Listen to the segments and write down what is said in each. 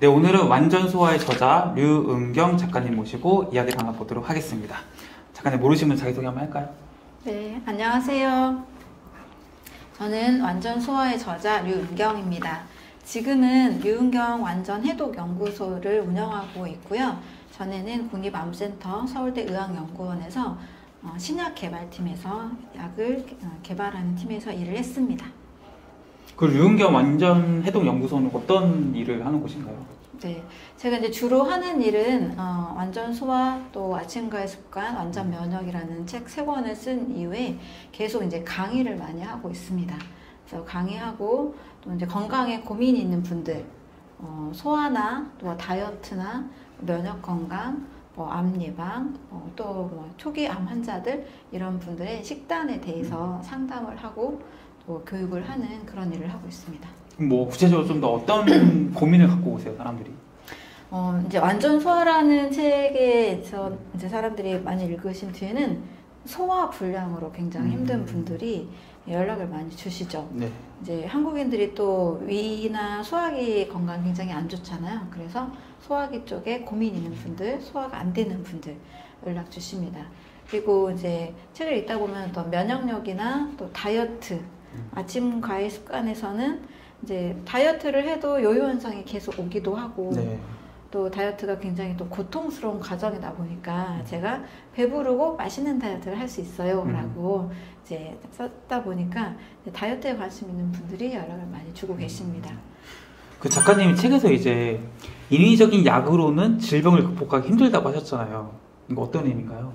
네, 오늘은 완전 소화의 저자 류은경 작가님 모시고 이야기 나눠보도록 하겠습니다. 작가님 모르시면 자기소개 한번 할까요? 네, 안녕하세요. 저는 완전 소화의 저자 류은경입니다. 지금은 류은경 완전 해독 연구소를 운영하고 있고요. 전에는 국립암센터 서울대 의학연구원에서 어, 신약 개발팀에서 약을 어, 개발하는 팀에서 일을 했습니다. 그 류은경 완전 해독 연구소는 어떤 일을 하는 곳인가요? 네, 제가 이제 주로 하는 일은 어, 완전 소화 또 아침과의 습관, 완전 면역이라는 책 세 권을 쓴 이후에 계속 이제 강의를 많이 하고 있습니다. 그래서 강의하고 또 이제 건강에 고민이 있는 분들, 어, 소화나 또 다이어트나 면역 건강, 뭐암 예방, 어, 또 뭐 초기 암 환자들 이런 분들의 식단에 대해서 상담을 하고 또 교육을 하는 그런 일을 하고 있습니다. 뭐 구체적으로 좀 더 어떤 고민을 갖고 오세요, 사람들이? 어, 이제 완전 소화라는 책에서 이제 사람들이 많이 읽으신 뒤에는 소화 불량으로 굉장히 힘든 음. 분들이 연락을 많이 주시죠. 네. 이제 한국인들이 또 위나 소화기 건강 굉장히 안 좋잖아요. 그래서 소화기 쪽에 고민 있는 분들, 소화가 안 되는 분들 연락 주십니다. 그리고 이제 책을 읽다 보면 또 면역력이나 또 다이어트, 음. 아침 과일 습관에서는 이제 다이어트를 해도 요요 현상이 계속 오기도 하고 네. 또 다이어트가 굉장히 또 고통스러운 과정이다 보니까 제가 배부르고 맛있는 다이어트를 할 수 있어요 음. 라고 이제 썼다 보니까 다이어트에 관심 있는 분들이 연락을 많이 주고 계십니다. 그 작가님이 책에서 이제 인위적인 약으로는 질병을 극복하기 힘들다고 하셨잖아요. 이거 어떤 의미인가요?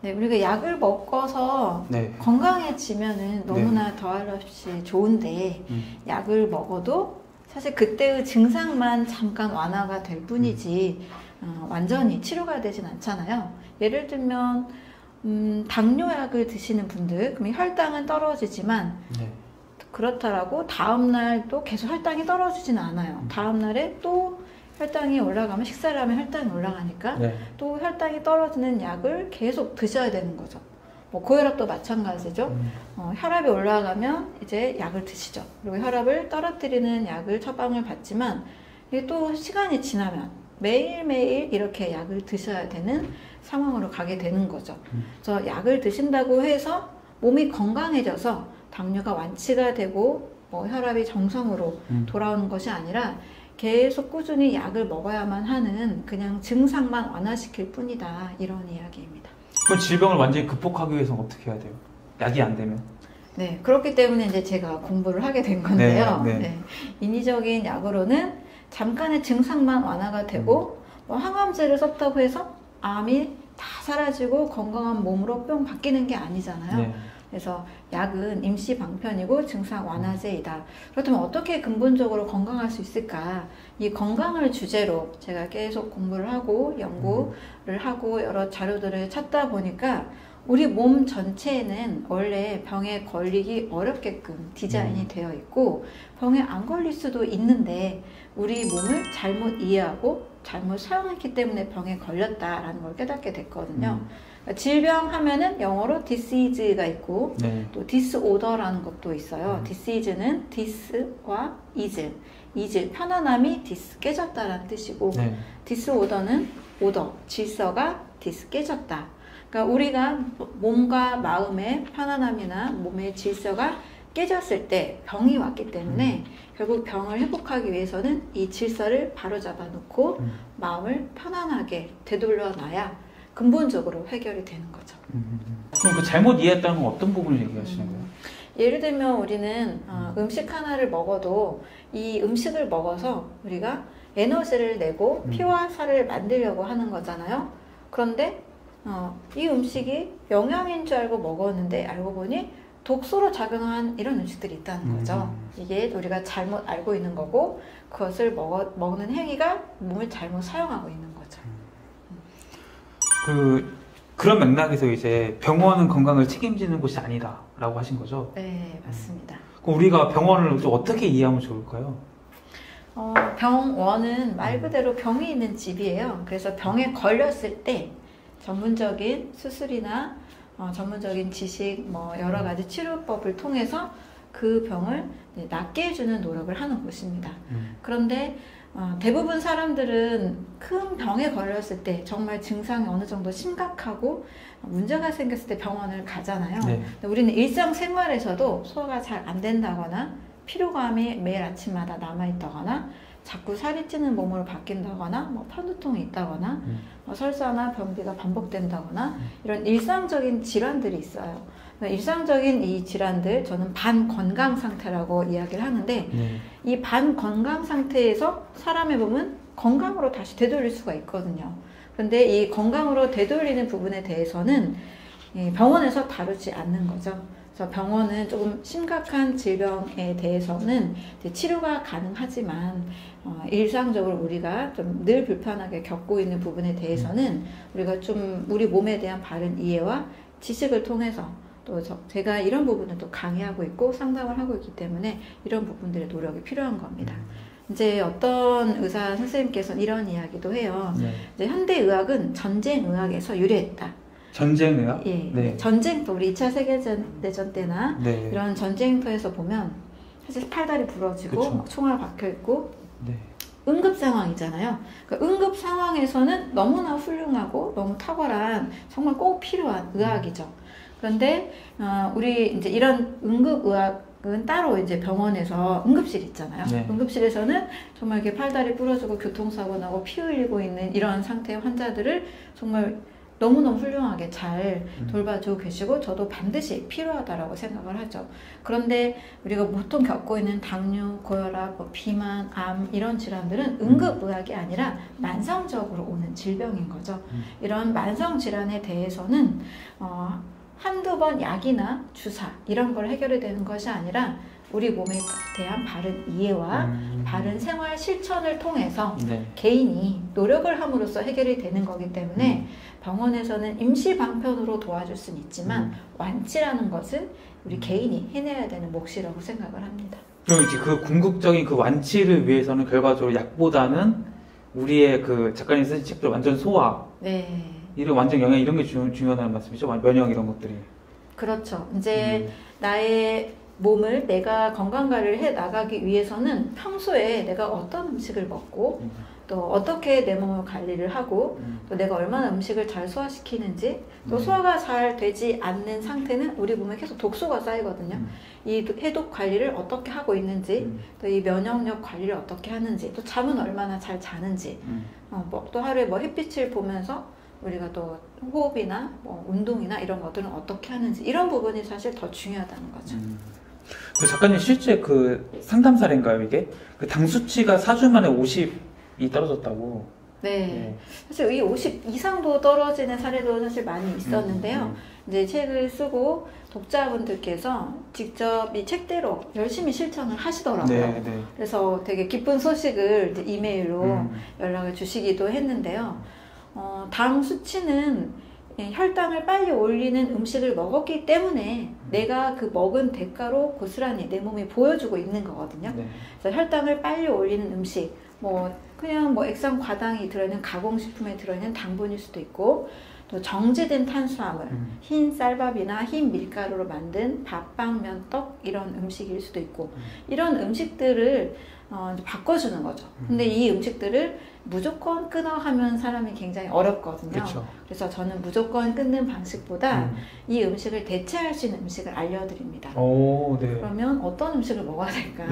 네, 우리가 약을 먹어서 네. 건강해지면은 너무나 더할 없이 좋은데 음. 약을 먹어도 사실 그때의 증상만 잠깐 완화가 될 뿐이지 어, 완전히 치료가 되진 않잖아요. 예를 들면 음, 당뇨약을 드시는 분들 그럼 혈당은 떨어지지만 네. 그렇다라고 다음날 또 계속 혈당이 떨어지진 않아요. 다음날에 또 혈당이 올라가면 식사를 하면 혈당이 올라가니까 네. 또 혈당이 떨어지는 약을 계속 드셔야 되는 거죠. 뭐 고혈압도 마찬가지죠. 음. 어, 혈압이 올라가면 이제 약을 드시죠. 그리고 혈압을 떨어뜨리는 약을 처방을 받지만 이게 또 시간이 지나면 매일매일 이렇게 약을 드셔야 되는 상황으로 가게 되는 거죠. 음. 그래서 약을 드신다고 해서 몸이 건강해져서 당뇨가 완치가 되고 뭐 혈압이 정상으로 음. 돌아오는 것이 아니라 계속 꾸준히 약을 먹어야만 하는 그냥 증상만 완화시킬 뿐이다 이런 이야기입니다. 그 질병을 완전히 극복하기 위해서는 어떻게 해야 돼요? 약이 안 되면? 네, 그렇기 때문에 이제 제가 공부를 하게 된 건데요. 네, 네. 네, 인위적인 약으로는 잠깐의 증상만 완화가 되고 뭐 항암제를 썼다고 해서 암이 다 사라지고 건강한 몸으로 뿅 바뀌는 게 아니잖아요. 네. 그래서 약은 임시 방편이고 증상 완화제이다. 그렇다면 어떻게 근본적으로 건강할 수 있을까? 이 건강을 주제로 제가 계속 공부를 하고 연구를 하고 여러 자료들을 찾다 보니까 우리 몸 전체에는 원래 병에 걸리기 어렵게끔 디자인이 음. 되어 있고 병에 안 걸릴 수도 있는데 우리 몸을 잘못 이해하고 잘못 사용했기 때문에 병에 걸렸다라는 걸 깨닫게 됐거든요. 음. 질병 하면은 영어로 disease가 있고 네. 또 disorder라는 것도 있어요. 음. disease는 dis와 is, is 편안함이 dis 깨졌다라는 뜻이고 네. disorder는 order 질서가 dis 깨졌다. 그러니까 우리가 몸과 마음의 편안함이나 몸의 질서가 깨졌을 때 병이 왔기 때문에 결국 병을 회복하기 위해서는 이 질서를 바로잡아 놓고 음. 마음을 편안하게 되돌려 놔야 근본적으로 해결이 되는 거죠. 음. 그럼 그 잘못 이해했다는 건 어떤 부분을 얘기하시는 거예요? 예를 들면 우리는 어, 음식 하나를 먹어도 이 음식을 먹어서 우리가 에너지를 내고 음. 피와 살을 만들려고 하는 거잖아요. 그런데 어, 이 음식이 영양인 줄 알고 먹었는데 알고 보니 독소로 작용한 이런 음식들이 있다는 거죠. 음. 이게 우리가 잘못 알고 있는 거고 그것을 먹어, 먹는 행위가 몸을 잘못 사용하고 있는 거죠. 그 그런 맥락에서 이제 병원은 건강을 책임지는 곳이 아니다라고 하신 거죠. 네, 맞습니다. 그럼 우리가 병원을 좀 어떻게 이해하면 좋을까요? 어, 병원은 말 그대로 병이 있는 집이에요. 그래서 병에 걸렸을 때 전문적인 수술이나 어, 전문적인 지식, 뭐 여러 가지 치료법을 통해서 그 병을 낫게 해주는 노력을 하는 곳입니다. 음. 그런데 어, 대부분 사람들은 큰 병에 걸렸을 때 정말 증상이 어느 정도 심각하고 문제가 생겼을 때 병원을 가잖아요. 네. 우리는 일상 생활에서도 소화가 잘 안 된다거나 피로감이 매일 아침마다 남아있다거나 자꾸 살이 찌는 몸으로 바뀐다거나 뭐 편두통이 있다거나 음. 뭐 설사나 변비가 반복된다거나 음. 이런 일상적인 질환들이 있어요. 그러니까 일상적인 이 질환들 저는 반건강 상태라고 이야기를 하는데 네. 이 반건강 상태에서 사람의 몸은 건강으로 다시 되돌릴 수가 있거든요. 그런데 이 건강으로 되돌리는 부분에 대해서는 이 병원에서 다루지 않는 거죠. 그래서 병원은 조금 심각한 질병에 대해서는 치료가 가능하지만 어, 일상적으로 우리가 좀 늘 불편하게 겪고 있는 부분에 대해서는 우리가 좀 우리 몸에 대한 바른 이해와 지식을 통해서 또 저- 제가 이런 부분을 또 강의하고 있고 상담을 하고 있기 때문에 이런 부분들의 노력이 필요한 겁니다. 이제 어떤 의사 선생님께서는 이런 이야기도 해요. 네. 이제 현대 의학은 전쟁 의학에서 유래했다. 전쟁 의학? 예. 네. 전쟁터 우리 2차 세계대전 때나 네. 이런 전쟁터에서 보면 사실 팔다리 부러지고 총알 박혀 있고 네. 응급 상황이잖아요. 그러니까 응급 상황에서는 너무나 훌륭하고 너무 탁월한 정말 꼭 필요한 의학이죠. 그런데 어, 우리 이제 이런 응급 의학은 따로 이제 병원에서 응급실 있잖아요. 네. 응급실에서는 정말 이렇게 팔다리 부러지고 교통사고 나고 피 흘리고 있는 이런 상태의 환자들을 정말 너무너무 훌륭하게 잘 음. 돌봐주고 계시고 저도 반드시 필요하다라고 생각을 하죠. 그런데 우리가 보통 겪고 있는 당뇨, 고혈압, 뭐 비만, 암 이런 질환들은 응급의학이 아니라 만성적으로 오는 질병인 거죠. 음. 이런 만성 질환에 대해서는 어, 한두 번 약이나 주사 이런 걸 해결이 되는 것이 아니라 우리 몸에 대한 바른 이해와 음. 바른 생활 실천을 통해서 네. 개인이 노력을 함으로써 해결이 되는 거기 때문에 음. 병원에서는 임시 방편으로 도와줄 수는 있지만 음. 완치라는 것은 우리 개인이 해내야 되는 몫이라고 생각을 합니다. 그럼 이제 그 궁극적인 그 완치를 위해서는 결과적으로 약보다는 우리의 그 작가님 쓰신 책들 완전 소화 네, 이런 완전 영양 이런 게 중, 중요하다는 말씀이죠 면역 이런 것들이 그렇죠. 이제 음. 나의 몸을 내가 건강 관리를 해 나가기 위해서는 평소에 내가 어떤 음식을 먹고 음. 또 어떻게 내 몸을 관리를 하고 음. 또 내가 얼마나 음식을 잘 소화시키는지 또 음. 소화가 잘 되지 않는 상태는 우리 몸에 계속 독소가 쌓이거든요. 음. 이 해독 관리를 어떻게 하고 있는지 음. 또이 면역력 관리를 어떻게 하는지 또 잠은 얼마나 잘 자는지 음. 어, 뭐 또 하루에 뭐 햇빛을 보면서 우리가 또 호흡이나 뭐 운동이나 이런 것들은 어떻게 하는지 이런 부분이 사실 더 중요하다는 거죠. 음. 그 작가님 실제 그 상담 사례인가요 이게 그 당 수치가 4주 만에 50이 떨어졌다고 네. 사실 이 50 이상도 떨어지는 사례도 사실 많이 있었는데요. 음. 이제 책을 쓰고 독자분들께서 직접 이 책대로 열심히 실천을 하시더라고요. 네, 네. 그래서 되게 기쁜 소식을 이메일로 음. 연락을 주시기도 했는데요. 어, 당 수치는 예, 혈당을 빨리 올리는 음식을 먹었기 때문에 내가 그 먹은 대가로 고스란히 내 몸이 보여주고 있는 거거든요. 네. 그래서 혈당을 빨리 올리는 음식, 뭐 그냥 뭐 액상 과당이 들어있는 가공식품에 들어있는 당분일 수도 있고 또 정제된 탄수화물, 음. 흰 쌀밥이나 흰 밀가루로 만든 밥, 빵, 면, 떡 이런 음식일 수도 있고 음. 이런 음식들을 어, 이제 바꿔주는 거죠. 근데 이 음식들을 무조건 끊어 하면 사람이 굉장히 어렵거든요. 그렇죠. 그래서 저는 무조건 끊는 방식보다 음. 이 음식을 대체할 수 있는 음식을 알려드립니다. 오, 네. 그러면 어떤 음식을 먹어야 될까?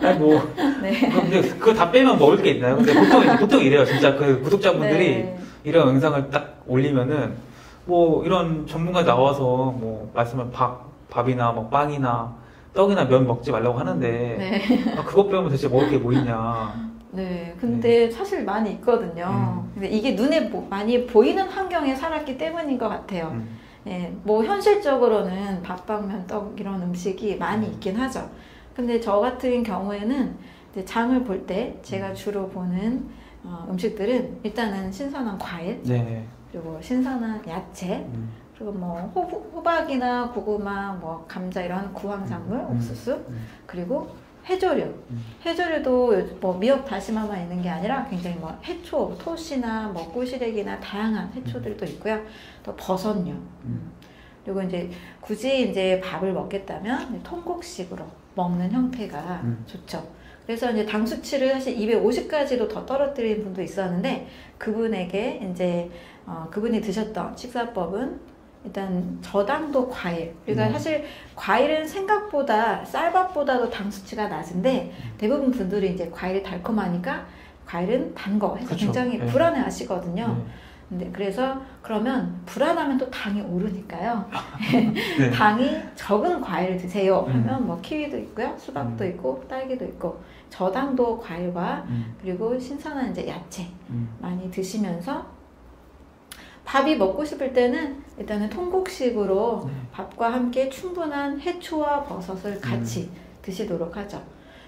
아니 뭐 네. 근데 그거 다 빼면 먹을 게 있나요? 근데 보통 보통 이래요. 진짜 그 구독자분들이 네. 이런 영상을 딱 올리면은 뭐 이런 전문가 나와서 뭐 말씀을 밥 밥이나 뭐 빵이나 떡이나 면 먹지 말라고 하는데 네. 아, 그것 빼면 대체 먹을 게 뭐 있냐? 네, 근데 사실 많이 있거든요. 음. 근데 이게 눈에 보- 많이 보이는 환경에 살았기 때문인 것 같아요. 음. 네, 뭐 현실적으로는 밥빵면 떡 이런 음식이 많이 있긴 하죠. 근데 저 같은 경우에는 장을 볼 때 제가 주로 보는 어, 음식들은 일단은 신선한 과일 네. 그리고 신선한 야채 음. 그리고 뭐 호, 호박이나 고구마 뭐 감자 이런 구황작물 음. 옥수수 음. 그리고 해조류 음. 해조류도 요- 뭐 미역 다시마만 있는 게 아니라 굉장히 뭐 해초 토시나 뭐 꿀시래기나 다양한 해초들도 있고요 또 버섯류 음. 그리고 이제 굳이 이제 밥을 먹겠다면 통곡식으로 먹는 형태가 음. 좋죠. 그래서 이제 당 수치를 사실 250까지도 더 떨어뜨린 분도 있었는데 그분에게 이제 어, 그분이 드셨던 식사법은 일단 저당도 과일. 그러니까 음. 사실 과일은 생각보다 쌀밥보다도 당 수치가 낮은데 대부분 분들이 이제 과일이 달콤하니까 과일은 단 거 해서 그쵸. 굉장히 네. 불안해 하시거든요. 네. 근데 그래서 그러면 불안하면 또 당이 오르니까요. 네. 당이 적은 과일을 드세요. 음. 하면 뭐 키위도 있고요, 수박도 음. 있고 딸기도 있고 저당도 과일과 음, 그리고 신선한 이제 야채 음. 많이 드시면서 밥이 먹고 싶을 때는 일단은 통곡식으로 네. 밥과 함께 충분한 해초와 버섯을 같이 음. 드시도록 하죠.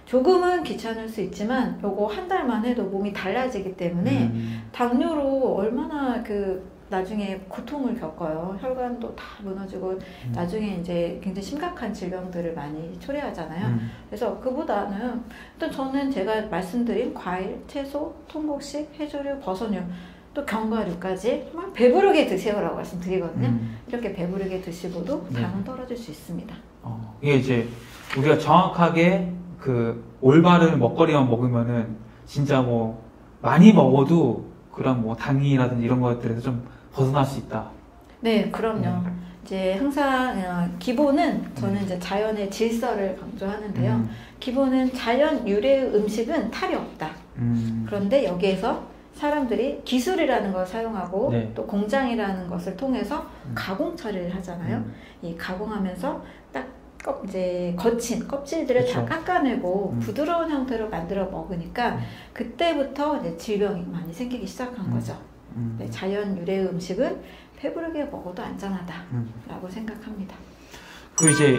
조금은 귀찮을 수 있지만 요거 한 달만 해도 몸이 달라지기 때문에 음. 당뇨로 얼마나 그 나중에 고통을 겪어요. 혈관도 다 무너지고 음. 나중에 이제 굉장히 심각한 질병들을 많이 초래하잖아요. 음. 그래서 그보다는 또 저는 제가 말씀드린 과일, 채소, 통곡식, 해조류, 버섯류 또 견과류까지 정말 배부르게 드세요라고 말씀드리거든요. 음. 이렇게 배부르게 드시고도 네. 당은 떨어질 수 있습니다. 어, 이게 이제 우리가 정확하게 그 올바른 먹거리만 먹으면은 진짜 뭐 많이 먹어도 그런 뭐 당이라든지 이런 것들에서 좀 벗어날 수 있다. 네, 그럼요. 이제 항상 어, 기본은 저는 음. 이제 자연의 질서를 강조하는데요. 음. 기본은 자연 유래의 음식은 탈이 없다. 음. 그런데 여기에서 사람들이 기술이라는 걸 사용하고 네. 또 공장이라는 것을 통해서 음. 가공 처리를 하잖아요. 음. 이 가공하면서 딱 껍- 이제 거친 껍질들을 다 그쵸. 깎아내고 음. 부드러운 형태로 만들어 먹으니까 음. 그때부터 이제 질병이 많이 생기기 시작한 음. 거죠. 음. 네, 자연 유래 음식은 배부르게 먹어도 안전하다라고 음. 생각합니다. 그 이제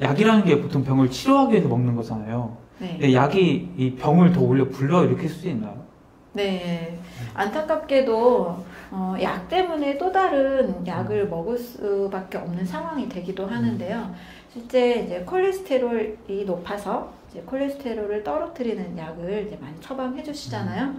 약이라는 게 보통 병을 치료하기 위해서 먹는 거잖아요. 네. 근데 약이 이 병을 더 오히려 불러 일으킬 수 있나요? 네. 안타깝게도 어, 약 때문에 또 다른 약을 먹을 수밖에 없는 상황이 되기도 하는데요. 실제 이제 콜레스테롤이 높아서 이제 콜레스테롤을 떨어뜨리는 약을 이제 많이 처방해 주시잖아요.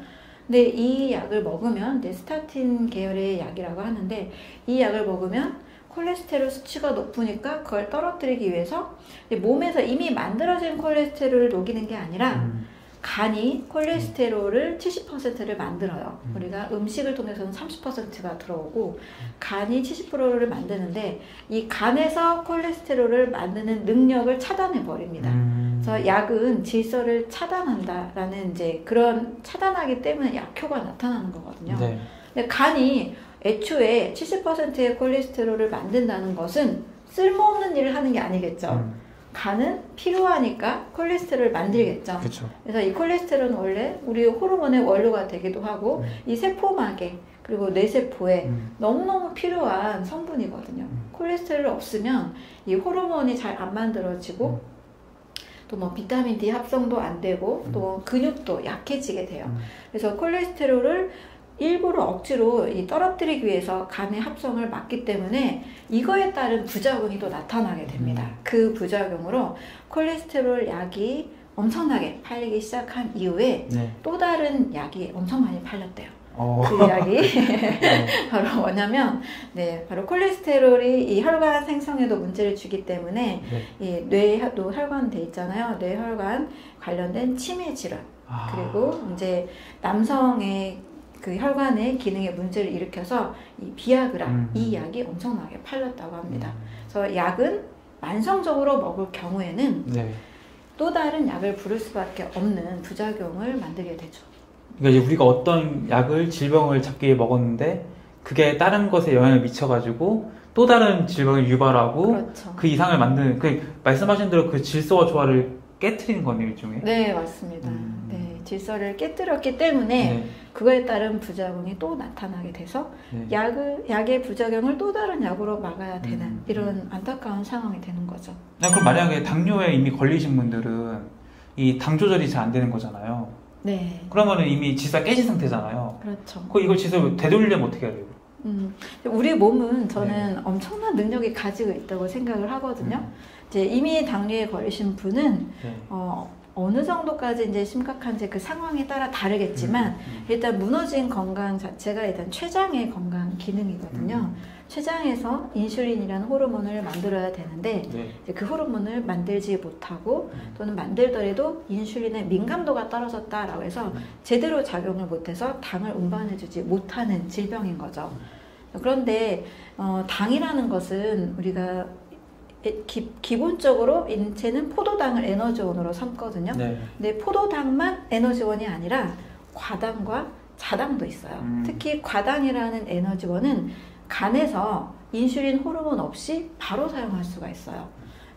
근데 이 약을 먹으면 이제 스타틴 계열의 약이라고 하는데 이 약을 먹으면 콜레스테롤 수치가 높으니까 그걸 떨어뜨리기 위해서 몸에서 이미 만들어진 콜레스테롤을 녹이는 게 아니라 음. 간이 콜레스테롤을 70%를 만들어요. 음. 우리가 음식을 통해서는 30%가 들어오고 간이 70%를 만드는데 이 간에서 콜레스테롤을 만드는 능력을 차단해 버립니다. 음. 그래서 약은 질서를 차단한다라는 이제 그런 차단하기 때문에 약효가 나타나는 거거든요. 네. 근데 간이 애초에 70%의 콜레스테롤을 만든다는 것은 쓸모없는 일을 하는 게 아니겠죠. 음. 간은 필요하니까 콜레스테롤을 만들겠죠. 그렇죠. 그래서 이 콜레스테롤은 원래 우리 호르몬의 원료가 되기도 하고 음. 이 세포막에 그리고 뇌세포에 음. 너무너무 필요한 성분이거든요. 음. 콜레스테롤 없으면 이 호르몬이 잘 안 만들어지고 음. 또뭐 비타민 D 합성도 안 되고 음. 또 근육도 약해지게 돼요. 음. 그래서 콜레스테롤을 일부러 억지로 이 떨어뜨리기 위해서 간의 합성을 막기 때문에 이거에 따른 부작용이 또 나타나게 됩니다. 음. 그 부작용으로 콜레스테롤 약이 엄청나게 팔리기 시작한 이후에 네. 또 다른 약이 엄청 많이 팔렸대요. 어. 그 약이 어. 바로 뭐냐면, 네, 바로 콜레스테롤이 이 혈관 생성에도 문제를 주기 때문에 네. 이 뇌도 혈관 돼 있잖아요. 뇌혈관 관련된 치매 질환 아. 그리고 이제 남성의 그 혈관의 기능에 문제를 일으켜서 이 비아그라 음. 이 약이 엄청나게 팔렸다고 합니다. 그래서 약은 만성적으로 먹을 경우에는 네. 또 다른 약을 부를 수밖에 없는 부작용을 만들게 되죠. 그러니까 우리가 어떤 약을 질병을 잡기 위해 먹었는데 그게 다른 것에 영향을 미쳐가지고 또 다른 질병을 유발하고 그렇죠. 그 이상을 만드는 그 말씀하신 대로 그 질서와 조화를 깨트리는 거네요 일종의. 네, 맞습니다. 음. 네, 질서를 깨뜨렸기 때문에 네. 그거에 따른 부작용이 또 나타나게 돼서 네. 약을 약의 부작용을 또 다른 약으로 막아야 되는 음. 이런 안타까운 상황이 되는 거죠. 야, 그럼 만약에 당뇨에 이미 걸리신 분들은 이 당 조절이 잘 안 되는 거잖아요. 네, 그러면은 이미 질서 깨진 상태잖아요. 그렇죠. 그 이걸 질서 되돌리려면 어떻게 해야 돼요? 음, 우리 몸은 저는 네. 엄청난 능력이 가지고 있다고 생각을 하거든요. 음. 이제 이미 당뇨에 걸리신 분은 네. 어, 어느 정도까지 이제 심각한지 그 상황에 따라 다르겠지만 음, 일단 무너진 건강 자체가 일단 췌장의 건강 기능이거든요. 음. 췌장에서 인슐린이라는 호르몬을 만들어야 되는데 네. 그 호르몬을 만들지 못하고 음. 또는 만들더라도 인슐린의 민감도가 떨어졌다라고 해서 음. 제대로 작용을 못해서 당을 운반해주지 못하는 질병인 거죠. 그런데 어, 당이라는 것은 우리가 에- 기, 기본적으로 인체는 포도당을 에너지원으로 삼거든요. 네. 근데 포도당만 에너지원이 아니라 과당과 자당도 있어요. 음. 특히 과당이라는 에너지원은 간에서 인슐린 호르몬 없이 바로 사용할 수가 있어요.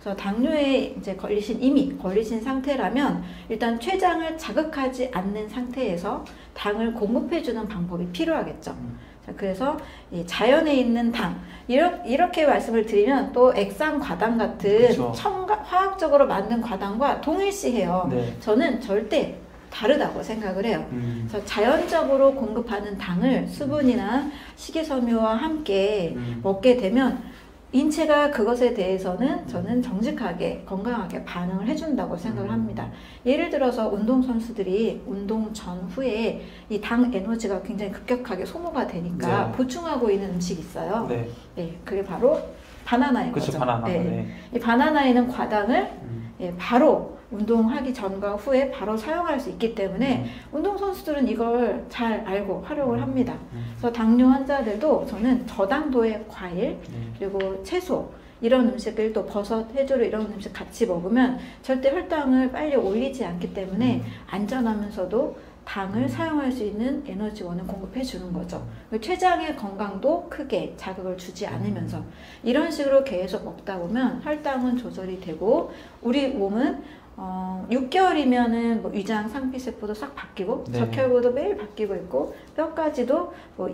그래서 당뇨에 이제 걸리신 이미 걸리신 상태라면 일단 췌장을 자극하지 않는 상태에서 당을 공급해주는 방법이 필요하겠죠. 음. 자, 그래서 이 자연에 있는 당 이렇게, 이렇게 말씀을 드리면 또 액상 과당 같은 그쵸. 첨가 화학적으로 만든 과당과 동일시해요. 네. 저는 절대 다르다고 생각을 해요. 음. 그래서 자연적으로 공급하는 당을 수분이나 식이섬유와 함께 음. 먹게 되면 인체가 그것에 대해서는 저는 정직하게 건강하게 반응을 해준다고 생각을 음. 합니다. 예를 들어서 운동선수들이 운동 전후에 이 당 에너지가 굉장히 급격하게 소모가 되니까 네. 보충하고 있는 음식이 있어요. 네. 네, 그게 바로 바나나인 그쵸, 거죠. 바나나. 네. 네. 이 바나나에 있는 과당을 음. 예, 바로 운동하기 전과 후에 바로 사용할 수 있기 때문에 운동 선수들은 이걸 잘 알고 활용을 합니다. 음. 그래서 당뇨 환자들도 저는 저당도의 과일 네. 그리고 채소 이런 음식을 또 버섯, 해조류 이런 음식 같이 먹으면 절대 혈당을 빨리 올리지 않기 때문에 음. 안전하면서도 당을 음. 사용할 수 있는 에너지원을 공급해 주는 거죠. 그 췌장의 건강도 크게 자극을 주지 않으면서 이런 식으로 계속 먹다 보면 혈당은 조절이 되고 우리 몸은 어, 6개월이면은 뭐 위장 상피세포도 싹 바뀌고 네. 적혈구도 매일 바뀌고 있고 뼈까지도 뭐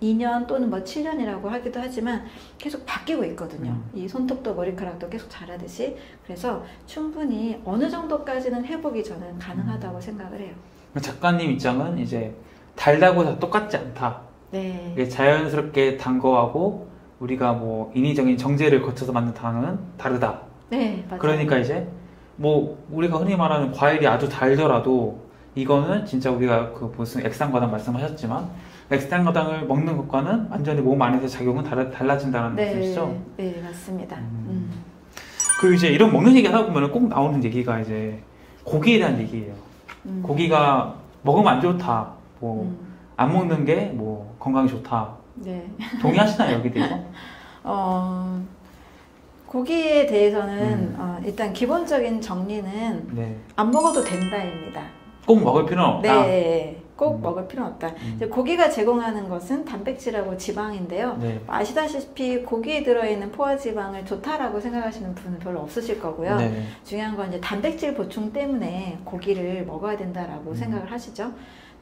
2년 또는 뭐 7년이라고 하기도 하지만 계속 바뀌고 있거든요. 음. 이 손톱도 머리카락도 계속 자라듯이 그래서 충분히 어느 정도까지는 회복이 저는 가능하다고 생각을 해요. 작가님 입장은 이제 달다고 다 똑같지 않다. 네. 이게 자연스럽게 단 거하고 우리가 뭐 인위적인 정제를 거쳐서 만든 당은 다르다. 네, 맞아요. 그러니까 이제 뭐 우리가 흔히 말하는 과일이 아주 달더라도 이거는 진짜 우리가 그 무슨 액상과당 말씀하셨지만 액상과당을 먹는 것과는 완전히 몸 안에서 작용은 달라, 달라진다는 네, 말씀이시죠? 네, 맞습니다. 음. 음. 그 이제 이런 먹는 얘기 하다 보면 꼭 나오는 얘기가 이제 고기에 대한 얘기예요. 음. 고기가 먹으면 안 좋다. 뭐안 음. 먹는 게 뭐 건강에 좋다. 네. 동의하시나요 여기 대해서? 어, 고기에 대해서는 음. 어, 일단 기본적인 정리는 네. 안 먹어도 된다입니다. 꼭 먹을 필요는 없다. 네, 꼭 음. 먹을 필요는 없다. 음. 고기가 제공하는 것은 단백질하고 지방인데요. 네. 아시다시피 고기에 들어있는 포화지방을 좋다라고 생각하시는 분은 별로 없으실 거고요. 네. 중요한 건 이제 단백질 보충 때문에 고기를 먹어야 된다라고 음. 생각을 하시죠.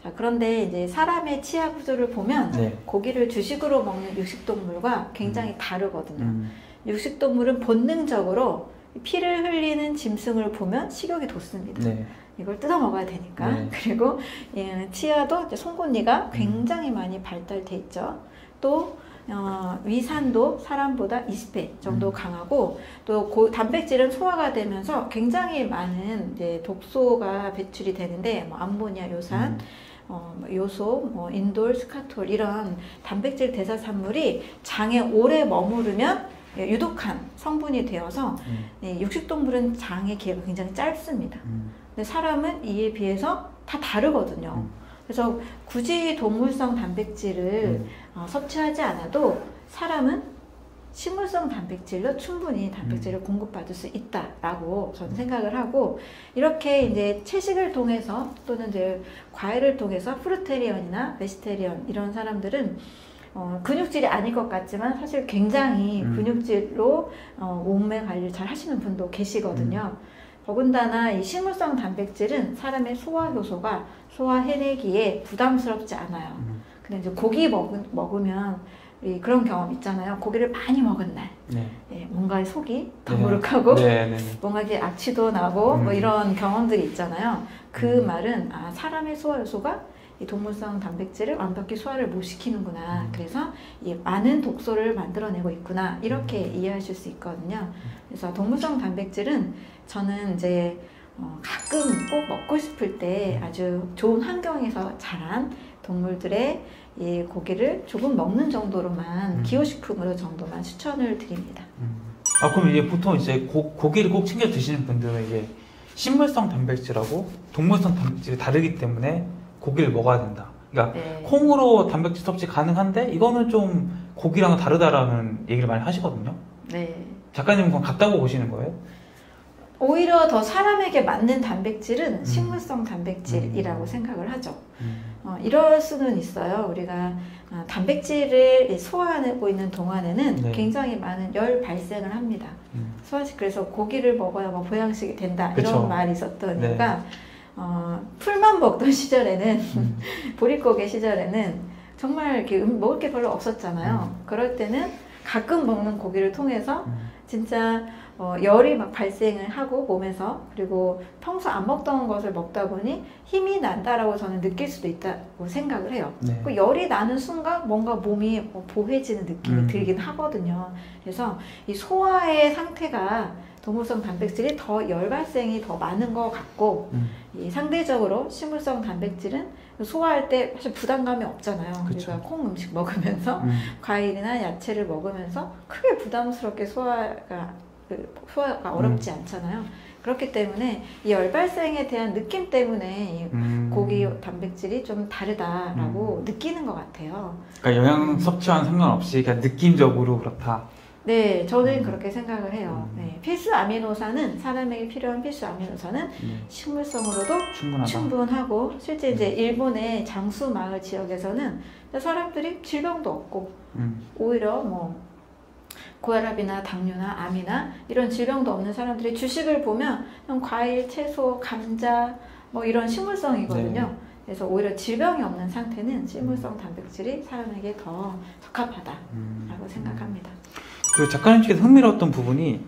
자, 그런데 이제 사람의 치아 구조를 보면 네. 고기를 주식으로 먹는 육식동물과 굉장히 다르거든요. 음. 육식동물은 본능적으로 피를 흘리는 짐승을 보면 식욕이 돋습니다. 네. 이걸 뜯어 먹어야 되니까. 네. 그리고 예, 치아도 송곳니가 굉장히 많이 발달돼 있죠. 또 어, 위산도 사람보다 20배 정도 음. 강하고 또 고, 단백질은 소화가 되면서 굉장히 많은 이제 독소가 배출이 되는데 뭐 암모니아, 요산, 음. 어, 뭐 요소, 뭐 인돌, 스카톨 이런 단백질 대사산물이 장에 오래 머무르면 예, 유독한 성분이 되어서 음. 예, 육식동물은 장의 길이가 굉장히 짧습니다. 음. 근데 사람은 이에 비해서 다 다르거든요. 음. 그래서 굳이 동물성 단백질을 음. 어, 섭취하지 않아도 사람은 식물성 단백질로 충분히 단백질을 음. 공급받을 수 있다라고 저는 생각을 하고 이렇게 이제 채식을 통해서 또는 이제 과일을 통해서 fruitarian이나 vegetarian 이런 사람들은 어, 근육질이 아닐 것 같지만 사실 굉장히 음. 근육질로 어, 몸매 관리를 잘 하시는 분도 계시거든요. 더군다나 이 식물성 단백질은 사람의 소화 효소가 소화해내기에 부담스럽지 않아요. 음. 근데 이제 고기 먹, 먹으면 이 그런 경험 있잖아요. 고기를 많이 먹은 날, 네. 예, 뭔가 속이 네. 더부룩하고 네, 네. 뭔가 이렇게 악취도 나고 뭐 음. 이런 경험들이 있잖아요. 그 음. 말은 아 사람의 소화 요소가 이 동물성 단백질을 완벽히 소화를 못 시키는구나. 음. 그래서 이 많은 독소를 만들어내고 있구나. 이렇게 음. 이해하실 수 있거든요. 그래서 동물성 단백질은 저는 이제 어, 가끔 꼭 먹고 싶을 때 아주 좋은 환경에서 자란 동물들의 이 고기를 조금 먹는 정도로만 음. 기호식품으로 정도만 추천을 드립니다. 아 그럼 이제 보통 이제 고, 고기를 꼭 챙겨 드시는 분들은 이게 식물성 단백질하고 동물성 단백질이 다르기 때문에 고기를 먹어야 된다. 그러니까 네. 콩으로 단백질 섭취 가능한데 이거는 좀 고기랑은 다르다라는 얘기를 많이 하시거든요. 네. 작가님은 그건 같다고 보시는 거예요? 오히려 더 사람에게 맞는 단백질은 음. 식물성 단백질이라고 음. 생각을 하죠. 어, 이럴 수는 있어요. 우리가 어, 단백질을 소화하고 있는 동안에는 네. 굉장히 많은 열 발생을 합니다. 음. 소화식 그래서 고기를 먹어야 뭐 보양식이 된다 그쵸. 이런 말이 있었던 네. 어, 풀만 먹던 시절에는 음. 보릿고개 시절에는 정말 이렇게 음- 먹을 게 별로 없었잖아요. 그럴 때는 가끔 먹는 고기를 통해서 음. 진짜 어, 열이 막 발생을 하고 몸에서 그리고 평소 안 먹던 것을 먹다 보니 힘이 난다라고 저는 느낄 수도 있다고 생각을 해요. 네. 그 열이 나는 순간 뭔가 몸이 뭐 보해지는 느낌이 음. 들긴 하거든요. 그래서 이 소화의 상태가 동물성 단백질이 더 열 발생이 더 많은 것 같고 음. 이 상대적으로 식물성 단백질은 소화할 때 사실 부담감이 없잖아요. 그쵸. 우리가 콩 음식 먹으면서 음. 과일이나 야채를 먹으면서 크게 부담스럽게 소화가 그 소화가 어렵지 음. 않잖아요. 그렇기 때문에 이 열발생에 대한 느낌 때문에 이 음. 고기 단백질이 좀 다르다라고 느끼는 것 같아요. 그러니까 영양 섭취와는 상관없이 그냥 느낌적으로 그렇다. 네, 저는 음. 그렇게 생각을 해요. 음. 네, 필수 아미노산은 사람에게 필요한 필수 아미노산은 네. 식물성으로도 충분하다. 충분하고 실제 이제 일본의 장수 마을 지역에서는 사람들이 질병도 없고 음. 오히려 뭐 고혈압이나 당뇨나 암이나 이런 질병도 없는 사람들이 주식을 보면 과일, 채소, 감자 뭐 이런 식물성이거든요. 네. 그래서 오히려 질병이 없는 상태는 식물성 단백질이 사람에게 더 적합하다라고 음. 생각합니다. 그 작가님 측에서 흥미로웠던 부분이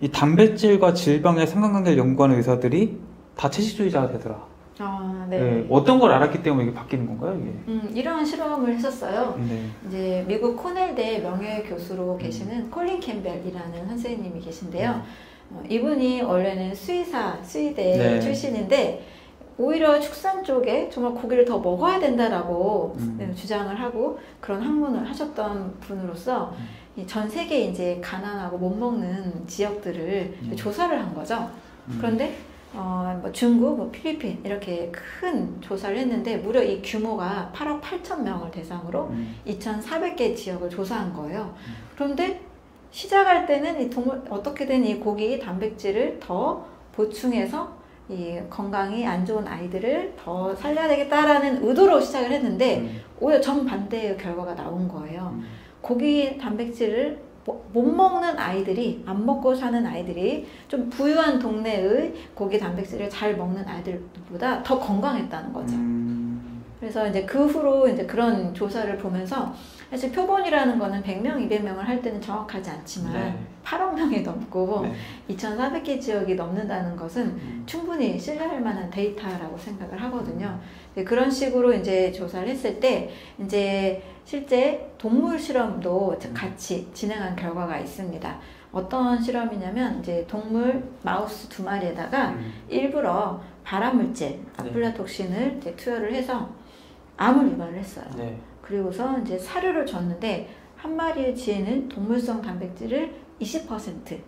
이 단백질과 질병의 상관관계를 연구하는 의사들이 다 채식주의자가 되더라. 아, 네, 네. 어떤 걸 알았기 때문에 이게 바뀌는 건가요, 이게? 음, 이런 실험을 했었어요. 네. 이제 미국 코넬대 명예 교수로 계시는 콜린 캠벨이라는 선생님이 계신데요. 어, 이분이 원래는 수의사, 수의대 네. 출신인데 오히려 축산 쪽에 정말 고기를 더 먹어야 된다라고 음. 네, 주장을 하고 그런 학문을 하셨던 분으로서 음. 이 전 세계 이제 가난하고 못 먹는 지역들을 음. 조사를 한 거죠. 음. 그런데 어, 뭐 중국, 뭐 필리핀 이렇게 큰 조사를 했는데 무려 이 규모가 8억 8천 명을 대상으로 음. 2,400개 지역을 조사한 거예요. 음. 그런데 시작할 때는 이 동물 어떻게든 이 고기 단백질을 더 보충해서 이 건강이 안 좋은 아이들을 더 살려야 되겠다라는 의도로 시작을 했는데 음. 오히려 정반대의 결과가 나온 거예요. 음. 고기 단백질을 뭐- 못 먹는 아이들이 안 먹고 사는 아이들이 좀 부유한 동네의 고기 단백질을 잘 먹는 아이들보다 더 건강했다는 거죠. 음. 그래서 이제 그 후로 이제 그런 조사를 보면서 사실 표본이라는 거는 100명, 200명을 할 때는 정확하지 않지만 네. 8억 명이 넘고 네. 2,400개 지역이 넘는다는 것은 음. 충분히 신뢰할 만한 데이터라고 생각을 하거든요. 네, 그런 식으로 이제 조사를 했을 때 이제 실제 동물 실험도 같이 진행한 결과가 있습니다. 어떤 실험이냐면 이제 동물 마우스 두 마리에다가 음. 일부러 발암물질 아플라톡신을 이제 투여를 해서 암을 유발을 했어요. 네. 그리고서 이제 사료를 줬는데 한 마리의 쥐에는 동물성 단백질을 20% 네.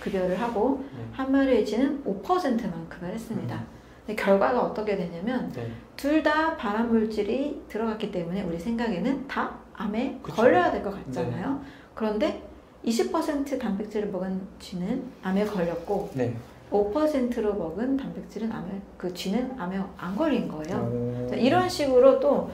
급여를 하고 네. 한 마리의 쥐는 5%만 급여를 했습니다. 근데 결과가 어떻게 되냐면 네. 둘다 발암 물질이 들어갔기 때문에 우리 생각에는 다 암에 그쵸. 걸려야 될 것 같잖아요. 그런데 20% 단백질을 먹은 쥐는 암에 걸렸고 네. 5%로 먹은 단백질은 암에 그 쥐는 암에 안 걸린 거예요. 이런 식으로 또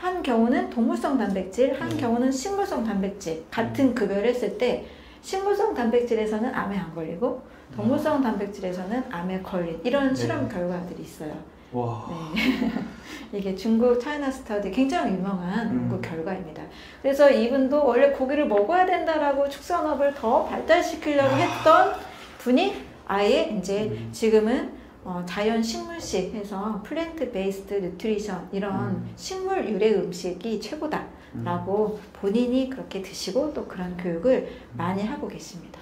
한 경우는 동물성 단백질, 한 음. 경우는 식물성 단백질 같은 급여를 했을 때 식물성 단백질에서는 암에 안 걸리고 동물성 단백질에서는 암에 걸린 이런 네. 실험 결과들이 있어요. 와. 네. 이게 중국 China Study 굉장히 유명한 음. 연구 결과입니다. 그래서 이분도 원래 고기를 먹어야 된다라고 축산업을 더 발달시키려고 했던 분이 아예 이제 음. 지금은 어, 자연 식물식 해서 plant based nutrition 이런 음. 식물 유래 음식이 최고다라고 본인이 그렇게 드시고 또 그런 교육을 많이 하고 계십니다.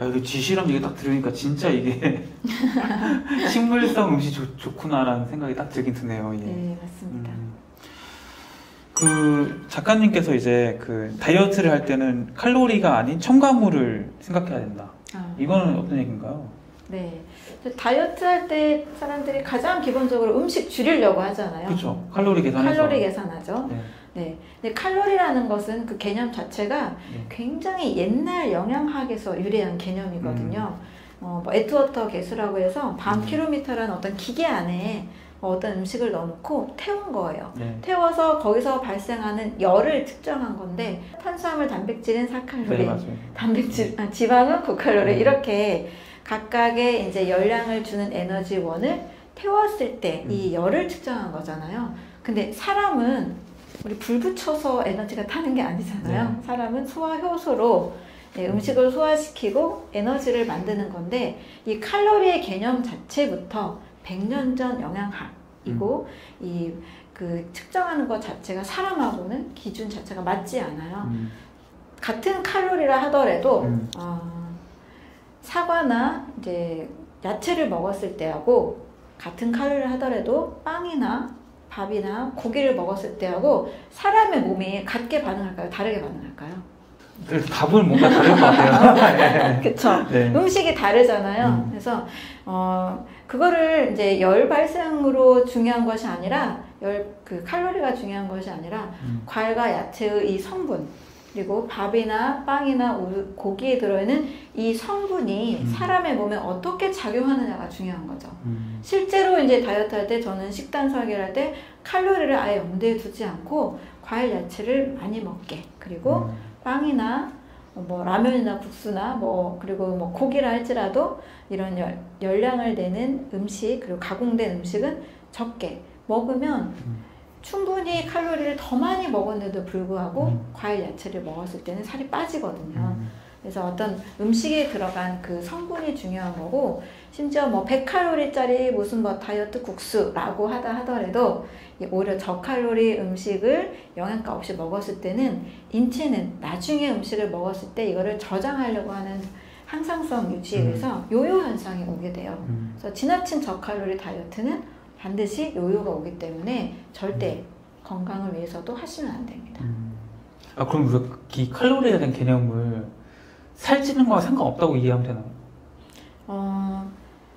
야, 이거 지시람 이게 딱 들으니까 진짜 이게 식물성 음식 좋, 좋구나라는 생각이 딱 들긴 드네요. 예. 네, 맞습니다. 음. 그 작가님께서 이제 그 다이어트를 할 때는 칼로리가 아닌 첨가물을 생각해야 된다. 아, 이거는 어떤 얘기인가요? 네. 다이어트 할 때 사람들이 가장 기본적으로 음식 줄이려고 하잖아요. 그렇죠. 칼로리 계산해서. 칼로리 계산하죠. 네. 네. 근데 칼로리라는 것은 그 개념 자체가 네. 굉장히 옛날 영양학에서 유래한 개념이거든요. 어, 뭐 애트워터 계수라고 해서 bomb 음. calorimeter라는 어떤 기계 안에 어떤 음식을 넣어놓고 태운 거예요. 네. 태워서 거기서 발생하는 열을 측정한 건데 탄수화물, 단백질은 4칼로리, 네. 단백질, 아, 지방은 9칼로리 음. 이렇게 각각의 이제 열량을 주는 에너지원을 태웠을 때 이 열을 측정한 거잖아요. 근데 사람은 우리 불 붙여서 에너지가 타는 게 아니잖아요. 사람은 소화 효소로 예, 음식을 소화시키고 에너지를 만드는 건데 이 칼로리의 개념 자체부터 100년 전 영양학이고 이그 측정하는 것 자체가 사람하고는 기준 자체가 맞지 않아요. 음. 같은 칼로리라 하더라도 음. 어, 사과나 이제 야채를 먹었을 때하고 같은 칼로리를 하더라도 빵이나 밥이나 고기를 먹었을 때하고 사람의 몸이 같게 반응할까요? 다르게 반응할까요? 그래서 답은 뭔가 다를 것 같아요. 그쵸? 네. 음식이 다르잖아요. 음. 그래서 어 그거를 이제 열 발생으로 중요한 것이 아니라 열 그 칼로리가 중요한 것이 아니라 음. 과일과 야채의 이 성분 그리고 밥이나 빵이나 고기에 들어있는 이 성분이 음. 사람의 몸에 어떻게 작용하느냐가 중요한 거죠. 음. 실제로 이제 다이어트 할 때 저는 식단 설계를 할 때 칼로리를 아예 염두에 두지 않고 과일 야채를 많이 먹게 그리고 음. 빵이나 뭐 라면이나 국수나 뭐 그리고 뭐 고기라 할지라도 이런 열, 열량을 내는 음식 그리고 가공된 음식은 적게 먹으면 음. 충분히 칼로리를 더 많이 먹었는데도 불구하고 음. 과일 야채를 먹었을 때는 살이 빠지거든요. 음. 그래서 어떤 음식에 들어간 그 성분이 중요한 거고 심지어 뭐 100칼로리짜리 무슨 뭐 다이어트 국수라고 하다 하더라도 이 오히려 저칼로리 음식을 영양가 없이 먹었을 때는 인체는 나중에 음식을 먹었을 때 이거를 저장하려고 하는 항상성 유지에 음. 의해서 요요 현상이 오게 돼요. 음. 그래서 지나친 저칼로리 다이어트는 반드시 요요가 오기 때문에 절대 건강을 위해서도 하시면 안 됩니다. 음. 아 그럼 우리가 이 칼로리에 대한 개념을 살찌는 거와 상관없다고 이해하면 되나요? 어,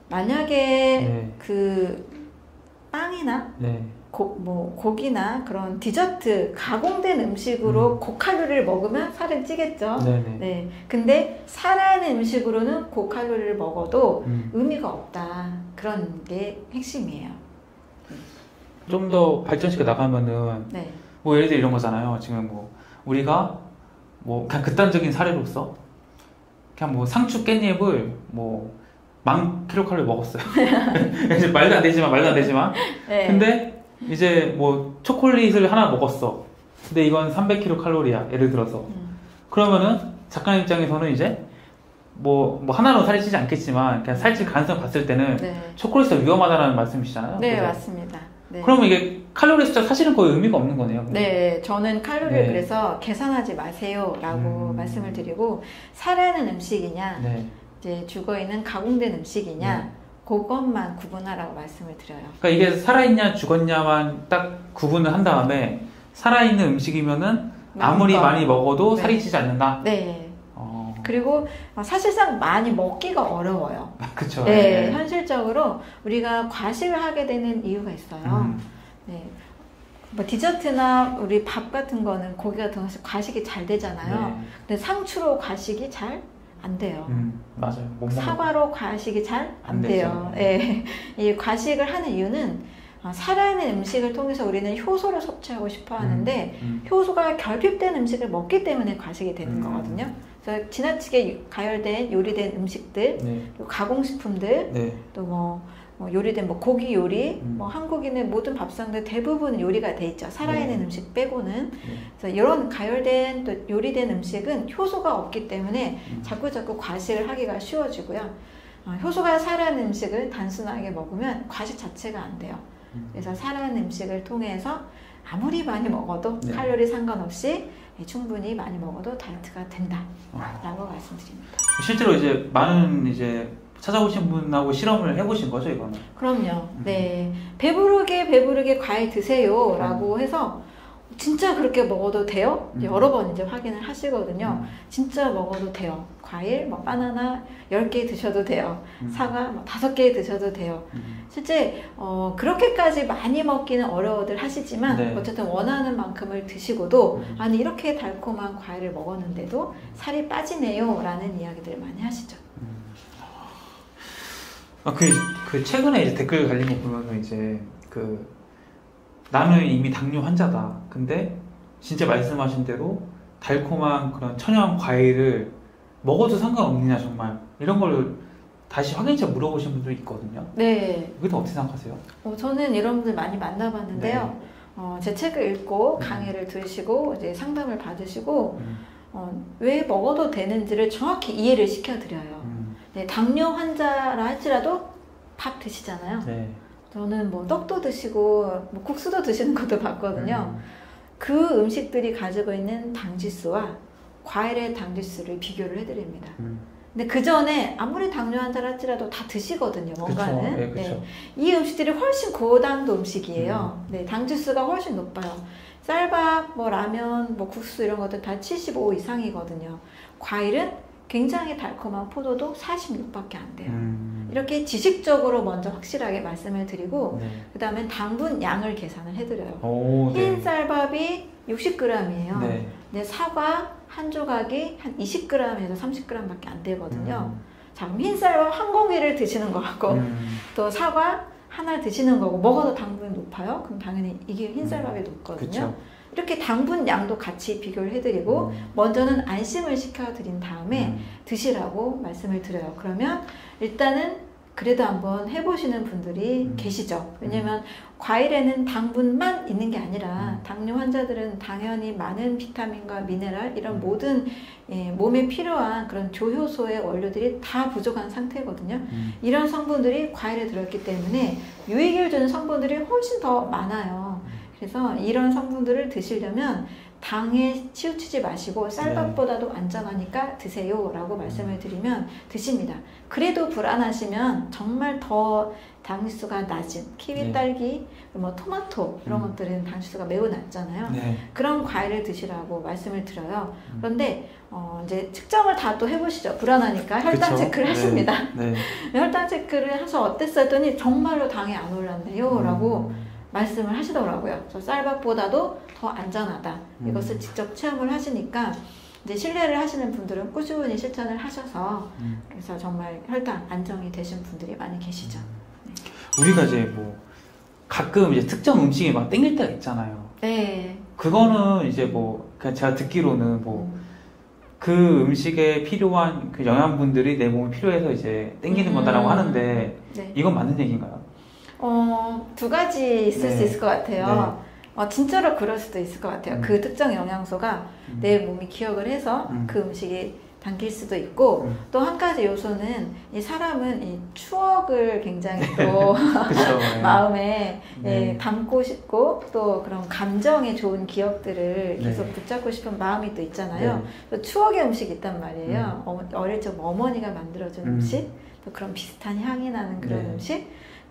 만약에 네. 그 빵이나 네. 고, 뭐 고기나 그런 디저트 가공된 음식으로 음. 고칼로리를 먹으면 살은 찌겠죠. 네네. 네. 근데 살아있는 음식으로는 고칼로리를 먹어도 음. 의미가 없다. 그런 게 핵심이에요. 좀 더 발전시켜 나가면은 네. 뭐 예를 들어 이런 거잖아요. 지금 뭐 우리가 뭐 그냥 극단적인 사례로서 그냥 뭐 상추 깻잎을 뭐만 킬로칼로리 먹었어요. 이제 말도 안 되지만 말도 안 되지만 네. 근데 이제 뭐 초콜릿을 하나 먹었어. 근데 이건 300킬로칼로리야. 예를 들어서 음. 그러면은 작가님 입장에서는 이제 뭐, 뭐 하나로 살이 찌지 않겠지만 그냥 살찔 가능성 봤을 때는 네. 초콜릿이 더 위험하다는 말씀이시잖아요. 네, 맞습니다. 네. 그러면 이게 칼로리 숫자 사실은 거의 의미가 없는 거네요. 네, 저는 칼로리를 네. 그래서 계산하지 마세요라고 음. 말씀을 드리고 살아있는 음식이냐, 네. 이제 죽어 있는 가공된 음식이냐, 네. 그것만 구분하라고 말씀을 드려요. 그러니까 이게 살아있냐 죽었냐만 딱 구분을 한 다음에 살아있는 음식이면은 아무리 많이 먹어도 네. 살이 찌지 않는다. 네. 어, 그리고 어, 사실상 많이 먹기가 어려워요. 그렇죠. 네, 현실적으로 우리가 과식을 하게 되는 이유가 있어요. 음, 네. 뭐 디저트나 우리 밥 같은 거는 고기 같은 것이 과식이 잘 되잖아요. 네. 근데 상추로 과식이 잘 안 돼요. 음, 맞아요. 사과로 과식이 잘안안 돼요. 예. 이 과식을 하는 이유는 어, 살아있는 음식을 통해서 우리는 효소를 섭취하고 싶어 하는데 음, 효소가 결핍된 음식을 먹기 때문에 과식이 되는 음. 거거든요. 그래서 지나치게 유- 가열된 요리된 음식들, 네. 가공식품들, 네. 또뭐 요리된 뭐 고기 요리, 음. 뭐 한국인의 모든 밥상들 대부분 요리가 돼 있죠. 살아있는 네. 음식 빼고는. 네. 그래서 이런 가열된 또 요리된 음식은 효소가 없기 때문에 음. 자꾸 자꾸 과식을 하기가 쉬워지고요. 어, 효소가 살아있는 음식을 단순하게 먹으면 과식 자체가 안 돼요. 음. 그래서 살아있는 음식을 통해서 아무리 많이 먹어도 네. 칼로리 상관없이 예, 충분히 많이 먹어도 다이어트가 된다라고 어. 말씀드립니다. 실제로 이제 많은 이제 찾아오신 분하고 실험을 해보신 거죠 이거는? 그럼요. 음. 네. 배부르게 배부르게 과일 드세요라고 해서 진짜 그렇게 먹어도 돼요? 음. 여러 번 이제 확인을 하시거든요. 음. 진짜 먹어도 돼요. 과일, 뭐 바나나 10개 드셔도 돼요. 음. 사과 뭐 5개 드셔도 돼요. 음. 실제 어, 그렇게까지 많이 먹기는 어려워들 하시지만 네. 어쨌든 원하는 만큼을 드시고도 음. 아니 이렇게 달콤한 과일을 먹었는데도 살이 빠지네요 라는 이야기들을 많이 하시죠. 아, 그, 그 최근에 이제 댓글 달린 거 보면은 이제 그 나는 이미 당뇨 환자다. 근데 진짜 말씀하신 대로 달콤한 그런 천연 과일을 먹어도 상관없느냐 정말 이런 걸 다시 확인차 물어보신 분도 있거든요. 네, 그게 어떻게 생각하세요? 어, 저는 이런 분들 많이 만나봤는데요. 네. 어, 제 책을 읽고 음. 강의를 들으시고 이제 상담을 받으시고 음, 어, 왜 먹어도 되는지를 정확히 이해를 시켜드려요. 음, 네, 당뇨 환자라 할지라도 밥 드시잖아요. 네. 저는 뭐 떡도 드시고 뭐 국수도 드시는 것도 봤거든요. 음, 그 음식들이 가지고 있는 당지수와 과일의 당지수를 비교를 해드립니다. 음. 근데 그 전에 아무리 당뇨 환자라 할지라도 다 드시거든요. 그쵸. 뭔가는. 네, 그쵸. 이 음식들이 훨씬 고당도 음식이에요. 네, 당지수가 훨씬 높아요. 쌀밥, 뭐 라면, 뭐 국수 이런 것들 다 75 이상이거든요. 과일은 굉장히 달콤한 포도도 46밖에 안 돼요. 음. 이렇게 지식적으로 먼저 확실하게 말씀을 드리고 네. 그 다음에 당분 양을 계산을 해드려요. 오, 네. 흰 쌀밥이 60g이에요. 네. 근데 사과 한 조각이 한 20g에서 30g밖에 안 되거든요. 자, 그럼 흰 쌀밥 한 공기를 드시는 거 같고 음. 또 사과 하나 드시는 거고 먹어도 당분이 높아요. 그럼 당연히 이게 흰 쌀밥이 높거든요. 그쵸. 이렇게 당분 양도 같이 비교를 해드리고 음. 먼저는 안심을 시켜드린 다음에 음. 드시라고 말씀을 드려요. 그러면 일단은 그래도 한번 해보시는 분들이 음. 계시죠. 왜냐면 과일에는 당분만 있는 게 아니라 음. 당뇨 환자들은 당연히 많은 비타민과 미네랄 이런 음. 모든 예, 몸에 필요한 그런 조효소의 원료들이 다 부족한 상태거든요. 음. 이런 성분들이 과일에 들어있기 때문에 유익을 주는 성분들이 훨씬 더 많아요. 그래서 이런 성분들을 드시려면 당에 치우치지 마시고 쌀밥보다도 안전하니까 드세요 라고 말씀을 드리면 드십니다. 그래도 불안하시면 정말 더 당지수가 낮은 키위, 네. 딸기, 뭐 토마토 이런 음. 것들은 당지수가 매우 낮잖아요. 네. 그런 과일을 드시라고 말씀을 드려요. 음. 그런데 어, 이제 측정을 다 또 해보시죠. 불안하니까 혈당 그쵸? 체크를 네. 하십니다. 네. 혈당 체크를 해서 어땠어 했더니 정말로 당이 안 올랐네요. 라고 음. 말씀을 하시더라고요. 그래서 쌀밥보다도 더 안전하다. 음. 이것을 직접 체험을 하시니까 이제 신뢰를 하시는 분들은 꾸준히 실천을 하셔서 음. 그래서 정말 혈당 안정이 되신 분들이 많이 계시죠. 우리가 이제 뭐 가끔 이제 특정 음식이 막 땡길 때가 있잖아요. 네. 그거는 이제 뭐 그냥 제가 듣기로는 뭐 음. 그 음식에 필요한 그 영양분들이 내 몸에 필요해서 이제 땡기는 음. 거다라고 하는데 네. 이건 맞는 얘기인가요? 어, 두 가지 있을 네. 수 있을 것 같아요. 어, 진짜로 그럴 수도 있을 것 같아요. 음. 그 특정 영양소가 음. 내 몸이 기억을 해서 음. 그 음식이 당길 수도 있고 음. 또한 가지 요소는 이 사람은 이 추억을 굉장히 또 그렇죠. 네. 마음에 네. 예, 담고 싶고 또 그런 감정에 좋은 기억들을 네. 계속 붙잡고 싶은 마음이 또 있잖아요. 네. 또 추억의 음식이 있단 말이에요. 어머- 어릴 적 어머니가 만들어준 음. 음. 식, 또 그런 비슷한 향이 나는 그런 네. 음식,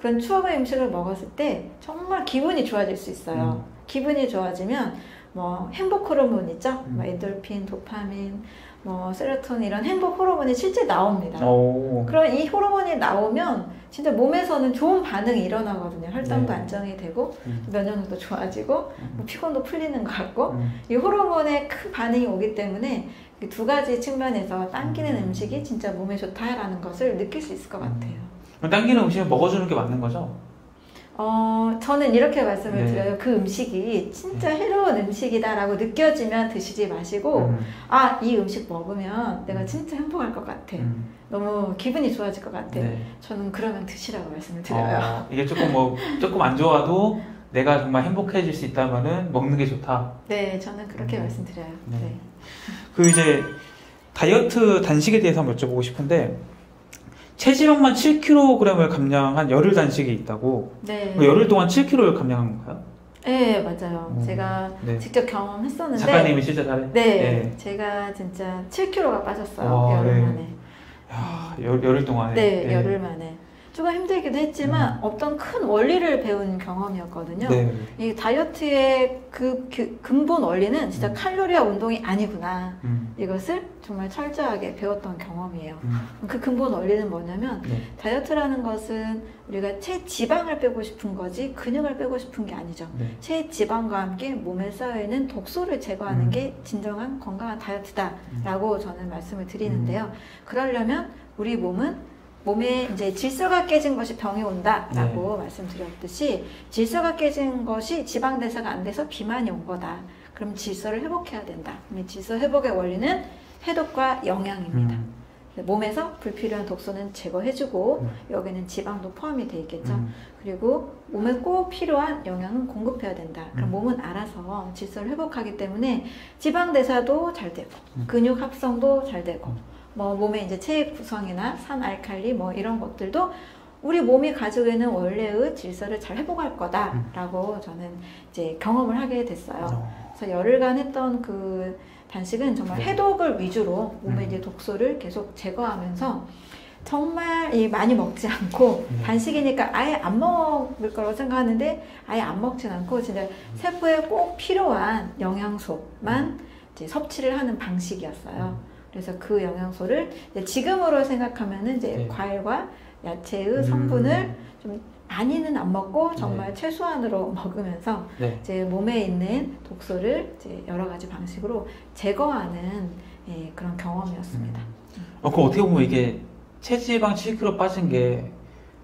그런 추억의 음식을 먹었을 때 정말 기분이 좋아질 수 있어요. 기분이 좋아지면 뭐 행복 호르몬 있죠? 음. 뭐 엔돌핀, 도파민, 뭐 세로토닌 이런 행복 호르몬이 실제 나옵니다. 오. 그럼 이 호르몬이 나오면 진짜 몸에서는 좋은 반응이 일어나거든요. 혈당도 네. 안정이 되고 음. 면역력도 좋아지고 음. 뭐 피곤도 풀리는 것 같고 음. 이 호르몬에 큰 반응이 오기 때문에 이두 가지 측면에서 당기는 음. 음식이 진짜 몸에 좋다라는 것을 느낄 수 있을 것 같아요. 당기는 음식을 먹어주는 게 맞는 거죠? 어, 저는 이렇게 말씀을 네. 드려요. 그 음식이 진짜 해로운 음식이다라고 느껴지면 드시지 마시고, 음. 아, 이 음식 먹으면 내가 진짜 행복할 것 같아. 음. 너무 기분이 좋아질 것 같아. 네. 저는 그러면 드시라고 말씀을 드려요. 어, 이게 조금 뭐 조금 안 좋아도 내가 정말 행복해질 수 있다면은 먹는 게 좋다. 네, 저는 그렇게 음. 말씀드려요. 네. 네. 그 이제 다이어트 단식에 대해서 한번 여쭤보고 싶은데 체지방만 7kg을 감량한 열흘 단식이 있다고 네. 그 열흘 동안 7kg를 감량한 건가요? 네, 맞아요. 음, 제가 네. 직접 경험했었는데. 작가님이 실제 잘해. 네, 제가 진짜 7kg가 빠졌어요. 와, 열흘 네. 만에. 야, 열, 열흘 동안에. 네, 열흘 만에. 조금 힘들기도 했지만 음. 어떤 큰 원리를 배운 경험이었거든요. 네. 이 다이어트의 그, 그 근본 원리는 진짜 음. 칼로리와 운동이 아니구나. 음, 이것을 정말 철저하게 배웠던 경험이에요. 음, 그 근본 원리는 뭐냐면 네. 다이어트라는 것은 우리가 체지방을 빼고 싶은 거지 근육을 빼고 싶은 게 아니죠. 네. 체지방과 함께 몸에 쌓여있는 독소를 제거하는 음. 게 진정한 건강한 다이어트다라고 저는 말씀을 드리는데요. 음. 그러려면 우리 몸은 몸에 이제 질서가 깨진 것이 병이 온다라고 네. 말씀드렸듯이 질서가 깨진 것이 지방 대사가 안 돼서 비만이 온 거다. 그럼 질서를 회복해야 된다. 질서 회복의 원리는 해독과 영양입니다. 음, 몸에서 불필요한 독소는 제거해주고 음. 여기는 지방도 포함이 돼 있겠죠. 음, 그리고 몸에 꼭 필요한 영양은 공급해야 된다. 그럼 음. 몸은 알아서 질서를 회복하기 때문에 지방 대사도 잘 되고 음. 근육 합성도 잘 되고 음. 뭐 몸의 이제 체액 구성이나 산 알칼리 뭐 이런 것들도 우리 몸이 가지고 있는 원래의 질서를 잘 회복할 거다라고 저는 이제 경험을 하게 됐어요. 어, 그래서 열흘간 했던 그 단식은 정말 네. 해독을 위주로 몸에 음. 이제 독소를 계속 제거하면서 정말 이 많이 먹지 않고 네. 단식이니까 아예 안 먹을 거라고 생각하는데 아예 안 먹진 않고 진짜 세포에 꼭 필요한 영양소만 이제 섭취를 하는 방식이었어요. 그래서 그 영양소를 지금으로 생각하면은 이제 네. 과일과 야채의 음. 성분을 좀 많이는 안 먹고 정말 최소한으로 먹으면서 네. 이제 몸에 있는 독소를 이제 여러 가지 방식으로 제거하는 예, 그런 경험이었습니다. 어, 그럼 어떻게 보면 이게 체지방 7kg 빠진 게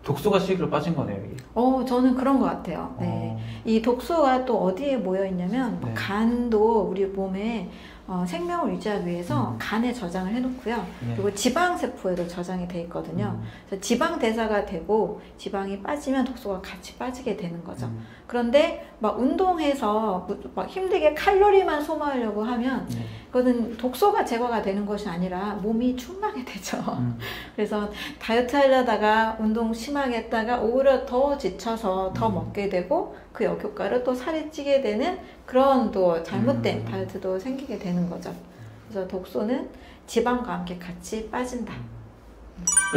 독소가 7kg 빠진 거네요, 이게. 어, 저는 그런 것 같아요. 네. 어, 이 독소가 또 어디에 모여 있냐면 뭐 네. 간도 우리 몸에 어, 생명을 유지하기 위해서 음. 간에 저장을 해놓고요. 네. 그리고 지방 세포에도 저장이 돼 있거든요. 음, 그래서 지방 대사가 되고 지방이 빠지면 독소가 같이 빠지게 되는 거죠. 음, 그런데 막 운동해서 막 힘들게 칼로리만 소모하려고 하면 네. 그거는 독소가 제거가 되는 것이 아니라 몸이 축나게 되죠. 음, 그래서 다이어트 하려다가 운동 심하게 했다가 오히려 더 지쳐서 더 음. 먹게 되고 그 역효과로 또 살이 찌게 되는 그런 또 잘못된 음. 다이어트도 생기게 되는 거죠. 그래서 독소는 지방과 함께 같이 빠진다.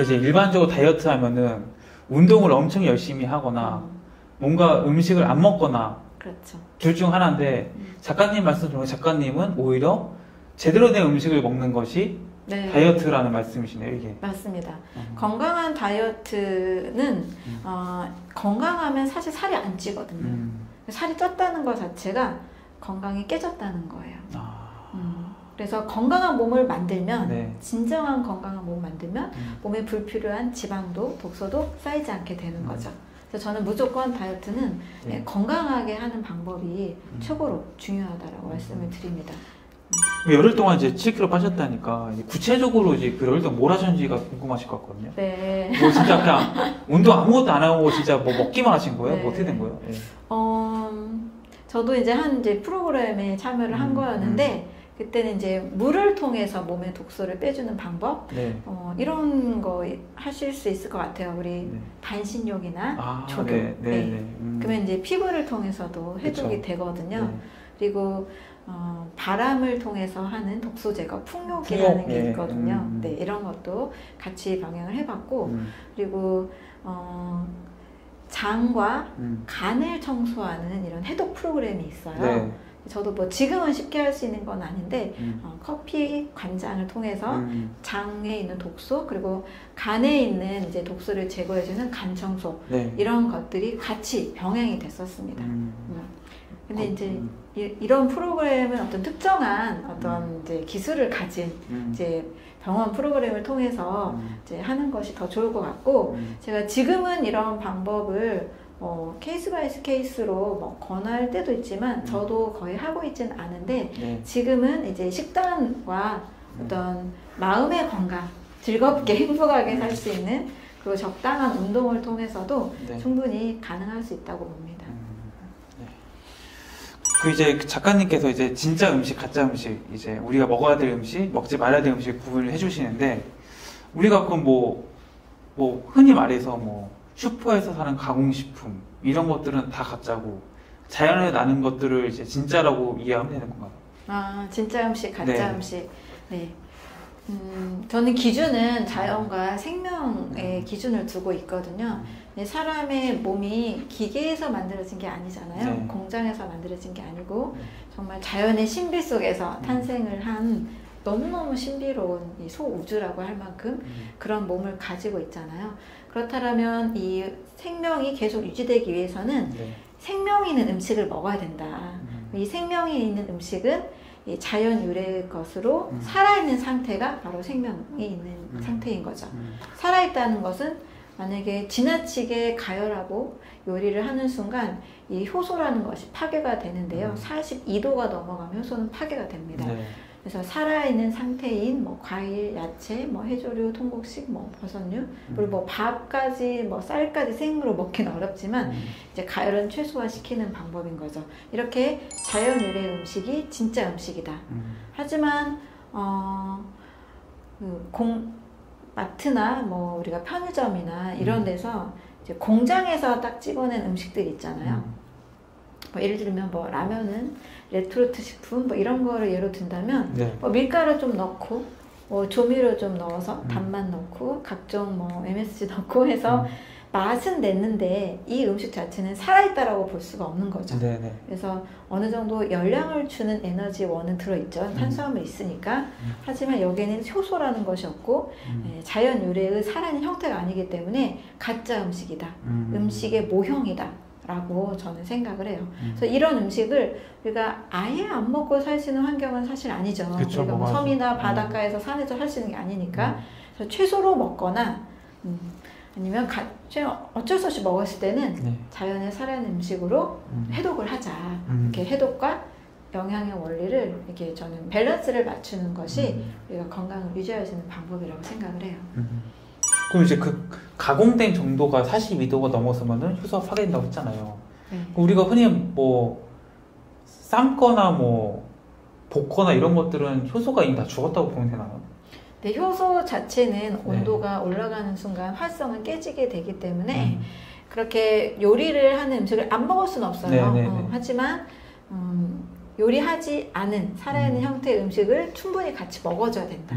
이제 일반적으로 다이어트 하면은 운동을 엄청 열심히 하거나 음, 뭔가 음식을 안 먹거나 그렇죠. 둘 중 하나인데 음. 작가님 말씀 중에 작가님은 오히려 제대로 된 음식을 먹는 것이 네. 다이어트라는 말씀이시네요, 이게. 맞습니다. 음. 건강한 다이어트는 어, 건강하면 사실 살이 안 찌거든요. 음. 살이 쪘다는 것 자체가 건강이 깨졌다는 거예요. 아, 음, 그래서 건강한 몸을 만들면 네. 진정한 건강한 몸을 만들면 음. 몸에 불필요한 지방도 독소도 쌓이지 않게 되는 음. 거죠. 그래서 저는 무조건 다이어트는 네. 예, 건강하게 하는 방법이 음. 최고로 중요하다라고 말씀을 드립니다. 열흘 동안 이제 7kg 빠졌다니까 구체적으로 이제 그 열흘 동안 뭘 하셨는지가 궁금하실 것 같거든요. 네. 뭐 진짜 그냥 운동 아무것도 안 하고 진짜 뭐 먹기만 하신 거예요? 네. 뭐 어떻게 된 거예요? 예. 어, 저도 이제 한 이제 프로그램에 참여를 한 음, 거였는데 그때는 이제 물을 통해서 몸에 독소를 빼주는 방법 네. 어, 이런 거 하실 수 있을 것 같아요. 우리 네. 반신욕이나 아, 조교. 네, 네, 네. 네. 음. 그러면 이제 피부를 통해서도 해독이 그쵸. 되거든요. 네. 그리고 어, 바람을 통해서 하는 독소 제거, 풍욕, 게 예. 있거든요. 음. 네, 이런 것도 같이 병행을 해봤고 음, 그리고 어, 장과 음. 간을 청소하는 이런 해독 프로그램이 있어요. 네. 저도 뭐 지금은 쉽게 할 수 있는 건 아닌데 음. 어, 커피 관장을 통해서 음. 장에 있는 독소 그리고 간에 있는 이제 독소를 제거해주는 간 청소 네. 이런 것들이 같이 병행이 됐었습니다. 음. 음. 근데 어, 이제 음. 이, 이런 프로그램은 어떤 특정한 어떤 이제 기술을 가진 음. 이제 병원 프로그램을 통해서 음. 이제 하는 것이 더 좋을 것 같고 음. 제가 지금은 이런 방법을 어, case by case로 뭐 권할 때도 있지만 음. 저도 거의 하고 있진 않은데 네. 지금은 이제 식단과 음. 어떤 마음의 건강 즐겁게 행복하게 살 수 있는 그리고 적당한 운동을 통해서도 네. 충분히 가능할 수 있다고 봅니다. 그 이제 그 작가님께서 이제 진짜 음식, 가짜 음식, 이제 우리가 먹어야 될 음식, 먹지 말아야 될 음식 구분을 해주시는데 우리가 그럼 뭐, 뭐 흔히 말해서 뭐 슈퍼에서 사는 가공식품 이런 것들은 다 가짜고 자연에 나는 것들을 이제 진짜라고 이해하면 되는 건가요? 아, 진짜 음식, 가짜 네. 음식. 네. 음, 저는 기준은 자연과 생명의 기준을 두고 있거든요. 네, 사람의 몸이 기계에서 만들어진 게 아니잖아요. 네. 공장에서 만들어진 게 아니고 네. 정말 자연의 신비 속에서 음. 탄생을 한 너무너무 신비로운 이 소우주라고 할 만큼 그런 몸을 가지고 있잖아요. 그렇다면 이 생명이 계속 유지되기 위해서는 네. 생명이 있는 음식을 먹어야 된다. 음. 이 생명이 있는 음식은 이 자연 유래의 것으로 음. 살아있는 상태가 바로 생명이 있는 음. 상태인 거죠. 음. 살아있다는 것은 만약에 지나치게 가열하고 요리를 하는 순간 이 효소라는 것이 파괴가 되는데요. 음. 42도가 넘어가면 효소는 파괴가 됩니다. 네. 그래서 살아있는 상태인 뭐 과일, 야채, 뭐 해조류, 통곡식, 뭐 버섯류, 그리고 뭐 밥까지, 뭐 쌀까지 생으로 먹기는 어렵지만 음. 이제 가열은 최소화시키는 방법인 거죠. 이렇게 자연 유래 음식이 진짜 음식이다. 음. 하지만 어, 그 공, 마트나 뭐 우리가 편의점이나 이런 음. 데서 이제 공장에서 딱 찍어낸 음식들 있잖아요. 음. 뭐 예를 들면 뭐 라면은 레토르트 식품 뭐 이런 거를 예로 든다면 네. 뭐 밀가루 좀 넣고 뭐 조미료 좀 넣어서 음. 단맛 넣고 각종 뭐 MSG 넣고 해서 음. 맛은 냈는데 이 음식 자체는 살아있다라고 볼 수가 없는 거죠. 네네. 그래서 어느 정도 열량을 주는 에너지원은 들어있죠. 탄수화물이 있으니까. 음. 하지만 여기에는 효소라는 것이 없고 음. 예, 자연 유래의 살아있는 형태가 아니기 때문에 가짜 음식이다. 음. 음식의 모형이다. 라고 저는 생각을 해요. 음. 그래서 이런 음식을 우리가 아예 안 먹고 살 수 있는 환경은 사실 아니죠. 그쵸, 우리가 뭐 먹어야죠. 섬이나 음. 바닷가에서 산에서 살 수 있는 게 아니니까 음. 그래서 채소로 먹거나 음, 아니면 가, 어쩔 수 없이 먹었을 때는 네. 자연의 살아있는 음식으로 음. 해독을 하자. 음. 이렇게 해독과 영양의 원리를 이렇게 저는 밸런스를 맞추는 것이 음. 우리가 건강을 유지할 수 있는 방법이라고 생각을 해요. 음. 그럼 이제 그 가공된 정도가 42도가 넘어서면은 효소가 파괴된다고 했잖아요. 네. 우리가 흔히 뭐 삶거나 뭐 볶거나 이런 것들은 효소가 이미 다 죽었다고 보면 되나요? 근데 효소 네. 자체는 온도가 올라가는 순간 활성은 깨지게 되기 때문에 음. 그렇게 요리를 하는 음식을 안 먹을 수는 없어요. 네, 네, 어, 네. 하지만 음, 요리하지 않은 살아있는 음. 형태의 음식을 충분히 같이 먹어줘야 된다.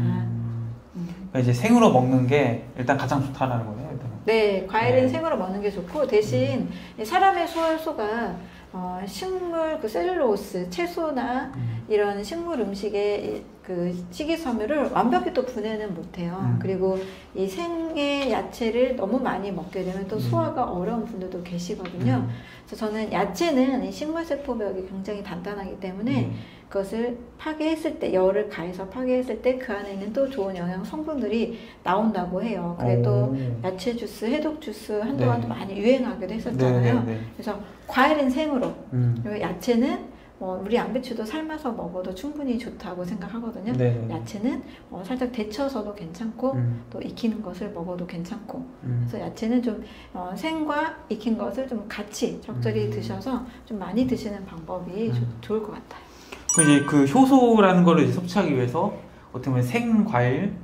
음. 음. 그러니까 이제 생으로 먹는 게 일단 가장 좋다는 거네요. 일단은. 네, 과일은 네. 생으로 먹는 게 좋고 대신 이 사람의 소화효소가 어, 식물 그 셀룰로스, 채소나 음. 이런 식물 음식의 이- 그 식이섬유를 완벽히 또 분해는 못해요. 음. 그리고 이 생의 야채를 너무 많이 먹게 되면 또 음. 소화가 어려운 분들도 계시거든요. 음. 그래서 저는 야채는 이 식물세포벽이 굉장히 단단하기 때문에 음. 그것을 파괴했을 때 열을 가해서 파괴했을 때 그 안에 있는 또 좋은 영양 성분들이 나온다고 해요. 그래 또 오. 야채 주스, 해독 주스 한동안 네. 또 많이 유행하기도 했었잖아요. 네, 네, 네. 그래서 과일은 생으로, 음. 그리고 야채는 뭐 우리 양배추도 삶아서 먹어도 충분히 좋다고 생각하거든요. 네, 네. 야채는 어, 살짝 데쳐서도 괜찮고 음. 또 익히는 것을 먹어도 괜찮고 음. 그래서 야채는 좀 어, 생과 익힌 것을 좀 같이 적절히 음. 드셔서 좀 많이 드시는 방법이 음. 조- 좋을 것 같아요. 그 이제 그 효소라는 거를 이제 섭취하기 위해서 어떻게 보면 생 과일,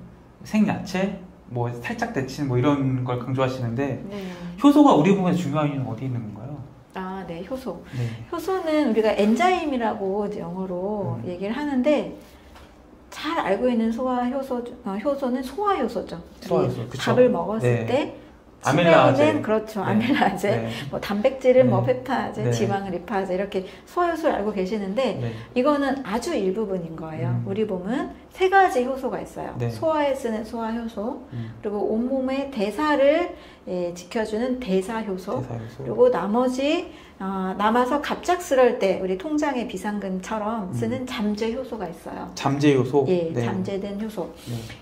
생 야채, 뭐 살짝 데치는 뭐 이런 걸 강조하시는데 네. 효소가 우리 몸에 중요한 이유는 어디 있는 건가요? 아, 네, 효소. 네. 효소는 우리가 엔자임이라고 영어로 음. 얘기를 하는데 잘 알고 있는 소화 효소 어, 효소는 소화 효소죠. 소화 효소, 우리 그쵸. 밥을 먹었을 네. 때. 치매는 그렇죠. 네. 아밀라제, 네. 뭐 단백질은 뭐 네. 펩타제, 네. 지방은 리파제 이렇게 소화 효소를 알고 계시는데 네. 이거는 아주 일부분인 거예요. 음. 우리 몸은 세 가지 효소가 있어요. 네. 소화에 쓰는 소화 효소, 음. 그리고 온몸의 대사를 예, 지켜주는 대사 효소, 대사효소. 그리고 나머지 어, 남아서 갑작스러울 때 우리 통장의 비상금처럼 쓰는 잠재 효소가 있어요. 잠재 효소. 예, 음. 네. 잠재된 효소.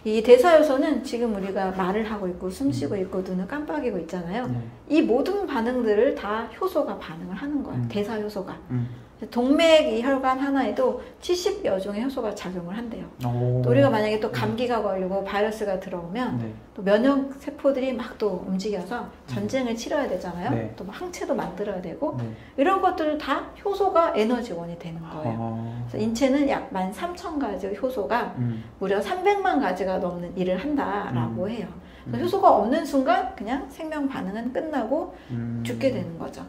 네. 이 대사 효소는 지금 우리가 말을 하고 있고 숨 쉬고 있고 눈을 깜빡이고 있잖아요. 네. 이 모든 반응들을 다 효소가 반응을 하는 거예요. 음. 대사 효소가. 음. 동맥 이 혈관 하나에도 70여 종의 효소가 작용을 한대요. 오. 또 우리가 만약에 또 감기가 걸리고 바이러스가 들어오면 네. 또 면역 세포들이 막 또 움직여서 전쟁을 치러야 되잖아요. 네. 또뭐 항체도 만들어야 되고 네. 이런 것들은 다 효소가 에너지원이 되는 거예요. 아. 그래서 인체는 약 13,000가지 효소가 음. 무려 300만 가지가 넘는 일을 한다라고 음. 해요. 음. 효소가 없는 순간 그냥 생명 반응은 끝나고 음. 죽게 되는 거죠.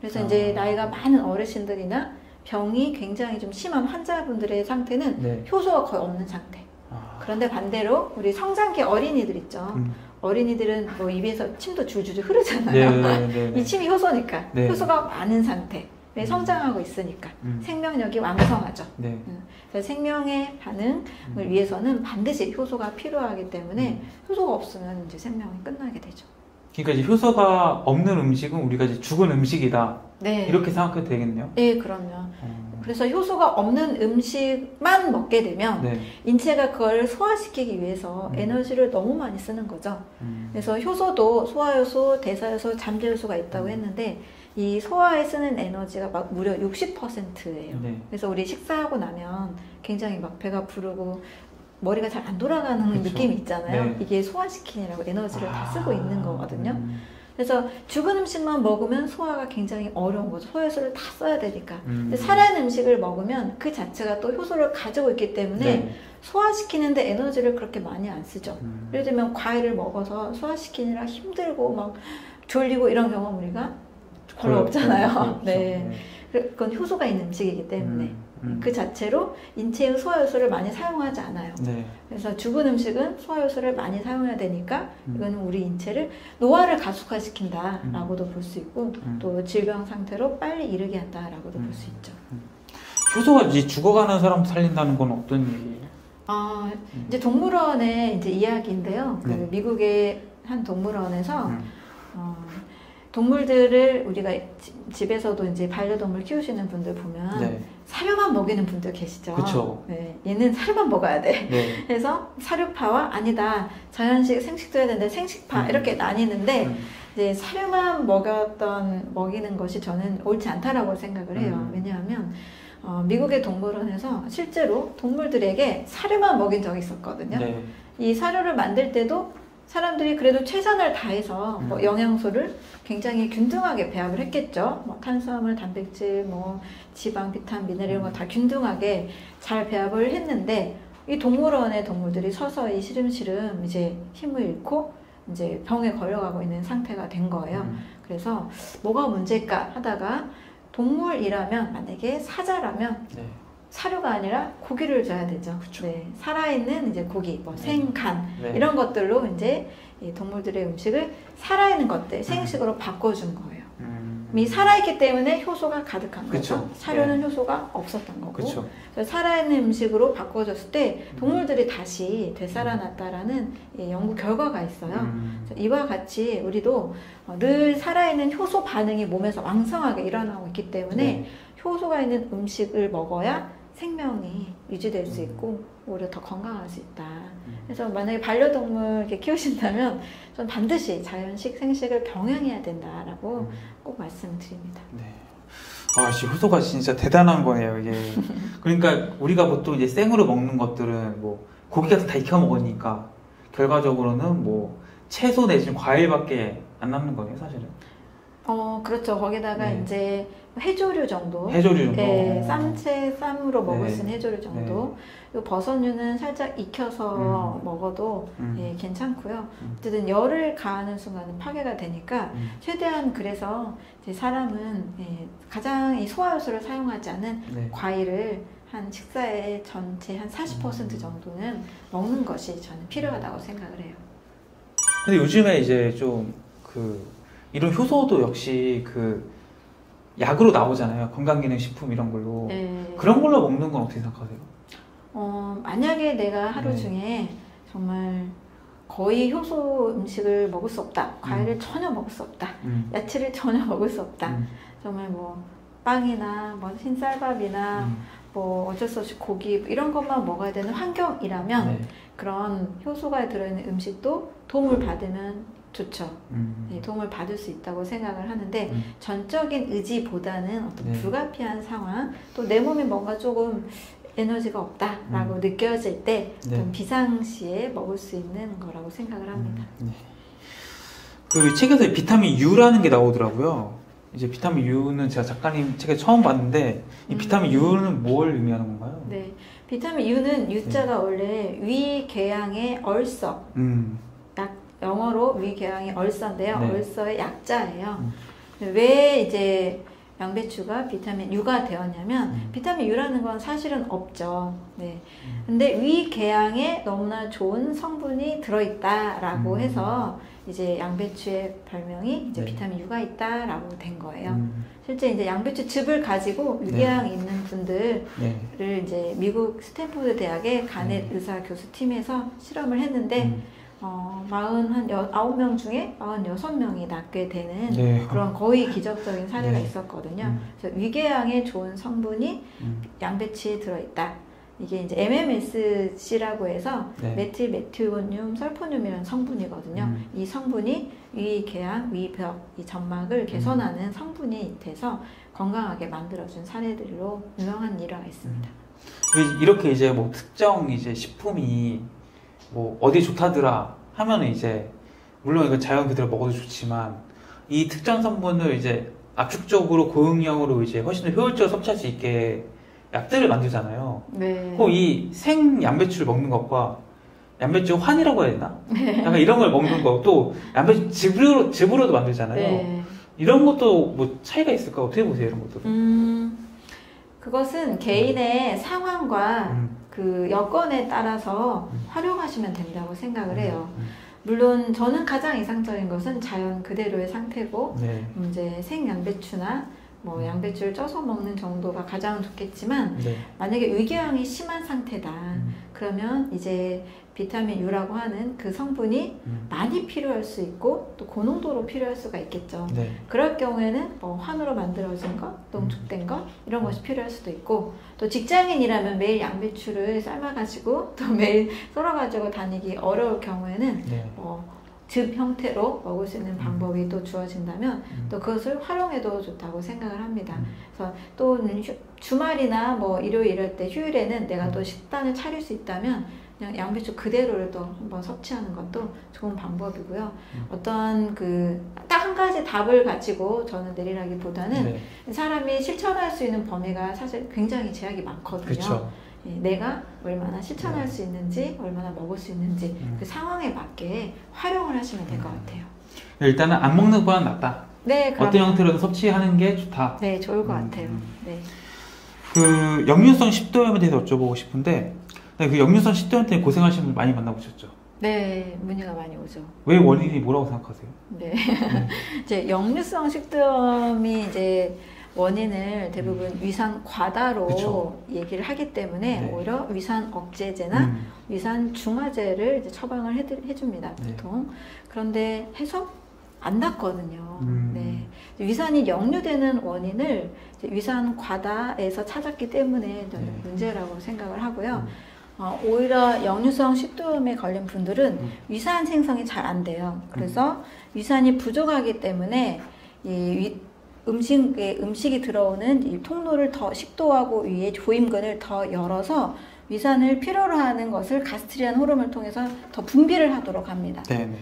그래서 아. 이제 나이가 많은 어르신들이나 병이 굉장히 좀 심한 환자분들의 상태는 네. 효소가 거의 없는 상태. 아, 그런데 반대로 우리 성장기 어린이들 있죠. 음. 어린이들은 뭐 입에서 침도 줄줄 흐르잖아요. 네, 네, 네, 네. 이 침이 효소니까 네. 효소가 많은 상태. 왜 음. 성장하고 있으니까 음. 생명력이 왕성하죠. 네. 그래서 생명의 반응을 음. 위해서는 반드시 효소가 필요하기 때문에 음. 효소가 없으면 이제 생명이 끝나게 되죠. 그러니까 이제 효소가 없는 음식은 우리가 이제 죽은 음식이다 네. 이렇게 생각해도 되겠네요. 네, 그럼요. 어, 그래서 효소가 없는 음식만 먹게 되면 네. 인체가 그걸 소화시키기 위해서 음. 에너지를 너무 많이 쓰는 거죠. 음. 그래서 효소도 소화효소, 대사효소, 잠재효소가 있다고 음. 했는데 이 소화에 쓰는 에너지가 막 무려 60%예요. 네. 그래서 우리 식사하고 나면 굉장히 막 배가 부르고 머리가 잘 안 돌아가는 그쵸. 느낌이 있잖아요. 네. 이게 소화시키느라고 에너지를 다 아, 쓰고 있는 거거든요. 음. 그래서 죽은 음식만 먹으면 소화가 굉장히 어려운 거죠. 소화효소를 다 써야 되니까. 음. 근데 살아있는 음식을 먹으면 그 자체가 또 효소를 가지고 있기 때문에 네. 소화시키는데 에너지를 그렇게 많이 안 쓰죠. 음. 예를 들면 과일을 먹어서 소화시키느라 힘들고 막 졸리고 이런 경험 우리가 별로 없잖아요. 그렇죠. 네. 그건 효소가 있는 음식이기 때문에 음, 음. 그 자체로 인체의 소화효소를 많이 사용하지 않아요. 네. 그래서 죽은 음식은 소화효소를 많이 사용해야 되니까 음. 이거는 우리 인체를 노화를 가속화시킨다라고도 볼수 있고 음. 또 질병 상태로 빨리 이르게 한다라고도 음. 볼수 있죠. 효소가 이제 죽어가는 사람 살린다는 건 어떤 얘기예요? 아 이제 동물원의 이제 이야기인데요. 그 네. 미국의 한 동물원에서 음. 어, 동물들을 우리가 지- 집에서도 이제 반려동물 키우시는 분들 보면 네. 사료만 먹이는 분들 계시죠. 그쵸. 네, 얘는 사료만 먹어야 돼. 네. 그래서 사료파와 아니다 자연식 생식도 해야 되는데 생식파 음. 이렇게 나뉘는데 음. 이제 사료만 먹였던 먹이는 것이 저는 옳지 않다라고 생각을 해요. 음. 왜냐하면 어, 미국의 동물원에서 실제로 동물들에게 사료만 먹인 적이 있었거든요. 네. 이 사료를 만들 때도 사람들이 그래도 최선을 다해서 뭐 음. 영양소를 굉장히 균등하게 배합을 했겠죠. 뭐 탄수화물, 단백질, 뭐 지방, 비타민, 미네랄 이런 거 다 균등하게 잘 배합을 했는데 이 동물원의 동물들이 서서히 시름시름 이제 힘을 잃고 이제 병에 걸려가고 있는 상태가 된 거예요. 음. 그래서 뭐가 문제일까 하다가 동물이라면 만약에 사자라면 네. 사료가 아니라 고기를 줘야 되죠. 네, 살아있는 이제 고기, 뭐 네. 생간 네. 이런 것들로 이제 이 동물들의 음식을 살아있는 것들 생식으로 바꿔준 거예요. 음. 이 살아있기 때문에 효소가 가득한 거죠. 그쵸. 사료는 효소가 없었던 거고 그렇죠. 그래서 살아있는 음식으로 바꿔줬을 때 음. 동물들이 다시 되살아났다라는 이 연구 결과가 있어요. 음. 이와 같이 우리도 어, 늘 살아있는 효소 반응이 몸에서 왕성하게 일어나고 있기 때문에 네. 효소가 있는 음식을 먹어야 생명이 유지될 수 음. 있고 오히려 더 건강할 수 있다. 음. 그래서 만약에 반려동물 이렇게 키우신다면 전 반드시 자연식 생식을 병행해야 된다라고 음. 꼭 말씀드립니다. 네. 아, 씨, 효소가 진짜 대단한 거네요, 이게. 그러니까 우리가 보통 이제 생으로 먹는 것들은 뭐 고기 같은 거다 익혀 먹으니까 결과적으로는 뭐 채소 내지는 과일밖에 안 남는 거네요, 사실은. 어 그렇죠. 거기다가 네. 이제 해조류 정도. 해조류 정도. 네, 쌈채 쌈으로 먹을 네. 수 있는 해조류 정도. 요 버섯류는 살짝 익혀서 먹어도 음. 예, 괜찮고요. 음. 어쨌든 열을 가하는 순간은 파괴가 되니까 음. 최대한 그래서 사람은 예, 가장 이 소화효소를 사용하지 않은 네. 과일을 한 식사의 전체 한 40% 음. 정도는 먹는 것이 저는 필요하다고 생각을 해요. 근데 요즘에 이제 좀그 이런 효소도 역시 그 약으로 나오잖아요. 건강기능식품 이런 걸로. 예. 그런 걸로 먹는 건 어떻게 생각하세요? 어, 만약에 내가 하루 네. 중에 정말 거의 효소 음식을 먹을 수 없다. 과일을 전혀 먹을 수 없다. 음. 야채를 전혀 먹을 수 없다. 음. 정말 뭐 빵이나 뭐 흰쌀밥이나 음. 뭐 어쩔 수 없이 고기 이런 것만 먹어야 되는 환경이라면 네. 그런 효소가 들어있는 음식도 도움을 받으면 좋죠. 음. 네, 도움을 받을 수 있다고 생각을 하는데 음. 전적인 의지보다는 어떤 네. 불가피한 상황 또 내 몸에 뭔가 조금 에너지가 없다라고 음. 느껴질 때 네. 비상시에 먹을 수 있는 거라고 생각을 합니다. 음, 네. 그 책에서 비타민 U라는 게 나오더라고요. 이제 비타민 U는 제가 작가님 책에 처음 봤는데 이 음. 비타민 U는 뭘 의미하는 건가요? 네, 비타민 U는 U자가 원래 위궤양의 음, 영어로 위궤양의 얼서인데요. 네. 얼서의 약자예요. 음. 왜 이제 양배추가 비타민 U가 되었냐면 음. 비타민 U라는 건 사실은 없죠. 네. 음. 근데 위 궤양에 너무나 좋은 성분이 들어있다라고 음. 해서 이제 양배추의 별명이 이제 네. 비타민 U가 있다라고 된 거예요. 음, 실제 이제 양배추 즙을 가지고 네. 위궤양 있는 분들을 네. 이제 미국 스탠포드 대학의 가넷 의사 교수 팀에서 실험을 했는데 음, 어, 49명 중에 46명이 낫게 되는 네. 그런 거의 기적적인 사례가 네. 있었거든요. 음. 그래서 위궤양에 좋은 성분이 음, 양배추에 들어있다. 이게 이제 MMSC라고 해서 네. methyl methionine sulfonium이라는 성분이거든요. 음. 이 성분이 위궤양, 위벽, 이 점막을 음. 개선하는 성분이 돼서 건강하게 만들어준 사례들로 유명한 일화가 있습니다. 이- 이렇게 이제 뭐 특정 이제 식품이 뭐 어디 좋다더라 하면은 이제 물론 이건 자연 그대로 먹어도 좋지만 이 특정 성분을 이제 압축적으로 고용량으로 이제 훨씬 더 효율적으로 섭취할 수 있게 약들을 만들잖아요. 네. 꼭이생 양배추를 먹는 것과 양배추 환이라고 해야 되나? 네. 약간 이런 걸 먹는 거 또 양배추 즙으로 즙으로도 만들잖아요. 네. 이런 것도 뭐 차이가 있을까 어떻게 보세요 이런 것들은? 음, 그것은 개인의 상황과 음, 그 여건에 따라서 음. 활용하시면 된다고 생각을 해요. 음, 물론 저는 가장 이상적인 것은 자연 그대로의 상태고 네. 음, 이제 생 양배추나 뭐 양배추를 쪄서 먹는 정도가 가장 좋겠지만 네. 만약에 위궤양이 심한 상태다. 음, 그러면 이제 비타민 U라고 하는 그 성분이 음, 많이 필요할 수 있고 또 고농도로 필요할 수가 있겠죠. 네. 그럴 경우에는 뭐 환으로 만들어진 것, 농축된 것 이런 것이 필요할 수도 있고 또 직장인이라면 매일 양배추를 삶아가지고 또 매일 썰어가지고 다니기 어려울 경우에는 네. 뭐즙 형태로 먹을 수 있는 방법이 또 주어진다면 음. 또 그것을 활용해도 좋다고 생각을 합니다. 음. 그래서 또는 휴- 주말이나 뭐 일요일 이럴 때 휴일에는 내가 음. 또 식단을 차릴 수 있다면 그냥 양배추 그대로를 또 한번 섭취하는 것도 좋은 방법이고요. 음. 어떤 그 딱 한 가지 답을 가지고 저는 내리라기보다는 네. 사람이 실천할 수 있는 범위가 사실 굉장히 제약이 많거든요. 그렇죠. 예, 내가 얼마나 실천할 네. 수 있는지, 얼마나 먹을 수 있는지 음. 그 상황에 맞게 활용을 하시면 될것 음. 같아요. 일단은 안 먹는 것보다는 낫다. 네, 어떤 형태로든 섭취하는 게 좋다. 네 좋을 것 음, 같아요. 음. 네. 그 역류성 식도염에 대해서 여쭤보고 싶은데 네, 그 역류성 식도염 때문에 고생하시는 분 많이 만나보셨죠? 네, 문의가 많이 오죠. 왜 원인이 뭐라고 생각하세요? 네. 네. 이제 역류성 식도염이 이제 원인을 대부분 위산 과다로 음. 그쵸. 얘기를 하기 때문에 네. 오히려 위산 억제제나 음, 위산 중화제를 이제 처방을 해드, 해줍니다 네. 보통 그런데 해서 안 낫거든요. 음. 네. 위산이 역류되는 원인을 위산 과다에서 찾았기 때문에 저는 네. 문제라고 생각을 하고요. 음. 어, 오히려 역류성 식도염에 걸린 분들은 음. 위산 생성이 잘 안 돼요. 그래서 위산이 부족하기 때문에 이 위- 음식에 음식이 들어오는 이 통로를 더 식도하고 위에 조임근을 더 열어서 위산을 필요로 하는 것을 가스트리안 호르몬을 통해서 더 분비를 하도록 합니다. 네, 네.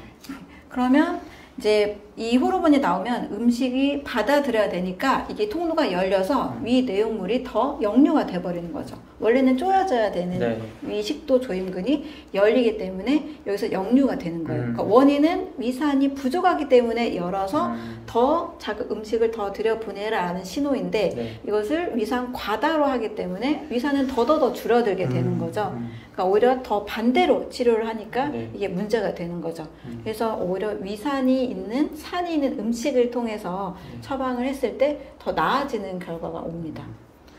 그러면 이제 이 호르몬이 나오면 음식이 받아들여야 되니까 이게 통로가 열려서 위 내용물이 더 역류가 돼버리는 거죠. 원래는 쪼여져야 되는 네. 위 식도 조임근이 열리기 때문에 여기서 역류가 되는 거예요. 음. 그러니까 원인은 위산이 부족하기 때문에 열어서 음, 더 자극 음식을 더 들여 보내라는 신호인데 네. 이것을 위산 과다로 하기 때문에 위산은 더더더 줄어들게 되는 음, 거죠. 음, 그러니까 오히려 더 반대로 치료를 하니까 네. 이게 문제가 되는 거죠. 음. 그래서 오히려 위산이 있는 산이 있는 음식을 통해서 네. 처방을 했을 때 더 나아지는 결과가 옵니다.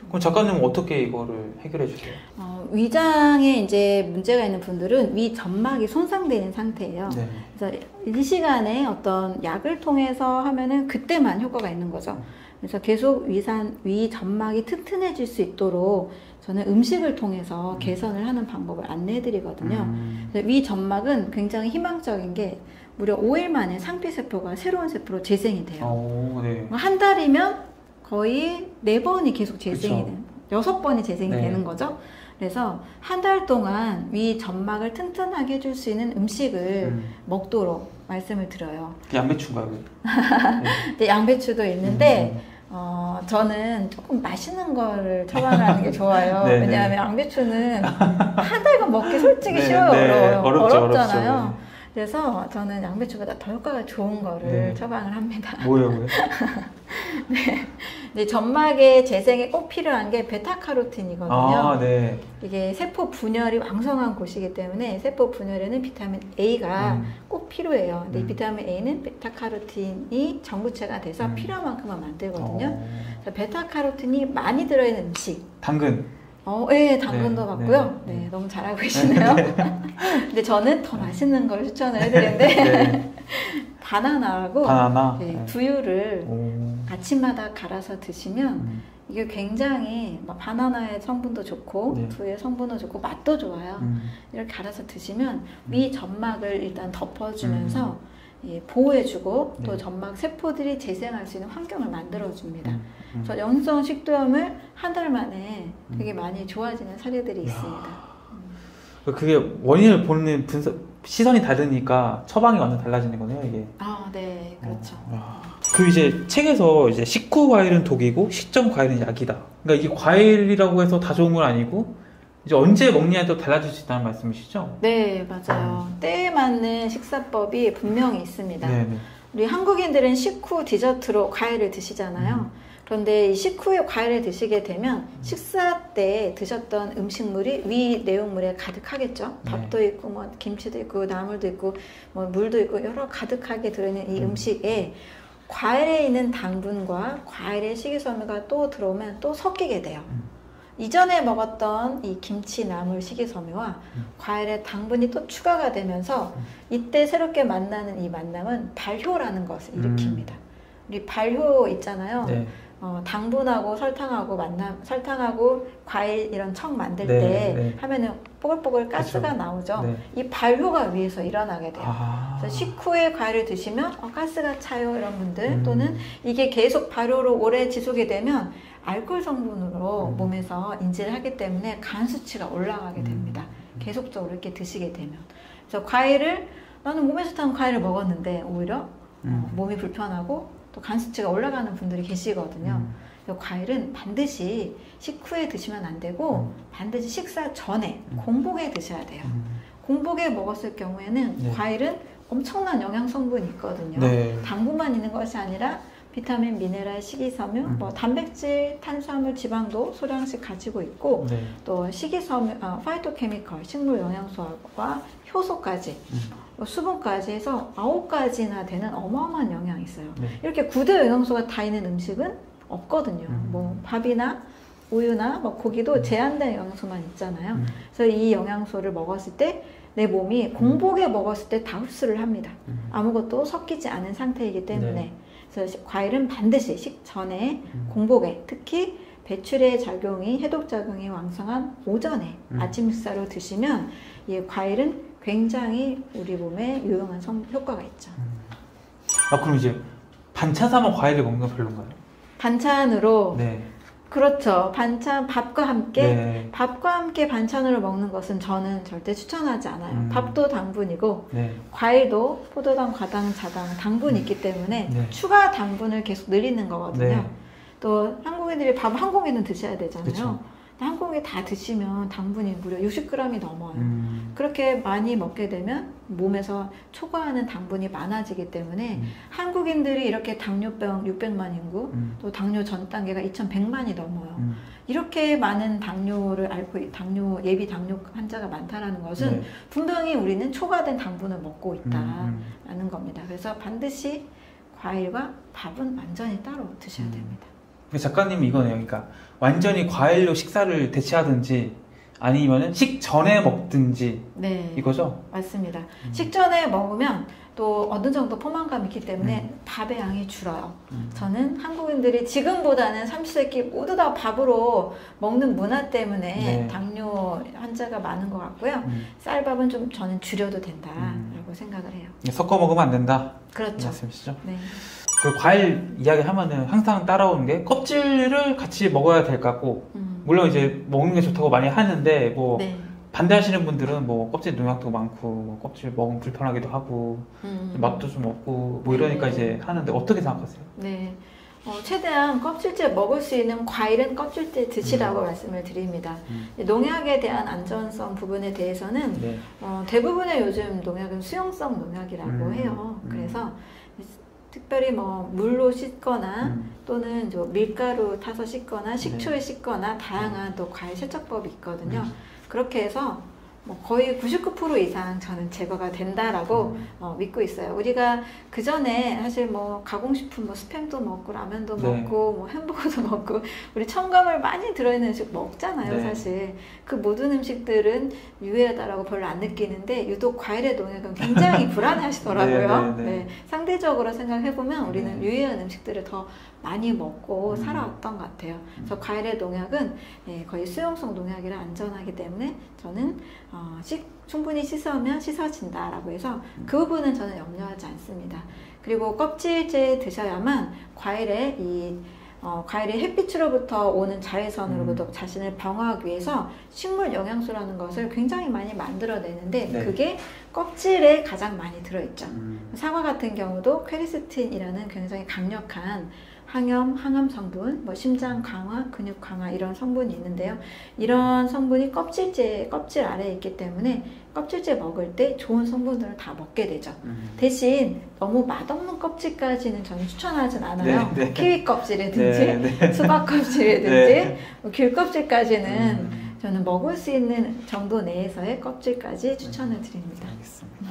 그럼 작가님은 어떻게 이거를 해결해 주세요? 어, 위장에 이제 문제가 있는 분들은 위 점막이 손상되는 상태예요. 네. 그래서 이 시간에 어떤 약을 통해서 하면은 그때만 효과가 있는 거죠. 그래서 계속 위산 위 점막이 튼튼해질 수 있도록 저는 음식을 통해서 개선을 하는 방법을 안내해 드리거든요. 음, 그래서 위 점막은 굉장히 희망적인 게 무려 5일 만에 상피 세포가 새로운 세포로 재생이 돼요. 오, 네. 한 달이면 거의 네 번이 계속 재생이. 돼요. 여섯 번이 재생이 네. 되는 거죠. 그래서 한 달 동안 위 점막을 튼튼하게 해줄 수 있는 음식을 음, 먹도록 말씀을 드려요. 그 양배추인가요? 근데 양배추도 있는데 음, 어, 저는 조금 맛있는 거를 처방하는 게 좋아요. 네, 왜냐하면 양배추는 한 달간 먹기 솔직히 네, 쉬워요. 네, 어려워요. 어렵죠, 어렵잖아요. 어렵죠. 그래서 저는 양배추보다 더 효과가 좋은 거를 네. 처방을 합니다. 뭐예요, 뭐예요? 근데 점막의 재생에 꼭 필요한 게 베타카로틴이거든요. 아, 네. 이게 세포 분열이 왕성한 곳이기 때문에 세포 분열에는 비타민 A가 음. 꼭 필요해요. 근데 이 음. 비타민 A는 베타카로틴이 정구체가 돼서 음. 필요한 만큼만 만들거든요. 어, 베타카로틴이 많이 들어있는 음식. 당근. 어, 예, 당근도 네, 맞고요. 네, 네. 너무 잘하고 계시네요. 근데 저는 더 맛있는 걸 추천을 해드리는데 네. 바나나하고 바나나. 네, 네. 두유를 오. 아침마다 갈아서 드시면 음. 이게 굉장히 막 바나나의 성분도 좋고 네. 두유의 성분도 좋고 맛도 좋아요. 음. 이렇게 갈아서 드시면 위 점막을 일단 덮어주면서 음. 예, 보호해주고 또 네. 점막 세포들이 재생할 수 있는 환경을 만들어줍니다. 음. 음. 그래서 영성 식도염을 한 달 만에 되게 음. 많이 좋아지는 사례들이. 있습니다. 그게 원인을 보는 분석, 시선이 다르니까 처방이 완전 달라지는 거네요, 이게. 아, 네, 그렇죠. 어, 야. 그 이제 책에서 이제 식후 과일은 독이고 식전 과일은 약이다. 그러니까 이게 과일이라고 해서 다 좋은 건 아니고 이제 언제 먹느냐에 또 달라질 수 있다는 말씀이시죠? 네, 맞아요. 때에 맞는 식사법이 분명히 있습니다. 네, 네. 우리 한국인들은 식후 디저트로 과일을 드시잖아요. 음. 그런데 이 식후에 과일을 드시게 되면 식사 때 드셨던 음식물이 위 내용물에 가득하겠죠. 네. 밥도 있고 뭐 김치도 있고 나물도 있고 뭐 물도 있고 여러 가득하게 들어있는 이 음. 음식에 과일에 있는 당분과 과일의 식이섬유가 또 들어오면 또 섞이게 돼요. 음. 이전에 먹었던 이 김치, 나물, 식이섬유와 음. 과일의 당분이 또 추가가 되면서 음. 이때 새롭게 만나는 이 만남은 발효라는 것을 음. 일으킵니다. 우리 발효 있잖아요. 네. 어, 당분하고 설탕하고 만남, 설탕하고 과일 이런 청 만들 네, 때 네. 하면은 뽀글뽀글 가스가 그쵸. 나오죠. 네. 이 발효가 위에서 일어나게 돼요. 아. 그래서 식후에 과일을 드시면 어, 가스가 차요 이런 분들 음. 또는 이게 계속 발효로 오래 지속이 되면 알코올 성분으로 음. 몸에서 인지를 하기 때문에 간 수치가 올라가게 됩니다. 음. 계속적으로 이렇게 드시게 되면 그래서 과일을 나는 몸에 좋다는 과일을 먹었는데 오히려 어, 음. 몸이 불편하고 또 간 수치가 올라가는 분들이 계시거든요. 음. 과일은 반드시 식후에 드시면 안 되고 음. 반드시 식사 전에 음. 공복에 드셔야 돼요. 음. 공복에 먹었을 경우에는 네. 과일은 엄청난 영양 성분이 있거든요. 네. 당분만 있는 것이 아니라 비타민, 미네랄, 식이섬유, 음. 뭐 단백질, 탄수화물, 지방도 소량씩 가지고 있고 네. 또 식이섬유, 아, 파이토케미컬, 식물 영양소와 효소까지 음. 뭐 수분까지 해서 아홉 가지나 되는 어마어마한 영양이 있어요. 네. 이렇게 구대 영양소가 다 있는 음식은 없거든요. 음. 뭐 밥이나 우유나 뭐 고기도 제한된 영양소만 있잖아요. 음. 그래서 이 영양소를 먹었을 때내 몸이 공복에 먹었을 때 다 흡수를 합니다. 음. 아무것도 섞이지 않은 상태이기 때문에 네. 그래서 시- 과일은 반드시 식전에 음. 공복에 특히 배출의 작용이 해독 작용이 왕성한 오전에 음. 아침 식사로 드시면 이 과일은 굉장히 우리 몸에 유용한 성, 효과가 있죠. 아 그럼 이제 반찬 삼아 과일을 먹는 건 별론가요? 반찬으로 네. 그렇죠. 반찬 밥과 함께 네. 밥과 함께 반찬으로 먹는 것은 저는 절대 추천하지 않아요. 음. 밥도 당분이고 네. 과일도 포도당, 과당, 자당 당분이 있기 때문에 네. 추가 당분을 계속 늘리는 거거든요. 네. 또 한국인들이 밥 한 공기는 드셔야 되잖아요. 그쵸. 근데 한 공기 다 드시면 당분이 무려 60g이 넘어요. 음. 그렇게 많이 먹게 되면 몸에서 초과하는 당분이 많아지기 때문에 음. 한국인들이 이렇게 당뇨병 600만 인구 음. 또 당뇨 전 단계가 2,100만이 넘어요. 음. 이렇게 많은 당뇨를 앓고 있- 당뇨 예비 당뇨 환자가 많다라는 것은 네. 분명히 우리는 초과된 당분을 먹고 음, 있다라는 음. 겁니다. 그래서 반드시 과일과 밥은 완전히 따로 드셔야 음. 됩니다. 그 작가님 이거네요. 그러니까 완전히 과일로 식사를 대체하든지 아니면은 식전에 먹든지 네, 이거죠? 맞습니다. 음. 식전에 먹으면 또 어느 정도 포만감이 있기 때문에 밥의 양이 줄어요. 음. 저는 한국인들이 지금보다는 30세기 모두 다 밥으로 먹는 문화 때문에 네. 당뇨 환자가 많은 것 같고요. 음. 쌀밥은 좀 저는 줄여도 된다라고 음. 생각을 해요. 섞어 먹으면 안 된다. 이 그렇죠. 말씀이시죠? 네. 그 과일 이야기 하면은 항상 따라오는 게 껍질을 같이 먹어야 될 것 같고 음. 물론 이제 먹는 게 좋다고 많이 하는데 뭐 네. 반대하시는 분들은 뭐 껍질 농약도 많고 뭐 껍질 먹으면 불편하기도 하고 음. 맛도 좀 없고 뭐 이러니까 네. 이제 하는데 어떻게 생각하세요? 네. 어, 최대한 껍질째 먹을 수 있는 과일은 껍질째 드시라고 음. 말씀을 드립니다. 음. 농약에 대한 안전성 부분에 대해서는 네. 어, 대부분의 요즘 농약은 수용성 농약이라고 음. 해요. 음. 그래서 특별히 뭐 물로 씻거나 음. 또는 저 밀가루 타서 씻거나 식초에 네. 씻거나 다양한 또 과일 세척법이 있거든요. 음. 그렇게 해서 뭐 거의 99% 이상 저는 제거가 된다라고 음. 어, 믿고 있어요. 우리가 그 전에 사실 뭐 가공식품 뭐 스팸도 먹고 라면도 네. 먹고 뭐 햄버거도 먹고 우리 첨가물 많이 들어있는 음식 먹잖아요, 네. 사실. 그 모든 음식들은 유해하다라고 별로 안 느끼는데 유독 과일의 농약은 굉장히 불안해하시더라고요. 네, 네, 네. 네, 상대적으로 생각해 보면 우리는 네. 유해한 음식들을 더 많이 먹고 음. 살아왔던 것 같아요. 그래서 과일의 농약은 예, 거의 수용성 농약이라 안전하기 때문에 저는 어, 씻- 충분히 씻으면 씻어진다라고 해서 그 부분은 저는 염려하지 않습니다. 그리고 껍질째 드셔야만 과일의 이 어, 과일이 햇빛으로부터 오는 자외선으로부터 자신을 방어하기 위해서 식물 영양소라는 것을 굉장히 많이 만들어내는데 네. 그게 껍질에 가장 많이 들어있죠. 음. 사과 같은 경우도 퀘리스틴이라는 굉장히 강력한 항염, 항암 성분, 뭐 심장 강화, 근육 강화 이런 성분이 있는데요. 이런 성분이 껍질째, 껍질 아래에 있기 때문에 껍질째 먹을 때 좋은 성분들을 다 먹게 되죠. 음. 대신 너무 맛없는 껍질까지는 저는 추천하진 않아요. 네, 네. 키위 껍질이든지 네, 네. 수박 껍질이든지 네. 뭐귤 껍질까지는 음. 저는 먹을 수 있는 정도 내에서의 껍질까지 추천을 드립니다. 알겠습니다.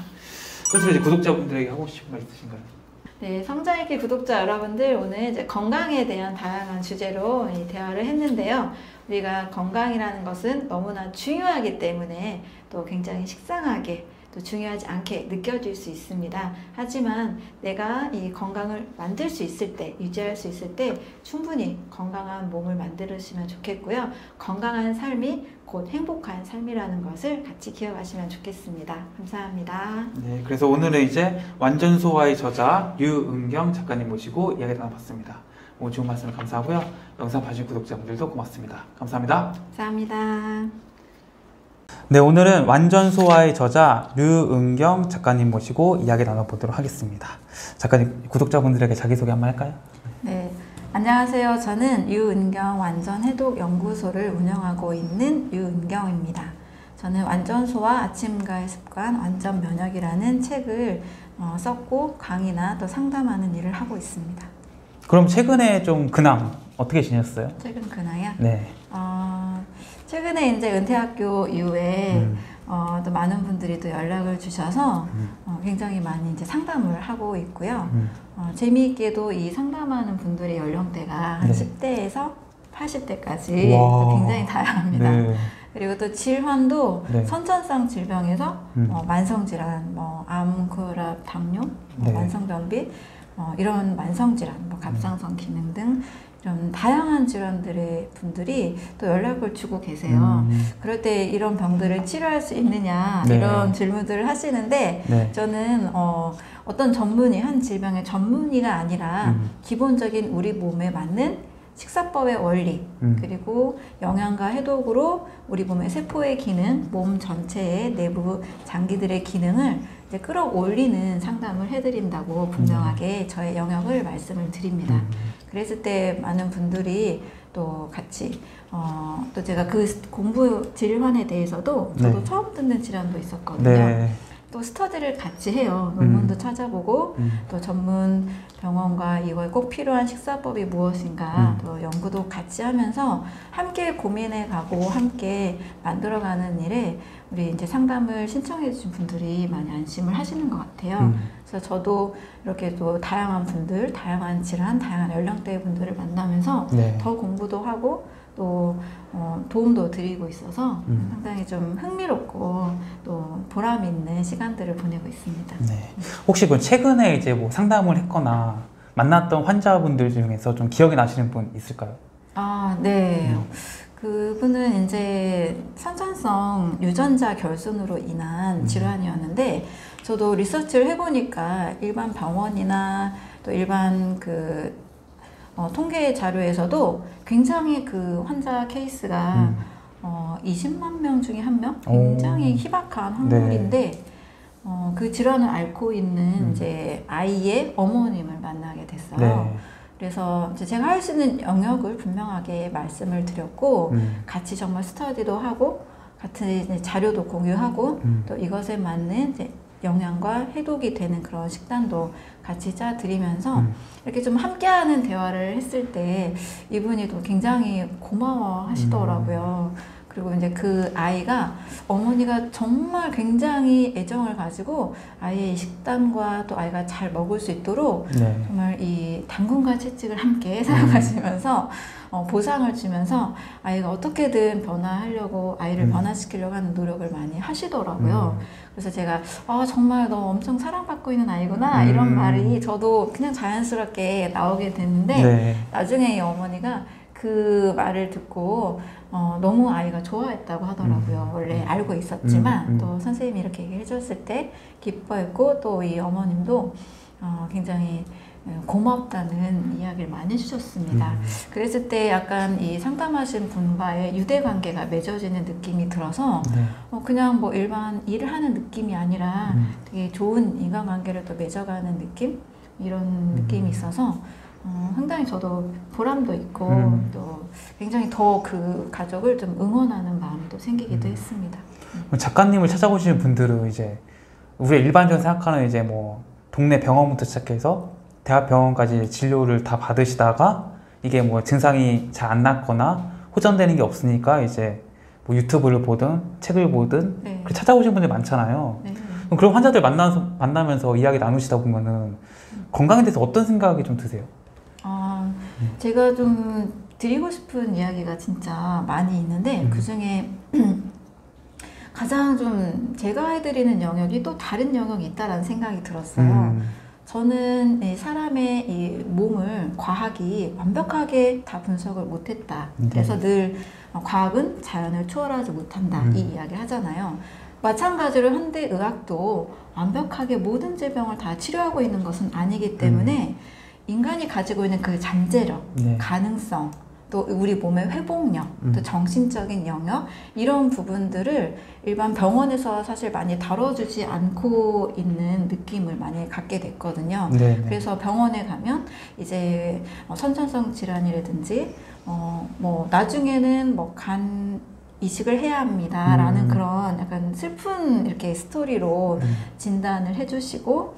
그래서 이제 구독자분들에게 하고 싶은 말 있으신가요? 네, 성장일기 구독자 여러분들 오늘 이제 건강에 대한 다양한 주제로 이 대화를 했는데요. 우리가 건강이라는 것은 너무나 중요하기 때문에 또 굉장히 식상하게 또 중요하지 않게 느껴질 수 있습니다. 하지만 내가 이 건강을 만들 수 있을 때, 유지할 수 있을 때 충분히 건강한 몸을 만들으시면 좋겠고요. 건강한 삶이 곧 행복한 삶이라는 것을 같이 기억하시면 좋겠습니다. 감사합니다. 네, 그래서 오늘은 이제 완전소화의 저자 유은경 작가님 모시고 이야기 나눠봤습니다. 오늘 좋은 말씀 감사하고요. 영상 봐주신 구독자분들도 고맙습니다. 감사합니다. 감사합니다. 네, 오늘은 완전소화의 저자 류은경 작가님 모시고 이야기 나눠보도록 하겠습니다. 작가님, 구독자분들에게 자기소개 한번 할까요? 네, 안녕하세요. 저는 유은경 완전 해독 연구소를 운영하고 있는 유은경입니다. 저는 완전소와 아침과의 습관, 완전 면역이라는 책을 어, 썼고 강의나 또 상담하는 일을 하고 있습니다. 그럼 최근에 좀 근황 어떻게 지냈어요? 최근 근황이야? 네. 어, 최근에 이제 은퇴학교 이후에 음, 어, 또 많은 분들이 또 연락을 주셔서 음. 어, 굉장히 많이 이제 상담을 하고 있고요. 음. 어, 재미있게도 이 상담하는 분들의 연령대가 한 네. 10대에서 80대까지 와. 굉장히 다양합니다. 네. 그리고 또 질환도 네. 선천성 질병에서 음. 어, 만성 질환, 뭐 암, 고혈압, 당뇨, 뭐 네. 만성 변비 어, 이런 만성 질환, 뭐 갑상선 기능 등 이런 다양한 질환들의 분들이 또 연락을 주고 계세요. 음, 그럴 때 이런 병들을 치료할 수 있느냐 네. 이런 질문들을 하시는데 네. 저는 어, 어떤 전문의 한 질병의 전문의가 아니라 음. 기본적인 우리 몸에 맞는 식사법의 원리 음. 그리고 영양과 해독으로 우리 몸의 세포의 기능, 몸 전체의 내부 장기들의 기능을 이제 끌어올리는 상담을 해드린다고 분명하게 저의 영역을 말씀을 드립니다. 음. 그랬을 때 많은 분들이 또 같이 어, 또 제가 그 공부 질환에 대해서도 저도 네. 처음 듣는 질환도 있었거든요. 네. 또 스터디를 같이 해요. 논문도 찾아보고 음. 또 전문 병원과 이거에 꼭 필요한 식사법이 무엇인가 음. 또 연구도 같이 하면서 함께 고민해 가고 함께 만들어가는 일에 우리 이제 상담을 신청해 주신 분들이 많이 안심을 하시는 것 같아요. 음. 그래서 저도 이렇게 또 다양한 분들, 다양한 질환, 다양한 연령대의 분들을 만나면서 네. 더 공부도 하고 또 어, 도움도 드리고 있어서 음. 상당히 좀 흥미롭고 또 보람 있는 시간들을 보내고 있습니다. 네. 혹시 그 최근에 이제 뭐 상담을 했거나 만났던 환자분들 중에서 좀 기억이 나시는 분 있을까요? 아, 네. 음. 그분은 이제 선천성 유전자 결손으로 인한 음. 질환이었는데 저도 리서치를 해보니까 일반 병원이나 또 일반 그 어, 통계 자료에서도 굉장히 그 환자 케이스가 음. 어, 20만 명 중에 한 명? 오. 굉장히 희박한 확률인데 어, 그 질환을 앓고 있는 음. 이제 아이의 어머님을 만나게 됐어요. 네. 그래서 이제 제가 할 수 있는 영역을 분명하게 말씀을 드렸고 음. 같이 정말 스터디도 하고 같은 자료도 공유하고 음. 또 이것에 맞는 영양과 해독이 되는 그런 식단도 같이 짜 드리면서 음. 이렇게 좀 함께하는 대화를 했을 때 이분이 또 굉장히 고마워 하시더라고요. 그리고 이제 그 아이가 어머니가 정말 굉장히 애정을 가지고 아이의 식단과 또 아이가 잘 먹을 수 있도록 네. 정말 이 당근과 채찍을 함께 사용하시면서 어, 보상을 주면서 아이가 어떻게든 변화하려고 아이를 음. 변화시키려고 하는 노력을 많이 하시더라고요. 음. 그래서 제가 아 정말 너 엄청 사랑받고 있는 아이구나 음. 이런 말이 저도 그냥 자연스럽게 나오게 됐는데 네. 나중에 이 어머니가 그 말을 듣고 어, 너무 아이가 좋아했다고 하더라고요. 음. 원래 알고 있었지만 음, 음. 또 선생님이 이렇게 얘기해 줬을 때 기뻐했고 또 이 어머님도 어, 굉장히 어, 고맙다는 이야기를 많이 해주셨습니다. 음. 그랬을 때 약간 이 상담하신 분과의 유대 관계가 맺어지는 느낌이 들어서 네. 어, 그냥 뭐 일반 일을 하는 느낌이 아니라 음. 되게 좋은 인간관계를 또 맺어가는 느낌 이런 음. 느낌이 있어서 어, 상당히 저도 보람도 있고 음. 또 굉장히 더 그 가족을 좀 응원하는 마음도 생기기도 음. 했습니다. 작가님을 찾아오시는 분들은 이제 우리가 일반적으로 생각하는 이제 뭐 동네 병원부터 시작해서 대학병원까지 진료를 다 받으시다가 이게 뭐 증상이 잘안 낫거나 호전되는 게 없으니까 이제 뭐 유튜브를 보든 책을 보든 네. 찾아오시는 분들이 많잖아요. 네. 그럼 그런 환자들 만나서, 만나면서 이야기 나누시다 보면은 건강에 대해서 어떤 생각이 좀 드세요? 아, 음. 제가 좀 드리고 싶은 이야기가 진짜 많이 있는데 음. 그 중에 가장 좀 제가 해드리는 영역이 또 다른 영역이 있다라는 생각이 들었어요. 음, 저는 이 사람의 이 몸을 과학이 완벽하게 다 분석을 못했다. 네. 그래서 늘 어, 과학은 자연을 초월하지 못한다. 음. 이 이야기를 하잖아요. 마찬가지로 현대 의학도 완벽하게 모든 질병을 다 치료하고 있는 것은 아니기 때문에 인간이 가지고 있는 그 잠재력, 네. 가능성, 또 우리 몸의 회복력, 음. 또 정신적인 영역 이런 부분들을 일반 병원에서 사실 많이 다뤄주지 않고 있는 느낌을 많이 갖게 됐거든요. 네, 네. 그래서 병원에 가면 이제 어, 선천성 질환이라든지 어, 뭐 나중에는 뭐간 이식을 해야 합니다라는 음. 그런 약간 슬픈 이렇게 스토리로 음, 진단을 해주시고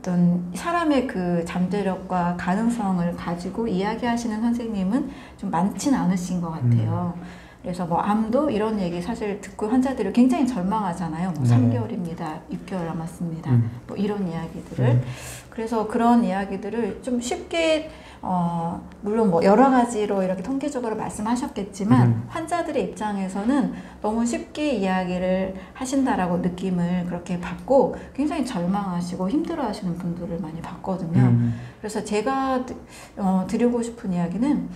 어떤 사람의 그 잠재력과 가능성을 가지고 이야기하시는 선생님은 좀 많진 않으신 것 같아요. 그래서 뭐 암도 이런 얘기 사실 듣고 환자들이 굉장히 절망하잖아요. 뭐 네. 3개월입니다. 6개월 남았습니다. 음. 뭐 이런 이야기들을 음. 그래서 그런 이야기들을 좀 쉽게 어 물론 뭐 여러 가지로 이렇게 통계적으로 말씀하셨겠지만 음. 환자들의 입장에서는 너무 쉽게 이야기를 하신다라고 느낌을 그렇게 받고 굉장히 절망하시고 힘들어하시는 분들을 많이 봤거든요. 음, 그래서 제가 드- 어, 드리고 싶은 이야기는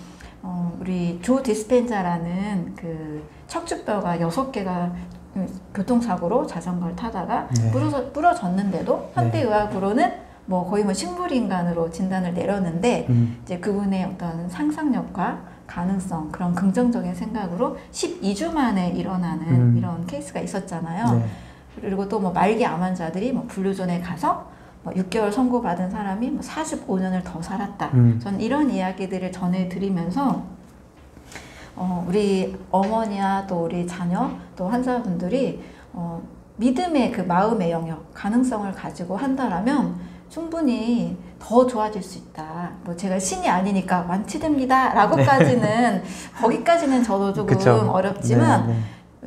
어, 우리 조 디스펜자라는 그 척추뼈가 여섯 개가 음, 교통사고로 자전거를 타다가 네. 부러져, 부러졌는데도 현대의학으로는 뭐 거의 뭐 식물 인간으로 진단을 내렸는데 음, 이제 그분의 어떤 상상력과 가능성 그런 긍정적인 생각으로 12주 만에 일어나는 음. 이런 케이스가 있었잖아요. 네. 그리고 또 뭐 말기 암 환자들이 뭐 분류존에 가서 뭐 6개월 선고받은 사람이 뭐 45년을 더 살았다. 음. 저는 이런 이야기들을 전해드리면서 어, 우리 어머니와 또 우리 자녀 또 환자분들이 어, 믿음의 그 마음의 영역 가능성을 가지고 한다라면 충분히 더 좋아질 수 있다. 뭐 제가 신이 아니니까 완치됩니다 라고까지는 거기까지는 저도 조금 그쵸. 어렵지만 네, 네.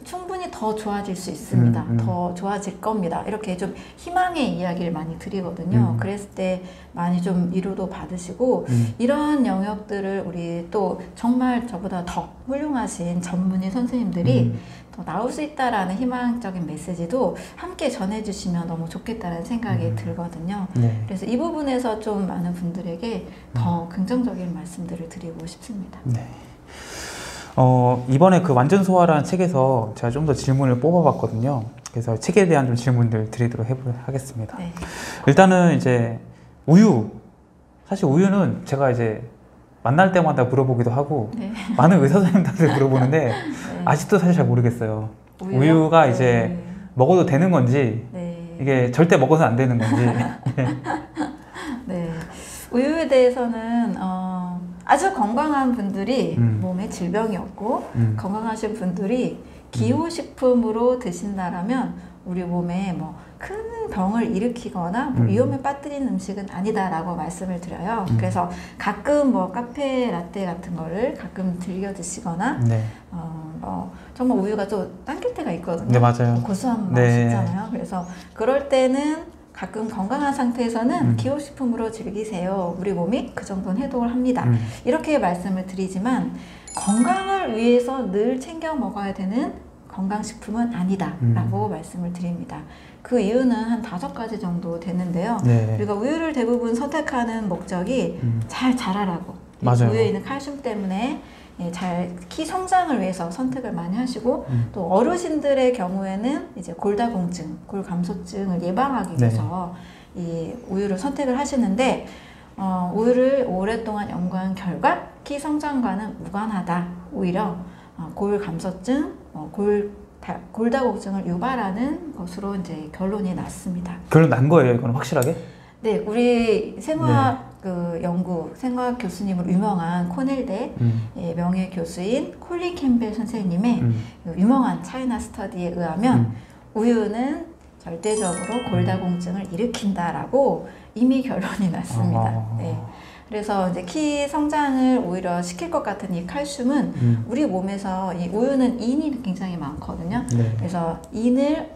충분히 더 좋아질 수 있습니다. 음, 음. 더 좋아질 겁니다. 이렇게 좀 희망의 이야기를 많이 드리거든요. 음. 그랬을 때 많이 좀 위로도 받으시고 음, 이런 영역들을 우리 또 정말 저보다 더 훌륭하신 전문의 선생님들이 음, 더 나올 수 있다라는 희망적인 메시지도 함께 전해주시면 너무 좋겠다는 생각이 음. 들거든요. 네. 그래서 이 부분에서 좀 많은 분들에게 더 긍정적인 말씀들을 드리고 싶습니다. 네. 어, 이번에 그 완전 소화라는 책에서 제가 좀 더 질문을 뽑아봤거든요. 그래서 책에 대한 좀 질문들 드리도록 해보, 하겠습니다. 네. 일단은 이제 우유. 사실 우유는 제가 이제 만날 때마다 물어보기도 하고 네. 많은 의사 선생님들한테 물어보는데 네. 아직도 사실 잘 모르겠어요. 우유요? 우유가 이제 먹어도 되는 건지 네. 네. 이게 절대 먹어서는 안 되는 건지 네. 우유에 대해서는 어, 아주 건강한 분들이 음. 몸에 질병이 없고 음. 건강하신 분들이 기호식품으로 드신다라면 우리 몸에 뭐 큰 병을 일으키거나 뭐 음. 위험에 빠뜨리는 음식은 아니다라고 말씀을 드려요. 음. 그래서 가끔 뭐 카페 라떼 같은 거를 가끔 즐겨 드시거나 네. 어, 뭐 정말 우유가 좀 당길 때가 있거든요. 네, 맞아요. 고소한 네. 맛이 있잖아요. 그래서 그럴 때는 가끔 건강한 상태에서는 음. 기호식품으로 즐기세요. 우리 몸이 그 정도는 해독을 합니다. 음. 이렇게 말씀을 드리지만 건강을 위해서 늘 챙겨 먹어야 되는 건강식품은 아니다 라고 음. 말씀을 드립니다. 그 이유는 한 다섯 가지 정도 되는데요. 네. 우리가 우유를 대부분 선택하는 목적이 음. 잘 자라라고. 이 맞아요. 우유에 있는 칼슘 때문에 예, 잘 키 성장을 위해서 선택을 많이 하시고 음. 또 어르신들의 경우에는 이제 골다공증, 골감소증을 예방하기 네. 위해서 이 우유를 선택을 하시는데 어, 우유를 오랫동안 연구한 결과 키 성장과는 무관하다. 오히려 어, 골 감소증, 어, 골 다- 골다공증을 유발하는 것으로 이제 결론이 났습니다. 결론 난 거예요, 이거는 확실하게? 네, 우리 생화학 그 연구 생화학 교수님으로 유명한 코넬대 음. 예, 명예 교수인 콜린 캠벨 선생님의 음. 그 유명한 차이나 스터디에 의하면 음. 우유는 절대적으로 골다공증을 일으킨다라고 이미 결론이 났습니다. 아. 네. 그래서 이제 키 성장을 오히려 시킬 것 같은 이 칼슘은 음. 우리 몸에서 이 우유는 인이 굉장히 많거든요. 네. 그래서 인을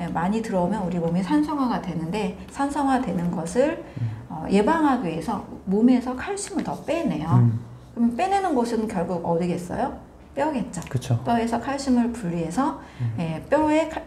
예, 많이 들어오면 우리 몸이 산성화가 되는데 산성화되는 것을 어, 예방하기 위해서 몸에서 칼슘을 더 빼내요. 음. 그럼 빼내는 곳은 결국 어디겠어요? 뼈겠죠. 그쵸. 뼈에서 칼슘을 분리해서 음. 예, 뼈의 칼-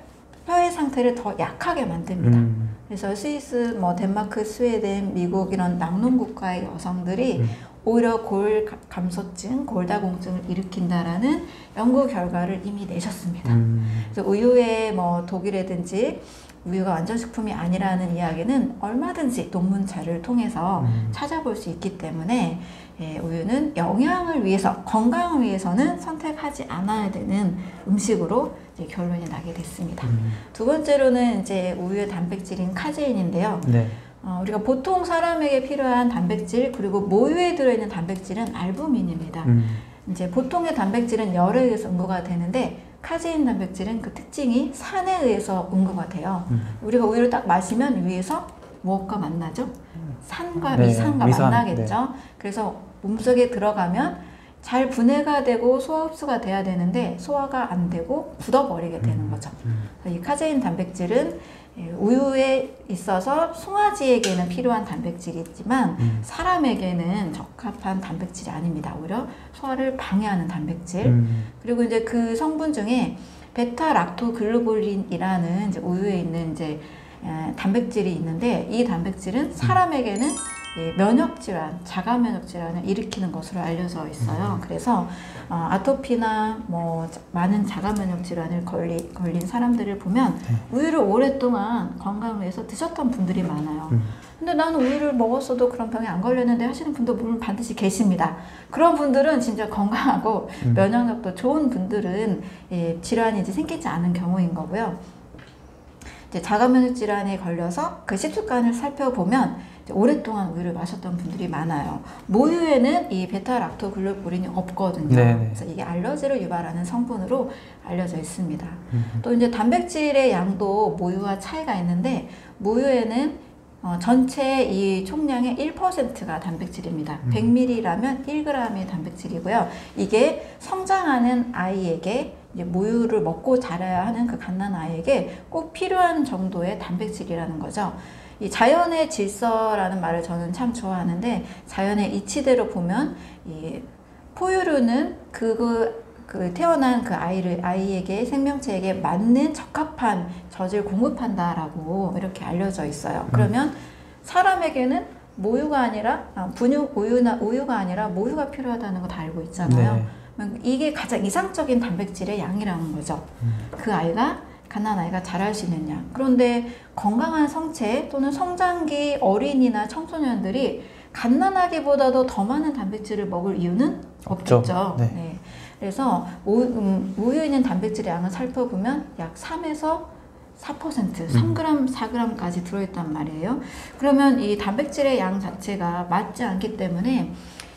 뼈의 상태를 더 약하게 만듭니다. 음. 그래서 스위스, 뭐 덴마크, 스웨덴, 미국 이런 낙농 국가의 여성들이 음. 오히려 골 가- 감소증, 골다공증을 일으킨다라는 연구 결과를 이미 내셨습니다. 음. 그래서 우유에 뭐 독이라든지 우유가 완전 식품이 아니라는 이야기는 얼마든지 논문 자료를 통해서 음. 찾아볼 수 있기 때문에 예, 우유는 영양을 위해서 건강을 위해서는 선택하지 않아야 되는 음식으로 결론이 나게 됐습니다. 음. 두 번째로는 이제 우유의 단백질인 카제인인데요. 네. 어, 우리가 보통 사람에게 필요한 단백질 그리고 모유에 들어있는 단백질은 알부민입니다. 음. 이제 보통의 단백질은 열에 의해서 응고가 되는데 카제인 단백질은 그 특징이 산에 의해서 응고가 돼요. 음. 우리가 우유를 딱 마시면 위에서 무엇과 만나죠? 산과 네, 위산과 위산, 만나겠죠. 그래서 몸속에 들어가면 잘 분해가 되고 소화 흡수가 돼야 되는데 소화가 안 되고 굳어버리게 되는 음. 거죠. 음. 이 카제인 단백질은 예, 우유에 있어서 송아지에게는 필요한 단백질이지만 음. 사람에게는 적합한 단백질이 아닙니다. 오히려 소화를 방해하는 단백질. 음. 그리고 이제 그 성분 중에 beta lactoglobulin이라는 우유에 있는 이제 에, 단백질이 있는데 이 단백질은 사람에게는 이 면역 질환, 자가 면역 질환을 일으키는 것으로 알려져 있어요. 그래서 어, 아토피나 뭐 자- 많은 자가 면역 질환을 걸리, 걸린 사람들을 보면 네. 우유를 오랫동안 건강을 위해서 드셨던 분들이 많아요. 음. 근데 나는 우유를 먹었어도 그런 병에 안 걸렸는데 하시는 분도 물론 반드시 계십니다. 그런 분들은 진짜 건강하고 음. 면역력도 좋은 분들은 예, 질환이 이제 생기지 않은 경우인 거고요. 자가면역 질환에 걸려서 그 식습관을 살펴보면 오랫동안 우유를 마셨던 분들이 많아요. 모유에는 이 베타락토글루코린이 없거든요. 네네. 그래서 이게 알러지를 유발하는 성분으로 알려져 있습니다. 음. 또 이제 단백질의 양도 모유와 차이가 있는데 모유에는 어, 전체 이 총량의 1%가 단백질입니다. 음. 100ml라면 1g의 단백질이고요. 이게 성장하는 아이에게 이제 모유를 먹고 자라야 하는 그 갓난 아이에게 꼭 필요한 정도의 단백질이라는 거죠. 이 자연의 질서라는 말을 저는 참 좋아하는데 자연의 이치대로 보면 이 포유류는 그그 그 태어난 그 아이를 아이에게 생명체에게 맞는 적합한 젖을 공급한다라고 이렇게 알려져 있어요. 그러면 사람에게는 모유가 아니라 아, 분유 우유나 우유가 아니라 모유가 필요하다는 거 다 알고 있잖아요. 네. 이게 가장 이상적인 단백질의 양이라는 거죠. 음. 그 아이가 갓난 아이가 자랄 수 있는 양. 그런데 건강한 성체 또는 성장기 어린이나 청소년들이 갓난아기보다도 더 많은 단백질을 먹을 이유는 없죠. 없겠죠. 네. 네. 그래서 우, 음, 우유에 있는 단백질의 양을 살펴보면 약 3에서 4%, 3g, 4g까지 들어있단 말이에요. 그러면 이 단백질의 양 자체가 맞지 않기 때문에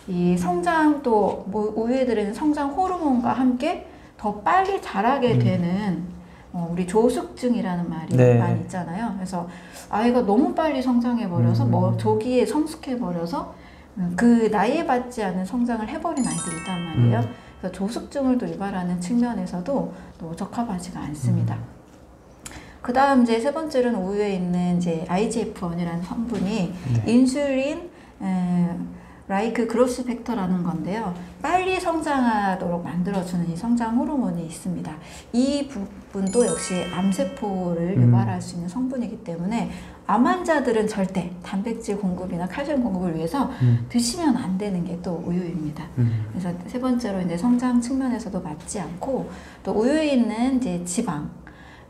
이 성장 또 뭐 우유에 들은 성장 호르몬과 함께 더 빨리 자라게 음. 되는 어, 우리 조숙증이라는 말이 네. 많이 있잖아요. 그래서 아이가 너무 빨리 성장해 버려서 음. 뭐 조기에 성숙해 버려서 음, 그 나이에 맞지 않은 성장을 해버린 아이들이 있단 말이에요. 음. 그래서 조숙증을 또 유발하는 측면에서도 또 적합하지가 않습니다. 음. 그 다음 이제 세 번째로는 우유에 있는 이제 IGF-1이라는 성분이 네. 인슐린 에, 라이크 그로스 팩터라는 건데요. 빨리 성장하도록 만들어주는 이 성장 호르몬이 있습니다. 이 부분도 역시 암세포를 음. 유발할 수 있는 성분이기 때문에 암 환자들은 절대 단백질 공급이나 칼슘 공급을 위해서 음. 드시면 안 되는 게 또 우유입니다. 음. 그래서 세 번째로 이제 성장 측면에서도 맞지 않고 또 우유에 있는 이제 지방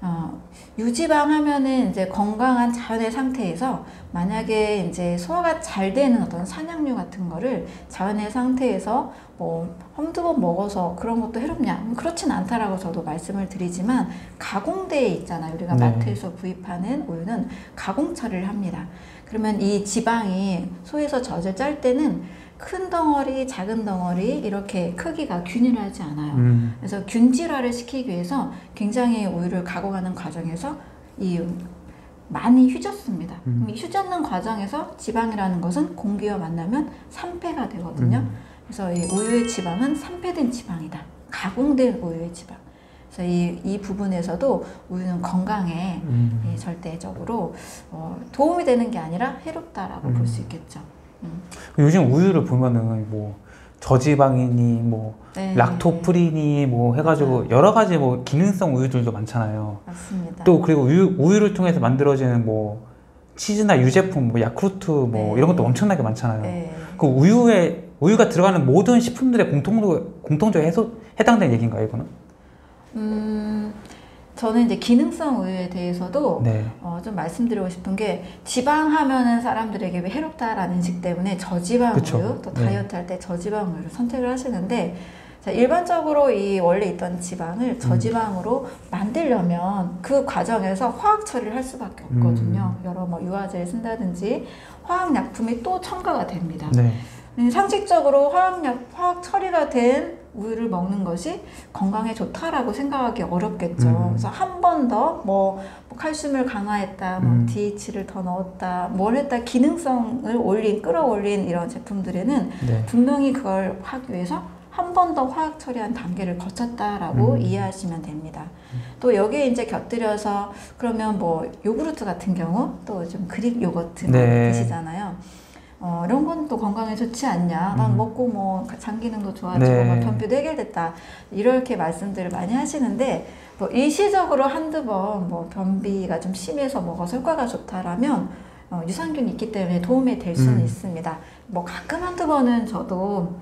어, 유지방 하면은 이제 건강한 자연의 상태에서 만약에 이제 소화가 잘 되는 어떤 산양류 같은 거를 자연의 상태에서 뭐 한두 번 먹어서 그런 것도 해롭냐? 음, 그렇진 않다라고 저도 말씀을 드리지만 가공대에 있잖아요. 우리가 네. 마트에서 구입하는 우유는 가공 처리를 합니다. 그러면 이 지방이 소에서 젖을 짤 때는 큰 덩어리, 작은 덩어리 이렇게 크기가 균일하지 않아요. 음. 그래서 균질화를 시키기 위해서 굉장히 우유를 가공하는 과정에서 이 많이 휴졌습니다. 음. 휴젓는 과정에서 지방이라는 것은 공기와 만나면 산패가 되거든요. 음. 그래서 이 우유의 지방은 산패된 지방이다. 가공된 우유의 지방. 그래서 이, 이 부분에서도 우유는 건강에 음. 예, 절대적으로 어, 도움이 되는 게 아니라 해롭다라고 음. 볼수 있겠죠. 요즘 우유를 보면은 뭐 저지방이니 뭐 네. 락토프리니 뭐 해가지고 여러 가지 뭐 기능성 우유들도 많잖아요. 맞습니다. 또 그리고 우유, 우유를 통해서 만들어지는 뭐 치즈나 유제품, 뭐 야쿠르트 뭐 네. 이런 것도 엄청나게 많잖아요. 네. 그 우유에 우유가 들어가는 모든 식품들의 공통 공통적인 해소 해당되는 얘기인가요, 이거는? 음, 저는 이제 기능성 우유에 대해서도 네. 어, 좀 말씀드리고 싶은 게 지방 하면은 사람들에게 왜 해롭다라는 인식 때문에 저지방 그쵸. 우유 또 네. 다이어트 할때 저지방 우유를 선택을 하시는데 자, 일반적으로 이 원래 있던 음. 지방을 저지방으로 만들려면 그 과정에서 화학 처리를 할 수밖에 음. 없거든요. 여러 뭐 유화제를 쓴다든지 화학 약품이 또 첨가가 됩니다. 네. 음, 상식적으로 화학 약, 화학 처리가 된 우유를 먹는 것이 건강에 좋다라고 생각하기 어렵겠죠. 음. 그래서 한 번 더 뭐 칼슘을 강화했다, 뭐 음. DH를 더 넣었다, 뭘 했다, 기능성을 올린, 끌어올린 이런 제품들에는 네. 분명히 그걸 하기 위해서 한 번 더 화학 처리한 단계를 거쳤다라고 음. 이해하시면 됩니다. 또 여기에 이제 곁들여서 그러면 뭐 요구르트 같은 경우 또 좀 그릭 요거트 네. 드시잖아요. 어, 이런 건 또 건강에 좋지 않냐. 난 음. 먹고 뭐 장 기능도 좋아지고 네. 뭐 변비도 해결됐다. 이렇게 말씀들을 많이 하시는데 뭐 일시적으로 한두 번 뭐 변비가 좀 심해서 먹어서 효과가 좋다라면 어, 유산균이 있기 때문에 도움이 될 수는 음. 있습니다. 뭐 가끔 한두 번은 저도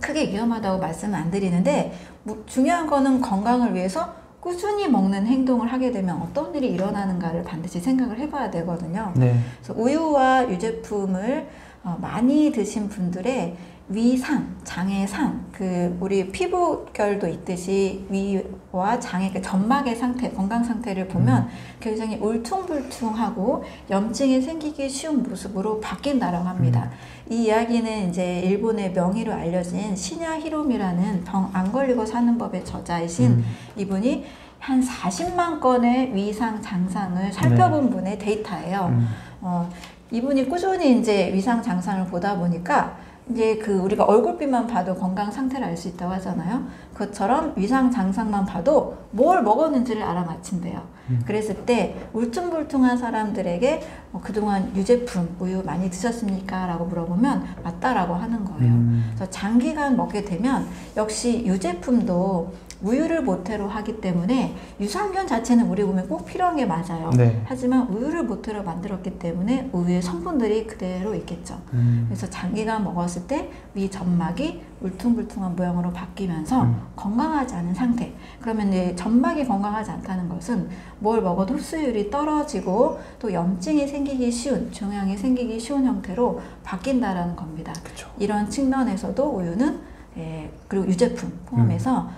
크게 위험하다고 말씀은 안 드리는데 뭐 중요한 거는 건강을 위해서 꾸준히 먹는 행동을 하게 되면 어떤 일이 일어나는가를 반드시 생각을 해봐야 되거든요. 네. 그래서 우유와 유제품을 어, 많이 드신 분들의 위상, 장애상, 그 우리 피부결도 있듯이 위와 장의 그 점막의 상태, 건강 상태를 보면 굉장히 울퉁불퉁하고 염증이 생기기 쉬운 모습으로 바뀐다라고 합니다. 이 이야기는 이제 일본의 명의로 알려진 시냐 히롬이라는 병 안 걸리고 사는 법의 저자이신 음. 이분이 한 40만 건의 위상 장상을 살펴본 분의 데이터예요. 음. 어, 이분이 꾸준히 이제 위상 장상을 보다 보니까 이제 그 우리가 얼굴빛만 봐도 건강 상태를 알 수 있다고 하잖아요. 그것처럼 위상 장상만 봐도 뭘 먹었는지를 알아맞힌대요. 음. 그랬을 때 울퉁불퉁한 사람들에게 어, 그동안 유제품, 우유 많이 드셨습니까? 라고 물어보면 맞다라고 하는 거예요. 음. 그래서 장기간 먹게 되면 역시 유제품도 우유를 모태로 하기 때문에 유산균 자체는 우리 몸에 꼭 필요한 게 맞아요. 네. 하지만 우유를 모태로 만들었기 때문에 우유의 성분들이 그대로 있겠죠. 음. 그래서 장기간 먹었을 때 위 점막이 울퉁불퉁한 모양으로 바뀌면서 음. 건강하지 않은 상태. 그러면 이제 점막이 건강하지 않다는 것은 뭘 먹어도 흡수율이 떨어지고 또 염증이 생기기 쉬운, 종양이 생기기 쉬운 형태로 바뀐다라는 겁니다. 그렇죠. 이런 측면에서도 우유는 예, 그리고 유제품 포함해서 어,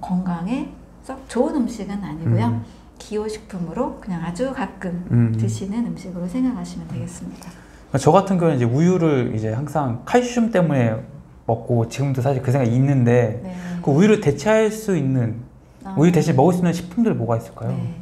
건강에 썩 좋은 음식은 아니고요. 음. 기호식품으로 그냥 아주 가끔 음. 드시는 음식으로 생각하시면 되겠습니다. 저 같은 경우는 이제 우유를 이제 항상 칼슘 때문에 먹고 지금도 사실 그 생각이 있는데 네. 그 우유를 대체할 수 있는 아, 우유 대신 먹을 수 있는 식품들 뭐가 있을까요? 네.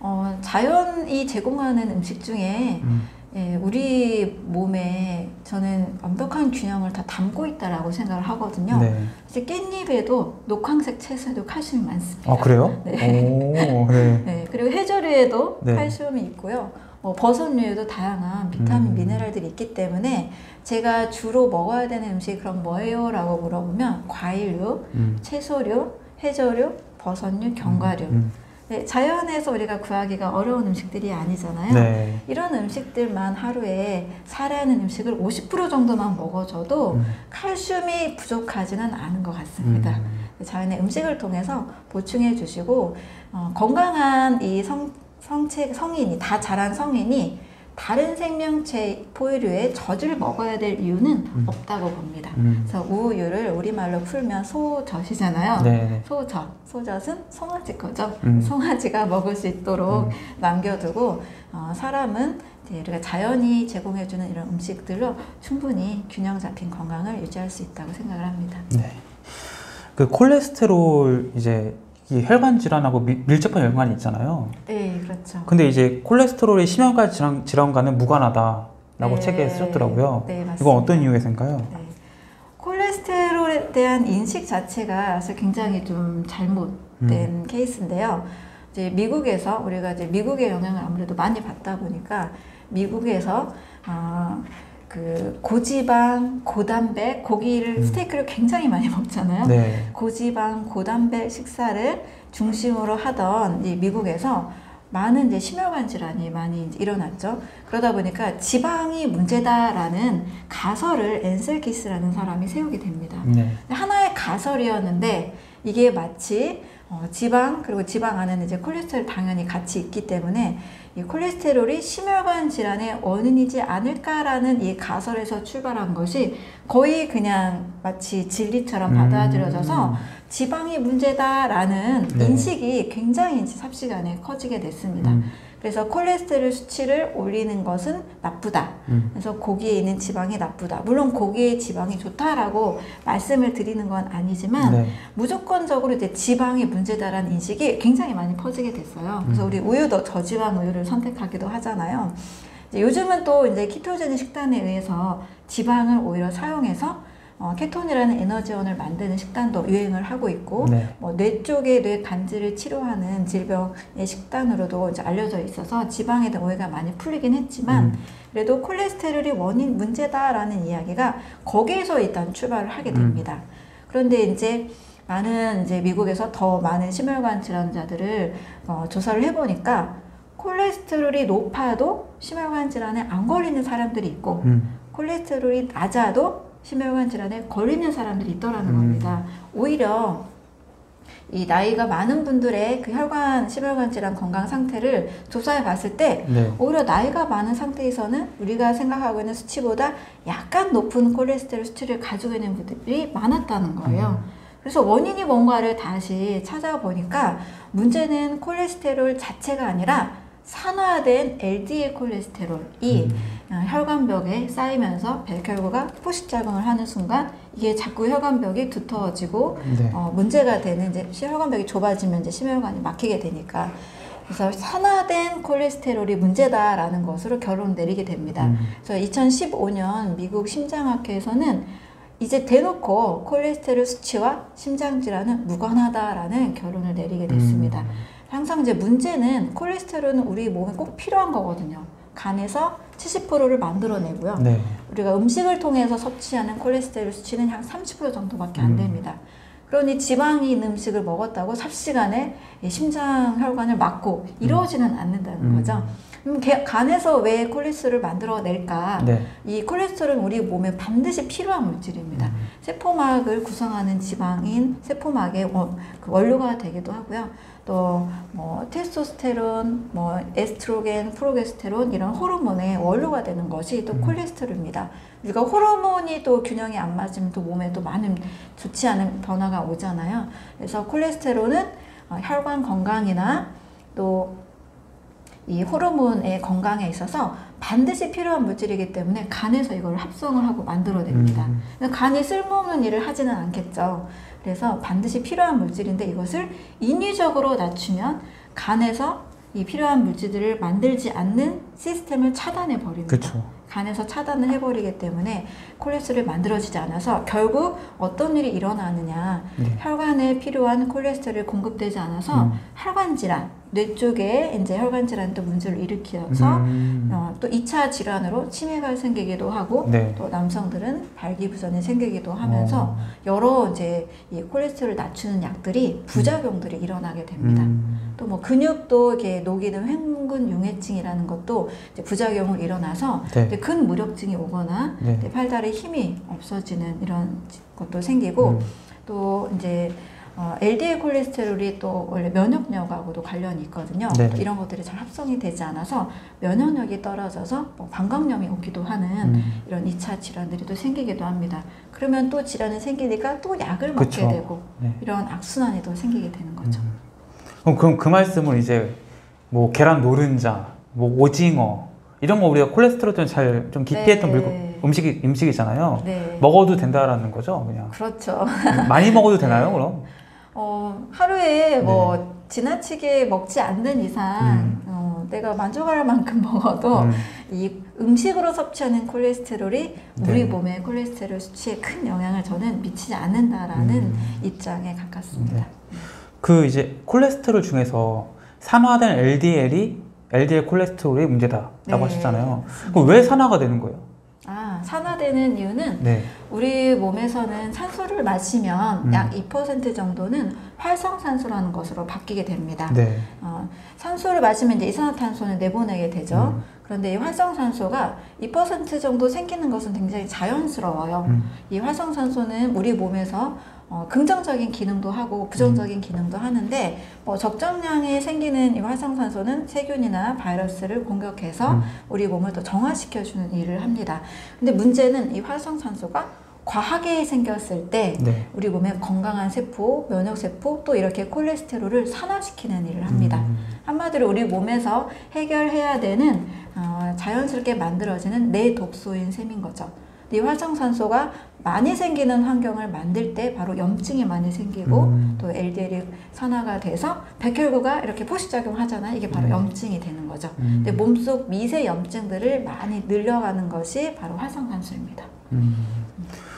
어, 자연이 제공하는 음식 중에 음. 예, 우리 몸에 저는 완벽한 균형을 다 담고 있다라고 생각을 하거든요. 네. 사실 깻잎에도 녹황색 채소에도 칼슘이 많습니다. 아 그래요? 네. 오, 네. 네, 그리고 해조류에도 네. 칼슘이 있고요. 어, 버섯류에도 다양한 비타민, 음. 미네랄들이 있기 때문에 제가 주로 먹어야 되는 음식이 그럼 뭐예요? 라고 물어보면 과일류, 음. 채소류, 해조류, 버섯류, 견과류. 음. 네, 자연에서 우리가 구하기가 어려운 음식들이 아니잖아요. 네. 이런 음식들만 하루에 살아있는 음식을 50% 정도만 먹어줘도 음. 칼슘이 부족하지는 않은 것 같습니다. 음. 자연의 음식을 통해서 보충해 주시고 어, 건강한 이 성, 성체 성인이 다 자란 성인이 다른 생명체 포유류의 젖을 먹어야 될 이유는 음. 없다고 봅니다. 음. 그래서 우유를 우리말로 풀면 소젖이잖아요. 네. 소젖, 소젖은 송아지 거죠. 음. 송아지가 먹을 수 있도록 음. 남겨두고 어, 사람은 우리가 자연이 제공해주는 이런 음식들로 충분히 균형 잡힌 건강을 유지할 수 있다고 생각을 합니다. 네. 그 콜레스테롤 이제 이 혈관 질환하고 미- 밀접한 연관이 있잖아요. 네, 그렇죠. 근데 이제 콜레스테롤이 심혈관 질환, 질환과는 무관하다라고 네. 책에 쓰셨더라고요. 네, 맞습니다. 이건 어떤 이유에서인가요? 네. 콜레스테롤에 대한 인식 자체가 사실 굉장히 좀 잘못된 음. 케이스인데요. 이제 미국에서 우리가 이제 미국의 영향을 아무래도 많이 받다 보니까 미국에서 아, 그 고지방, 고단백, 고기를 음. 스테이크를 굉장히 많이 먹잖아요. 네. 고지방, 고단백 식사를 중심으로 하던 이 미국에서 많은 이제 심혈관 질환이 많이 일어났죠. 그러다 보니까 지방이 문제다라는 가설을 앤셀키스라는 사람이 세우게 됩니다. 네. 하나의 가설이었는데 이게 마치 어, 지방 그리고 지방 안에는 이제 콜레스테롤 당연히 같이 있기 때문에 이 콜레스테롤이 심혈관 질환의 원인이지 않을까라는 이 가설에서 출발한 것이 거의 그냥 마치 진리처럼 받아들여져서 음. 지방이 문제다라는 네. 인식이 굉장히 삽시간에 커지게 됐습니다. 음. 그래서 콜레스테롤 수치를 올리는 것은 나쁘다. 음. 그래서 고기에 있는 지방이 나쁘다. 물론 고기의 지방이 좋다라고 말씀을 드리는 건 아니지만 네. 무조건적으로 이제 지방이 문제다라는 인식이 굉장히 많이 퍼지게 됐어요. 그래서 음. 우리 우유도 저지방 우유를 선택하기도 하잖아요. 요즘은 또 이제 키토제닉 식단에 의해서 지방을 오히려 사용해서 어, 케톤이라는 에너지원을 만드는 식단도 유행을 하고 있고 네. 뭐 뇌 쪽의 뇌 간질을 치료하는 질병의 식단으로도 이제 알려져 있어서 지방에 대한 오해가 많이 풀리긴 했지만 음. 그래도 콜레스테롤이 원인 문제다라는 이야기가 거기에서 일단 출발을 하게 됩니다. 그런데 이제 많은 이제 미국에서 더 많은 심혈관 질환자들을 어, 조사를 해보니까 콜레스테롤이 높아도 심혈관 질환에 안 걸리는 사람들이 있고 음. 콜레스테롤이 낮아도 심혈관 질환에 걸리는 사람들이 있더라는 음. 겁니다. 오히려 이 나이가 많은 분들의 그 혈관 심혈관 질환 건강 상태를 조사해 봤을 때 네. 오히려 나이가 많은 상태에서는 우리가 생각하고 있는 수치보다 약간 높은 콜레스테롤 수치를 가지고 있는 분들이 많았다는 거예요. 그래서 원인이 뭔가를 다시 찾아보니까 문제는 콜레스테롤 자체가 아니라 산화된 LDL 콜레스테롤이 음. 어, 혈관벽에 쌓이면서 백혈구가 포식작용을 하는 순간 이게 자꾸 혈관벽이 두터워지고 네. 어, 문제가 되는 이제 혈관벽이 좁아지면 이제 심혈관이 막히게 되니까 그래서 산화된 콜레스테롤이 문제다라는 것으로 결론 내리게 됩니다. 음. 그래서 2015년 미국 심장학회에서는 이제 대놓고 콜레스테롤 수치와 심장 질환은 무관하다라는 결론을 내리게 됐습니다. 음. 항상 이제 문제는 콜레스테롤은 우리 몸에 꼭 필요한 거거든요. 간에서 70%를 만들어내고요. 네. 우리가 음식을 통해서 섭취하는 콜레스테롤 수치는 한30% 정도밖에 안 음. 됩니다. 그러니 지방이 있는 음식을 먹었다고 삽시간에 이 심장 혈관을 막고 이루어지는 않는다는 음. 거죠. 그럼 개- 간에서 왜 콜레스테롤을 만들어낼까? 네. 이 콜레스테롤은 우리 몸에 반드시 필요한 물질입니다. 음. 세포막을 구성하는 지방인 세포막의 원, 그 원료가 되기도 하고요. 또 뭐 테스토스테론, 뭐 에스트로겐, 프로게스테론 이런 호르몬의 원료가 되는 것이 또 음. 콜레스테롤입니다. 우리가 호르몬이 또 균형이 안 맞으면 또 몸에 또 많은 좋지 않은 변화가 오잖아요. 그래서 콜레스테롤은 어, 혈관 건강이나 또 이 호르몬의 건강에 있어서 반드시 필요한 물질이기 때문에 간에서 이걸 합성을 하고 만들어냅니다. 음. 간이 쓸모없는 일을 하지는 않겠죠. 그래서 반드시 필요한 물질인데 이것을 인위적으로 낮추면 간에서 이 필요한 물질들을 만들지 않는 시스템을 차단해 버립니다. 그렇죠. 간에서 차단을 해버리기 때문에 콜레스테롤이 만들어지지 않아서 결국 어떤 일이 일어나느냐 네. 혈관에 필요한 콜레스테롤이 공급되지 않아서 음. 혈관 질환 뇌 쪽에 이제 혈관 질환 또 문제를 일으켜서 음. 어, 또 2차 질환으로 치매가 생기기도 하고 네. 또 남성들은 발기부전이 생기기도 하면서 어. 여러 이제 이 콜레스테롤을 낮추는 약들이 부작용들이 일어나게 됩니다. 음. 또뭐 근육도 이렇게 녹이는 횡근 융해증이라는 것도 이제 부작용을 일어나서 네. 이제 근무력증이 오거나 네. 팔다리 힘이 없어지는 이런 것도 생기고 음. 또 이제 어, LDL 콜레스테롤이 또 원래 면역력하고도 관련이 있거든요. 네네. 또 이런 것들이 잘 합성이 되지 않아서 면역력이 떨어져서 뭐 방광염이 오기도 하는 음. 이런 2차 질환들이 또 생기기도 합니다. 그러면 또 질환이 생기니까 또 약을 먹게 그쵸. 되고 네. 이런 악순환이 또 생기게 되는 거죠. 음. 그럼 그, 그 말씀을 이제 뭐 계란 노른자, 뭐 오징어 이런 거 우리가 콜레스테롤 좀 잘 좀 기피했던 네. 물건 음식이 음식이잖아요. 네. 먹어도 된다라는 거죠, 그냥 그렇죠. 많이 먹어도 되나요, 그럼? 어, 하루에 뭐 지나치게 먹지 않는 이상 네. 음. 어, 내가 만족할 만큼 먹어도 음. 이 음식으로 섭취하는 콜레스테롤이 우리 네. 몸의 콜레스테롤 수치에 큰 영향을 저는 미치지 않는다라는 음. 입장에 가깝습니다. 네. 그 이제 콜레스테롤 중에서 산화된 LDL이 LDL 콜레스테롤이 문제다라고 네, 하셨잖아요. 맞습니다. 그럼 왜 산화가 되는 거예요? 아, 산화되는 이유는 네. 우리 몸에서는 산소를 마시면 음. 약2% 정도는 활성산소라는 것으로 바뀌게 됩니다. 네. 어, 산소를 마시면 이제 이산화탄소는 내보내게 되죠. 음. 그런데 이 활성산소가 2% 정도 생기는 것은 굉장히 자연스러워요. 음. 이 활성산소는 우리 몸에서 어, 긍정적인 기능도 하고 부정적인 기능도 하는데 뭐 적정량이 생기는 이 활성산소는 세균이나 바이러스를 공격해서 음. 우리 몸을 더 정화시켜주는 일을 합니다. 근데 문제는 이 활성산소가 과하게 생겼을 때 네. 우리 몸의 건강한 세포, 면역 세포 또 이렇게 콜레스테롤을 산화시키는 일을 합니다. 음. 한마디로 우리 몸에서 해결해야 되는 어, 자연스럽게 만들어지는 내 독소인 셈인 거죠. 이 활성산소가 많이 생기는 환경을 만들 때 바로 염증이 많이 생기고 음. 또 LDL이 산화가 돼서 백혈구가 이렇게 포식작용 하잖아. 이게 바로 음. 염증이 되는 거죠. 음. 근데 몸속 미세 염증들을 많이 늘려가는 것이 바로 활성산소입니다. 음.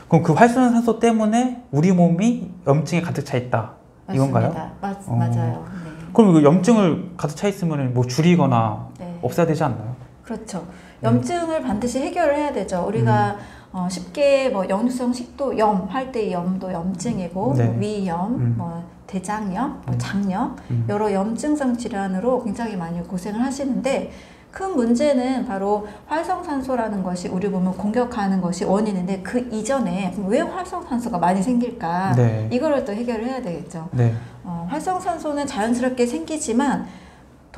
그럼 그 활성산소 때문에 우리 몸이 염증에 가득 차 있다. 이건가요? 맞습니다. 맞, 어. 맞아요. 그럼 그 염증을 가득 차 있으면 뭐 줄이거나 네. 네. 없애야 되지 않나요? 그렇죠. 염증을 반드시 해결을 해야 되죠. 우리가 음. 어, 쉽게 뭐 역류성 식도 염 할 때 염도 염증이고 네. 뭐 위염, 음. 뭐 대장염, 뭐 음. 장염 음. 여러 염증성 질환으로 굉장히 많이 고생을 하시는데 큰 문제는 바로 활성산소라는 것이 우리 몸을 공격하는 것이 원인인데 그 이전에 왜 활성산소가 많이 생길까? 네. 이거를 또 해결을 해야 되겠죠. 네. 어, 활성산소는 자연스럽게 생기지만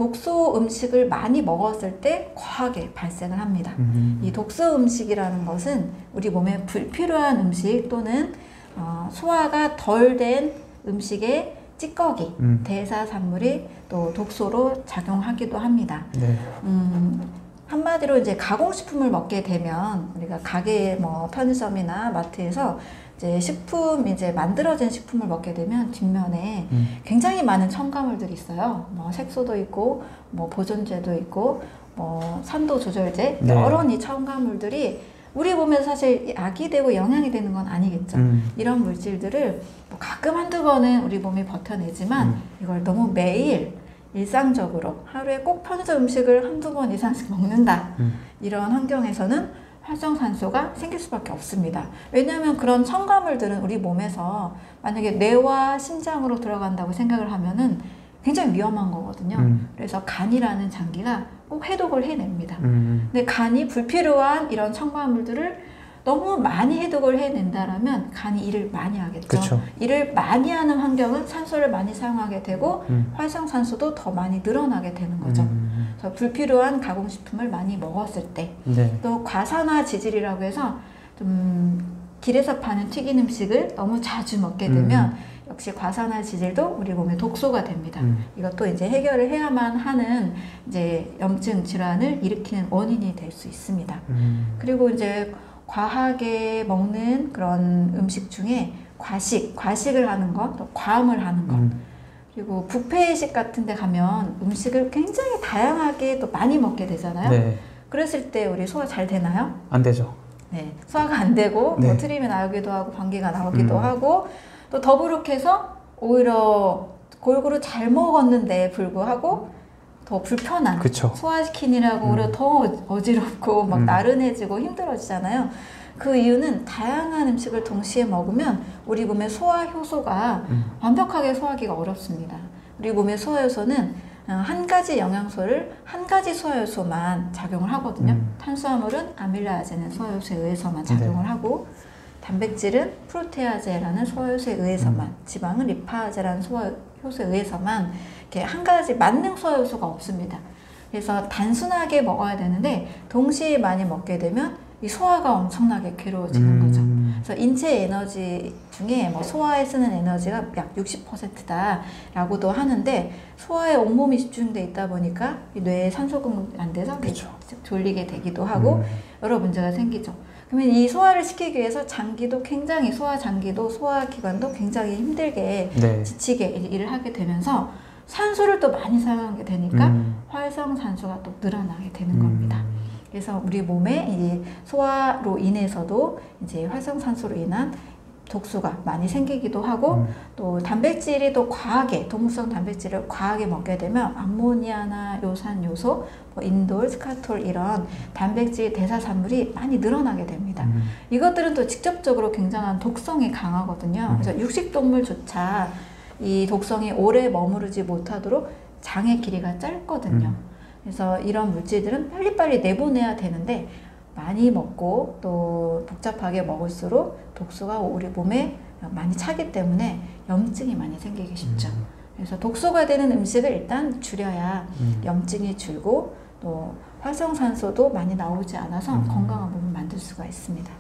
독소 음식을 많이 먹었을 때 과하게 발생을 합니다. 음. 이 독소 음식이라는 것은 우리 몸에 불필요한 음식 또는 어, 소화가 덜 된 음식의 찌꺼기, 음. 대사산물이 또 독소로 작용하기도 합니다. 네. 음, 한마디로 이제 가공식품을 먹게 되면 우리가 가게 뭐 편의점이나 마트에서 이제 식품 이제 만들어진 식품을 먹게 되면 뒷면에 음. 굉장히 많은 첨가물들이 있어요. 뭐 색소도 있고 뭐 보존제도 있고 뭐 산도 조절제 네. 여러 이 첨가물들이 우리 몸에서 사실 약이 되고 영향이 되는 건 아니겠죠. 음. 이런 물질들을 뭐 가끔 한두 번은 우리 몸이 버텨내지만 음. 이걸 너무 매일 일상적으로 하루에 꼭 편의점 음식을 한두 번 이상씩 먹는다. 음. 이런 환경에서는 활성산소가 생길 수밖에 없습니다. 왜냐하면 그런 첨가물들은 우리 몸에서 만약에 뇌와 심장으로 들어간다고 생각을 하면은 굉장히 위험한 거거든요. 음. 그래서 간이라는 장기가 꼭 해독을 해냅니다. 음. 근데 간이 불필요한 이런 첨가물들을 너무 많이 해독을 해낸다라면 간이 일을 많이 하겠죠. 그쵸. 일을 많이 하는 환경은 산소를 많이 사용하게 되고 음. 활성산소도 더 많이 늘어나게 되는 거죠. 음. 그래서 불필요한 가공식품을 많이 먹었을 때, 네. 또 과산화 지질이라고 해서 좀 길에서 파는 튀긴 음식을 너무 자주 먹게 되면 역시 과산화 지질도 우리 몸의 독소가 됩니다. 음. 이것도 이제 해결을 해야만 하는 이제 염증 질환을 일으키는 원인이 될 수 있습니다. 음. 그리고 이제 과하게 먹는 그런 음식 중에 과식, 과식을 하는 것, 또 과음을 하는 것, 음. 그리고 뷔페식 같은 데 가면 음식을 굉장히 다양하게 또 많이 먹게 되잖아요. 네. 그랬을 때 우리 소화 잘 되나요? 안 되죠. 네. 소화가 안 되고 네. 뭐 트림이 나오기도 하고 방귀가 나오기도 음. 하고 또 더부룩해서 오히려 골고루 잘 먹었는데 불구하고 더 불편한 그쵸. 소화시키느라고 음. 오히려 더 어지럽고 막 음. 나른해지고 힘들어지잖아요. 그 이유는 다양한 음식을 동시에 먹으면 우리 몸의 소화 효소가 음. 완벽하게 소화하기가 어렵습니다. 우리 몸의 소화 효소는 어, 한 가지 영양소를 한 가지 소화 요소만 작용을 하거든요. 음. 탄수화물은 아밀라아제는 소화 요소에 의해서만 작용을 네. 하고 단백질은 프로테아제라는 소화 요소에 의해서만 음. 지방은 리파아제라는 소화 효소에 의해서만 이렇게 한 가지 만능 소화 요소가 없습니다. 그래서 단순하게 먹어야 되는데 동시에 많이 먹게 되면 이 소화가 엄청나게 괴로워지는 거죠. 음. 그래서 인체 에너지 중에 뭐 소화에 쓰는 에너지가 약 60%다라고도 하는데 소화에 온몸이 집중돼 있다 보니까 이 뇌에 산소 공급 안 돼서 그쵸. 졸리게 되기도 하고 음. 여러 문제가 생기죠. 그러면 이 소화를 시키기 위해서 장기도 굉장히 소화 장기도 소화 기관도 굉장히 힘들게 네. 지치게 일을 하게 되면서 산소를 또 많이 사용하게 되니까 음. 활성산소가 또 늘어나게 되는 음. 겁니다. 그래서 우리 몸에 이 소화로 인해서도 이제 활성산소로 인한 독소가 많이 생기기도 하고 음. 또 단백질이 또 과하게 동물성 단백질을 과하게 먹게 되면 암모니아나 요산 요소, 뭐 인돌, 스카톨 이런 단백질 대사산물이 많이 늘어나게 됩니다. 음. 이것들은 또 직접적으로 굉장한 독성이 강하거든요. 음. 그래서 육식 동물조차 이 독성이 오래 머무르지 못하도록 장의 길이가 짧거든요. 음. 그래서 이런 물질들은 빨리빨리 내보내야 되는데 많이 먹고 또 복잡하게 먹을수록 독소가 우리 몸에 많이 차기 때문에 염증이 많이 생기기 쉽죠. 음. 그래서 독소가 되는 음식을 일단 줄여야 음. 염증이 줄고 또 활성산소도 많이 나오지 않아서 음. 건강한 몸을 만들 수가 있습니다.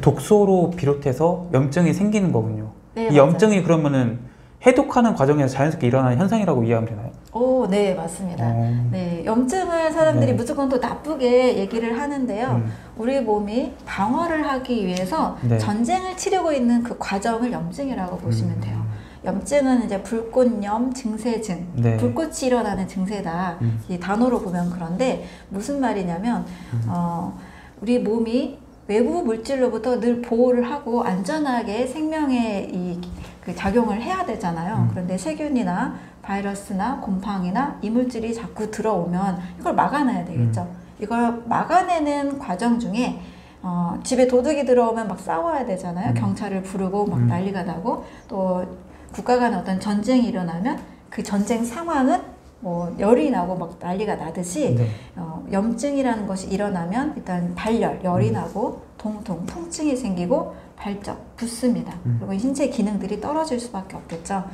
독소로 비롯해서 염증이 생기는 거군요. 네, 이 맞아요. 염증이 그러면은 해독하는 과정에서 자연스럽게 일어나는 현상이라고 이해하면 되나요? 오, 네, 맞습니다. 어. 네, 염증을 사람들이 네. 무조건 또 나쁘게 얘기를 하는데요. 음. 우리 몸이 방어를 하기 위해서 네. 전쟁을 치르고 있는 그 과정을 염증이라고 보시면 음. 돼요. 염증은 이제 불꽃염 증세증, 네. 불꽃이 일어나는 증세다. 음. 이 단어로 보면 그런데 무슨 말이냐면 음. 어, 우리 몸이 외부 물질로부터 늘 보호를 하고 안전하게 생명의 이그 작용을 해야 되잖아요. 음. 그런데 세균이나 바이러스나 곰팡이나 이물질이 자꾸 들어오면 이걸 막아내야 되겠죠. 음. 이걸 막아내는 과정 중에 어, 집에 도둑이 들어오면 막 싸워야 되잖아요. 음. 경찰을 부르고 막 음. 난리가 나고 또 국가 간에 어떤 전쟁이 일어나면 그 전쟁 상황은 뭐 열이 나고 막 난리가 나듯이 네. 어, 염증이라는 것이 일어나면 일단 발열, 열이 음. 나고 통통, 통증이 생기고 발적, 붓습니다. 음. 그리고 신체 기능들이 떨어질 수밖에 없겠죠.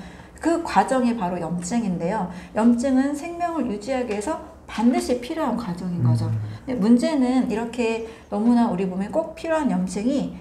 그 과정이 바로 염증인데요. 염증은 생명을 유지하기 위해서 반드시 필요한 과정인 거죠. 음. 근데 문제는 이렇게 너무나 우리 몸에 꼭 필요한 염증이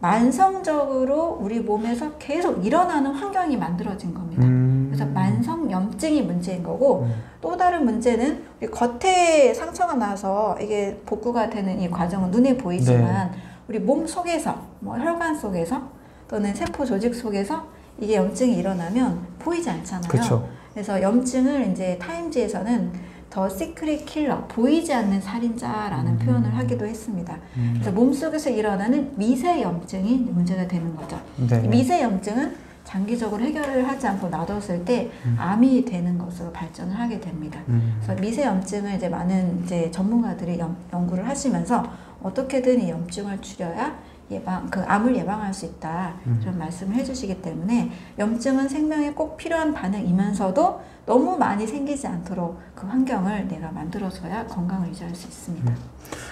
만성적으로 우리 몸에서 계속 일어나는 환경이 만들어진 겁니다. 음. 그래서 만성 염증이 문제인 거고 음. 또 다른 문제는 겉에 상처가 나서 이게 복구가 되는 이 과정은 눈에 보이지만 네. 우리 몸 속에서 뭐 혈관 속에서 또는 세포 조직 속에서 이게 염증이 일어나면 보이지 않잖아요. 그렇죠. 그래서 염증을 이제 타임지에서는 The Secret Killer, 보이지 않는 살인자라는 음. 표현을 하기도 했습니다. 음. 그래서 몸 속에서 일어나는 미세 염증이 문제가 되는 거죠. 네. 이 미세 염증은 장기적으로 해결을 하지 않고 놔뒀을 때 음. 암이 되는 것으로 발전을 하게 됩니다. 음. 그래서 미세 염증을 이제 많은 이제 전문가들이 연, 연구를 하시면서 어떻게든 이 염증을 줄여야 예방 그 암을 예방할 수 있다 음. 그런 말씀을 해주시기 때문에 염증은 생명에 꼭 필요한 반응이면서도 너무 많이 생기지 않도록 그 환경을 내가 만들어줘야 건강을 유지할 수 있습니다. 음.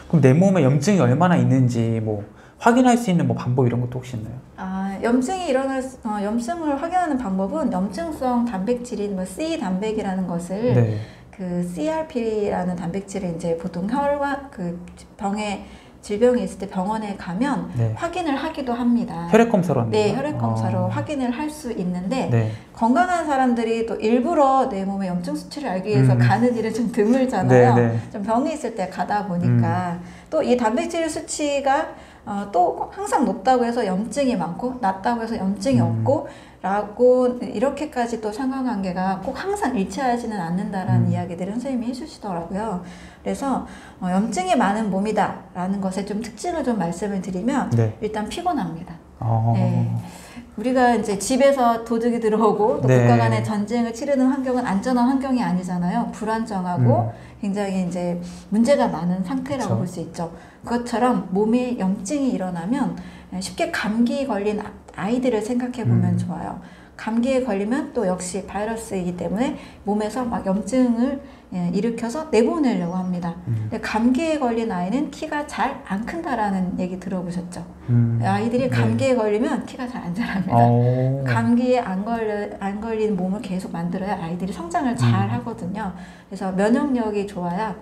그럼 내 몸에 염증이 얼마나 있는지 뭐 확인할 수 있는 뭐 방법 이런 것도 혹시 있나요? 아, 염증이 일어날 수- 어, 염증을 확인하는 방법은 염증성 단백질인 뭐 C 단백이라는 것을 네. 그 CRP라는 단백질을 이제 보통 혈관 그 병에 질병이 있을 때 병원에 가면 네. 확인을 하기도 합니다. 혈액 검사로 네? 혈액 검사로 어. 확인을 할 수 있는데 네. 건강한 사람들이 또 일부러 내 몸의 염증 수치를 알기 위해서 음. 가는 일은 좀 드물잖아요. 네, 네. 좀 병이 있을 때 가다 보니까 또이 단백질 수치가 어, 또 항상 높다고 해서 염증이 많고 낮다고 해서 염증이 음. 없고 라고 이렇게까지 또 상관관계가 꼭 항상 일치하지는 않는다라는 음. 이야기들을 선생님이 해주시더라고요. 그래서 어, 염증이 많은 몸이다라는 것의 좀 특징을 좀 말씀을 드리면 네. 일단 피곤합니다. 어. 네. 우리가 이제 집에서 도둑이 들어오고 또 네. 국가 간의 전쟁을 치르는 환경은 안전한 환경이 아니잖아요. 불안정하고 굉장히 이제 문제가 많은 상태라고 음. 그쵸. 볼수 있죠. 그것처럼 몸에 염증이 일어나면 쉽게 감기 걸린 아- 아이들을 생각해 보면 음. 좋아요. 감기에 걸리면 또 역시 바이러스이기 때문에 몸에서 막 염증을 예, 일으켜서 내보내려고 합니다. 음. 감기에 걸린 아이는 키가 잘 안 큰다라는 얘기 들어보셨죠? 음. 아이들이 네. 감기에 걸리면 키가 잘 안 자랍니다. 어. 감기에 안 걸려 안 걸린 몸을 계속 만들어야 아이들이 성장을 잘 음. 하거든요. 그래서 면역력이 좋아야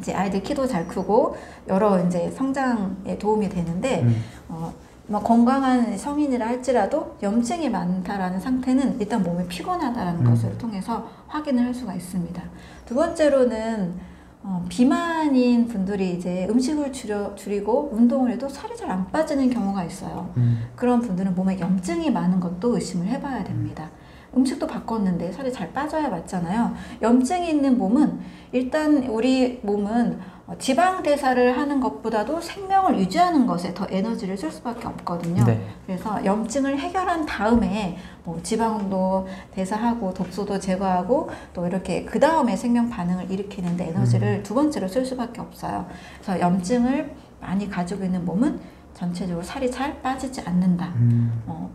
이제 아이들 키도 잘 크고 여러 이제 성장에 도움이 되는데 음. 어, 뭐 건강한 성인이라 할지라도 염증이 많다라는 상태는 일단 몸이 피곤하다라는 음. 것을 통해서 확인을 할 수가 있습니다. 두 번째로는 어, 비만인 분들이 이제 음식을 줄여, 줄이고 운동을 해도 살이 잘 안 빠지는 경우가 있어요. 음. 그런 분들은 몸에 염증이 많은 것도 의심을 해봐야 됩니다. 음식도 바꿨는데 살이 잘 빠져야 맞잖아요. 염증이 있는 몸은 일단 우리 몸은 어, 지방 대사를 하는 것보다도 생명을 유지하는 것에 더 에너지를 쓸 수밖에 없거든요. 네. 그래서 염증을 해결한 다음에 뭐 지방도 대사하고 독소도 제거하고 또 이렇게 그 다음에 생명 반응을 일으키는데 에너지를 두 번째로 쓸 수밖에 없어요. 그래서 염증을 많이 가지고 있는 몸은 전체적으로 살이 잘 빠지지 않는다. 음. 어,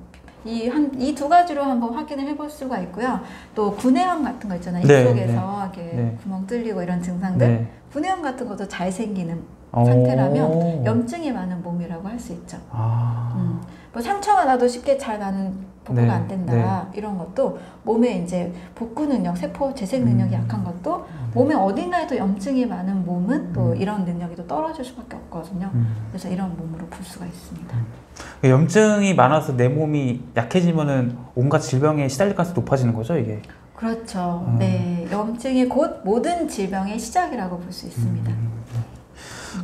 이 한 이 두 가지로 한번 확인을 해볼 수가 있고요. 또 구내염 같은 거 있잖아요. 네, 이쪽에서 이렇게 네. 구멍 뚫리고 이런 증상들. 네. 구내염 같은 것도 잘 생기는 어. 상태라면 염증이 많은 몸이라고 할 수 있죠. 아. 음. 뭐 상처가 나도 쉽게 잘 나는 복구가 네, 안 된다 이런 것도 몸에 이제 복구 능력, 세포 재생 능력이 음. 약한 것도 몸에 어딘가에도 염증이 많은 몸은 또 음. 이런 능력이 또 떨어질 수밖에 없거든요. 음. 그래서 이런 몸으로 볼 수가 있습니다. 염증이 많아서 내 몸이 약해지면은 온갖 질병에 시달릴 가능성이 높아지는 거죠, 이게. 그렇죠. 음. 네, 염증이 곧 모든 질병의 시작이라고 볼 수 있습니다. 음.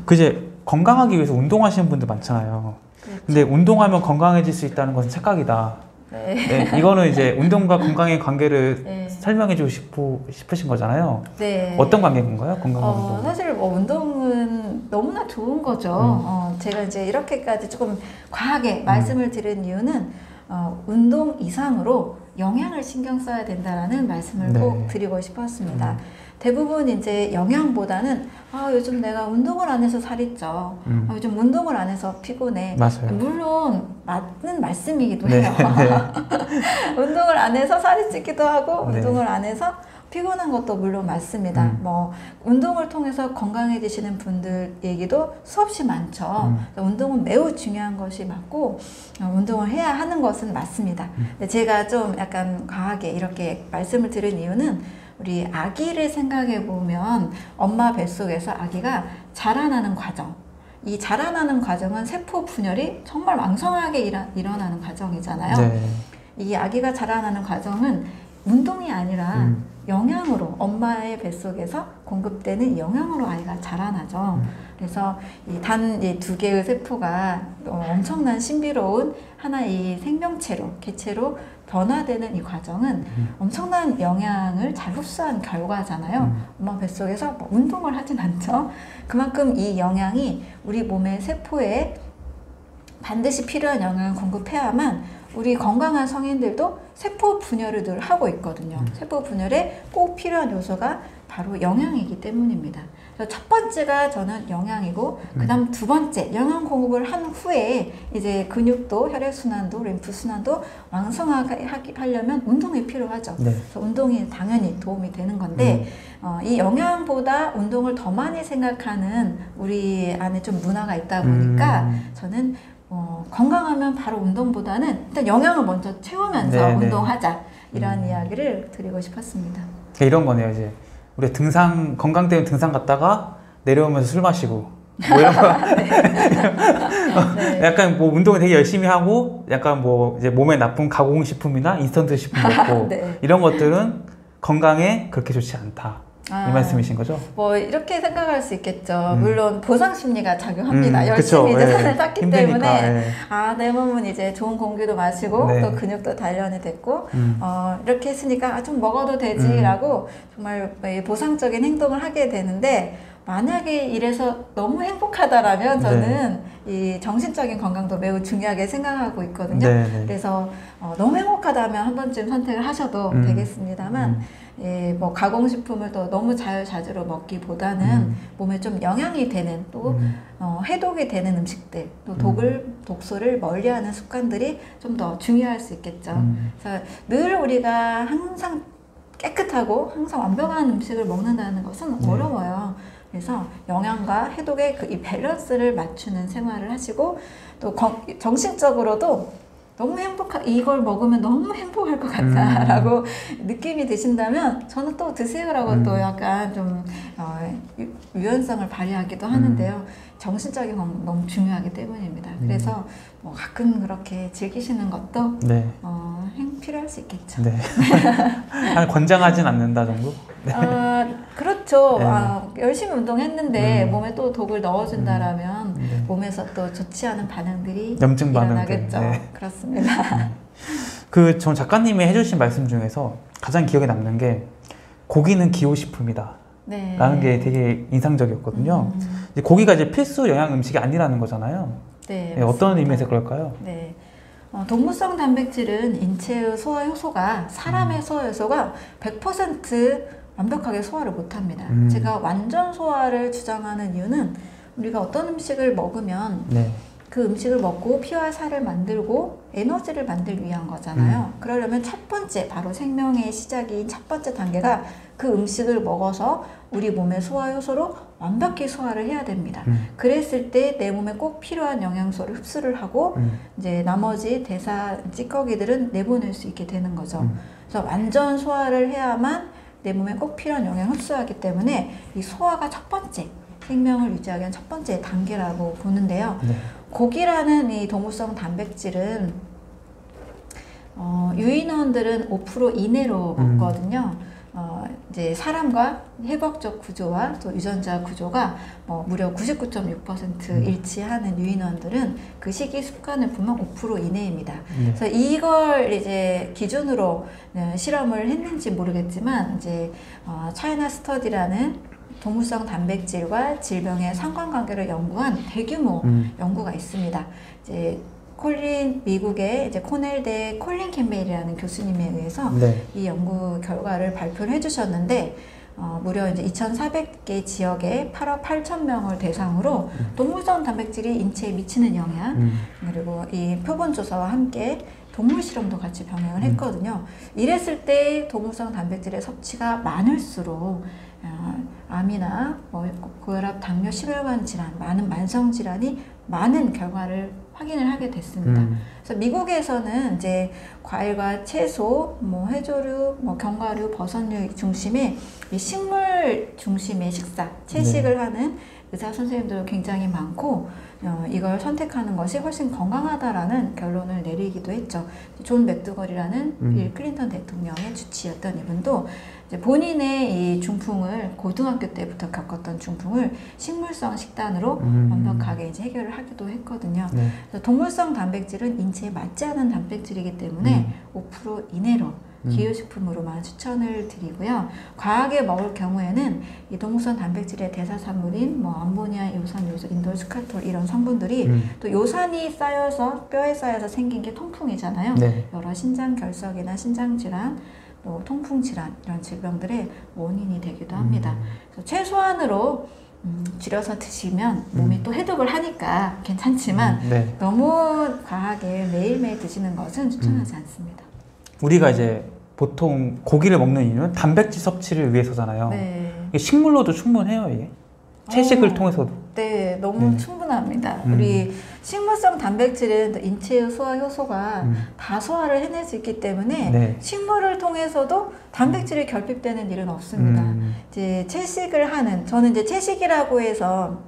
그 이제 건강하기 위해서 운동하시는 분들 많잖아요. 그렇죠. 근데 운동하면 건강해질 수 있다는 것은 착각이다. 네. 네, 이거는 이제 운동과 건강의 관계를 네. 설명해주고 싶으, 싶으신 거잖아요. 네. 어떤 관계인 건가요? 건강과 어, 운동. 사실 뭐 운동은 너무나 좋은 거죠. 음. 어, 제가 이제 이렇게까지 조금 과하게 말씀을 드린 이유는 어, 운동 이상으로 영양을 신경 써야 된다라는 말씀을 네. 꼭 드리고 싶었습니다. 음. 대부분 이제 영양보다는 아, 요즘 내가 운동을 안 해서 살이 쪄. 음. 아, 요즘 운동을 안 해서 피곤해. 맞아요. 물론 맞는 말씀이기도 네, 해요. 운동을 안 해서 살이 찌기도 하고 네. 운동을 안 해서 피곤한 것도 물론 맞습니다. 음. 뭐 운동을 통해서 건강해지시는 분들 얘기도 수없이 많죠. 음. 그래서 운동은 매우 중요한 것이 맞고 어, 운동을 해야 하는 것은 맞습니다. 음. 근데 제가 좀 약간 과하게 이렇게 말씀을 드린 이유는 우리 아기를 생각해 보면 엄마 뱃속에서 아기가 자라나는 과정. 이 자라나는 과정은 세포 분열이 정말 왕성하게 일어, 일어나는 과정이잖아요. 네. 이 아기가 자라나는 과정은 운동이 아니라 음. 영양으로 엄마의 뱃속에서 공급되는 영양으로 아이가 자라나죠. 음. 그래서 이 단 이 두 개의 세포가 어, 엄청난 신비로운 하나의 생명체로 개체로 변화되는 이 과정은 음. 엄청난 영양을 잘 흡수한 결과잖아요. 음. 엄마 뱃속에서 뭐 운동을 하진 않죠. 그만큼 이 영양이 우리 몸의 세포에 반드시 필요한 영양을 공급해야만 우리 건강한 성인들도 세포 분열을 늘 하고 있거든요. 음. 세포 분열에 꼭 필요한 요소가 바로 영양이기 때문입니다. 첫 번째가 저는 영양이고, 음. 그 다음 두 번째, 영양 공급을 한 후에 이제 근육도, 혈액 순환도, 림프 순환도 왕성하게 하기- 하려면 운동이 필요하죠. 네. 그래서 운동이 당연히 도움이 되는 건데, 어, 이 영양보다 운동을 더 많이 생각하는 우리 안에 좀 문화가 있다 보니까 음. 저는 어, 건강하면 바로 운동보다는 일단 영양을 먼저 채우면서 네, 네. 운동하자 이런 음. 이야기를 드리고 싶었습니다. 그러니까 이런 거네요, 이제. 우리 등산, 건강 때문에 등산 갔다가 내려오면서 술 마시고, 뭐 이런 거 네. 약간 뭐 운동을 되게 열심히 하고 약간 뭐 이제 몸에 나쁜 가공식품이나 인스턴트 식품 먹고 네. 이런 것들은 건강에 그렇게 좋지 않다 아, 이 말씀이신 거죠? 뭐 이렇게 생각할 수 있겠죠. 음. 물론 보상 심리가 작용합니다. 음, 열심히 그쵸. 이제 예. 살을 쪘기 힘드니까, 때문에 예. 아내 몸은 이제 좋은 공기도 마시고 네. 또 근육도 단련이 됐고 음. 어, 이렇게 했으니까 아, 좀 먹어도 되지라고 정말 이 보상적인 행동을 하게 되는데 만약에 이래서 너무 행복하다라면 네. 저는 이 정신적인 건강도 매우 중요하게 생각하고 있거든요. 네, 네. 그래서 어, 너무 행복하다면 한 번쯤 선택을 하셔도 음. 되겠습니다만 음. 예, 뭐 가공식품을 또 너무 자유자재로 먹기보다는 음. 몸에 좀 영향이 되는 또 음. 어, 해독이 되는 음식들 또 독을 독소를 멀리하는 습관들이 좀 더 중요할 수 있겠죠. 음. 그래서 늘 우리가 항상 깨끗하고 항상 완벽한 음식을 먹는다는 것은 네. 어려워요. 그래서 영양과 해독의 그 이 밸런스를 맞추는 생활을 하시고 또 건- 정신적으로도 너무 행복하 이걸 먹으면 너무 행복할 것 같다라고 느낌이 드신다면 저는 또 드세요라고 음. 또 약간 좀 어, 유- 유연성을 발휘하기도 하는데요. 정신적인 건 너무 중요하기 때문입니다. 음. 그래서 뭐 가끔 그렇게 즐기시는 것도 네. 어, 행 필요할 수 있겠죠. 네. 아니, 권장하진 않는다 정도? 아, 그렇죠. 네. 아, 열심히 운동했는데 음. 몸에 또 독을 넣어준다라면 네. 몸에서 또 좋지 않은 반응들이 염증 반응들. 일어나겠죠. 네. 그렇습니다. 그 전 작가님이 해주신 말씀 중에서 가장 기억에 남는 게 고기는 기호식품이다. 네. 라는 게 되게 인상적이었거든요. 음, 이제 고기가 이제 필수 영양 음식이 아니라는 거잖아요. 네, 네, 어떤. 의미에서 그럴까요? 네. 어, 동물성 단백질은 인체의 소화 효소가 사람의 음. 소화 효소가 100% 완벽하게 소화를 못합니다. 음. 제가 완전 소화를 주장하는 이유는 우리가 어떤 음식을 먹으면 네. 그 음식을 먹고 피와 살을 만들고 에너지를 만들기 위한 거잖아요. 음. 그러려면 첫 번째, 바로 생명의 시작인 첫 번째 단계가 그 음식을 먹어서 우리 몸의 소화 효소로 완벽히 소화를 해야 됩니다. 음. 그랬을 때 내 몸에 꼭 필요한 영양소를 흡수를 하고 음. 이제 나머지 대사 찌꺼기들은 내보낼 수 있게 되는 거죠. 음. 그래서 완전 소화를 해야만 내 몸에 꼭 필요한 영양 흡수하기 때문에 이 소화가 첫 번째 생명을 유지하기 위한 첫 번째 단계라고 보는데요. 네. 고기라는 이 동물성 단백질은 어, 유인원들은 5% 이내로 음. 먹거든요. 어, 이제 사람과 해부학적 구조와 또 유전자 구조가 뭐 무려 99.6% 음. 일치하는 유인원들은 그 식이 습관을 보면 5% 이내입니다. 네. 그래서 이걸 이제 기준으로 어, 실험을 했는지 모르겠지만 이제 어, 차이나 스터디라는 동물성 단백질과 질병의 상관관계를 연구한 대규모 음. 연구가 있습니다. 이제 콜린 미국의 이제 코넬대 콜린 캠벨이라는 교수님에 의해서 네. 이 연구 결과를 발표를 해주셨는데 어, 무려 이제 2,400개 지역의 8억 8천 명을 대상으로 동물성 단백질이 인체에 미치는 영향 음. 그리고 이 표본 조사와 함께 동물 실험도 같이 병행을 음. 했거든요. 이랬을 때 동물성 단백질의 섭취가 많을수록 어, 암이나 뭐 고혈압, 당뇨, 심혈관 질환, 많은 만성 질환이 많은 결과를 확인을 하게 됐습니다. 음. 그래서 미국에서는 이제 과일과 채소, 뭐 해조류, 뭐 견과류, 버섯류 중심의 이 식물 중심의 식사, 채식을 하는 의사 선생님들 굉장히 많고 어, 이걸 선택하는 것이 훨씬 건강하다라는 결론을 내리기도 했죠. 존 맥두걸이라는 음. 빌 클린턴 대통령의 주치의였던 이분도 본인의 이 중풍을 고등학교 때부터 겪었던 중풍을 식물성 식단으로 음. 완벽하게 이제 해결을 하기도 했거든요. 네. 그래서 동물성 단백질은 인체에 맞지 않은 단백질이기 때문에 5% 이내로 음. 기호식품으로만 추천을 드리고요. 과하게 먹을 경우에는 이 동물성 단백질의 대사산물인 뭐 암모니아, 요산, 요소, 인돌, 스카톨 이런 성분들이 음. 또 요산이 쌓여서 뼈에 쌓여서 생긴 게 통풍이잖아요. 네. 여러 신장 결석이나 신장 질환, 또 통풍 질환 이런 질병들의 원인이 되기도 합니다. 음. 그래서 최소한으로 음, 줄여서 드시면 몸이 또 해독을 하니까 괜찮지만 음. 네. 너무 과하게 매일매일 드시는 것은 추천하지 않습니다. 우리가 이제 보통 고기를 먹는 이유는 단백질 섭취를 위해서잖아요. 네. 식물로도 충분해요, 이게. 채식을 어. 통해서도. 네, 너무 네. 충분합니다. 음. 우리 식물성 단백질은 또 인체의 소화 효소가 음. 다 소화를 해낼 수 있기 때문에 네. 식물을 통해서도 단백질이 결핍되는 일은 없습니다. 음. 이제 채식을 하는 저는 이제 채식이라고 해서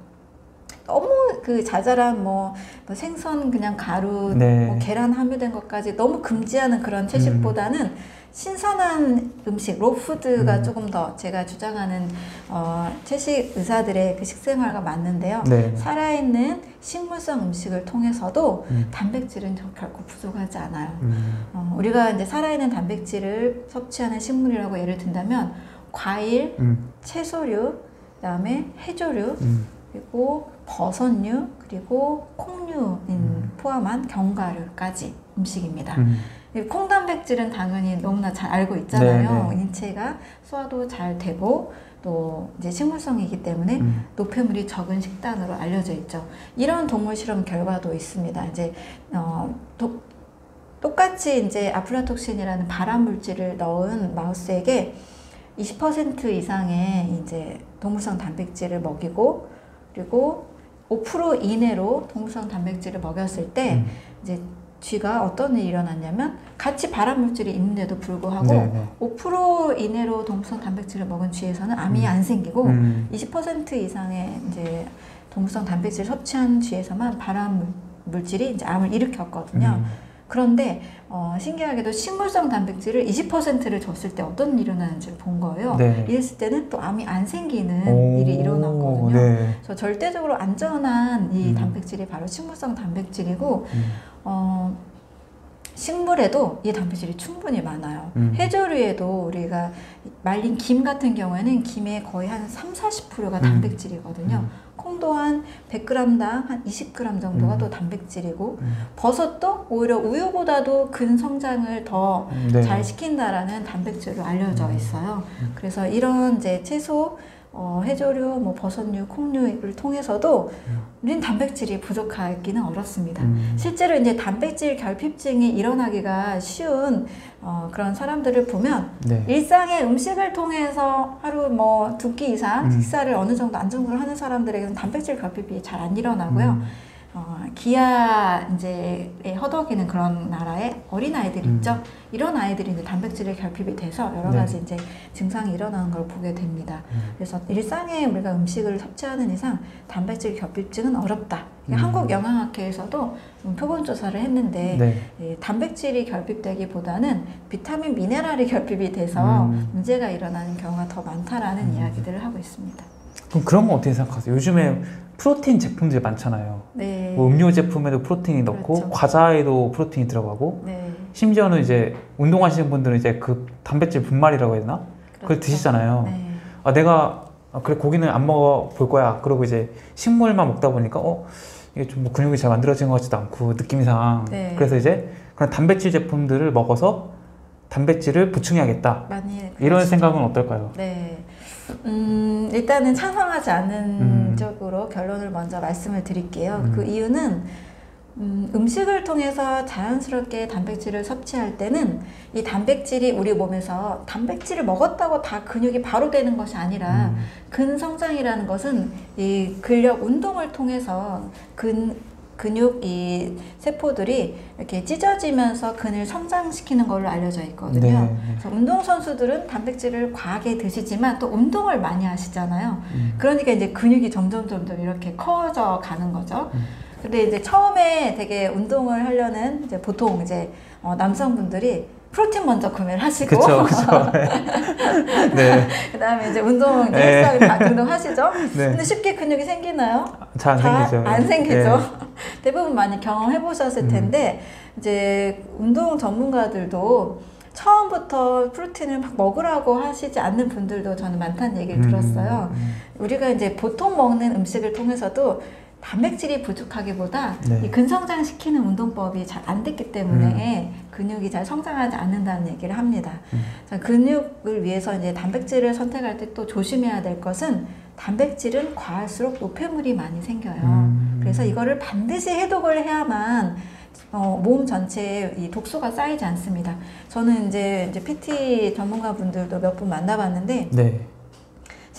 너무 그 자잘한 뭐, 뭐 생선 그냥 가루, 네. 뭐 계란 함유된 것까지 너무 금지하는 그런 채식보다는 신선한 음식, 로푸드가 음. 조금 더 제가 주장하는 어, 채식 의사들의 그 식생활과 맞는데요. 네. 살아있는 식물성 음식을 통해서도 음. 단백질은 저- 결코 부족하지 않아요. 음. 어, 우리가 이제 살아있는 단백질을 섭취하는 식물이라고 예를 든다면 과일, 음. 채소류, 그다음에 해조류, 음. 그리고 버섯류, 그리고 콩류 음. 포함한 견과류까지 음식입니다. 콩단백질은 당연히 너무나 잘 알고 있잖아요. 네, 네. 인체가 소화도 잘 되고 또 이제 식물성이기 때문에 음. 노폐물이 적은 식단으로 알려져 있죠. 이런 동물 실험 결과도 있습니다. 이제 어, 도- 똑같이 이제 아플라톡신이라는 발암 물질을 넣은 마우스에게 20% 이상의 이제 동물성 단백질을 먹이고 그리고 5% 이내로 동물성 단백질을 먹였을 때 음. 이제 쥐가 어떤 일이 일어났냐면 같이 발암 물질이 있는데도 불구하고 네, 네. 5% 이내로 동물성 단백질을 먹은 쥐에서는 암이 음. 안 생기고 음. 20% 이상의 이제 동물성 단백질 섭취한 쥐에서만 발암 물- 물질이 이제 암을 일으켰거든요. 음. 그런데 어, 신기하게도 식물성 단백질을 20%를 줬을 때 어떤 일이 일어나는지를 본 거예요. 네. 이랬을 때는 또 암이 안 생기는 오, 일이 일어났거든요. 네. 그래서 절대적으로 안전한 이 음. 단백질이 바로 식물성 단백질이고 음. 어, 식물에도 이 단백질이 충분히 많아요. 음. 해조류에도 우리가 말린 김 같은 경우에는 김의 거의 한 3, 40%가 음. 단백질이거든요. 음. 콩도 한 100g당 한 20g 정도가 음. 또 단백질이고 음. 버섯도 오히려 우유보다도 근 성장을 더 네. 잘 시킨다라는 단백질로 알려져 음. 있어요. 음. 그래서 이런 이제 채소, 어, 해조류, 뭐 버섯류, 콩류를 통해서도 음. 우리는 단백질이 부족하기는 어렵습니다. 음. 실제로 이제 단백질 결핍증이 일어나기가 쉬운 어, 그런 사람들을 보면 네. 일상의 음식을 통해서 하루 뭐 두 끼 이상 음. 식사를 어느 정도 안정적으로 하는 사람들에게는 단백질 결핍이 잘 안 일어나고요. 음. 어, 기아 이제 허덕이는 그런 나라의 어린 아이들 음. 있죠. 이런 아이들이 이제 단백질의 결핍이 돼서 여러 네. 가지 이제 증상이 일어나는 걸 보게 됩니다. 음. 그래서 일상에 우리가 음식을 섭취하는 이상 단백질 결핍증은 어렵다. 음. 한국 영양학회에서도 음, 표본 조사를 했는데 네. 예, 단백질이 결핍되기보다는 비타민 미네랄이 결핍이 돼서 음. 문제가 일어나는 경우가 더 많다라는 음. 이야기들을 하고 있습니다. 그럼 그런 건 어떻게 생각하세요? 요즘에 프로테인 제품들이 많잖아요. 네. 뭐 음료 제품에도 프로테인이 넣고 그렇죠. 과자에도 프로테인이 들어가고 네. 심지어는 이제 운동하시는 분들은 이제 그 단백질 분말이라고 해야 되나? 그걸 그렇죠. 드시잖아요. 네. 아 내가 아, 그래 고기는 안 먹어 볼 거야. 그러고 이제 식물만 먹다 보니까 어 이게 좀 뭐 근육이 잘 만들어진 것 같지도 않고 느낌상 네. 그래서 이제 그런 단백질 제품들을 먹어서 단백질을 보충해야겠다. 많이 이런 그러시죠. 생각은 어떨까요? 네. 음, 일단은 찬성하지 않는 음. 쪽으로 결론을 먼저 말씀을 드릴게요. 음. 그 이유는 음, 음식을 통해서 자연스럽게 단백질을 섭취할 때는 이 단백질이 우리 몸에서 단백질을 먹었다고 다 근육이 바로 되는 것이 아니라 음, 근성장이라는 것은 이 근력 운동을 통해서 근 근육 이 세포들이 이렇게 찢어지면서 근을 성장시키는 걸로 알려져 있거든요. 네. 그래서 운동 선수들은 단백질을 과하게 드시지만 또 운동을 많이 하시잖아요. 음, 그러니까 이제 근육이 점점 점점 이렇게 커져 가는 거죠. 음. 근데 이제 처음에 되게 운동을 하려는 이제 보통 이제 어, 남성분들이 프로틴 먼저 구매를 하시고 그쵸, 그쵸. 네. 그다음에 이제 운동 네. 헬스하고 다 운동 하시죠. 네. 근데 쉽게 근육이 생기나요? 잘 안 생기죠. 안 생기죠. 네. 대부분 많이 경험해 보셨을 음. 텐데 이제 운동 전문가들도 처음부터 프로틴을 막 먹으라고 하시지 않는 분들도 저는 많다는 얘기를 음, 들었어요. 음, 우리가 이제 보통 먹는 음식을 통해서도 단백질이 부족하기보다 네. 이 근성장 시키는 운동법이 잘 안 됐기 때문에 근육이 잘 성장하지 않는다는 얘기를 합니다. 음. 자, 근육을 위해서 이제 단백질을 선택할 때 또 조심해야 될 것은 단백질은 과할수록 노폐물이 많이 생겨요. 음. 그래서 이거를 반드시 해독을 해야만 어, 몸 전체에 이 독소가 쌓이지 않습니다. 저는 이제, 이제 PT 전문가 분들도 몇 분 만나봤는데 네.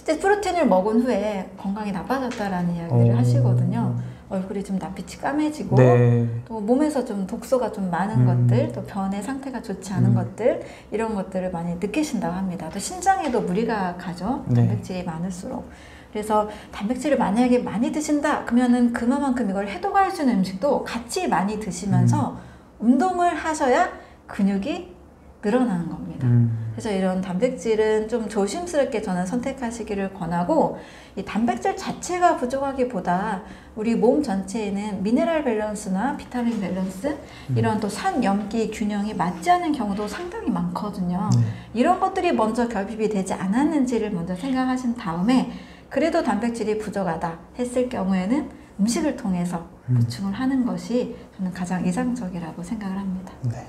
실제 프로틴을 먹은 후에 건강이 나빠졌다라는 이야기를 오. 하시거든요. 얼굴이 좀 낯빛이 까매지고 네. 또 몸에서 좀 독소가 좀 많은 음. 것들, 또 변의 상태가 좋지 않은 음. 것들 이런 것들을 많이 느끼신다고 합니다. 또 신장에도 무리가 가죠. 네. 단백질이 많을수록. 그래서 단백질을 만약에 많이 드신다 그러면은 그만큼 이걸 해독할 수 있는 음식도 같이 많이 드시면서 운동을 하셔야 근육이 늘어나는 겁니다. 음. 그래서 이런 단백질은 좀 조심스럽게 저는 선택하시기를 권하고 이 단백질 자체가 부족하기보다 우리 몸 전체에는 미네랄 밸런스나 비타민 밸런스 이런 또 산 염기 균형이 맞지 않는 경우도 상당히 많거든요. 네. 이런 것들이 먼저 결핍이 되지 않았는지를 먼저 생각하신 다음에 그래도 단백질이 부족하다 했을 경우에는 음식을 통해서 음. 보충을 하는 것이 저는 가장 이상적이라고 생각을 합니다. 네.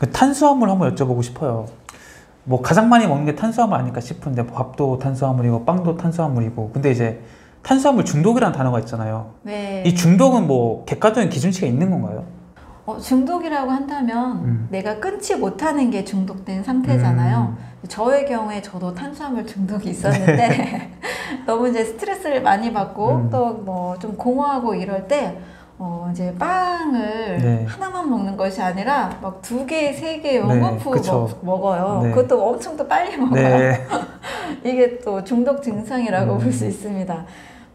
그 탄수화물 한번 여쭤보고 싶어요. 뭐 가장 많이 먹는 게 탄수화물 아닐까 싶은데 뭐 밥도 탄수화물이고 빵도 탄수화물이고 근데 이제 탄수화물 중독이라는 단어가 있잖아요. 네. 이 중독은 뭐 객관적인 기준치가 있는 건가요? 어, 중독이라고 한다면 음. 내가 끊지 못하는 게 중독된 상태잖아요. 저의 경우에 저도 탄수화물 중독이 있었는데 너무 이제 스트레스를 많이 받고 음. 또뭐 좀 공허하고 이럴 때 어, 이제 빵을 네. 하나만 먹는 것이 아니라 막 두 개, 세 개, 네, 원거푸 그쵸. 먹, 어요 네. 그것도 엄청 또 빨리 먹어요. 네. 이게 또 중독 증상이라고 음. 볼수 있습니다.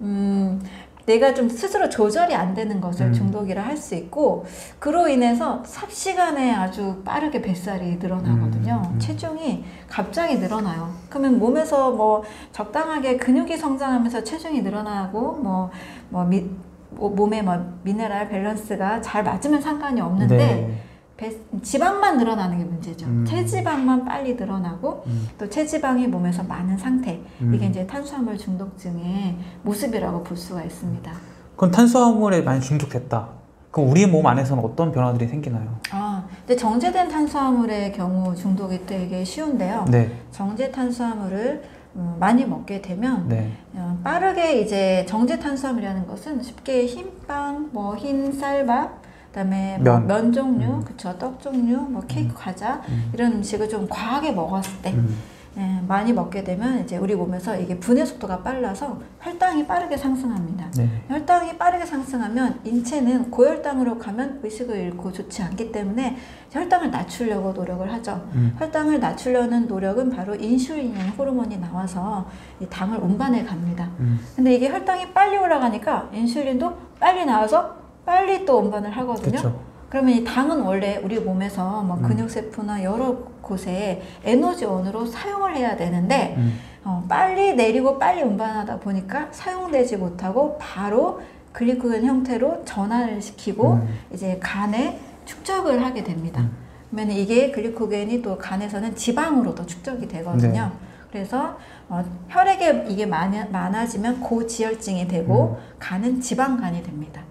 음, 내가 좀 스스로 조절이 안 되는 것을 음. 중독이라 할 수 있고, 그로 인해서 삽시간에 아주 빠르게 뱃살이 늘어나거든요. 음, 음. 체중이 갑자기 늘어나요. 그러면 몸에서 뭐 적당하게 근육이 성장하면서 체중이 늘어나고, 뭐, 뭐, 미, 뭐 몸의 뭐 미네랄 밸런스가 잘 맞으면 상관이 없는데, 네. 배- 지방만 늘어나는 게 문제죠. 음. 체지방만 빨리 늘어나고, 음. 또 체지방이 몸에서 많은 상태 음. 이게 이제 탄수화물 중독증의 모습이라고 볼 수가 있습니다. 그럼 탄수화물에 많이 중독됐다. 그럼 우리 몸 안에서는 어떤 변화들이 생기나요? 아, 근데 정제된 탄수화물의 경우 중독이 되게 쉬운데요. 네. 정제 탄수화물을 음, 많이 먹게 되면 네. 어, 빠르게 이제 정제 탄수화물이라는 것은 쉽게 흰빵, 뭐 흰 쌀밥, 그다음에 뭐 면. 면 종류, 음. 그쵸, 떡 종류, 뭐 케이크 과자 음. 이런 음식을 좀 과하게 먹었을 때 음. 예, 많이 먹게 되면 이제 우리 몸에서 이게 분해 속도가 빨라서 혈당이 빠르게 상승합니다. 네. 혈당이 빠르게 상승하면 인체는 고혈당으로 가면 의식을 잃고 좋지 않기 때문에 혈당을 낮추려고 노력을 하죠. 음. 혈당을 낮추려는 노력은 바로 인슐린이라는 호르몬이 나와서 이 당을 운반해 갑니다. 음. 근데 이게 혈당이 빨리 올라가니까 인슐린도 빨리 나와서 빨리 또 운반을 하거든요. 그렇죠. 그러면 이 당은 원래 우리 몸에서 뭐 음. 근육세포나 여러 곳에 에너지원으로 사용을 해야 되는데 음. 어, 빨리 내리고 빨리 운반하다 보니까 사용되지 못하고 바로 글리코겐 형태로 전환을 시키고 음. 이제 간에 축적을 하게 됩니다. 음. 그러면 이게 글리코겐이 또 간에서는 지방으로도 축적이 되거든요. 네. 그래서 어, 혈액에 이게 많아, 많아지면 고지혈증이 되고 음. 간은 지방간이 됩니다.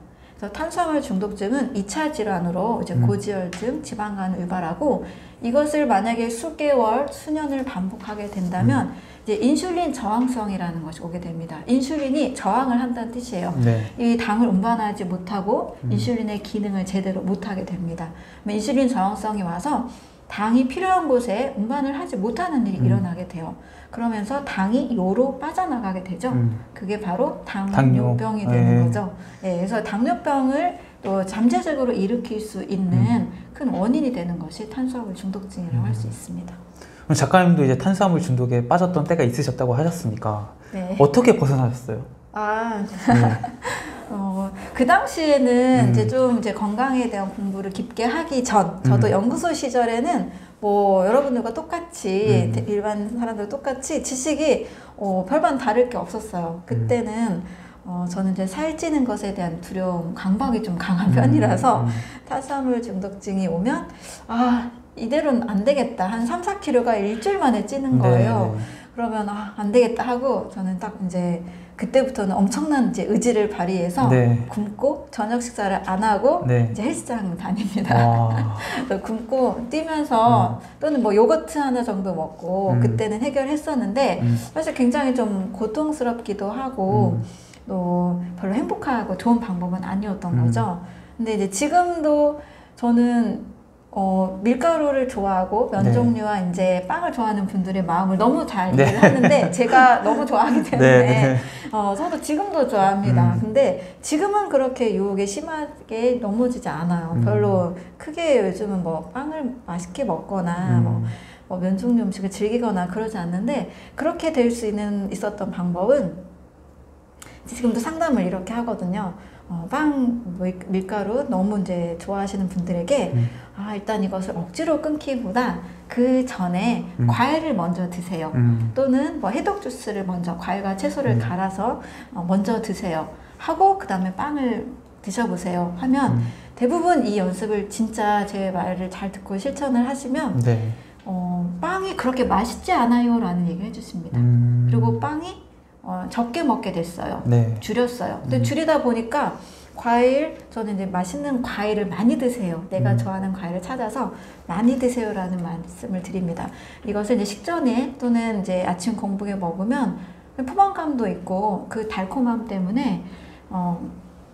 그래서 탄수화물 중독증은 2차 질환으로 이제 음. 고지혈증, 지방간을 유발하고 이것을 만약에 수개월, 수년을 반복하게 된다면 음. 이제 인슐린 저항성이라는 것이 오게 됩니다. 인슐린이 저항을 한다는 뜻이에요. 네. 이 당을 운반하지 못하고 음. 인슐린의 기능을 제대로 못하게 됩니다. 인슐린 저항성이 와서 당이 필요한 곳에 운반을 하지 못하는 일이 음. 일어나게 돼요. 그러면서 당이 요로 빠져나가게 되죠. 음. 그게 바로 당뇨. 당뇨병이 되는 네. 거죠. 예, 그래서 당뇨병을 또 잠재적으로 일으킬 수 있는 큰 원인이 되는 것이 탄수화물 중독증이라고 할수 음. 있습니다. 그럼 작가님도 이제 탄수화물 중독에 빠졌던 때가 있으셨다고 하셨으니까 네. 어떻게 벗어나셨어요? 아, 네. 어, 그 당시에는 음. 이제 좀 이제 건강에 대한 공부를 깊게 하기 전, 저도 음. 연구소 시절에는 뭐 여러분들과 똑같이 음. 일반 사람들 똑같이 지식이 어, 별반 다를 게 없었어요. 그때는 어, 저는 이제 살찌는 것에 대한 두려움, 강박이 좀 강한 편이라서 음. 탄수화물 중독증이 오면 아 이대로는 안 되겠다. 한 3, 4kg가 일주일 만에 찌는 거예요. 네. 그러면 아, 안 되겠다 하고 저는 딱 이제 그때부터는 엄청난 이제 의지를 발휘해서 네. 굶고 저녁 식사를 안 하고 네. 이제 헬스장 다닙니다. 굶고 뛰면서 또는 뭐 요거트 하나 정도 먹고 음. 그때는 해결했었는데 음. 사실 굉장히 좀 고통스럽기도 하고 음. 또 별로 행복하고 좋은 방법은 아니었던 음. 거죠. 근데 이제 지금도 저는 어, 밀가루를 좋아하고 면 네. 종류와 이제 빵을 좋아하는 분들의 마음을 너무 잘 네. 이해를 하는데 제가 너무 좋아하기 때문에 네, 네. 어, 저도 지금도 좋아합니다. 음. 근데 지금은 그렇게 유혹에 심하게 넘어지지 않아요. 음. 별로 크게 요즘은 뭐 빵을 맛있게 먹거나 뭐, 음. 뭐 면종류 음식을 즐기거나 그러지 않는데 그렇게 될 수 있는 있었던 방법은 지금도 상담을 이렇게 하거든요. 어, 빵 밀- 밀가루 너무 이제 좋아하시는 분들에게 음. 아 일단 이것을 억지로 끊기보다 그 전에 음. 과일을 먼저 드세요. 음. 또는 뭐 해독 주스를 먼저 과일과 채소를 음. 갈아서 어, 먼저 드세요. 하고 그 다음에 빵을 드셔보세요. 하면 음. 대부분 이 연습을 진짜 제 말을 잘 듣고 실천을 하시면 네. 어, 빵이 그렇게 맛있지 않아요 라는 얘기를 해주십니다. 음. 그리고 빵이 어, 적게 먹게 됐어요. 네. 줄였어요. 근데 음. 줄이다 보니까 과일 저는 이제 맛있는 과일을 많이 드세요. 내가 음. 좋아하는 과일을 찾아서 많이 드세요라는 말씀을 드립니다. 이것을 이제 식전에 또는 이제 아침 공복에 먹으면 포만감도 있고 그 달콤함 때문에 어,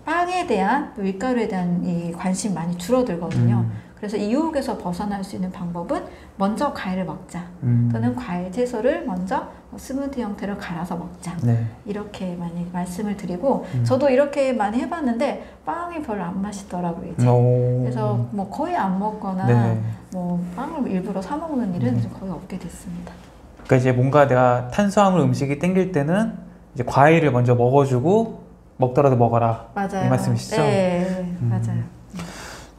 빵에 대한 또 밀가루에 대한 이 관심 많이 줄어들거든요. 음. 그래서 이 유혹에서 벗어날 수 있는 방법은 먼저 과일을 먹자. 음. 또는 과일 채소를 먼저 스무디 형태로 갈아서 먹자. 네. 이렇게 많이 말씀을 드리고 음. 저도 이렇게 많이 해봤는데 빵이 별로 안 맛있더라고요 이제 오. 그래서 뭐 거의 안 먹거나 네. 뭐 빵을 일부러 사 먹는 일은 음. 거의 없게 됐습니다 그러니까 이제 뭔가 내가 탄수화물 음식이 땡길 때는 이제 과일을 먼저 먹어주고 먹더라도 먹어라. 맞아요 이 말씀이시죠? 네 음. 맞아요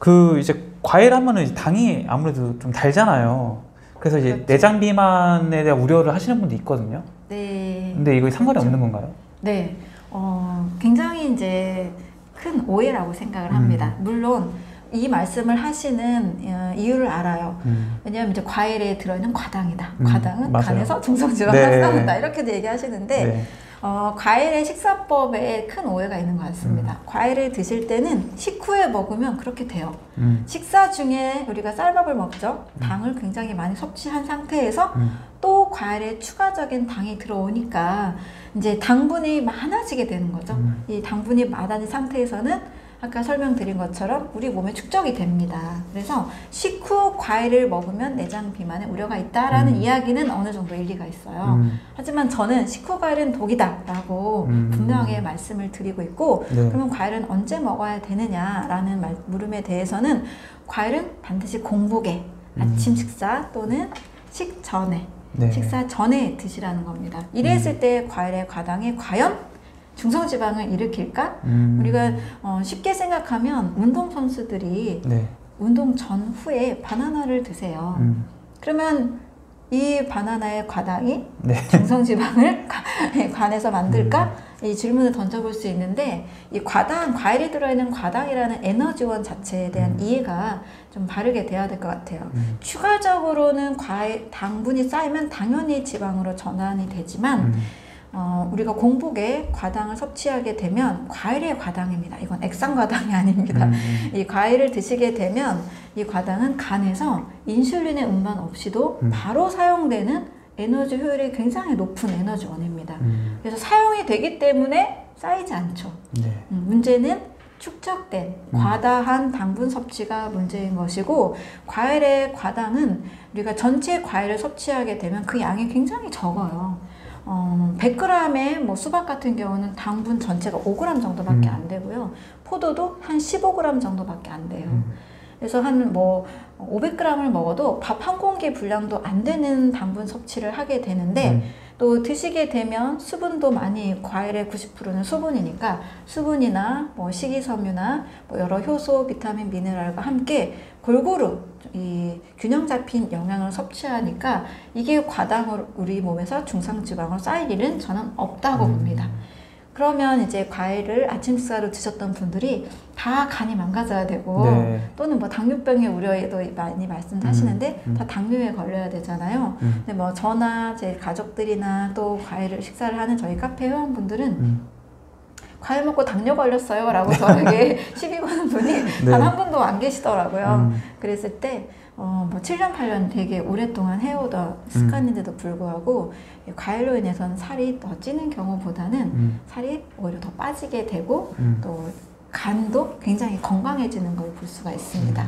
그 이제 과일 하면은 당이 아무래도 좀 달잖아요. 그래서 이제 그렇죠. 내장 비만에 대한 우려를 하시는 분도 있거든요. 네 근데 이거 상관이 그렇죠. 없는 건가요? 네, 어, 굉장히 이제 큰 오해라고 생각을 음. 합니다. 물론 이 말씀을 하시는 어, 이유를 알아요. 음. 왜냐하면 이제 과일에 들어있는 과당이다. 음, 과당은 맞아요. 간에서 중성지방을 네. 쌓는다. 이렇게도 얘기하시는데 네. 어, 과일의 식사법에 큰 오해가 있는 것 같습니다. 과일을 드실 때는 식후에 먹으면 그렇게 돼요. 음. 식사 중에 우리가 쌀밥을 먹죠. 당을 굉장히 많이 섭취한 상태에서 음. 또 과일에 추가적인 당이 들어오니까 이제 당분이 많아지게 되는 거죠. 음. 이 당분이 많아진 상태에서는 아까 설명드린 것처럼 우리 몸에 축적이 됩니다. 그래서 식후 과일을 먹으면 내장 비만의 우려가 있다라는 음. 이야기는 어느 정도 일리가 있어요. 음. 하지만 저는 식후 과일은 독이다라고 음. 분명하게 말씀을 드리고 있고 네. 그러면 과일은 언제 먹어야 되느냐라는 말, 물음에 대해서는 과일은 반드시 공복에 음. 아침 식사 또는 식전에 네. 식사 전에 드시라는 겁니다. 이랬을 때 과일의 과당이 과연 중성지방을 일으킬까? 음. 우리가 어, 쉽게 생각하면 운동 선수들이 네. 운동 전후에 바나나를 드세요. 음. 그러면 이 바나나의 과당이 네. 중성지방을 가- 관에서 만들까? 음. 이 질문을 던져볼 수 있는데 이 과당, 과일에 들어있는 과당이라는 에너지원 자체에 대한 음. 이해가 좀 바르게 돼야 될 것 같아요. 음. 추가적으로는 과일, 당분이 쌓이면 당연히 지방으로 전환이 되지만 음. 어, 우리가 공복에 과당을 섭취하게 되면 과일의 과당입니다. 이건 액상 과당이 아닙니다. 음. 이 과일을 드시게 되면 이 과당은 간에서 인슐린의 운반 없이도 음. 바로 사용되는 에너지 효율이 굉장히 높은 에너지원입니다. 음. 그래서 사용이 되기 때문에 쌓이지 않죠. 네. 음, 문제는 축적된 음. 과다한 당분 섭취가 문제인 것이고 과일의 과당은 우리가 전체 과일을 섭취하게 되면 그 양이 굉장히 적어요. 어, 100g의 뭐 수박 같은 경우는 당분 전체가 5g 정도밖에 음. 안 되고요. 포도도 한 15g 정도밖에 안 돼요. 음. 그래서 한 뭐 500g을 먹어도 밥 한 공기 분량도 안 되는 당분 섭취를 하게 되는데 음. 또 드시게 되면 수분도 많이 과일의 90%는 수분이니까 수분이나 뭐 식이섬유나 뭐 여러 효소, 비타민, 미네랄과 함께 골고루 이 균형 잡힌 영양을 섭취하니까 이게 과당으로 우리 몸에서 중상지방으로 쌓일 일은 저는 없다고 음. 봅니다. 그러면 이제 과일을 아침 식사로 드셨던 분들이 다 간이 망가져야 되고 네. 또는 뭐 당뇨병의 우려에도 많이 말씀하시는데 음, 음. 다 당뇨에 걸려야 되잖아요. 음. 근데 뭐 저나 제 가족들이나 또 과일을 식사를 하는 저희 카페 회원분들은 음. 과일 먹고 당뇨 걸렸어요 라고 저에게 시비 거는 분이 네. 단한 분도 안 계시더라고요. 음. 그랬을 때 어, 뭐 7년, 8년 되게 오랫동안 해오던 습관인데도 불구하고 이 과일로 인해서는 살이 더 찌는 경우보다는 음. 살이 오히려 더 빠지게 되고 음. 또 간도 굉장히 건강해지는 걸 볼 수가 있습니다.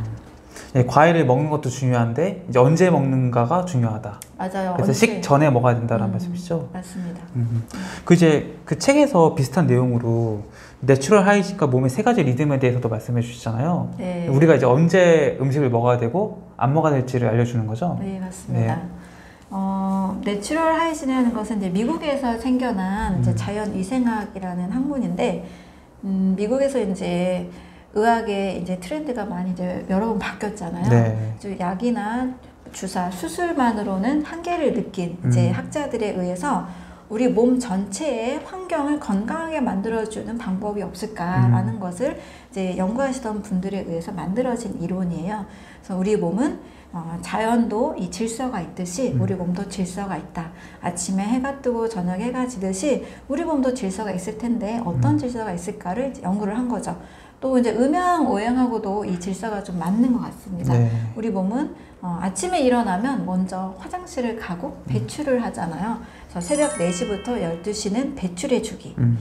네, 과일을 먹는 것도 중요한데 이제 언제 먹는가가 중요하다. 맞아요. 그래서 언제- 식 전에 먹어야 된다는 음. 말씀이시죠? 맞습니다. 음. 그 이제 그 책에서 비슷한 내용으로 Natural Hygiene과 몸의 세 가지 리듬에 대해서도 말씀해 주시잖아요. 네. 우리가 이제 언제 음식을 먹어야 되고 안 먹어야 될지를 알려주는 거죠. 네, 맞습니다. 어, Natural Hygiene이라는 것은 이제 미국에서 생겨난 이제 음. 자연 위생학이라는 학문인데, 음, 미국에서 이제 의학의 이제 트렌드가 많이 이제 여러 번 바뀌었잖아요. 네. 즉 약이나 주사, 수술만으로는 한계를 느낀 이제 음. 학자들에 의해서 우리 몸 전체의 환경을 건강하게 만들어주는 방법이 없을까라는 음. 것을 이제 연구하시던 분들에 의해서 만들어진 이론이에요. 그래서 우리 몸은 어, 자연도 이 질서가 있듯이 음. 우리 몸도 질서가 있다. 아침에 해가 뜨고 저녁에 해가 지듯이 우리 몸도 질서가 있을 텐데 어떤 음. 질서가 있을까를 연구를 한 거죠. 또 이제 음양 오양하고도 이 질서가 좀 맞는 것 같습니다. 네. 우리 몸은 어, 아침에 일어나면 먼저 화장실을 가고 배출을 하잖아요. 그래서 새벽 4시부터 12시는 배출의 주기. 음.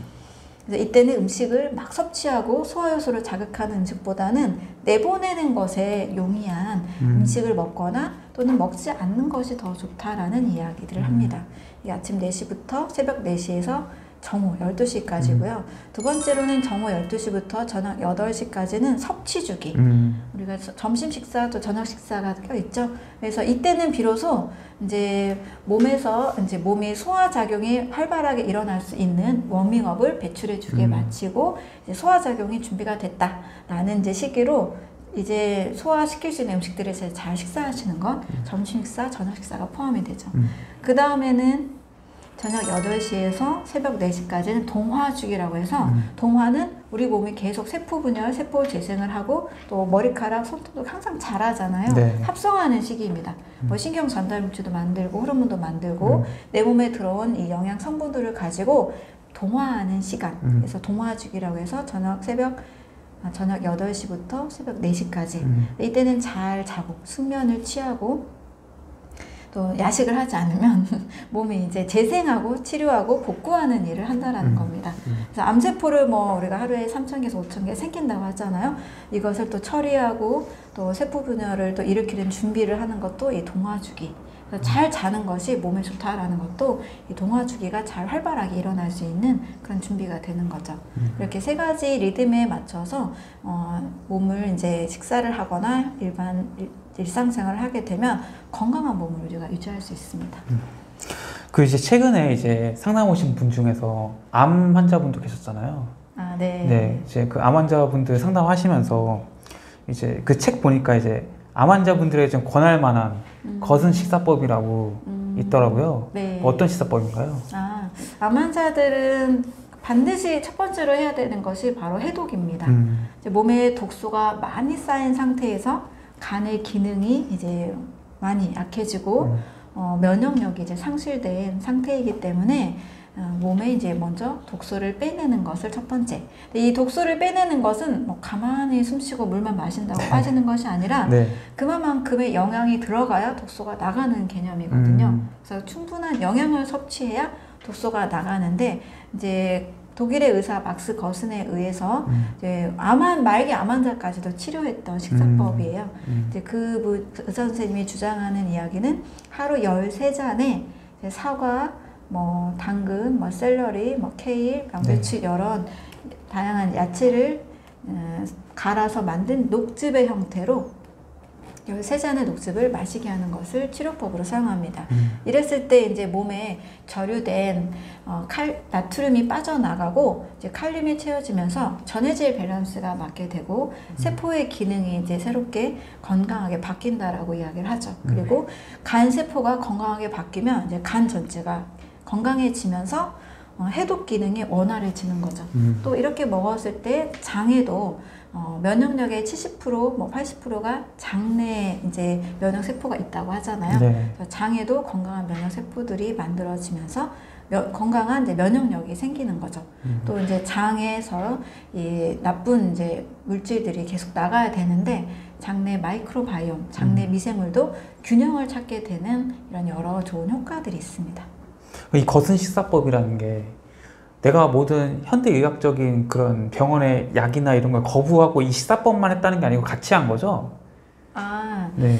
이때는 음식을 막 섭취하고 소화효소를 자극하는 음식보다는 내보내는 것에 용이한 음. 음. 식을 먹거나 또는 먹지 않는 것이 더 좋다라는 이야기들을 음. 합니다. 이 아침 4시부터 새벽 4시에서 정오 12시까지고요. 두 번째로는 정오 12시부터 저녁 8시까지는 섭취 주기. 음. 우리가 저- 점심 식사 또 저녁 식사가 껴 있죠. 그래서 이때는 비로소 이제 몸에서 이제 몸이 소화 작용이 활발하게 일어날 수 있는 워밍업을 배출해 주게 음. 마치고 소화 작용이 준비가 됐다라는 이제 시기로 이제 소화시킬 수 있는 음식들을 잘 식사하시는 것, 점심 식사, 저녁 식사가 포함이 되죠. 음. 그 다음에는 저녁 8시에서 새벽 4시까지는 동화주기라고 해서 음. 동화는 우리 몸이 계속 세포 분열, 세포 재생을 하고 또 머리카락, 손톱도 항상 자라잖아요. 네. 합성하는 시기입니다. 음. 뭐 신경 전달 물질도 만들고 호르몬도 만들고 음. 내 몸에 들어온 이 영양 성분들을 가지고 동화하는 시간. 음. 그래서 동화주기라고 해서 저녁 새벽 아, 저녁 8시부터 새벽 4시까지 음. 이때는 잘 자고 숙면을 취하고 또 야식을 하지 않으면 몸이 이제 재생하고 치료하고 복구하는 일을 한다라는 음. 겁니다. 음. 그래서 암세포를 뭐 우리가 하루에 3,000개에서 5,000개 생긴다고 하잖아요. 이것을 또 처리하고 또 세포 분열을 또 일으키는 준비를 하는 것도 이 동화주기. 그래서 잘 자는 것이 몸에 좋다라는 것도 이 동화주기가 잘 활발하게 일어날 수 있는 그런 준비가 되는 거죠. 음. 이렇게 세 가지 리듬에 맞춰서 어, 몸을 이제 식사를 하거나 일반 일, 일상생활을 하게 되면 건강한 몸을 우리가 유지할 수 있습니다. 그 이제 최근에 이제 상담 오신 분 중에서 암 환자분도 계셨잖아요. 아, 네. 네, 이제 그 암 환자분들 상담하시면서 이제 그 책 보니까 이제 암 환자분들에게 좀 권할 만한 음. 거슨 식사법이라고 음. 있더라고요. 네. 어떤 식사법인가요? 아, 암 환자들은 반드시 첫 번째로 해야 되는 것이 바로 해독입니다. 음, 몸에 독소가 많이 쌓인 상태에서 간의 기능이 이제 많이 약해지고 음, 어, 면역력이 이제 상실된 상태이기 때문에 어, 몸에 이제 먼저 독소를 빼내는 것을 첫 번째. 이 독소를 빼내는 것은 뭐 가만히 숨쉬고 물만 마신다고 빠지는 것이 아니라 네. 그만큼의 영양이 들어가야 독소가 나가는 개념이거든요. 음, 그래서 충분한 영양을 섭취해야 독소가 나가는데 이제 독일의 의사 막스 거슨에 의해서 음, 이제 암환 말기 암 환자까지도 치료했던 식사법이에요. 음, 이제 그 부- 그 의사 선생님이 주장하는 이야기는 하루 13잔에 사과, 뭐 당근, 뭐 샐러리, 뭐 케일, 양배추 이런 다양한 야채를 어, 갈아서 만든 녹즙의 형태로 13잔의 녹즙을 마시게 하는 것을 치료법으로 사용합니다. 음, 이랬을 때 이제 몸에 저류된 어, 칼, 나트륨이 빠져나가고 이제 칼륨이 채워지면서 전해질 밸런스가 맞게 되고 세포의 기능이 이제 새롭게 건강하게 바뀐다라고 이야기를 하죠. 그리고 간 세포가 건강하게 바뀌면 이제 간 전체가 건강해지면서 어, 해독 기능이 원활해지는 거죠. 음, 또 이렇게 먹었을 때 장에도 어, 면역력의 70%, 뭐 80%가 장내 이제 면역 세포가 있다고 하잖아요. 네. 장에도 건강한 면역 세포들이 만들어지면서 면- 건강한 이제 면역력이 생기는 거죠. 음, 또 이제 장에서 이 나쁜 이제 물질들이 계속 나가야 되는데 장내 마이크로바이옴, 장내 미생물도 균형을 찾게 되는 이런 여러 좋은 효과들이 있습니다. 이 거슨 식사법이라는 게 내가 모든 현대의학적인 그런 병원의 약이나 이런 걸 거부하고 이 식사법만 했다는 게 아니고 같이 한 거죠? 아, 네.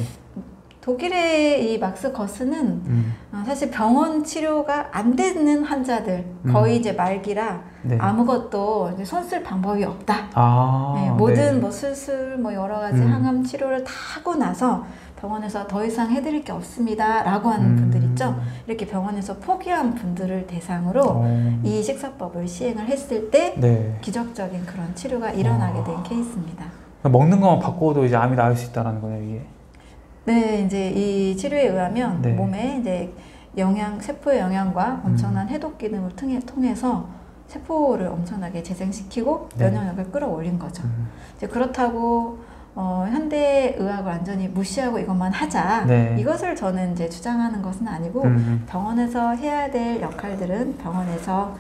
독일의 이 막스 거슨은 음. 어, 사실 병원 치료가 안 되는 환자들 거의 음. 이제 말기라 네. 아무것도 이제 손쓸 방법이 없다. 아. 네, 모든 네. 뭐 수술 뭐 여러 가지 음. 항암 치료를 다 하고 나서 병원에서 더 이상 해드릴 게 없습니다 라고 하는 음. 분들 있죠. 이렇게 병원에서 포기한 분들을 대상으로 어. 이 식사법을 시행을 했을 때 네. 기적적인 그런 치료가 일어나게 된 아. 케이스입니다. 먹는 것만 바꿔도 이제 암이 나을 수 있다라는 거네요, 이게. 네, 이제 이 치료에 의하면 네. 몸에 이제 영양, 세포의 영양과 음. 엄청난 해독 기능을 통해, 통해서 세포를 엄청나게 재생시키고 네. 면역력을 끌어올린 거죠. 음. 이제 그렇다고 어, 현대 의학을 완전히 무시하고 이것만 하자. 네. 이것을 저는 이제 주장하는 것은 아니고 음. 병원에서 해야 될 역할들은 병원에서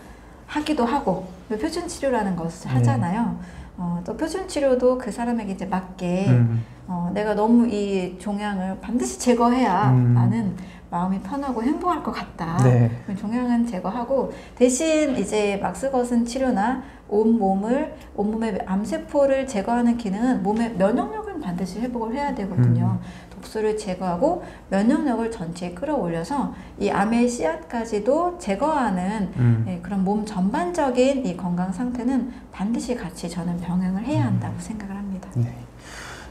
하기도 하고 표준 치료라는 것을 네. 하잖아요. 어, 또 표준 치료도 그 사람에게 이제 맞게 음. 어, 내가 너무 이 종양을 반드시 제거해야 음. 나는 마음이 편하고 행복할 것 같다. 네. 종양은 제거하고 대신 이제 막스것은 치료나 온 몸을 온몸의 암세포를 제거하는 기능은 몸의 면역력을 반드시 회복을 해야 되거든요. 독소를 제거하고 면역력을 전체에 끌어올려서 이 암의 씨앗까지도 제거하는 음. 예, 그런 몸 전반적인 이 건강 상태는 반드시 같이 저는 병행을 해야 한다고 생각을 합니다. 네.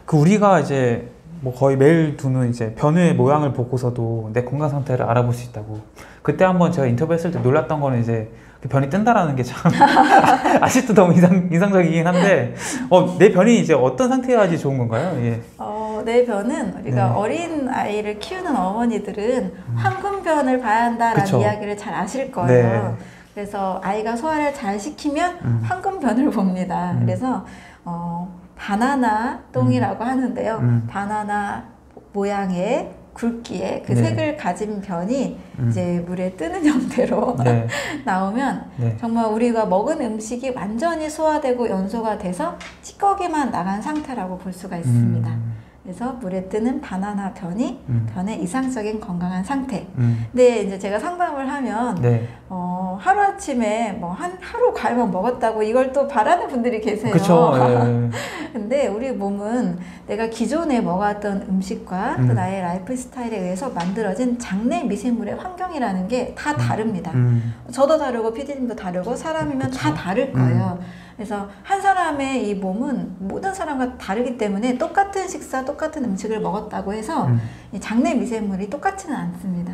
그 우리가 이제 뭐 거의 매일 두는 이제 변의 모양을 보고서도 내 건강 상태를 알아볼 수 있다고. 그때 한번 제가 인터뷰했을 때 놀랐던 거는 이제 그 변이 뜬다라는 게 참 아직도 너무 인상, 인상적이긴 한데 어, 내 변이 이제 어떤 상태여야지 좋은 건가요? 예. 어, 내 변은 우리가 네. 어린 아이를 키우는 어머니들은 황금변을 봐야 한다라는 그쵸. 이야기를 잘 아실 거예요. 네. 그래서 아이가 소화를 잘 시키면 음. 황금변을 봅니다. 음. 그래서 어, 바나나 똥이라고 하는데요. 음. 바나나 모양의 굵기의 그 네. 색을 가진 변이 음. 이제 물에 뜨는 형태로 네. 나오면 네. 정말 우리가 먹은 음식이 완전히 소화되고 연소가 돼서 찌꺼기만 나간 상태라고 볼 수가 있습니다. 음. 그래서 물에 뜨는 바나나 변이 음. 변의 이상적인 건강한 상태. 음. 근데 이제 제가 상담을 하면 네. 어, 하루 아침에 뭐 한 하루 과일만 먹었다고 이걸 또 바라는 분들이 계세요. 그렇죠. 예. 근데 우리 몸은 내가 기존에 먹었던 음식과 또 음. 나의 라이프 스타일에 의해서 만들어진 장내 미생물의 환경이라는 게 다 다릅니다. 음. 저도 다르고 피디님도 다르고 사람이면 그쵸. 다 다를 거예요. 그래서 한 사람의 이 몸은 모든 사람과 다르기 때문에 똑같은 식사, 똑같은 음식을 먹었다고 해서 음. 이 장내 미생물이 똑같지는 않습니다.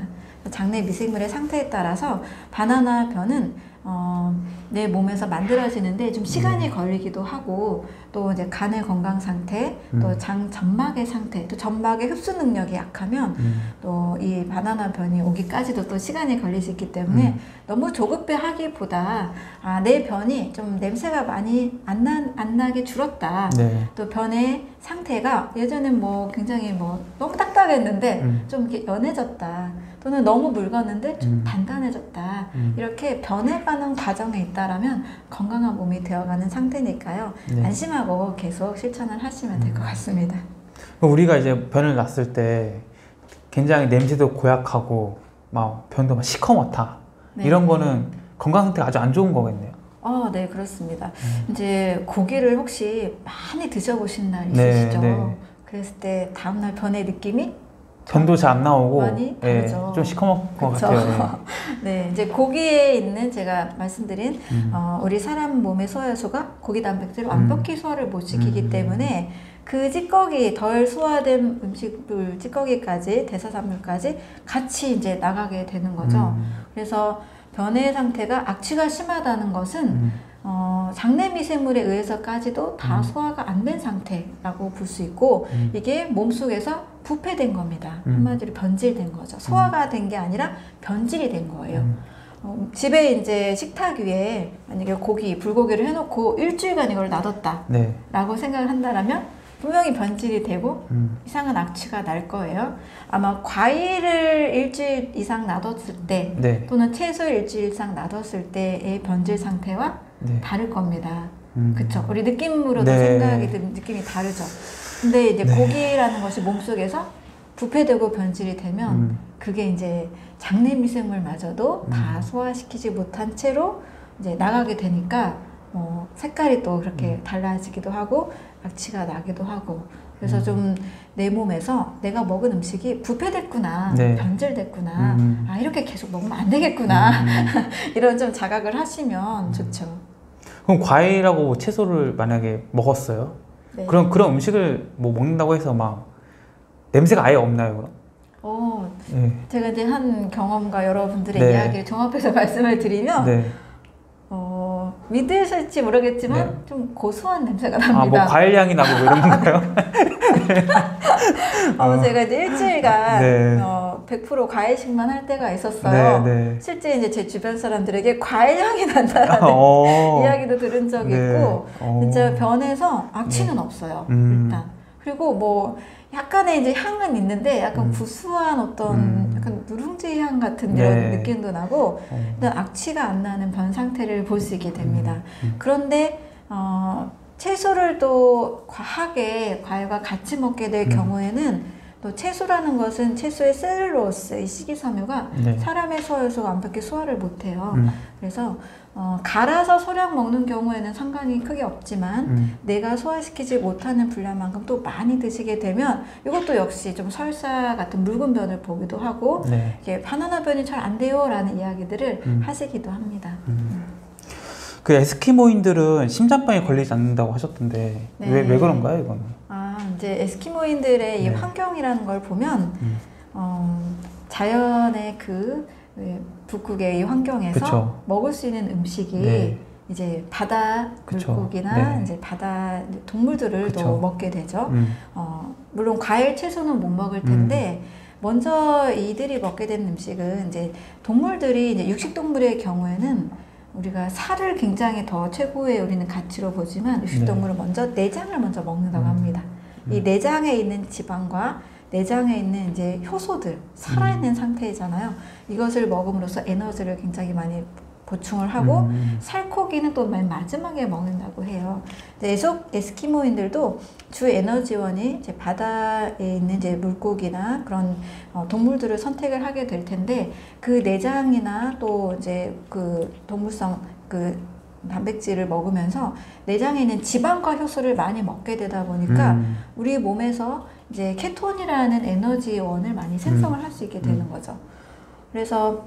장내 미생물의 상태에 따라서 바나나 변은 어, 내 몸에서 만들어지는데 좀 시간이 걸리기도 하고 또 이제 간의 건강 상태, 또 음. 장 점막의 상태, 또 점막의 흡수 능력이 약하면 음. 또이 바나나 변이 오기까지도 또 시간이 걸릴 수 있기 때문에 음. 너무 조급해 하기보다 아, 내 변이 좀 냄새가 많이 안, 나, 안 나게 줄었다. 네. 또 변의 상태가 예전엔 뭐 굉장히 뭐 너무 딱딱했는데 음. 좀 이렇게 연해졌다. 또는 너무 묽었는데 좀 음. 단단해졌다. 음. 이렇게 변 해가는 과정에 있다라면 건강한 몸이 되어가는 상태니까요. 네. 안심하고 계속 실천을 하시면 될 것 같습니다. 우리가 이제 변을 났을 때 굉장히 냄새도 고약하고 막 변도 막 시커멓다 네. 이런 거는 건강 상태가 아주 안 좋은 거겠네요. 어, 네, 그렇습니다. 음. 이제 고기를 혹시 많이 드셔보신 날 네, 있으시죠? 네. 그랬을 때 다음날 변의 느낌이 변도 잘 안 나오고 많이 예, 다르죠. 좀 시커먼 것 그쵸? 같아요. 네, 이제 고기에 있는 제가 말씀드린 예. 음. 어, 우리 사람 몸의 소화효소가 고기 단백질을 완벽히 소화를 못 시키기 음. 때문에 그 찌꺼기 덜 소화된 음식물 찌꺼기까지 대사산물까지 같이 이제 나가게 되는 거죠. 음. 그래서 변의 상태가 악취가 심하다는 것은 음. 어, 장내 미생물에 의해서까지도 다 음. 소화가 안 된 상태라고 볼 수 있고 음. 이게 몸속에서 부패된 겁니다. 음. 한마디로 변질된 거죠. 소화가 된 게 아니라 변질이 된 거예요. 음. 어, 집에 이제 식탁 위에 만약에 고기, 불고기를 해놓고 일주일간 이걸 놔뒀다 네. 라고 생각을 한다면 분명히 변질이 되고 음. 이상한 악취가 날 거예요. 아마 과일을 일주일 이상 놔뒀을 때 네. 또는 채소 일주일 이상 놔뒀을 때의 변질 상태와 네. 다를 겁니다. 음. 그쵸? 우리 느낌으로도 네. 생각이 드 느낌이 다르죠. 근데 이제 네. 고기라는 것이 몸속에서 부패되고 변질이 되면 음. 그게 이제 장내 미생물마저도 다 음. 소화시키지 못한 채로 이제 나가게 되니까 뭐 색깔이 또 그렇게 음. 달라지기도 하고 악취가 나기도 하고 그래서 음. 좀내 몸에서 내가 먹은 음식이 부패됐구나 네. 변질됐구나 음. 아 이렇게 계속 먹으면 안 되겠구나 음. 이런 좀 자각을 하시면 좋죠. 그럼 과일하고 채소를 만약에 먹었어요? 네. 그럼 그런 음식을 뭐 먹는다고 해서 막 냄새가 아예 없나요? 그럼? 어, 네. 제가 이제 한 경험과 여러분들의 네. 이야기를 종합해서 말씀을 드리면 네. 어, 믿으실지 모르겠지만 네. 좀 고소한 냄새가 아, 뭐 납니다. 과일 향이 나고 뭐 이런 건가요? 어, 아. 제가 이제 일주일간 네. 어, 100% 과일식만 할 때가 있었어요. 네, 네. 실제 이제 제 주변 사람들에게 과일 향이 난다라는 어. 이야기도 들은 적이 네. 있고 어. 진짜 변해서 악취는 없어요. 음. 일단 그리고 뭐 약간의 이제 향은 있는데 약간 음. 구수한 어떤 음. 약간 누룽지 향 같은 이런 네. 느낌도 나고 어. 일단 악취가 안 나는 변 상태를 볼 수 있게 됩니다. 음. 그런데 어, 채소를 또 과하게 과일과 같이 먹게 될 음. 경우에는 또 채소라는 것은 채소의 셀룰로스, 이 식이섬유가 네. 사람의 소화에서 완벽히 소화를 못해요. 음. 그래서 어, 갈아서 소량 먹는 경우에는 상관이 크게 없지만 음. 내가 소화시키지 못하는 분량만큼 또 많이 드시게 되면 이것도 역시 좀 설사 같은 묽은 변을 보기도 하고 네. 이게 바나나 변이 잘 안 돼요라는 이야기들을 음. 하시기도 합니다. 그 에스키모인들은 심장병에 걸리지 않는다고 하셨던데 네. 왜, 왜 그런가요 이거는? 아 이제 에스키모인들의 이 네. 환경이라는 걸 보면 음. 어, 자연의 그 왜, 북극의 이 환경에서 그쵸. 먹을 수 있는 음식이 네. 이제 바다 그쵸. 물고기나 네. 이제 바다 동물들을 그쵸. 또 먹게 되죠. 음. 어, 물론 과일, 채소는 못 먹을 텐데 먼저 이들이 먹게 되는 음식은 이제 동물들이 이제 육식 동물의 경우에는 우리가 살을 굉장히 더 최고의 우리는 가치로 보지만 육식 네. 동물은 먼저 내장을 먼저 먹는다고 음. 합니다. 이 음. 내장에 있는 지방과 내장에 있는 이제 효소들 음. 살아있는 상태이잖아요. 이것을 먹음으로써 에너지를 굉장히 많이 보충을 하고 음. 살코기는 또 맨 마지막에 먹는다고 해요. 에소, 에스키모인들도 주 에너지원이 이제 바다에 있는 이제 물고기나 그런 어, 동물들을 선택을 하게 될 텐데 그 내장이나 또 이제 그 동물성 그 단백질을 먹으면서 내장에 있는 지방과 효소를 많이 먹게 되다 보니까 음. 우리 몸에서 이제 케톤이라는 에너지원을 많이 생성을 할수 있게 되는 음. 거죠. 그래서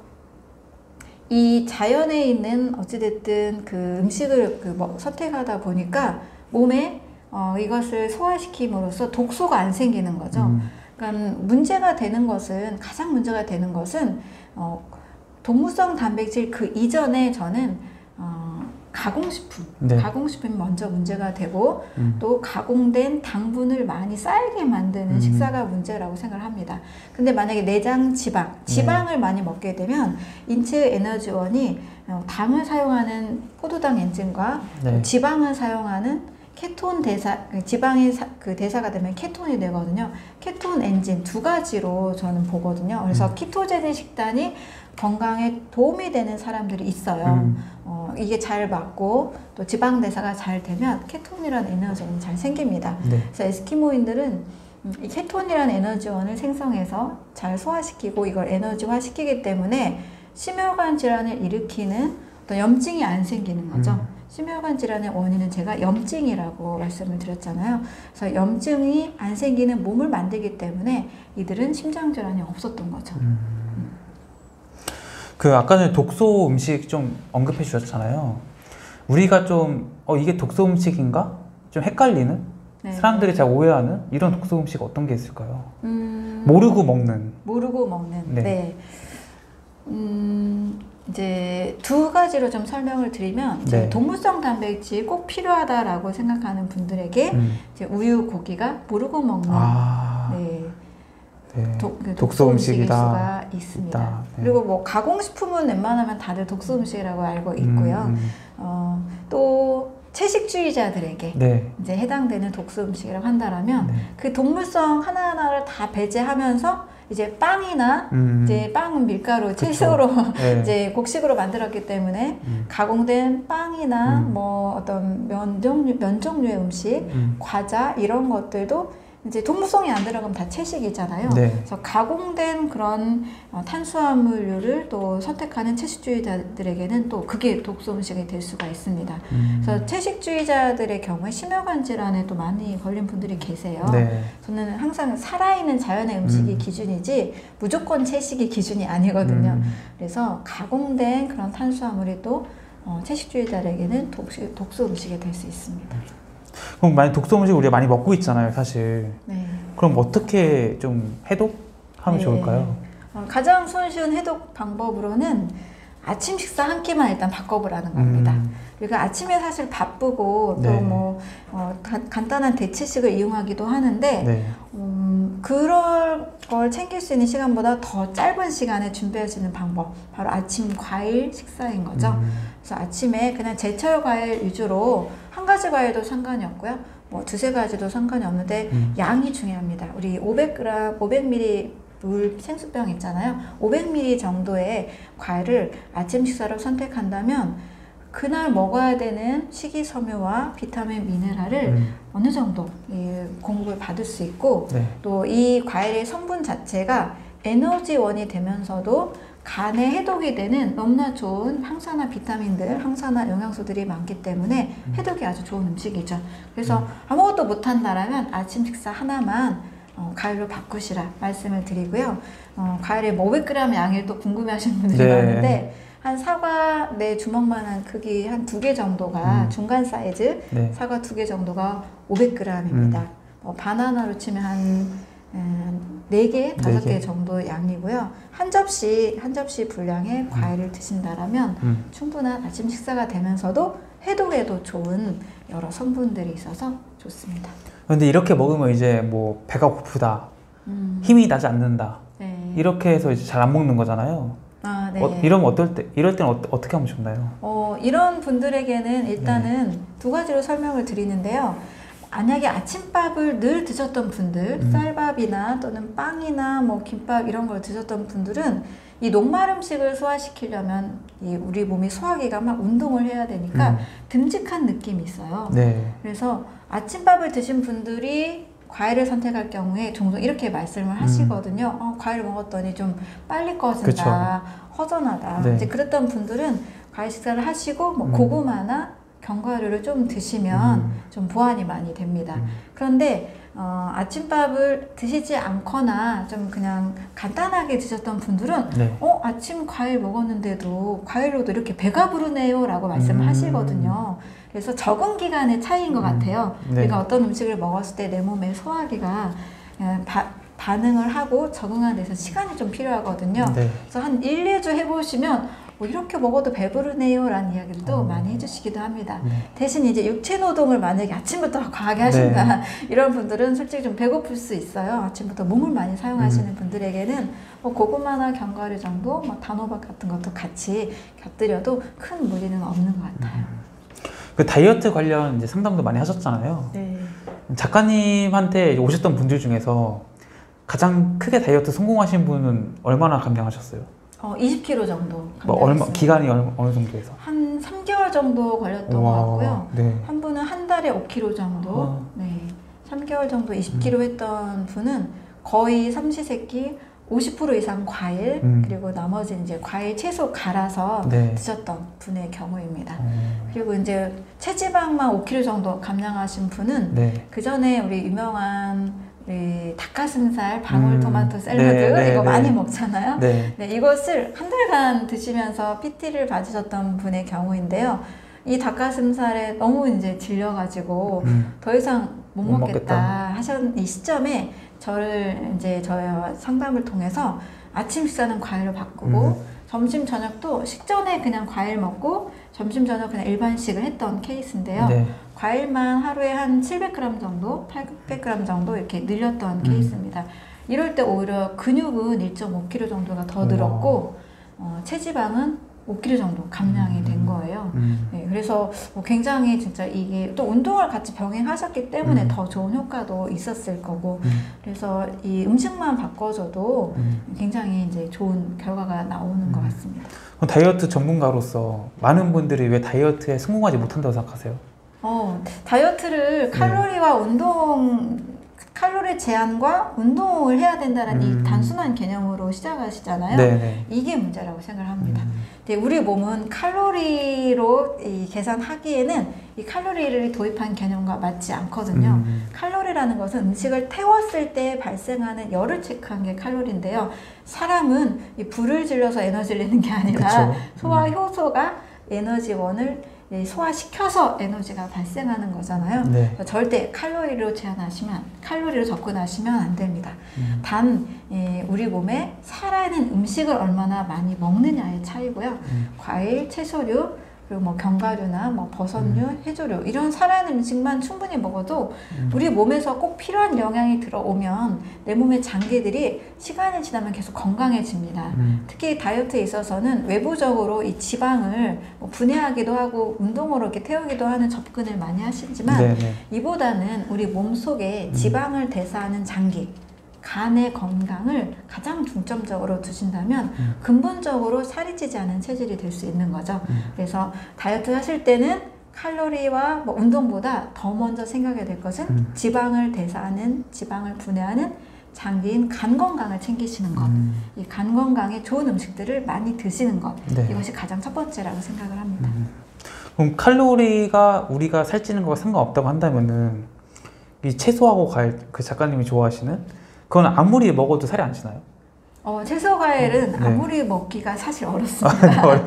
이 자연에 있는 어찌됐든 그 음식을 그 뭐 선택하다 보니까 몸에 어, 이것을 소화시킴으로써 독소가 안 생기는 거죠. 음. 그러니까 문제가 되는 것은 가장 문제가 되는 것은 어, 동물성 단백질 그 이전에 저는 어, 가공식품, 네. 가공식품이 먼저 문제가 되고 음. 또 가공된 당분을 많이 쌓이게 만드는 음. 식사가 문제라고 생각을 합니다. 근데 만약에 내장 지방, 네. 지방을 많이 먹게 되면 인체의 에너지원이 어, 당을 사용하는 포도당 엔진과 네. 지방을 사용하는 케톤 대사, 그 지방이 사- 그 대사가 되면 케톤이 되거든요. 케톤 엔진 두 가지로 저는 보거든요. 그래서 음. 키토제닉 식단이 건강에 도움이 되는 사람들이 있어요. 음. 어, 이게 잘 맞고 또 지방 대사가 잘 되면 케톤이라는 에너지원이 잘 생깁니다. 네. 그래서 에스키모인들은 음, 이 케톤이라는 에너지원을 생성해서 잘 소화시키고 이걸 에너지화 시키기 때문에 심혈관 질환을 일으키는 어떤 염증이 안 생기는 거죠. 음. 심혈관 질환의 원인은 제가 염증이라고 말씀을 드렸잖아요. 그래서 염증이 안 생기는 몸을 만들기 때문에 이들은 심장 질환이 없었던 거죠. 그 아까 전에 독소 음식 좀 언급해 주셨잖아요. 우리가 좀 어, 이게 독소 음식인가? 좀 헷갈리는 네. 사람들이 잘 오해하는 이런 독소 음식 어떤 게 있을까요? 음, 모르고 먹는. 모르고 먹는. 네. 네. 음, 이제 두 가지로 좀 설명을 드리면 네. 동물성 단백질 꼭 필요하다라고 생각하는 분들에게 음. 이제 우유, 고기가 모르고 먹는 아, 네, 네. 독, 그 독소 음식일. 수가 있습니다. 있다. 네. 그리고 뭐 가공식품은 웬만하면 다들 독소 음식이라고 알고 있고요. 음, 어, 또 채식주의자들에게 네. 이제 해당되는 독소 음식이라고 한다라면 네. 그 동물성 하나하나를 다 배제하면서 이제 빵이나 음, 이제 빵은 밀가루. 채소로 네. 이제 곡식으로 만들었기 때문에 음, 가공된 빵이나 음. 뭐 어떤 면 종류, 면 종류의 음식, 음, 과자 이런 것들도 이제 동물성이 안 들어가면 다 채식이잖아요. 네. 그래서 가공된 그런 어, 탄수화물류를 또 선택하는 채식주의자들에게는 또 그게 독소 음식이 될 수가 있습니다. 음. 그래서 채식주의자들의 경우에 심혈관 질환에 또 많이 걸린 분들이 계세요. 네. 저는 항상 살아있는 자연의 음식이 음. 기준이지 무조건 채식이 기준이 아니거든요. 음. 그래서 가공된 그런 탄수화물이 또 어, 채식주의자에게는 독소, 독소 음식이 될 수 있습니다. 그럼 만약 독소 음식 우리가 많이 먹고 있잖아요, 사실. 네. 그럼 어떻게 좀 해독하면 네. 좋을까요? 어, 가장 손쉬운 해독 방법으로는 아침 식사 한 끼만 일단 바꿔보라는 겁니다. 음. 우리가 아침에 사실 바쁘고 네. 또뭐 어, 간- 간단한 대체식을 이용하기도 하는데 네. 음, 그럴 걸 챙길 수 있는 시간보다 더 짧은 시간에 준비할 수 있는 방법 바로 아침 과일 식사인 거죠. 음. 그래서 아침에 그냥 제철 과일 위주로 한 가지 과일도 상관이 없고요. 뭐 두세 가지도 상관이 없는데 음. 양이 중요합니다. 우리 500g, 500ml 물 생수병 있잖아요. 500ml 정도의 과일을 아침 식사로 선택한다면 그날 먹어야 되는 식이섬유와 비타민, 미네랄을 음. 어느 정도 예, 공급을 받을 수 있고 네. 또이 과일의 성분 자체가 에너지원이 되면서도 간에 해독이 되는 너무나 좋은 항산화 비타민들, 항산화 영양소들이 많기 때문에 해독이 아주 좋은 음식이죠. 그래서 아무것도 못한다라면 아침 식사 하나만 어, 과일로 바꾸시라 말씀을 드리고요. 어, 과일의 500g 양을 또 궁금해하시는 분들이 네. 많은데 한 사과 내 주먹만한 크기 한 두 개 정도가 음. 중간 사이즈 네. 사과 두 개 정도가 500g입니다. 음. 뭐 바나나로 치면 한 음, 4개, 5개 개. 정도 양이고요. 한 접시, 한 접시 분량의 과일을 드신다라면 음. 충분한 아침 식사가 되면서도 해독에도 좋은 여러 성분들이 있어서 좋습니다. 근데 이렇게 먹으면 이제 뭐 배가 고프다, 음, 힘이 나지 않는다. 네. 이렇게 해서 이제 잘 안 먹는 거잖아요. 아, 네. 어, 이러면 어떨 때, 이럴 때는 어, 어떻게 하면 좋나요? 어, 이런 분들에게는 일단은 네. 두 가지로 설명을 드리는데요. 만약에 아침밥을 늘 드셨던 분들, 음. 쌀밥이나 또는 빵이나 뭐 김밥 이런 걸 드셨던 분들은 이 녹말 음식을 소화시키려면 이 우리 몸이 소화기가 막 운동을 해야 되니까 음. 듬직한 느낌이 있어요. 네. 그래서 아침밥을 드신 분들이 과일을 선택할 경우에 종종 이렇게 말씀을 하시거든요. 어, 과일 먹었더니 좀 빨리 꺼진다, 허전하다. 네. 이제 그랬던 분들은 과일 식사를 하시고 뭐 음. 고구마나 견과류를 좀 드시면 음. 좀 보완이 많이 됩니다. 음. 그런데 어, 아침밥을 드시지 않거나 좀 그냥 간단하게 드셨던 분들은 네. 어 아침 과일 먹었는데도 과일로도 이렇게 배가 부르네요라고 말씀을 음. 하시거든요. 그래서 적응 기간의 차이인 것 음. 같아요. 네. 우리가 어떤 음식을 먹었을 때 내 몸의 소화기가 예, 바- 반응을 하고 적응하는 데서 시간이 좀 필요하거든요. 네. 그래서 한 1, 2주 해보시면 뭐 이렇게 먹어도 배부르네요 라는 이야기들도 어. 많이 해주시기도 합니다. 네. 대신 이제 육체 노동을 만약에 아침부터 과하게 하신다 이런 분들은 솔직히 좀 배고플 수 있어요. 아침부터 몸을 많이 사용하시는 음. 분들에게는 뭐 고구마나 견과류 정도, 뭐 단호박 같은 것도 같이 곁들여도 큰 무리는 없는 것 같아요. 그 다이어트 관련 이제 상담도 많이 하셨잖아요. 네. 작가님한테 오셨던 분들 중에서 가장 크게 다이어트 성공하신 분은 얼마나 감량하셨어요? 어, 20kg 정도. 뭐 얼마. 기간이 얼, 어느 정도에서? 한 3개월 정도 걸렸던 와, 것 같고요. 네. 한 분은 한 달에 5kg 정도, 아. 네, 3개월 정도 20kg 했던 분은 거의 삼시세끼 50% 이상 과일 음. 그리고 나머지 이제 과일 채소 갈아서 네. 드셨던 분의 경우입니다. 어, 그리고 이제 체지방만 5kg 정도 감량하신 분은 네. 그 전에 우리 유명한 우리 닭가슴살 방울토마토 음. 샐러드 네, 네, 이거 네. 많이 먹잖아요. 네. 네, 이것을 한 달간 드시면서 PT를 받으셨던 분의 경우인데요. 이 닭가슴살에 너무 이제 질려가지고 음. 더 이상 못, 못 먹겠다, 먹겠다. 하셨 이 시점에 저를 이제 저의 상담을 통해서 아침 식사는 과일로 바꾸고 음. 점심 저녁도 식전에 그냥 과일 먹고 점심 저녁 그냥 일반식을 했던 케이스인데요. 네. 과일만 하루에 한 700g 정도, 800g 정도 이렇게 늘렸던 음. 케이스입니다. 이럴 때 오히려 근육은 1.5kg 정도가 더. 늘었고 어, 체지방은 5kg 정도 감량이 된 음. 거예요. 음. 네, 그래서 뭐 굉장히 진짜 이게 또 운동을 같이 병행하셨기 때문에 음. 더 좋은 효과도 있었을 거고 음. 그래서 이 음식만 바꿔줘도 음. 굉장히 이제 좋은 결과가 나오는 것 음. 같습니다. 다이어트 전문가로서 많은 분들이 왜 다이어트에 성공하지 못한다고 생각하세요? 어, 다이어트를 네. 칼로리와 운동 칼로리 제한과 운동을 해야 된다는 음. 이 단순한 개념으로 시작하시잖아요. 네네. 이게 문제라고 생각을 합니다. 우리 몸은 칼로리로 이 계산하기에는 이 칼로리를 도입한 개념과 맞지 않거든요. 음. 칼로리라는 것은 음식을 태웠을 때 발생하는 열을 체크한 게 칼로리인데요. 사람은 이 불을 질러서 에너지를 내는 게 아니라 그쵸. 소화 음. 효소가 에너지원을 이 소화시켜서 에너지가 발생하는 거잖아요. 네. 절대 칼로리로 제한하시면 칼로리로 접근하시면 안 됩니다. 음. 단 예, 우리 몸에 살아있는 음식을 얼마나 많이 먹느냐의 차이고요. 음. 과일, 채소류 그리고 뭐 견과류나 뭐 버섯류, 해조류 이런 살아있는 음식만 충분히 먹어도 음. 우리 몸에서 꼭 필요한 영양이 들어오면 내 몸의 장기들이 시간이 지나면 계속 건강해집니다. 음. 특히 다이어트에 있어서는 외부적으로 이 지방을 뭐 분해하기도 하고 운동으로 이렇게 태우기도 하는 접근을 많이 하시지만 네네. 이보다는 우리 몸 속에 음. 지방을 대사하는 장기, 간의 건강을 가장 중점적으로 두신다면 음. 근본적으로 살이 찌지 않은 체질이 될 수 있는 거죠. 음. 그래서 다이어트 하실 때는 칼로리와 뭐 운동보다 더 먼저 생각해야 될 것은 음. 지방을 대사하는, 지방을 분해하는 장기인 간 건강을 챙기시는 것. 음. 이간 건강에 좋은 음식들을 많이 드시는 것. 네. 이것이 가장 첫 번째라고 생각을 합니다. 음. 그럼 칼로리가 우리가 살찌는 거와 상관없다고 한다면은 이 채소하고 과일 그 작가님이 좋아하시는 그건 아무리 먹어도 살이 안 찌나요? 어, 채소 과일은 네. 아무리 먹기가 사실 어렵습니다.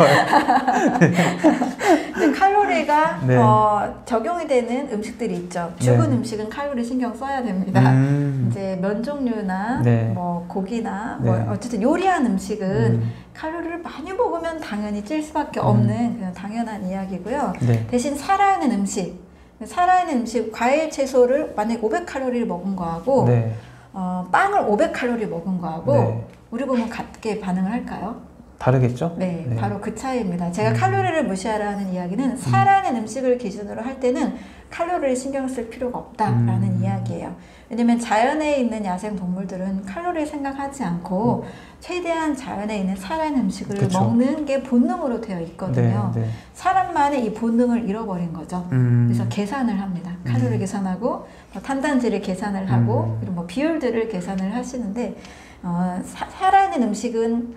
근데 칼로리가 네. 어, 적용이 되는 음식들이 있죠. 죽은 네. 음식은 칼로리 신경 써야 됩니다. 음. 이제 면 종류나 네. 뭐 고기나 네. 뭐 어쨌든 요리한 음식은 음. 칼로리를 많이 먹으면 당연히 찔 수밖에 음. 없는 그냥 당연한 이야기고요. 네. 대신 살아있는 음식, 살아있는 음식, 과일, 채소를 만약 500칼로리를 먹은 거하고 네. 어, 빵을 500칼로리 먹은 거하고 네. 우리 몸은 같게 반응을 할까요? 다르겠죠? 네, 네. 바로 그 차이입니다. 제가 음. 칼로리를 무시하라는 이야기는 살아있는 음 식을 기준으로 할 때는 칼로리를 신경 쓸 필요가 없다라는 음. 이야기예요. 왜냐면 자연에 있는 야생 동물들은 칼로리 생각하지 않고 최대한 자연에 있는 살아있는 음식을 음. 그쵸. 먹는 게 본능으로 되어 있거든요. 네. 네. 사람만의 이 본능을 잃어버린 거죠. 음. 그래서 계산을 합니다. 칼로리 음. 계산하고 뭐 탄단지를 계산을 하고 음. 그리고 뭐 비율들을 계산을 하시는데 어, 사- 살아있는 음식은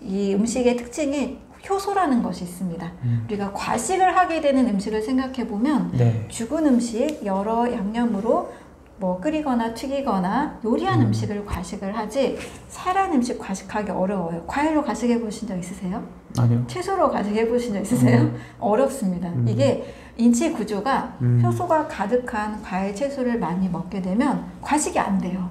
이 음식의 특징이 효소라는 것이 있습니다. 음. 우리가 과식을 하게 되는 음식을 생각해 보면 네. 죽은 음식 여러 양념으로 뭐 끓이거나 튀기거나 요리한 음. 음. 식을 과식을 하지 살아있는 음식 과식하기 어려워요. 과일로 과식해 보신 적 있으세요? 아니요. 채소로 과식해 보신 적 있으세요? 음. 어렵습니다. 음. 이게 인체 구조가 음. 효소가 가득한 과일, 채소를 많이 먹게 되면 과식이 안 돼요.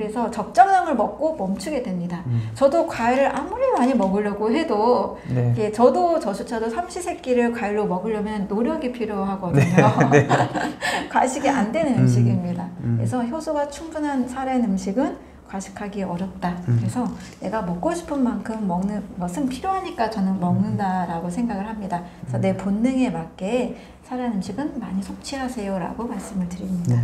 음. 음, 그래서 적정량을 먹고 멈추게 됩니다. 음. 저도 과일을 아무리 많이 먹으려고 해도 네. 이게 저도 저조차도 삼시세끼를 과일로 먹으려면 노력이 필요하거든요. 네. 과식이 안 되는 음. 음식입니다. 음. 그래서 효소가 충분한 살아있는 음식은 과식하기 어렵다. 음. 그래서 내가 먹고 싶은 만큼 먹는 것은 필요하니까 저는 먹는다라고 생각을 합니다. 그래서 음. 내 본능에 맞게 살아있는 음식은 많이 섭취하세요라고 말씀을 드립니다.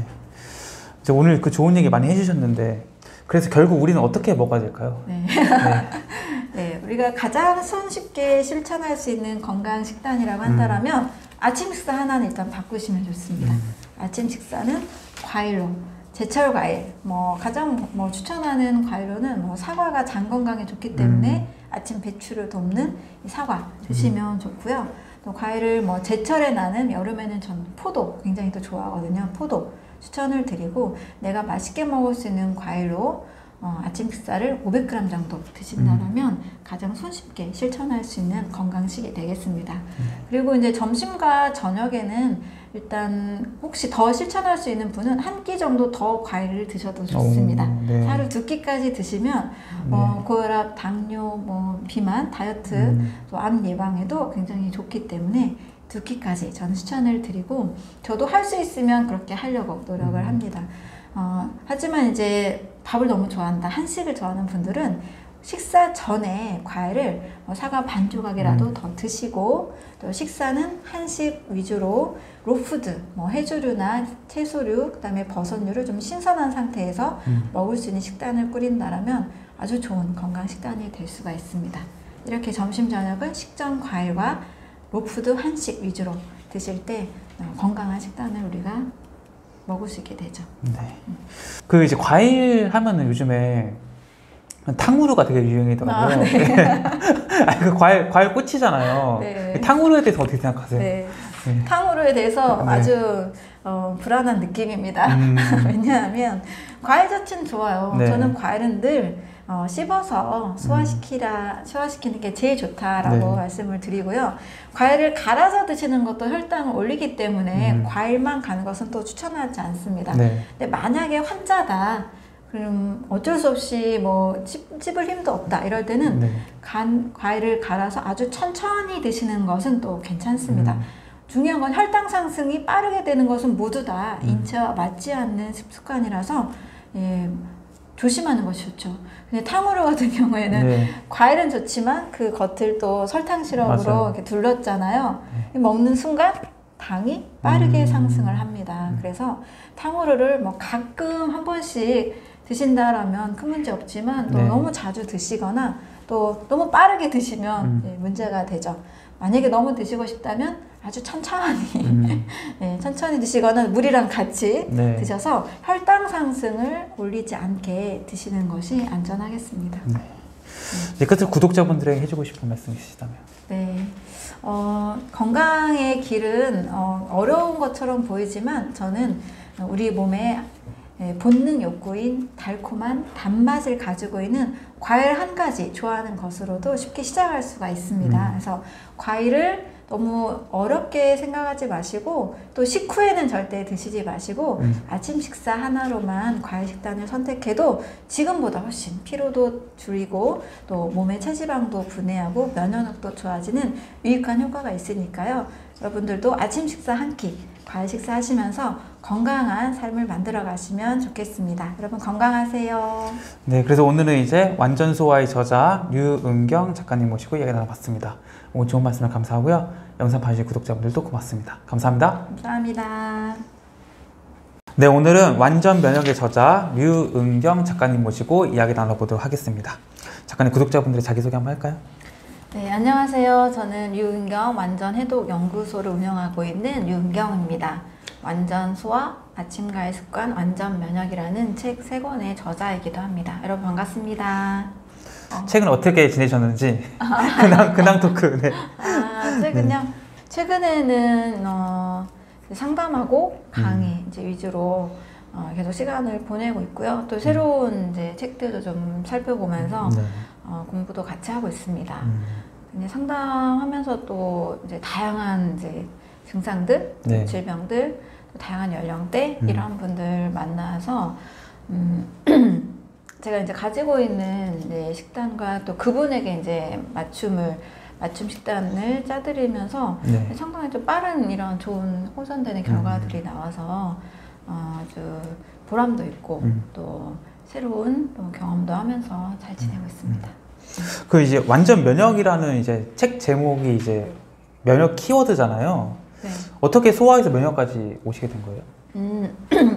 네. 이제 오늘 그 좋은 얘기 많이 해주셨는데 그래서 결국 우리는 어떻게 먹어야 될까요? 네. 네. 네, 우리가 가장 손쉽게 실천할 수 있는 건강 식단이라고 한다면 아침 식사 하나는 일단 바꾸시면 좋습니다. 음. 아침 식사는 과일로 제철 과일 뭐 가장 뭐 추천하는 과일로는 뭐 사과가 장 건강에 좋기 때문에 음. 아침 배출을 돕는 이 사과 드시면 좋고요. 또 과일을 뭐 제철에 나는 여름에는 전 포도 굉장히 또 좋아하거든요. 포도 추천을 드리고 내가 맛있게 먹을 수 있는 과일로 어, 아침 식사를 500g 정도 드신다면 가장 손쉽게 실천할 수 있는 건강식이 되겠습니다. 그리고 이제 점심과 저녁에는 일단 혹시 더 실천할 수 있는 분은 한 끼 정도 더 과일을 드셔도 좋습니다. 오, 네. 하루 두 끼까지 드시면 어, 고혈압, 당뇨, 뭐 비만, 다이어트, 음. 또암 예방에도 굉장히 좋기 때문에 두 끼까지 저는 추천을 드리고 저도 할 수 있으면 그렇게 하려고 노력을 음. 합니다. 어, 하지만 이제 밥을 너무 좋아한다, 한식을 좋아하는 분들은 식사 전에 과일을 뭐 사과 반 조각이라도 음. 더 드시고 또 식사는 한식 위주로 raw food, 뭐 해조류나 채소류, 그다음에 버섯류를 좀 신선한 상태에서 음. 먹을 수 있는 식단을 꾸린다라면 아주 좋은 건강 식단이 될 수가 있습니다. 이렇게 점심 저녁은 식전 과일과 raw food 한식 위주로 드실 때 어, 건강한 식단을 우리가 먹을 수 있게 되죠. 네. 그 이제 과일 하면은 요즘에 탕후루가 되게 유행이더라고요. 아, 네. 아니, 그 과일 과일 꼬치잖아요. 네. 탕후루에 대해서 어떻게 생각하세요? 네. 네. 탕후루에 대해서 네. 아주 어, 불안한 느낌입니다. 음, 왜냐하면 과일 자체는 좋아요. 네. 저는 과일은 늘 어, 씹어서 소화시키라 소화시키는 게 제일 좋다라고 음. 네. 말씀을 드리고요. 과일을 갈아서 드시는 것도 혈당을 올리기 때문에 음. 과일만 가는 것은 또 추천하지 않습니다. 네. 근데 만약에 환자다. 그럼 어쩔 수 없이 뭐 씹, 씹을 힘도 없다 이럴 때는 네. 간 과일을 갈아서 아주 천천히 드시는 것은 또 괜찮습니다. 음, 중요한 건 혈당 상승이 빠르게 되는 것은 모두 다 음. 인체와 맞지 않는 습관이라서 예, 조심하는 것이 좋죠. 근데 탕후루 같은 경우에는 네. 과일은 좋지만 그 겉을 또 설탕 시럽으로. 이렇게 둘렀잖아요. 먹는 순간 당이 빠르게 음. 상승을 합니다. 음. 그래서 탕후루를 뭐 가끔 한 번씩 드신다라면 큰 문제 없지만 또 네. 너무 자주 드시거나 또 너무 빠르게 드시면 음. 예, 문제가 되죠. 만약에 너무 드시고 싶다면 아주 천천히 음, 네, 천천히 드시거나 물이랑 같이 네. 드셔서 혈당 상승을 올리지 않게 드시는 것이 안전하겠습니다. 이제 끝으로 구독자분들에게 해주고 싶은 말씀 있으시다면. 네. 어, 건강의 길은 어, 어려운 것처럼 보이지만 저는 우리 몸의 예, 본능 욕구인 달콤한 단맛을 가지고 있는 과일 한 가지 좋아하는 것으로도 쉽게 시작할 수가 있습니다. 음. 그래서 과일을 너무 어렵게 생각하지 마시고 또 식후에는 절대 드시지 마시고 음. 아침 식사 하나로만 과일 식단을 선택해도 지금보다 훨씬 피로도 줄이고 또 몸의 체지방도 분해하고 면역력도 좋아지는 유익한 효과가 있으니까요. 여러분들도 아침 식사 한 끼 과일 식사 하시면서 건강한 삶을 만들어 가시면 좋겠습니다. 여러분 건강하세요. 네, 그래서 오늘은 이제 완전 소화의 저자 류은경 작가님 모시고 이야기 나눠봤습니다. 오늘 좋은 말씀을 감사하고요. 영상 봐주신 구독자분들도 고맙습니다. 감사합니다. 감사합니다. 네, 오늘은 완전 면역의 저자 류은경 작가님 모시고 이야기 나눠보도록 하겠습니다. 작가님 구독자분들의 자기소개 한번 할까요? 네, 안녕하세요. 저는 유은경 완전 해독 연구소를 운영하고 있는 유은경입니다. 완전 소화, 아침과의 습관, 완전 면역이라는 책 세 권의 저자이기도 합니다. 여러분 반갑습니다. 최근 어떻게 지내셨는지 근황 근황 토크. 네. 아, 최근요? 최근에는 어, 상담하고 강의 음. 이제 위주로 어, 계속 시간을 보내고 있고요. 음. 또 새로운 이제 책들도 좀 살펴보면서 네. 어, 공부도 같이 하고 있습니다. 음, 근데 상담하면서 또 이제 다양한 이제 증상들, 네. 질병들, 또 다양한 연령대 음. 이런 분들 만나서 음, 제가 이제 가지고 있는 이제 식단과 또 그분에게 이제 맞춤을 맞춤 식단을 짜드리면서 네. 상당히 좀 빠른 이런 좋은 호전되는 결과들이 나와서 어, 아주 보람도 있고 음. 또 새로운 또 경험도 하면서 잘 지내고 있습니다. 그 이제 완전 면역이라는 이제 책 제목이 이제 면역 키워드잖아요. 네. 어떻게 소화에서 면역까지 오시게 된 거예요? 음,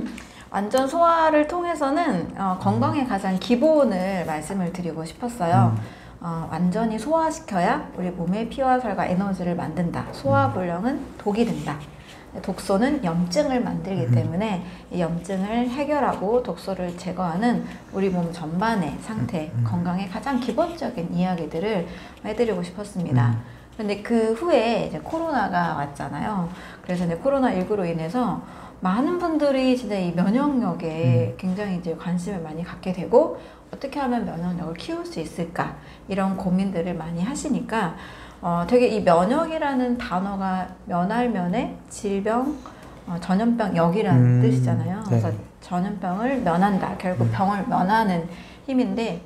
완전 소화를 통해서는 어, 건강의 가장 기본을 말씀을 드리고 싶었어요. 음. 어, 완전히 소화시켜야 우리 몸의 피와 살과 에너지를 만든다. 소화 불량은 독이 된다. 독소는 염증을 만들기 음. 때문에 이 염증을 해결하고 독소를 제거하는 우리 몸 전반의 상태, 음. 건강의 가장 기본적인 이야기들을 해드리고 싶었습니다. 음. 근데 그 후에 이제 코로나가 왔잖아요. 그래서 이제 코로나19로 인해서 많은 분들이 진짜 이 면역력에 굉장히 이제 관심을 많이 갖게 되고 어떻게 하면 면역력을 키울 수 있을까 이런 고민들을 많이 하시니까 어, 되게 이 면역이라는 단어가 면할면에 질병, 어, 전염병 역이라는 음, 뜻이잖아요. 네. 그래서 전염병을 면한다. 결국 음. 병을 면하는 힘인데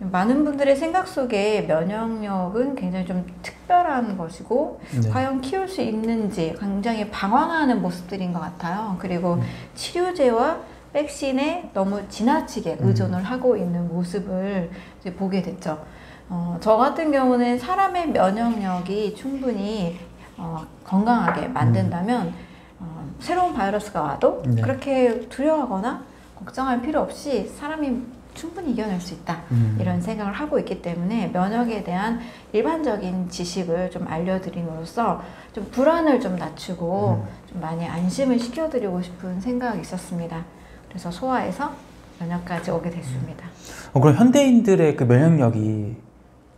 많은 분들의 생각 속에 면역력은 굉장히 좀 특별한 것이고 네. 과연 키울 수 있는지 굉장히 방황하는 모습들인 것 같아요. 그리고 음. 치료제와 백신에 너무 지나치게 음. 의존을 하고 있는 모습을 이제 보게 됐죠. 어, 저 같은 경우는 사람의 면역력이 충분히 어, 건강하게 만든다면 어, 새로운 바이러스가 와도 네. 그렇게 두려워하거나 걱정할 필요 없이 사람이 충분히 이겨낼 수 있다. 음. 이런 생각을 하고 있기 때문에 면역에 대한 일반적인 지식을 좀 알려드림으로써 좀 불안을 좀 낮추고 좀 많이 안심을 시켜드리고 싶은 생각이 있었습니다. 그래서 소아에서 면역까지 오게 됐습니다. 어, 그럼 현대인들의 그 면역력이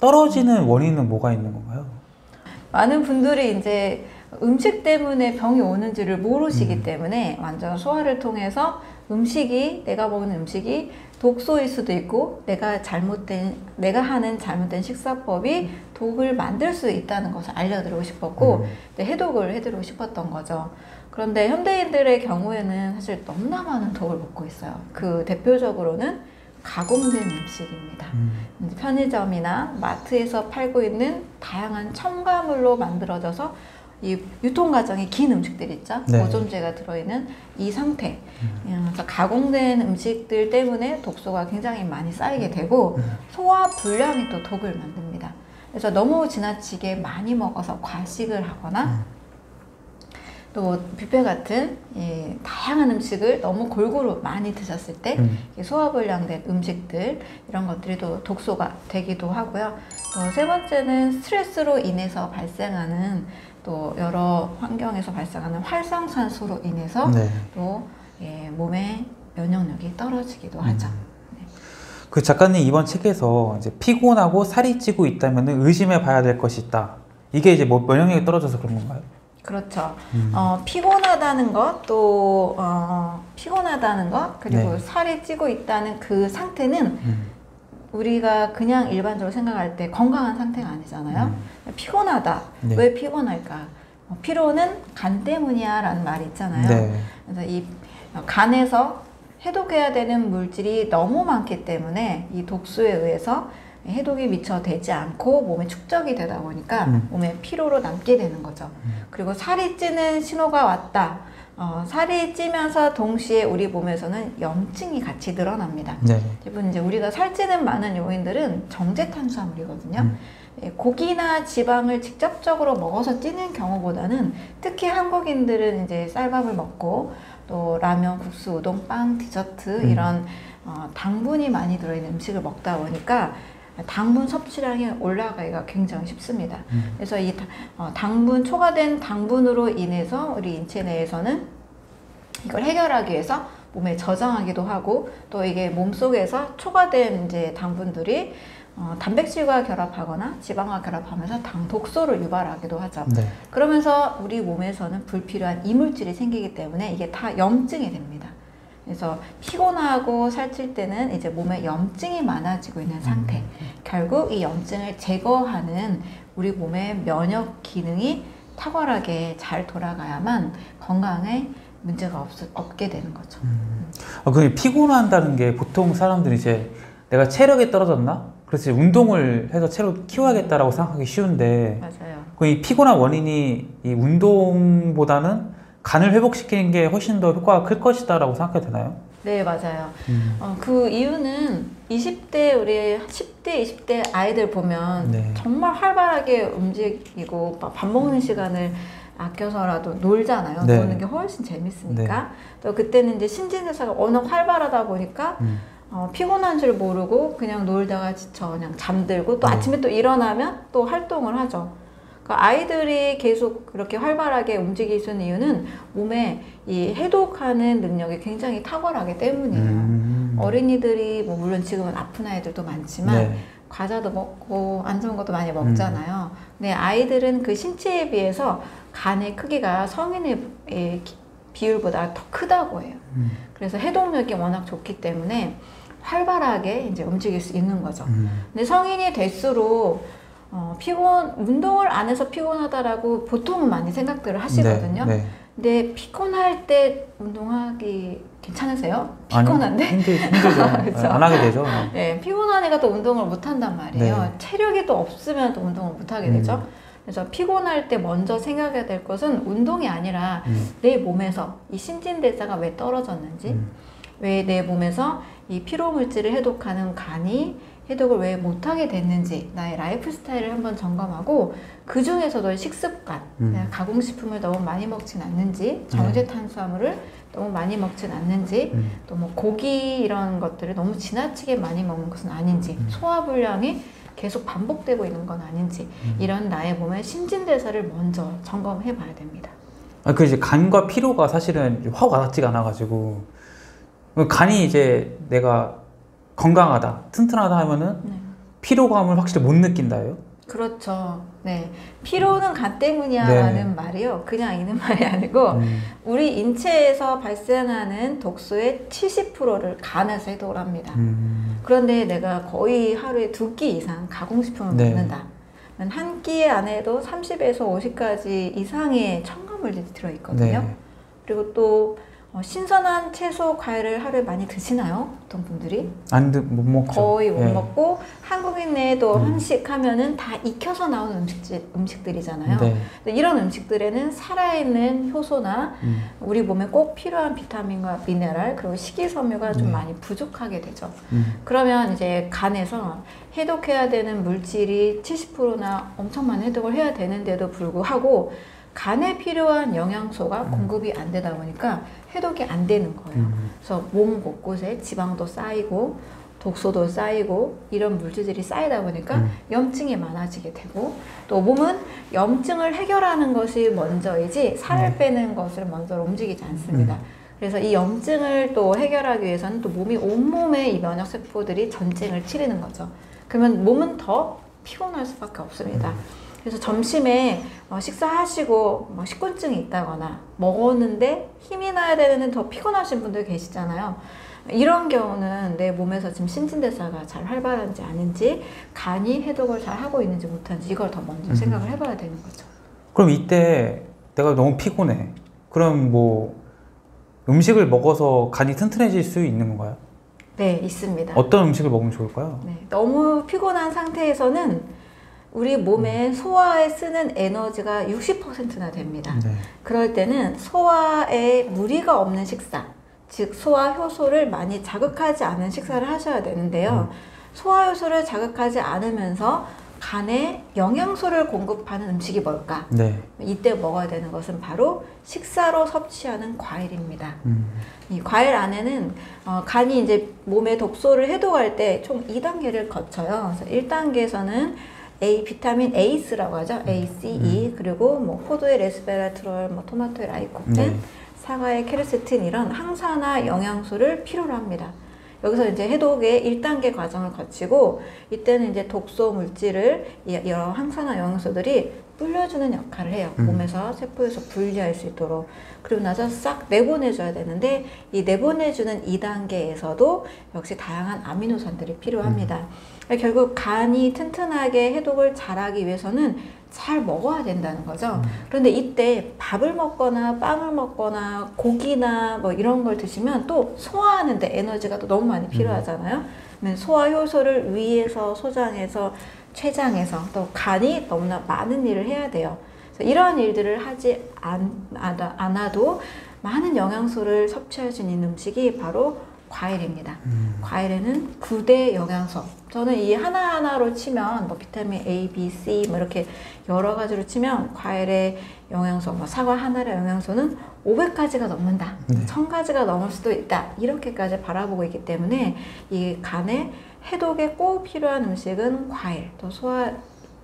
떨어지는 원인은 뭐가 있는 건가요? 많은 분들이 이제 음식 때문에 병이 오는지를 모르시기 음. 때문에 완전 소화를 통해서 음식이 내가 먹는 음식이 독소일 수도 있고 내가 잘못된 내가 하는 잘못된 식사법이 독을 만들 수 있다는 것을 알려드리고 싶었고 음. 이제 해독을 해드리고 싶었던 거죠. 그런데 현대인들의 경우에는 사실 너무나 많은 독을 먹고 있어요. 그 대표적으로는 가공된 음식입니다. 음. 편의점이나 마트에서 팔고 있는 다양한 첨가물로 만들어져서 이 유통 과정이 긴 음식들 있죠. 네. 보존제가 들어있는 이 상태. 음, 그래서 가공된 음식들 때문에 독소가 굉장히 많이 쌓이게 되고 음. 소화 불량이 또 독을 만듭니다. 그래서 너무 지나치게 많이 먹어서 과식을 하거나 음. 또 뷔페 같은 이 다양한 음식을 너무 골고루 많이 드셨을 때 음. 이 소화불량된 음식들 이런 것들이 또 독소가 되기도 하고요. 또 세 번째는 스트레스로 인해서 발생하는 또 여러 환경에서 발생하는 활성산소로 인해서 네. 또 예, 몸의 면역력이 떨어지기도 하죠. 그 작가님 이번 책에서 이제 피곤하고 살이 찌고 있다면 의심해 봐야 될 것이 있다. 이게 이제 뭐 면역력이 떨어져서 그런 건가요? 그렇죠. 음. 어, 피곤하다는 것, 또 어, 피곤하다는 것, 그리고 네. 살이 찌고 있다는 그 상태는 음. 우리가 그냥 일반적으로 생각할 때 건강한 상태가 아니잖아요. 피곤하다. 네. 왜 피곤할까? 어, 피로는 간 때문이야 라는 말이 있잖아요. 네. 그래서 이 간에서 해독해야 되는 물질이 너무 많기 때문에 이 독소에 의해서 해독이 미처 되지 않고 몸에 축적이 되다 보니까 음. 몸에 피로로 남게 되는 거죠. 그리고 살이 찌는 신호가 왔다. 어, 살이 찌면서 동시에 우리 몸에서는 염증이 같이 늘어납니다. 네. 대부분 이제 우리가 살찌는 많은 요인들은 정제 탄수화물이거든요. 음. 예, 고기나 지방을 직접적으로 먹어서 찌는 경우보다는 특히 한국인들은 이제 쌀밥을 먹고 또 라면, 국수, 우동, 빵, 디저트 음. 이런 어, 당분이 많이 들어있는 음식을 먹다 보니까 당분 섭취량이 올라가기가 굉장히 쉽습니다. 음. 그래서 이 다- 어, 당분 초과된 당분으로 인해서 우리 인체 내에서는 이걸 해결하기 위해서 몸에 저장하기도 하고 또 이게 몸 속에서 초과된 이제 당분들이 어, 단백질과 결합하거나 지방과 결합하면서 당 독소를 유발하기도 하죠. 네. 그러면서 우리 몸에서는 불필요한 이물질이 생기기 때문에 이게 다 염증이 됩니다. 그래서 피곤하고 살찔 때는 이제 몸에 염증이 많아지고 있는 상태. 결국 이 염증을 제거하는 우리 몸의 면역 기능이 탁월하게 잘 돌아가야만 건강에 문제가 없, 없게 되는 거죠. 아, 그 피곤한다는 게 보통 사람들이 이제 내가 체력이 떨어졌나? 그래서 운동을 해서 체력을 키워야겠다라고 생각하기 쉬운데 맞아요. 그 이 피곤한 원인이 이 운동보다는 간을 회복시키는 게 훨씬 더 효과가 클 것이다라고 생각해도 되나요? 네, 맞아요. 어, 그 이유는 20대, 우리 10대, 20대 아이들 보면 네. 정말 활발하게 움직이고 밥- 밥 먹는 시간을 아껴서라도 놀잖아요. 네. 노는 게 훨씬 재밌으니까. 또 그때는 이제 신진대사가 워낙 활발하다 보니까 음. 어, 피곤한 줄 모르고 그냥 놀다가 지쳐 그냥 잠들고 또 네. 아침에 또 일어나면 또 활동을 하죠. 그 아이들이 계속 그렇게 활발하게 움직일 수 있는 이유는 몸에 이 해독하는 능력이 굉장히 탁월하기 때문이에요. 음. 어린이들이 뭐 물론 지금은 아픈 아이들도 많지만 네. 과자도 먹고 안 좋은 것도 많이 먹잖아요. 근데 아이들은 그 신체에 비해서 간의 크기가 성인의 기- 비율보다 더 크다고 해요. 음. 그래서 해독력이 워낙 좋기 때문에 활발하게 이제 움직일 수 있는 거죠. 음. 근데 성인이 될수록 어, 피곤 운동을 안 해서 피곤하다라고 보통은 많이 생각들을 하시거든요. 네. 네. 근데 피곤할 때 운동하기 괜찮으세요? 피곤한데? 힘들, 힘들죠. 그쵸. 안 하게 되죠. 네, 피곤한 애가 또 운동을 못 한단 말이에요. 네. 체력이 또 없으면 또 운동을 못 하게 음. 되죠. 그래서 피곤할 때 먼저 생각해야 될 것은 운동이 아니라 음. 내 몸에서 이 신진대사가 왜 떨어졌는지, 음. 왜 내 몸에서 이 피로 물질을 해독하는 간이 해독을 왜 못하게 됐는지 나의 라이프 스타일을 한번 점검하고 그 중에서도 식습관, 음. 가공식품을 너무 많이 먹진 않는지, 정제 탄수화물을 너무 많이 먹진 않는지, 음. 또뭐 고기 이런 것들을 너무 지나치게 많이 먹는 것은 아닌지, 음. 소화 불량이 계속 반복되고 있는 건 아닌지, 음. 이런 나의 몸의 신진대사를 먼저 점검해 봐야 됩니다. 아, 그 이제 간과 피로가 사실은 확 와닿지가 않아가지고 간이 이제 내가 건강하다, 튼튼하다 하면은 네. 피로감을 확실히 못 느낀다요. 그렇죠. 네. 피로는 간 네. 때문이야라는 말이요. 그냥 있는 말이 아니고, 음. 우리 인체에서 발생하는 독소의 70%를 간에서 해독을 합니다. 음. 그런데 내가 거의 하루에 두 끼 이상 가공식품을 네. 먹는다. 한 끼 안에도 30에서 50가지 이상의 첨가물들이 들어있거든요. 네. 그리고 또 어, 신선한 채소, 과일을 하루에 많이 드시나요? 보통 분들이? 안못 먹죠. 거의 못 네. 먹고 한국인 내에도 음. 한식하면은 다 익혀서 나오는 음식, 음식들이잖아요. 네. 이런 음식들에는 살아있는 효소나 음. 우리 몸에 꼭 필요한 비타민과 미네랄 그리고 식이섬유가 좀 네. 많이 부족하게 되죠. 음. 그러면 이제 간에서 해독해야 되는 물질이 70%나 엄청 많이 해독을 해야 되는데도 불구하고 간에 필요한 영양소가 음. 공급이 안 되다 보니까 해독이 안 되는 거예요. 음. 그래서 몸 곳곳에 지방도 쌓이고 독소도 쌓이고 이런 물질들이 쌓이다 보니까 음. 염증이 많아지게 되고 또 몸은 염증을 해결하는 것이 먼저이지 살을 네. 빼는 것을 먼저 움직이지 않습니다. 음. 그래서 이 염증을 또 해결하기 위해서는 또 몸이 온몸에 이 면역 세포들이 전쟁을 치르는 거죠. 그러면 몸은 더 피곤할 수밖에 없습니다. 그래서 점심에 어, 식사하시고 뭐 식곤증이 있다거나 먹었는데 힘이 나야 되는데 더 피곤하신 분들 계시잖아요. 이런 경우는 내 몸에서 지금 신진대사가 잘 활발한지 아닌지 간이 해독을 잘 하고 있는지 못하는지 이걸 더 먼저 음. 생각을 해봐야 되는 거죠. 그럼 이때 내가 너무 피곤해. 그럼 뭐 음식을 먹어서 간이 튼튼해질 수 있는 건가요? 네, 있습니다. 어떤 음식을 먹으면 좋을까요? 네, 너무 피곤한 상태에서는 우리 몸에 소화에 쓰는 에너지가 60%나 됩니다. 네. 그럴 때는 소화에 무리가 없는 식사, 즉 소화 효소를 많이 자극하지 않은 식사를 하셔야 되는데요. 소화 효소를 자극하지 않으면서 간에 영양소를 공급하는 음식이 뭘까? 네. 이때 먹어야 되는 것은 바로 식사로 섭취하는 과일입니다. 음. 이 과일 안에는 어, 간이 이제 몸에 독소를 해독할 때 총 2단계를 거쳐요. 그래서 1단계에서는 A 비타민 에이스라고 하죠. A, C, E 그리고 뭐 포도의 레스베라트롤, 뭐 토마토의 라이코펜, 네. 사과의 케르세틴 이런 항산화 영양소를 필요로 합니다. 여기서 이제 해독의 1단계 과정을 거치고 이때는 이제 독소 물질을 이- 여러 항산화 영양소들이 불려주는 역할을 해요. 음. 몸에서 세포에서 분리할 수 있도록. 그리고 나서 싹 내보내줘야 되는데 이 내보내주는 2단계에서도 역시 다양한 아미노산들이 필요합니다. 그러니까 결국 간이 튼튼하게 해독을 잘하기 위해서는 잘 먹어야 된다는 거죠. 그런데 이때 밥을 먹거나 빵을 먹거나 고기나 뭐 이런 걸 드시면 또 소화하는데 에너지가 또 너무 많이 필요하잖아요. 그러면 소화 효소를 위에서 소장해서 췌장에서 또 간이 너무나 많은 일을 해야 돼요. 이러한 일들을 하지 않, 않아- 않아도 많은 영양소를 섭취할 수 있는 음식이 바로 과일입니다. 음. 과일에는 9대 영양소. 저는 이 하나하나로 치면 뭐 비타민 A, B, C 뭐 이렇게 여러 가지로 치면 과일의 영양소, 뭐 사과 하나의 영양소는 500가지가 넘는다. 네. 1000가지가 넘을 수도 있다. 이렇게까지 바라보고 있기 때문에 이 간에 해독에 꼭 필요한 음식은 과일, 또 소화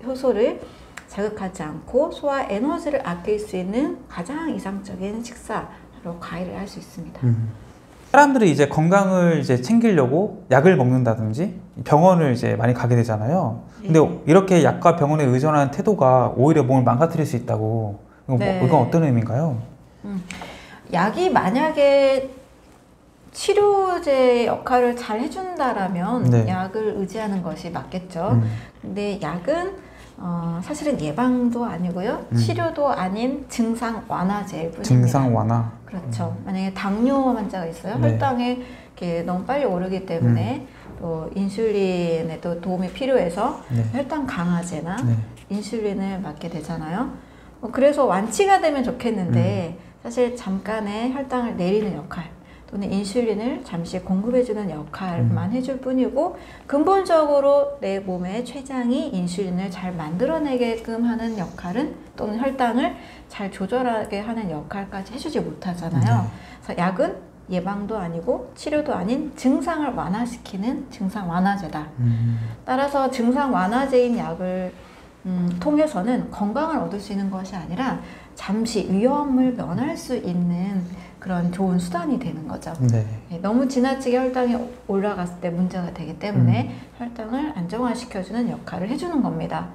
효소를 자극하지 않고 소화 에너지를 아낄 수 있는 가장 이상적인 식사로 과일을 할 수 있습니다. 음. 사람들이 이제 건강을 이제 챙기려고 약을 먹는다든지 병원을 이제 많이 가게 되잖아요. 근데 네. 이렇게 약과 병원에 의존하는 태도가 오히려 몸을 망가뜨릴 수 있다고. 이건, 뭐- 네. 이건 어떤 의미인가요? 약이 만약에 치료제 역할을 잘 해준다라면 네. 약을 의지하는 것이 맞겠죠. 음. 근데 약은 어, 사실은 예방도 아니고요, 음. 치료도 아닌 증상 완화제일 뿐입니다. 증상 완화. 그렇죠. 만약에 당뇨 환자가 있어요. 네. 혈당이 이렇게 너무 빨리 오르기 때문에 또 인슐린에 또 도움이 필요해서 네. 혈당 강화제나 네. 인슐린을 맞게 되잖아요. 어, 그래서 완치가 되면 좋겠는데 음. 사실 잠깐의 혈당을 내리는 역할, 또는 인슐린을 잠시 공급해주는 역할만 해줄 뿐이고 근본적으로 내 몸의 췌장이 인슐린을 잘 만들어내게끔 하는 역할은 또는 혈당을 잘 조절하게 하는 역할까지 해주지 못하잖아요. 네. 그래서 약은 예방도 아니고 치료도 아닌 증상을 완화시키는 증상 완화제다. 음. 따라서 증상 완화제인 약을 음, 통해서는 건강을 얻을 수 있는 것이 아니라 잠시 위험을 면할 수 있는 그런 좋은 수단이 되는 거죠. 네. 예, 너무 지나치게 혈당이 올라갔을 때 문제가 되기 때문에 혈당을 안정화시켜주는 역할을 해주는 겁니다.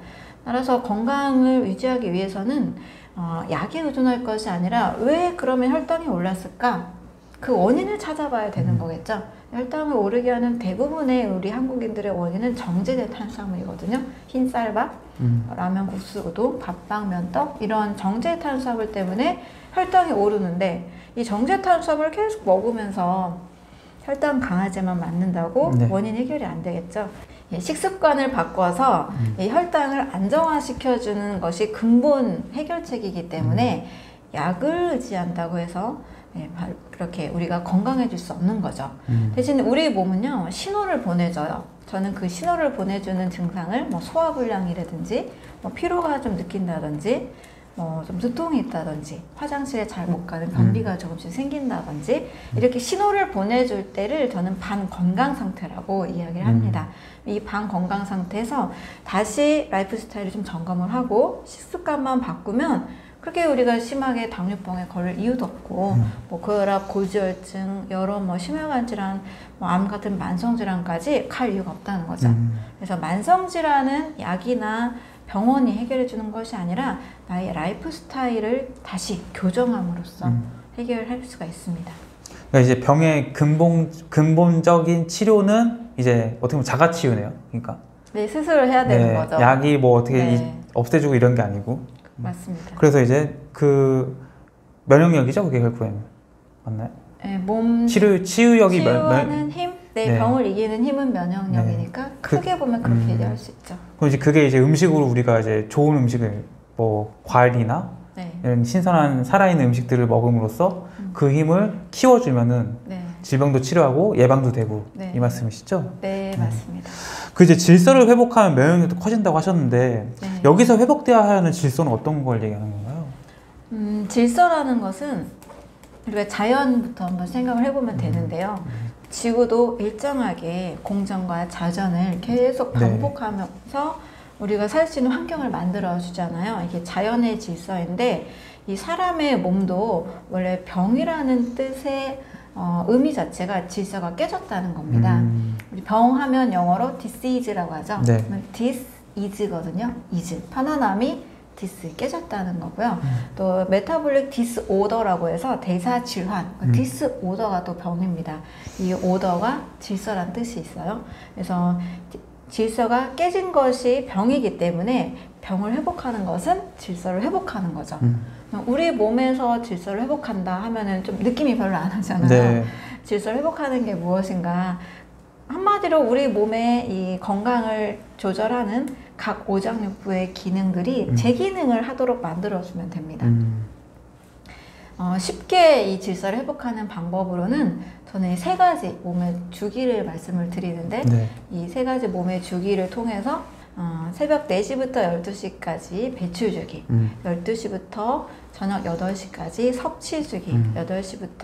따라서 건강을 유지하기 위해서는 어, 약에 의존할 것이 아니라 왜 그러면 혈당이 올랐을까? 그 원인을 찾아봐야 되는 음. 거겠죠. 혈당을 오르게 하는 대부분의 우리 한국인들의 원인은 정제된 탄수화물이거든요. 흰 쌀밥, 음. 라면, 국수, 우동, 밥빵, 면떡 이런 정제 탄수화물 때문에 혈당이 오르는데 이 정제 탄수화물을 계속 먹으면서 혈당 강화제만 맞는다고 네. 원인 해결이 안 되겠죠. 예, 식습관을 바꿔서 음. 이 혈당을 안정화시켜주는 것이 근본 해결책이기 때문에 약을 의지한다고 해서 예, 바- 그렇게 우리가 건강해질 수 없는 거죠. 음. 대신 우리 몸은요 신호를 보내줘요. 저는 그 신호를 보내주는 증상을 뭐 소화불량이라든지 뭐 피로가 좀 느낀다든지 뭐 좀 두통이 있다든지 화장실에 잘 못 가는 변비가 조금씩 생긴다든지 이렇게 신호를 보내줄 때를 저는 반건강 상태라고 이야기를 합니다. 이 반건강 상태에서 다시 라이프 스타일을 좀 점검을 하고 식습관만 바꾸면 그렇게 우리가 심하게 당뇨병에 걸릴 이유도 없고 음. 뭐 고혈압, 고지혈증, 여러 뭐 심혈관 질환, 뭐 암 같은 만성 질환까지 갈 이유가 없다는 거죠. 음. 그래서 만성 질환은 약이나 병원이 해결해 주는 것이 아니라 나의 라이프 스타일을 다시 교정함으로써 음. 해결할 수가 있습니다. 그러니까 이제 병의 근본 근본적인 치료는 이제 어떻게 보면 자가 치유네요. 그러니까 네, 스스로 해야 되는 네, 거죠. 약이 뭐 어떻게 네. 이- 없애주고 이런 게 아니고 맞습니다. 그래서 이제 그 면역력이죠 그게 결국에는 맞나요? 네, 몸 치료 치유력이 면, 면, 치유하는 힘, 내 네. 병을 이기는 힘은 면역력이니까 그- 크게 보면 그렇게 음. 얘기할 수 있죠. 그럼 이제 그게 이제 음식으로 우리가 이제 좋은 음식을 뭐 과일이나 네, 이런 신선한 살아있는 음식들을 먹음으로써 음. 그 힘을 키워주면은 네, 질병도 치료하고 예방도 되고 네. 이 말씀이시죠? 네, 맞습니다. 그 이제 질서를 회복하면 면역력도 커진다고 하셨는데 네. 여기서 회복돼야 하는 질서는 어떤 걸 얘기하는 건가요? 음, 질서라는 것은 우리가 자연부터 한번 생각을 해보면 되는데요. 지구도 일정하게 공전과 자전을 계속 네. 반복하면서 우리가 살 수 있는 환경을 만들어 주잖아요. 이게 자연의 질서인데 이 사람의 몸도 원래 병이라는 뜻의 어, 의미 자체가 질서가 깨졌다는 겁니다. 음, 우리 병하면 영어로 disease라고 하죠. 네. dis-ease거든요. ease 편안함이 dis 깨졌다는 거고요. 음. 또 metabolic disorder라고 해서 대사 질환, 음. disorder가 또 병입니다. 이 오더가 질서란 뜻이 있어요. 그래서 지- 질서가 깨진 것이 병이기 때문에 병을 회복하는 것은 질서를 회복하는 거죠. 음. 우리 몸에서 질서를 회복한다 하면은 좀 느낌이 별로 안 하잖아요. 네. 질서를 회복하는 게 무엇인가? 한마디로 우리 몸의 이 건강을 조절하는 각 오장육부의 기능들이 음. 제 기능을 하도록 만들어주면 됩니다. 음, 어, 쉽게 이 질서를 회복하는 방법으로는 저는 세 가지 몸의 주기를 말씀을 드리는데 네. 이세 가지 몸의 주기를 통해서 어, 새벽 4시부터 12시까지 배출 주기, 음, 12시부터 저녁 8시까지 섭취 주기, 음. 8시부터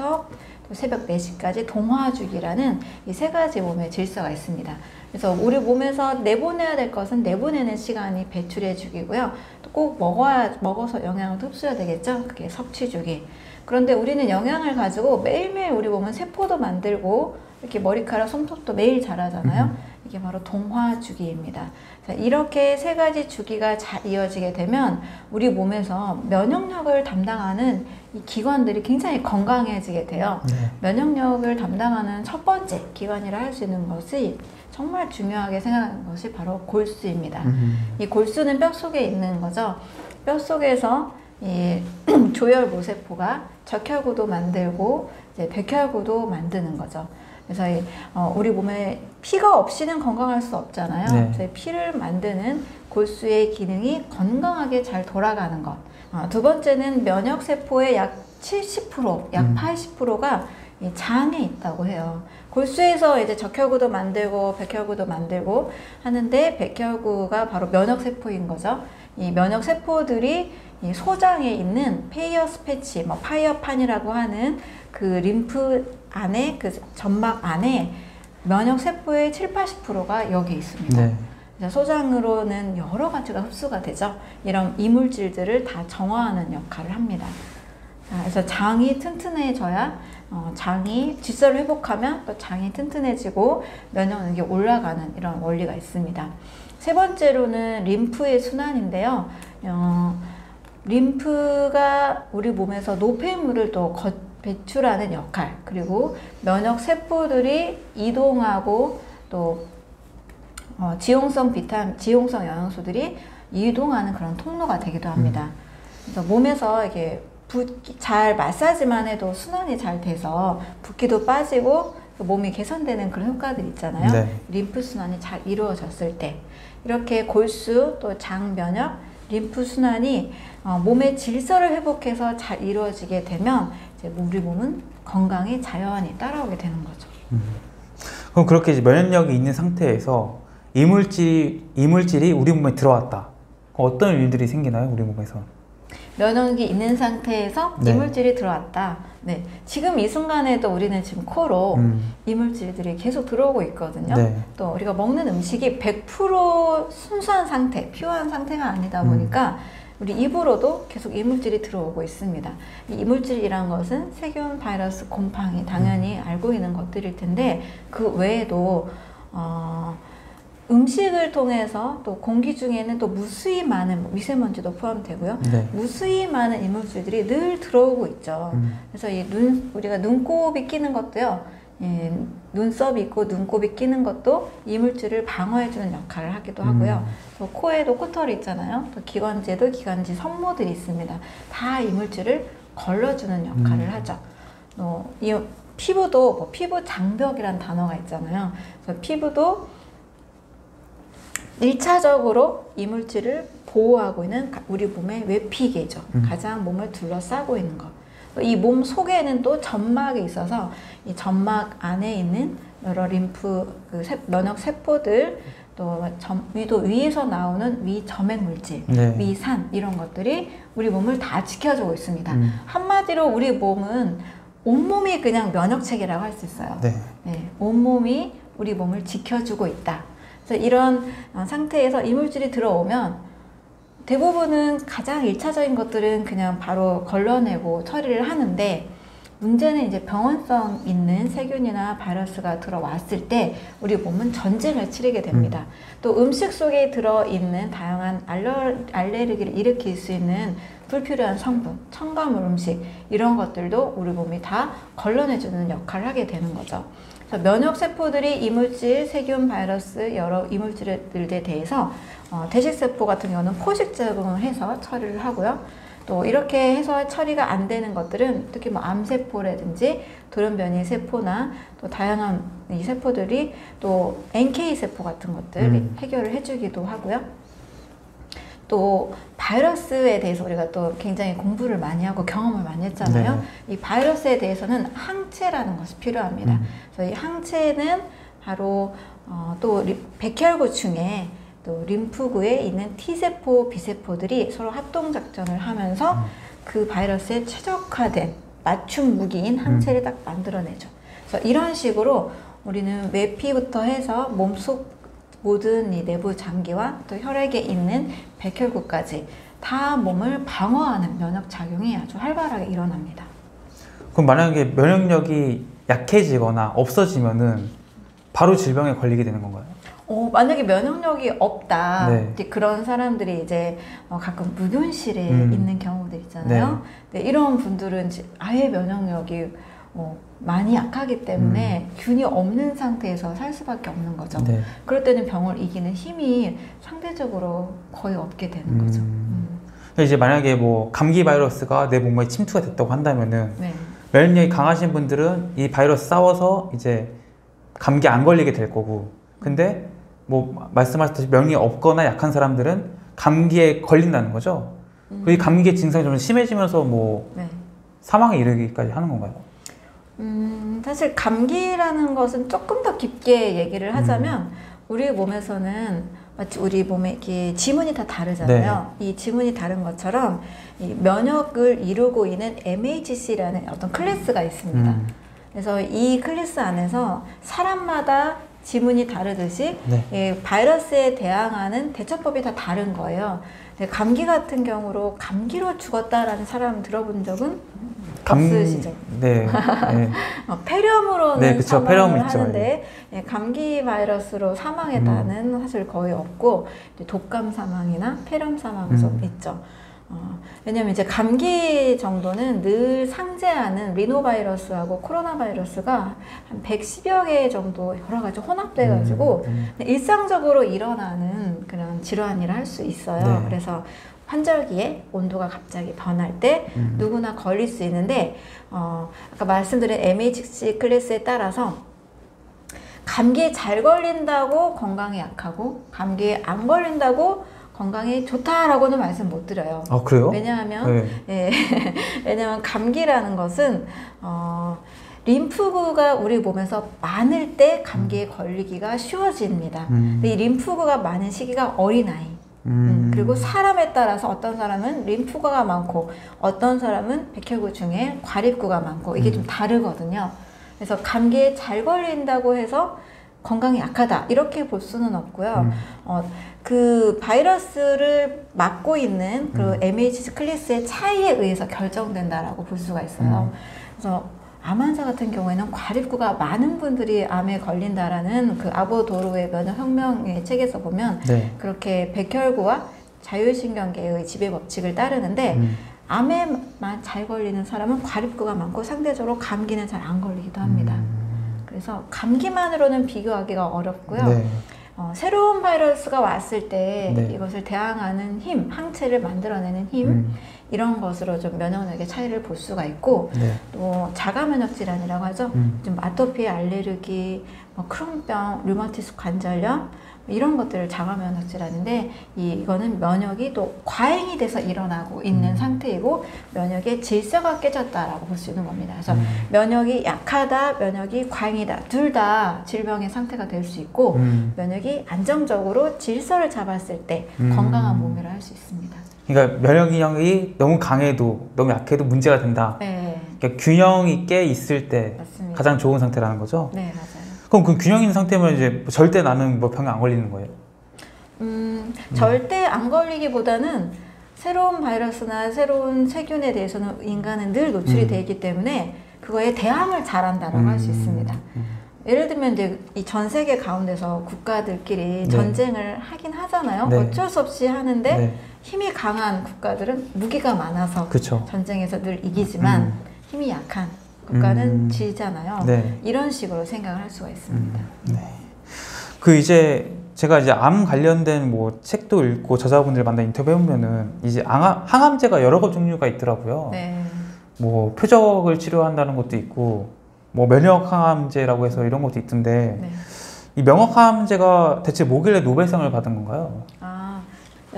또 새벽 4시까지 동화 주기라는 이 세 가지 몸의 질서가 있습니다. 그래서 우리 몸에서 내보내야 될 것은 내보내는 시간이 배출해 주기고요. 또 꼭 먹어야 먹어서 영양을 흡수해야 되겠죠. 그게 섭취 주기. 그런데 우리는 영양을 가지고 매일매일 우리 몸은 세포도 만들고 이렇게 머리카락, 손톱도 매일 자라잖아요. 음. 이게 바로 동화 주기입니다. 자, 이렇게 세 가지 주기가 잘 이어지게 되면 우리 몸에서 면역력을 담당하는 이 기관들이 굉장히 건강해지게 돼요. 네. 면역력을 담당하는 첫 번째 기관이라 할 수 있는 것이 정말 중요하게 생각하는 것이 바로 골수입니다. 음, 이 골수는 뼈 속에 있는 거죠. 뼈 속에서 이 조혈 모세포가 적혈구도 만들고 이제 백혈구도 만드는 거죠. 그래서 이, 어, 우리 몸에 피가 없이는 건강할 수 없잖아요. 네. 이 피를 만드는 골수의 기능이 건강하게 잘 돌아가는 것. 어, 두 번째는 면역 세포의 약 70%, 약 음. 80%가 이 장에 있다고 해요. 골수에서 이제 적혈구도 만들고 백혈구도 만들고 하는데 백혈구가 바로 면역 세포인 거죠. 이 면역 세포들이 이 소장에 있는 Peyer's patch, 뭐 파이어판이라고 하는 그 림프 안에 그 점막 안에 면역 세포의 7, 80%가 여기 있습니다. 네. 소장으로는 여러 가지가 흡수가 되죠. 이런 이물질들을 다 정화하는 역할을 합니다. 자, 그래서 장이 튼튼해져야 어, 장이 질서를 회복하면 또 장이 튼튼해지고 면역 능력이 올라가는 이런 원리가 있습니다. 세 번째로는 림프의 순환인데요. 어, 림프가 우리 몸에서 노폐물을 또 거, 배출하는 역할 그리고 면역 세포들이 이동하고 또 어, 지용성 비타민, 지용성 영양소들이 이동하는 그런 통로가 되기도 합니다. 그래서 몸에서 이게 붓기, 잘 마사지만 해도 순환이 잘 돼서 붓기도 빠지고 그 몸이 개선되는 그런 효과들 있잖아요. 네. 림프 순환이 잘 이루어졌을 때 이렇게 골수 또 장 면역 림프 순환이 어, 몸의 질서를 회복해서 잘 이루어지게 되면 이제 우리 몸은 건강에 자연히 따라오게 되는 거죠. 그럼 그렇게 이제 면역력이 있는 상태에서 이물질 이물질이 우리 몸에 들어왔다. 어떤 일들이 생기나요, 우리 몸에서? 면역이 있는 상태에서 네. 이물질이 들어왔다. 네, 지금 이 순간에도 우리는 지금 코로 음, 이물질들이 계속 들어오고 있거든요. 네. 또 우리가 먹는 음식이 100% 순수한 상태, 피오한 상태가 아니다 음. 보니까 우리 입으로도 계속 이물질이 들어오고 있습니다. 이 이물질이란 것은 세균, 바이러스, 곰팡이 당연히 알고 있는 것들일 텐데 그 외에도 어, 음식을 통해서 또 공기 중에는 또 무수히 많은 뭐 미세먼지도 포함되고요. 네. 무수히 많은 이물질들이 늘 들어오고 있죠. 음, 그래서 이 눈, 우리가 눈곱이 끼는 것도요, 예, 눈썹이 있고 눈곱이 끼는 것도 이물질을 방어해주는 역할을 하기도 하고요. 음. 또 코에도 코털이 있잖아요. 또 기관지에도 기관지 섬모들이 있습니다. 다 이물질을 걸러주는 역할을 음. 하죠. 어, 이 피부도 뭐 피부 장벽이란 단어가 있잖아요. 그래서 피부도 일차적으로 이물질을 보호하고 있는 가- 우리 몸의 외피계죠. 음. 가장 몸을 둘러싸고 있는 것. 이 몸 속에는 또 점막이 있어서 이 점막 안에 있는 여러 림프 그 세- 면역 세포들 또 점, 위도 위에서 나오는 위 점액 물질, 네. 위산 이런 것들이 우리 몸을 다 지켜주고 있습니다. 음, 한마디로 우리 몸은 온몸이 그냥 면역 체계라고 할 수 있어요. 네. 네, 온몸이 우리 몸을 지켜주고 있다. 그래서 이런 어, 상태에서 이물질이 들어오면 대부분은 가장 일차적인 것들은 그냥 바로 걸러내고 처리를 하는데 문제는 이제 병원성 있는 세균이나 바이러스가 들어왔을 때 우리 몸은 전쟁을 치르게 됩니다. 또 음식 속에 들어있는 다양한 알러, 알레르기를 일으킬 수 있는 불필요한 성분, 첨가물 음식 이런 것들도 우리 몸이 다 걸러내주는 역할을 하게 되는 거죠. 면역 세포들이 이물질, 세균, 바이러스 여러 이물질들에 대해서 어, 대식세포 같은 경우는 포식 적응을 해서 처리를 하고요. 또 이렇게 해서 처리가 안 되는 것들은 특히 뭐 암세포라든지 돌연변이 세포나 또 다양한 이 세포들이 또 NK 세포 같은 것들이 음. 해결을 해주기도 하고요. 또 바이러스에 대해서 우리가 또 굉장히 공부를 많이 하고 경험을 많이 했잖아요. 이 바이러스에 대해서는 항체라는 것이 필요합니다. 음. 그래서 이 항체는 바로 어, 또 리- 백혈구 중에 또 림프구에 있는 T세포, B세포들이 서로 합동 작전을 하면서 음. 그 바이러스에 최적화된 맞춤 무기인 항체를 딱 만들어내죠. 그래서 이런 식으로 우리는 외피부터 해서 몸속 모든 이 내부 장기와 또 혈액에 있는 백혈구까지 다 몸을 방어하는 면역 작용이 아주 활발하게 일어납니다. 그럼 만약에 면역력이 약해지거나 없어지면은 바로 질병에 걸리게 되는 건가요? 어, 만약에 면역력이 없다. 네. 그런 사람들이 이제 어, 가끔 무균실에 음. 있는 경우들 있잖아요. 네, 이런 분들은 이제 아예 면역력이 어, 많이 약하기 때문에 균이 없는 상태에서 살 수밖에 없는 거죠. 음. 네. 그럴 때는 병을 이기는 힘이 상대적으로 거의 없게 되는 거죠. 음. 음. 근데 이제 만약에 뭐 감기 바이러스가 내 몸에 침투가 됐다고 한다면은 네. 면역력이 강하신 분들은 이 바이러스 싸워서 이제 감기 안 걸리게 될 거고 근데 뭐 말씀하셨듯이 면역이 없거나 약한 사람들은 감기에 걸린다는 거죠. 음. 그이 감기의 증상이 좀 심해지면서 뭐 네. 사망에 이르기까지 하는 건가요? 음, 사실 감기라는 것은 조금 더 깊게 얘기를 하자면 우리 몸에서는 마치 우리 몸에 이렇게 지문이 다 다르잖아요. 이 지문이 다른 것처럼 이 면역을 이루고 있는 MHC라는 어떤 클래스가 있습니다. 음. 그래서 이 클래스 안에서 사람마다 지문이 다르듯이 네. 예, 바이러스에 대항하는 대처법이 다 다른 거예요. 감기 같은 경우로 감기로 죽었다라는 사람 들어본 적은 없으시죠? 네. 네. 어, 폐렴으로는 네, 그쵸. 사망을 폐렴 있죠. 하는데 예, 감기 바이러스로 사망에다는 음. 사실 거의 없고 독감 사망이나 폐렴 사망이 좀 음. 있죠. 어, 왜냐면 이제 감기 정도는 늘 상재하는 리노바이러스하고 코로나 바이러스가 한 110여 개 정도 여러 가지 혼합돼 가지고 음, 일상적으로 일어나는 그런 질환이라 할 수 있어요. 네. 그래서 환절기에 온도가 갑자기 변할 때 음. 누구나 걸릴 수 있는데 어, 아까 말씀드린 MHC 클래스에 따라서 감기에 잘 걸린다고 건강에 약하고 감기에 안 걸린다고 건강에 좋다라고는 말씀 못 드려요. 아 그래요? 왜냐하면 네. 예, 왜냐하면 감기라는 것은 어, 림프구가 우리 몸에서 많을 때 감기에 걸리기가 쉬워집니다. 음. 근데 이 림프구가 많은 시기가 어린 아이. 음, 음. 그리고 사람에 따라서 어떤 사람은 림프구가 많고 어떤 사람은 백혈구 중에 과립구가 많고 이게 음. 좀 다르거든요. 그래서 감기에 잘 걸린다고 해서 건강이 약하다 이렇게 볼 수는 없고요. 음. 어, 그 바이러스를 막고 있는 그 음. MHC 클래스의 차이에 의해서 결정된다라고 볼 수가 있어요. 음. 그래서 암 환자 같은 경우에는 과립구가 많은 분들이 암에 걸린다라는 그 아보도르의 면역혁명의 책에서 보면 네. 그렇게 백혈구와 자율신경계의 지배 법칙을 따르는데 음. 암에만 잘 걸리는 사람은 과립구가 많고 상대적으로 감기는 잘 안 걸리기도 합니다. 음. 그래서 감기만으로는 비교하기가 어렵고요. 네. 어, 새로운 바이러스가 왔을 때 네. 이것을 대항하는 힘, 항체를 만들어내는 힘 음. 이런 것으로 좀 면역력의 차이를 볼 수가 있고 네. 또 자가 면역 질환이라고 하죠. 음. 좀 아토피, 알레르기, 뭐 크론병, 류마티스 관절염 뭐 이런 것들을 자가 면역 질환인데 이, 이거는 면역이 또 과잉이 돼서 일어나고 있는 음. 상태이고 면역의 질서가 깨졌다라고 볼 수 있는 겁니다. 그래서 음. 면역이 약하다, 면역이 과잉이다 둘 다 질병의 상태가 될 수 있고 음. 면역이 안정적으로 질서를 잡았을 때 음. 건강한 몸이라 할 수 있습니다. 그러니까 면역 기능이 너무 강해도 너무 약해도 문제가 된다. 네, 그러니까 균형 있게 있을 때 맞습니다. 가장 좋은 상태라는 거죠. 네, 맞아요. 그럼 그 균형 있는 상태면 이제 절대 나는 뭐 병에 안 걸리는 거예요. 음, 절대 안 걸리기보다는 새로운 바이러스나 새로운 세균에 대해서는 인간은 늘 노출이 음. 돼 있기 때문에 그거에 대항을 잘한다라고 할수 있습니다. 음. 예를 들면 이제 이 전 세계 가운데서 국가들끼리 네. 전쟁을 하긴 하잖아요. 네. 어쩔 수 없이 하는데 네. 힘이 강한 국가들은 무기가 많아서 그렇죠. 전쟁에서 늘 이기지만 음. 힘이 약한 국가는 음. 지잖아요. 네. 이런 식으로 생각을 할 수가 있습니다. 네. 그 이제 제가 이제 암 관련된 뭐 책도 읽고 저자분들 만나 인터뷰 해보면은 이제 항암, 항암 제가 여러 가 종류가 있더라고요. 네. 뭐 표적을 치료한다는 것도 있고 뭐 면역 항암제라고 해서 이런 것도 있던데 네. 이 면역 항암제가 대체 뭐길래 노벨상을 받은 건가요? 아,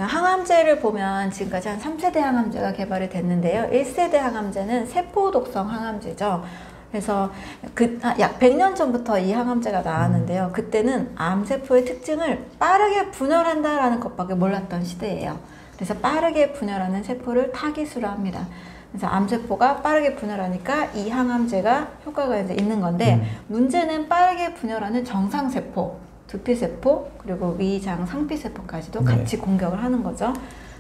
항암제를 보면 지금까지 한 3세대 항암제가 개발이 됐는데요. 1세대 항암제는 세포 독성 항암제죠. 그래서 그 약 100년 전부터 이 항암제가 나왔는데요. 그때는 암세포의 특징을 빠르게 분열한다라는 것밖에 몰랐던 시대예요. 그래서 빠르게 분열하는 세포를 타깃으로 합니다. 그래서 암세포가 빠르게 분열하니까 이 항암제가 효과가 이제 있는 건데 음. 문제는 빠르게 분열하는 정상세포, 두피세포, 그리고 위장 상피세포까지도 네. 같이 공격을 하는 거죠.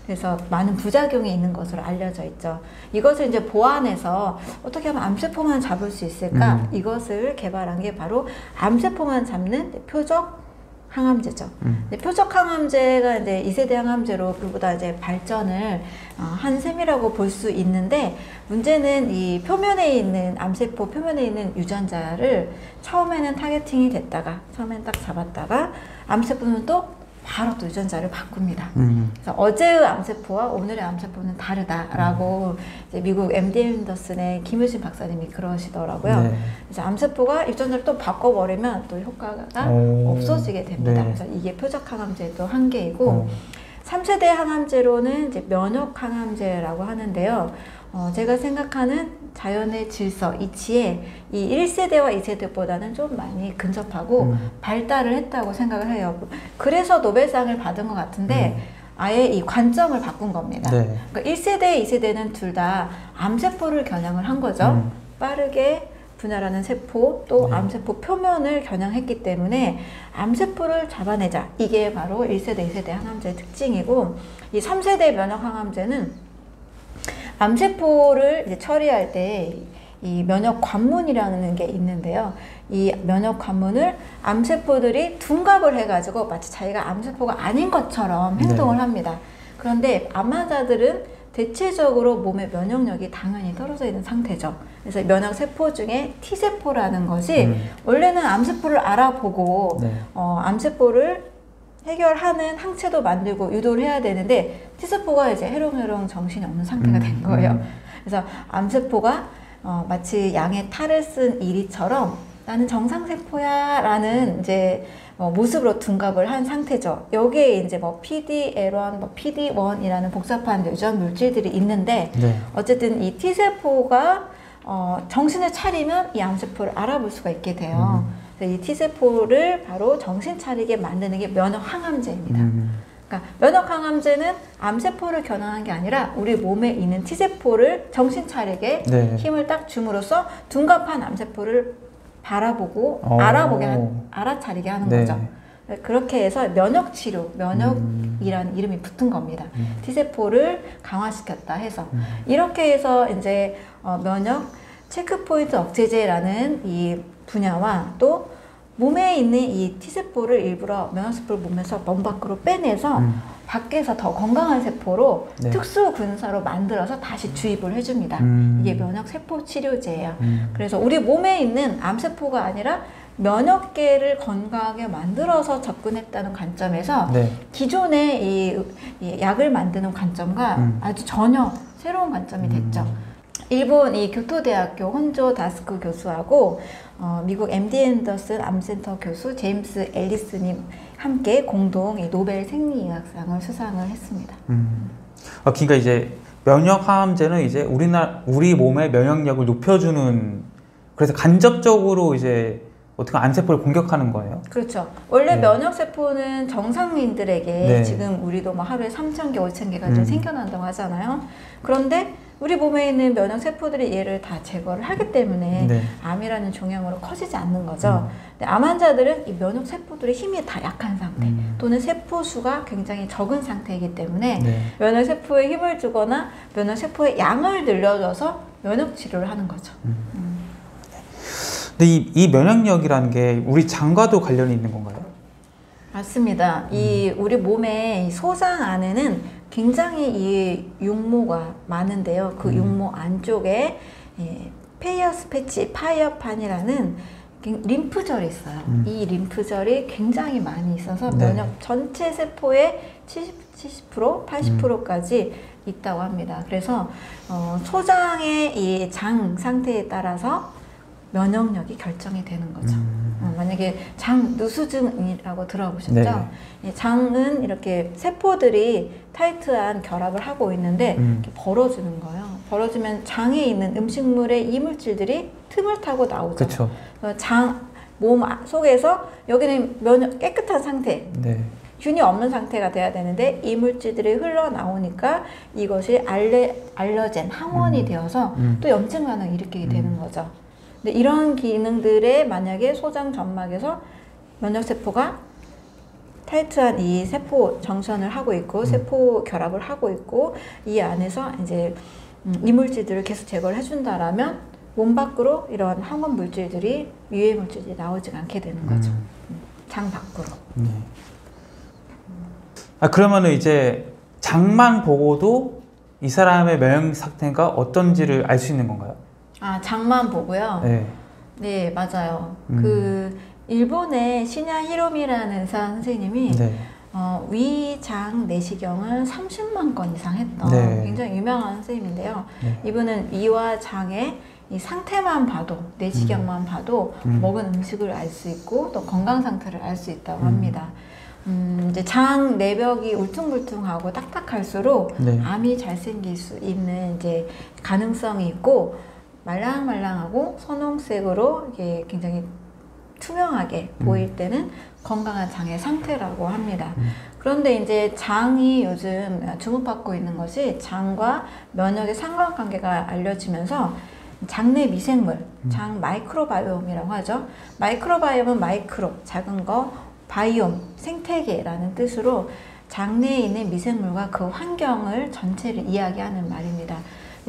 그래서 많은 부작용이 있는 것으로 알려져 있죠. 이것을 이제 보완해서 어떻게 하면 암세포만 잡을 수 있을까? 음. 이것을 개발한 게 바로 암세포만 잡는 표적 항암제죠. 음. 표적 항암제가 이제 2세대 항암제로 그보다 이제 발전을 어, 한 셈이라고 볼 수 있는데 문제는 이 표면에 있는 암세포 표면에 있는 유전자를 처음에는 targeting이 됐다가 처음에는 딱 잡았다가 암세포는 또 바로 또 유전자를 바꿉니다. 음. 그래서 어제의 암세포와 오늘의 암세포는 다르다라고 이제 미국 MD 앤더슨의 김의신 박사님이 그러시더라고요. 네. 그래서 암세포가 유전자를 또 바꿔버리면 또 효과가 오. 없어지게 됩니다. 네. 그래서 이게 표적 항암제의 또 한계이고 어. 3세대 항암제로는 이제 면역 항암제라고 하는데요. 어, 제가 생각하는 자연의 질서, 이치에 이 1세대와 2세대보다는 좀 많이 근접하고 음. 발달을 했다고 생각을 해요. 그래서 노벨상을 받은 것 같은데 음. 아예 이 관점을 바꾼 겁니다. 네. 그러니까 1세대, 2세대는 둘 다 암세포를 겨냥을 한 거죠. 음. 빠르게 분할하는 세포 또 네. 암세포 표면을 겨냥했기 때문에 암세포를 잡아내자. 이게 바로 1세대, 2세대 항암제의 특징이고 이 3세대 면역 항암제는 암세포를 이제 처리할 때 이 면역 관문이라는 게 있는데요. 이 면역 관문을 암세포들이 둔갑을 해가지고 마치 자기가 암세포가 아닌 것처럼 행동을 네. 합니다. 그런데 암 환자들은 대체적으로 몸의 면역력이 당연히 떨어져 있는 상태죠. 그래서 면역 세포 중에 T 세포라는 것이 음. 원래는 암세포를 알아보고 네. 어, 암세포를 해결하는 항체도 만들고 유도를 해야 되는데 T세포가 이제 해롱해롱 정신이 없는 상태가 된 거예요. 음. 그래서 암세포가 어, 마치 양의 탈을 쓴 이리처럼 나는 정상세포야 라는 이제 어, 모습으로 둔갑을 한 상태죠. 여기에 이제 뭐 PD-L1, 뭐 PD-1이라는 복잡한 유전 물질들이 있는데 네. 어쨌든 이 T세포가 어, 정신을 차리면 이 암세포를 알아볼 수가 있게 돼요. 음. 그래서 이 T세포를 바로 정신 차리게 만드는 게 면역 항암제입니다. 음. 그러니까 면역 항암제는 암세포를 겨냥한 게 아니라 우리 몸에 있는 T세포를 정신 차리게 네. 힘을 딱 줌으로써 둔갑한 암세포를 바라보고 오. 알아보게 한- 알아차리게 하는 네. 거죠. 그렇게 해서 면역 치료, 면역이라는 이름이 붙은 겁니다. 음. T세포를 강화시켰다 해서 음. 이렇게 해서 이제 어, 면역 체크포인트 억제제라는 이 분야와 또 몸에 있는 이 T세포를 일부러 면역세포를 몸에서 몸 밖으로 빼내서 음. 밖에서 더 건강한 세포로 네. 특수 군사로 만들어서 다시 주입을 해줍니다. 음. 이게 면역세포 치료제예요. 음. 그래서 우리 몸에 있는 암세포가 아니라 면역계를 건강하게 만들어서 접근했다는 관점에서 네. 기존의 이, 이 약을 만드는 관점과 음. 아주 전혀 새로운 관점이 됐죠. 일본 이 교토대학교 혼조 다스크 교수하고 어, 미국 MD 앤더슨 암센터 교수 제임스 앨리스님 함께 공동 이 노벨 생리의학상을 수상을 했습니다. 음. 아, 그러니까 이제 면역 항암제는 이제 우리나 우리 몸의 면역력을 높여주는 그래서 간접적으로 이제 어떻게 안세포를 공격하는 거예요. 그렇죠. 원래 네. 면역세포는 정상인들에게 네. 지금 우리도 뭐 하루에 3,000개, 5,000개가 음. 좀 생겨난다고 하잖아요. 그런데 우리 몸에 있는 면역 세포들이 얘를 다 제거를 하기 때문에 네. 암이라는 종양으로 커지지 않는 거죠. 음. 근데 암 환자들은 이 면역 세포들의 힘이 다 약한 상태 음. 또는 세포 수가 굉장히 적은 상태이기 때문에 네. 면역 세포에 힘을 주거나 면역 세포의 양을 늘려줘서 면역 치료를 하는 거죠. 근데 이, 이 면역력이라는 게 우리 장과도 관련이 있는 건가요? 맞습니다. 이 우리 몸의 이 소장 안에는 굉장히 이 육모가 많은데요. 그 음. 육모 안쪽에 예, Peyer's patch 파이어판이라는 갱- 림프절이 있어요. 음. 이 림프절이 굉장히 많이 있어서 네. 면역 전체 세포의 70, 70% 80%까지 있다고 합니다. 그래서 어, 소장의 이 장 상태에 따라서 면역력이 결정이 되는 거죠. 음. 어, 만약에 장 누수증이라고 들어보셨죠? 네. 이 장은 이렇게 세포들이 타이트한 결합을 하고 있는데 음. 이렇게 벌어지는 거예요. 벌어지면 장에 있는 음식물의 이물질들이 틈을 타고 나오죠. 그렇죠. 그래서 장, 몸 아- 속에서 여기는 면역 깨끗한 상태, 네. 균이 없는 상태가 돼야 되는데 이물질들이 흘러나오니까 이것이 알레, 알러젠, 항원이 음. 되어서 음. 또 염증 반응을 일으키게 음. 되는 거죠. 근데 이런 기능들에 만약에 소장 점막에서 면역세포가 타이트한 이 세포 정션을 하고 있고 음. 세포 결합을 하고 있고 이 안에서 이제 음, 이물질들을 계속 제거를 해준다라면 몸 밖으로 이런 항원 물질들이 유해 물질들이 나오지 않게 되는 거죠. 음. 장 밖으로. 네. 아 그러면은 이제 장만 보고도 이 사람의 면역 상태가 어떤지를 알 수 있는 건가요? 아 장만 보고요. 네. 네 맞아요. 음. 그 일본의 시냐 히로미라는 의사 선생님이 네. 어, 위장 내시경을 30만 건 이상 했던 네. 굉장히 유명한 선생님인데요. 네. 이분은 위와 장의 이 상태만 봐도 내시경만 봐도 음. 먹은 음식을 알 수 있고 또 건강 상태를 알 수 있다고 음. 합니다. 음, 이제 장 내벽이 울퉁불퉁하고 딱딱할수록 네. 암이 잘 생길 수 있는 이제 가능성이 있고 말랑말랑하고 선홍색으로 이게 굉장히 투명하게 음. 보일 때는 건강한 장의 상태라고 합니다. 음. 그런데 이제 장이 요즘 주목받고 있는 것이 장과 면역의 상관관계가 알려지면서 장내 미생물, 음. 장 microbiome이라고 하죠. microbiome은 micro, 작은 거, biome, 생태계라는 뜻으로 장내에 있는 미생물과 그 환경을 전체를 이야기하는 말입니다.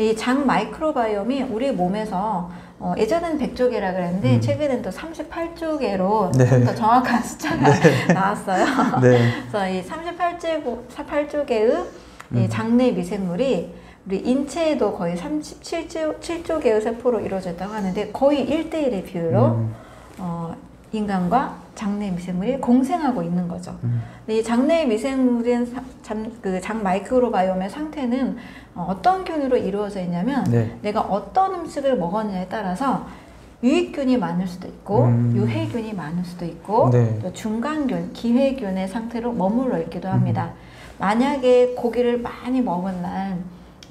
이 장 microbiome이 우리 몸에서 어, 예전엔 100조개라 그랬는데 음. 최근엔 또 38조개로 네. 더 정확한 숫자가 나왔어요. 네. 그래서 이 38조, 38조개의 이 음. 장내 미생물이 우리 인체에도 거의 37조 7조 개의 세포로 이루어져 있다고 하는데 거의 1대1의 비율로 음. 어, 인간과 장내 미생물이 공생하고 있는 거죠. 음. 근데 이 장내 미생물인 사- 장, 그장 microbiome의 상태는 어, 어떤 균으로 이루어져 있냐면 네. 내가 어떤 음식을 먹었냐에 따라서 유익균이 많을 수도 있고 음. 유해균이 많을 수도 있고 네. 또 중간균, 기회균의 상태로 머물러 있기도 음. 합니다. 만약에 고기를 많이 먹은 날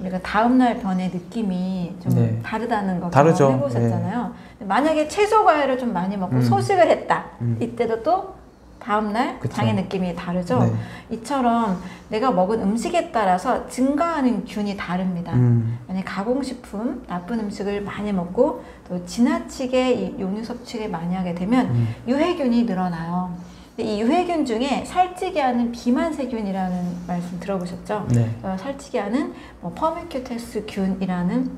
우리가 다음 날 변의 느낌이 좀 네. 다르다는 거 다르죠. 경험해보셨잖아요. 만약에 채소 과일을 좀 많이 먹고 음. 소식을 했다. 음. 이때도 또 다음 날 그쵸. 장의 느낌이 다르죠. 네. 이처럼 내가 먹은 음식에 따라서 증가하는 균이 다릅니다. 음. 만약 가공식품, 나쁜 음식을 많이 먹고 또 지나치게 이 용유 섭취를 많이 하게 되면 음. 유해균이 늘어나요. 근데 이 유해균 중에 살찌게 하는 비만세균이라는 말씀 들어보셨죠? 네. 어, 살찌게 하는 뭐 Firmicutes 균이라는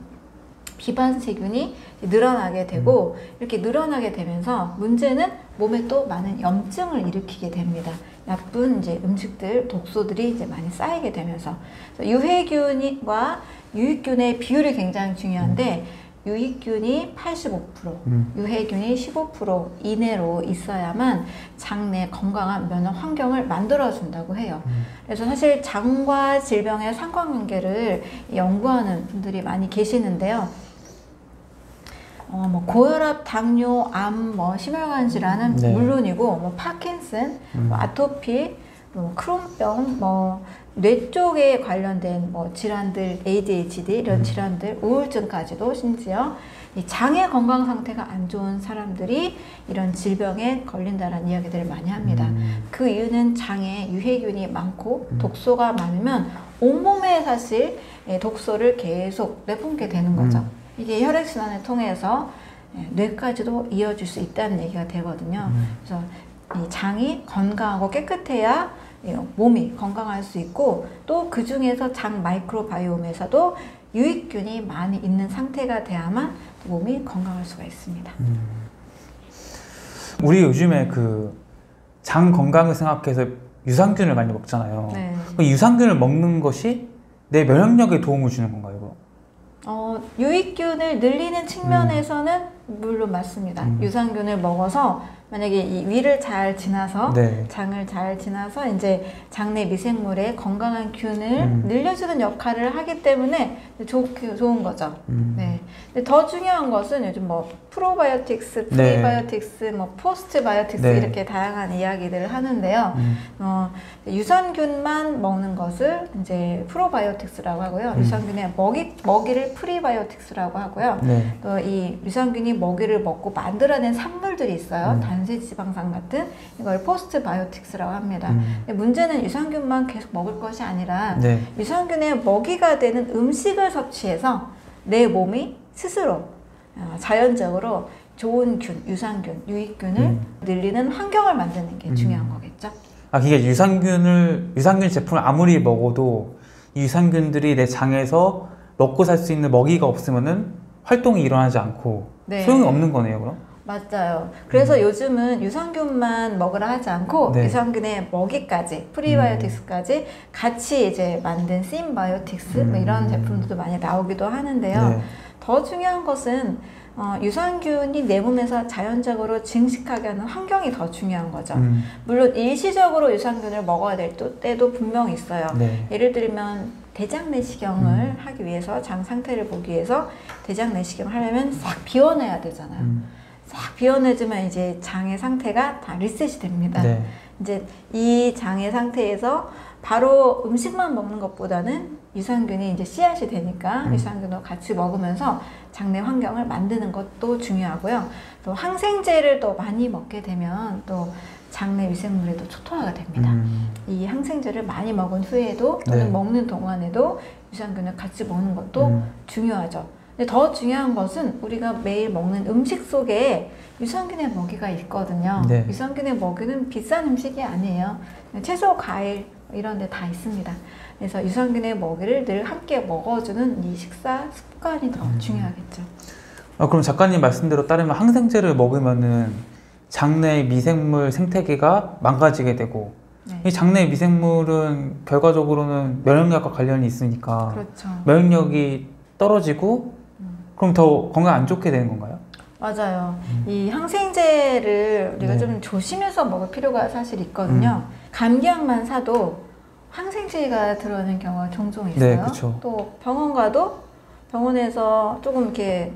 비만세균이 늘어나게 되고 이렇게 늘어나게 되면서 문제는 몸에 또 많은 염증을 일으키게 됩니다. 나쁜 이제 음식들, 독소들이 이제 많이 쌓이게 되면서 유해균과 유익균의 비율이 굉장히 중요한데 유익균이 85%, 음. 유해균이 15% 이내로 있어야만 장내 건강한 면역 환경을 만들어준다고 해요. 음. 그래서 사실 장과 질병의 상관관계를 연구하는 분들이 많이 계시는데요. 어, 뭐 고혈압, 당뇨, 암, 뭐 심혈관 질환은 네. 물론이고, 뭐 파킨슨, 음. 뭐 아토피, 뭐 크론병, 뭐 뇌 쪽에 관련된 뭐 질환들, ADHD 이런 음. 질환들, 우울증까지도 심지어 이 장의 건강 상태가 안 좋은 사람들이 이런 질병에 걸린다라는 이야기들을 많이 합니다. 음. 그 이유는 장에 유해균이 많고 음. 독소가 많으면 온몸에 사실 예, 독소를 계속 내뿜게 되는 거죠. 음. 이게 혈액순환을 통해서 예, 뇌까지도 이어질 수 있다는 얘기가 되거든요. 음. 그래서 이 장이 건강하고 깨끗해야 이 몸이 건강할 수 있고 또 그 중에서 장 마이크로바이옴에서도 유익균이 많이 있는 상태가 돼야만 몸이 건강할 수가 있습니다. 우리 요즘에 그 장 건강을 생각해서 유산균을 많이 먹잖아요. 네. 그 유산균을 먹는 것이 내 면역력에 도움을 주는 건가요? 이거? 어, 유익균을 늘리는 측면에서는 물론 맞습니다. 음. 유산균을 먹어서 만약에 이 위를 잘 지나서 네. 장을 잘 지나서 이제 장내 미생물의 건강한 균을 음. 늘려주는 역할을 하기 때문에 좋게 좋은 거죠. 음. 네. 근데 더 중요한 것은 요즘 뭐 프로바이오틱스, 네. 프리바이오틱스, 뭐 postbiotics 네. 이렇게 다양한 이야기들을 하는데요. 음. 어, 유산균만 먹는 것을 이제 probiotics라고 하고요. 음. 유산균의 먹이 먹이를 prebiotics라고 하고요. 네. 또이 유산균이 먹이를 먹고 만들어낸 산물들이 있어요. 음. 단쇄 지방산 같은 이걸 postbiotics라고 합니다. 음. 문제는 유산균만 계속 먹을 것이 아니라 네. 유산균의 먹이가 되는 음식을 섭취해서 내 몸이 스스로 어, 자연적으로 좋은 균, 유산균, 유익균을 음. 늘리는 환경을 만드는 게 음. 중요한 거겠죠. 아, 이게 유산균을, 유산균 제품을 아무리 먹어도 이 유산균들이 내 장에서 먹고 살 수 있는 먹이가 없으면은 활동이 일어나지 않고 네. 소용이 없는 거네요, 그럼? 맞아요. 그래서 요즘은 유산균만 먹으라 하지 않고 음. 네. 유산균의 먹이까지 프리바이오틱스까지 같이 이제 만든 심바이오틱스 뭐 이런 음. 제품들도 많이 나오기도 하는데요. 네. 더 중요한 것은 어, 유산균이 내 몸에서 자연적으로 증식하게 하는 환경이 더 중요한 거죠. 음. 물론 일시적으로 유산균을 먹어야 될 또- 때도 분명히 있어요. 네. 예를 들면 대장 내시경을 음. 하기 위해서 장 상태를 보기 위해서 대장 내시경 하려면 싹 비워내야 되잖아요. 음. 싹 비워내주면 이제 장의 상태가 다 리셋이 됩니다. 네. 이제 이 장의 상태에서 바로 음식만 먹는 것보다는 유산균이 이제 씨앗이 되니까 음. 유산균도 같이 먹으면서 장내 환경을 만드는 것도 중요하고요. 또 항생제를 또 많이 먹게 되면 또 장내 위생물에도 초토화가 됩니다. 음. 이 항생제를 많이 먹은 후에도 또는 네. 먹는 동안에도 유산균을 같이 먹는 것도 음. 중요하죠. 근데 더 중요한 것은 우리가 매일 먹는 음식 속에 유산균의 먹이가 있거든요. 네. 유산균의 먹이는 비싼 음식이 아니에요. 채소, 과일 이런 데 다 있습니다. 그래서 유산균의 먹이를 늘 함께 먹어주는 이 식사 습관이 더 음. 중요하겠죠. 어, 그럼 작가님 말씀대로 따르면 항생제를 먹으면은 장내 미생물 생태계가 망가지게 되고 네. 이 장내 미생물은 결과적으로는 면역력과 관련이 있으니까 그렇죠. 면역력이 떨어지고 음. 그럼 더 건강 안 좋게 되는 건가요? 맞아요. 이 항생제를 우리가 음. 네. 좀 조심해서 먹을 필요가 사실 있거든요. 감기약만 사도 항생제가 들어있는 경우가 종종 있어요. 네. 또 병원 가도 병원에서 조금 이렇게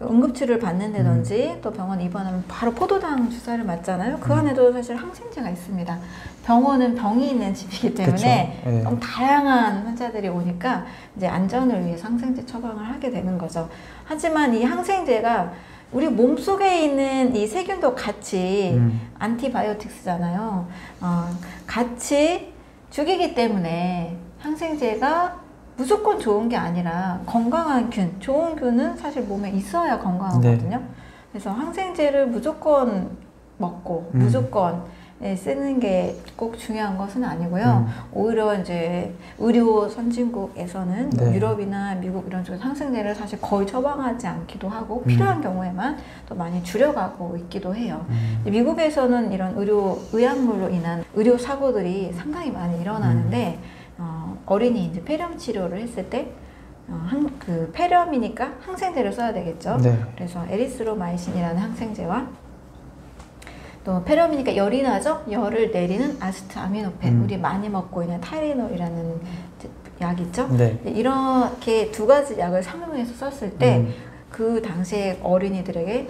응급치료를 받는다든지 또 병원 입원하면 바로 포도당 주사를 맞잖아요. 그 음. 안에도 사실 항생제가 있습니다. 병원은 병이 있는 집이기 때문에 그쵸. 네. 너무 다양한 환자들이 오니까 이제 안전을 위해서 항생제 처방을 하게 되는 거죠. 하지만 이 항생제가 우리 몸 속에 있는 이 세균도 같이 음. 안티바이오틱스잖아요. 어, 같이 죽이기 때문에 항생제가 무조건 좋은 게 아니라 건강한 균, 좋은 균은 사실 몸에 있어야 건강하거든요. 네. 그래서 항생제를 무조건 먹고 음. 무조건 예, 쓰는 게 꼭 중요한 것은 아니고요. 음. 오히려 이제 의료 선진국에서는 뭐 네. 유럽이나 미국 이런 쪽에서 항생제를 사실 거의 처방하지 않기도 하고 음. 필요한 경우에만 또 많이 줄여가고 있기도 해요. 음. 미국에서는 이런 의료 의약물로 인한 의료 사고들이 상당히 많이 일어나는데 어, 어린이 이제 폐렴 치료를 했을 때 어, 한, 그 폐렴이니까 항생제를 써야 되겠죠. 네. 그래서 에리스로마이신이라는 항생제와 또 폐렴이니까 열이 나죠? 열을 내리는 아스트아미노펜 음. 우리 많이 먹고 있는 타이레놀이라는 약 있죠? 네. 이렇게 두 가지 약을 상용해서 썼을 때 음. 그 당시에 어린이들에게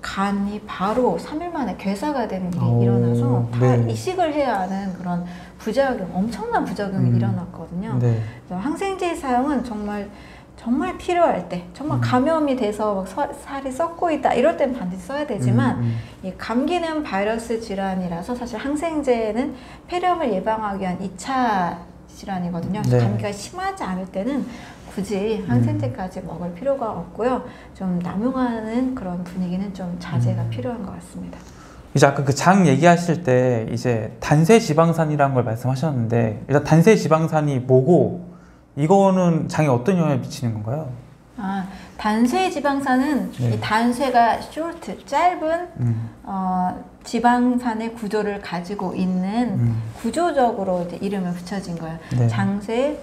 간이 바로 3일 만에 괴사가 되는 일이 오, 일어나서 다 네. 이식을 해야 하는 그런 부작용, 엄청난 부작용이 음. 일어났거든요. 네. 항생제 사용은 정말 정말 필요할 때, 정말 음. 감염이 돼서 막 서- 살이 썩고 있다 이럴 땐 반드시 써야 되지만 음, 이 감기는 바이러스 질환이라서 사실 항생제는 폐렴을 예방하기 위한 2차 질환이거든요. 네. 감기가 심하지 않을 때는 굳이 항생제까지 먹을 필요가 없고요. 좀 남용하는 그런 분위기는 좀 자제가 음. 필요한 것 같습니다. 이제 아까 그 장 얘기하실 때 이제 단세 지방산이라는 걸 말씀하셨는데 일단 단세 지방산이 뭐고 이거는 장에 어떤 영향을 미치는 건가요? 아, 단쇄 지방산은 네. 이 단쇄가 short, 짧은 음, 어, 지방산의 구조를 가지고 있는 음, 구조적으로 이제 이름을 붙여진 거예요. 네. 장쇄,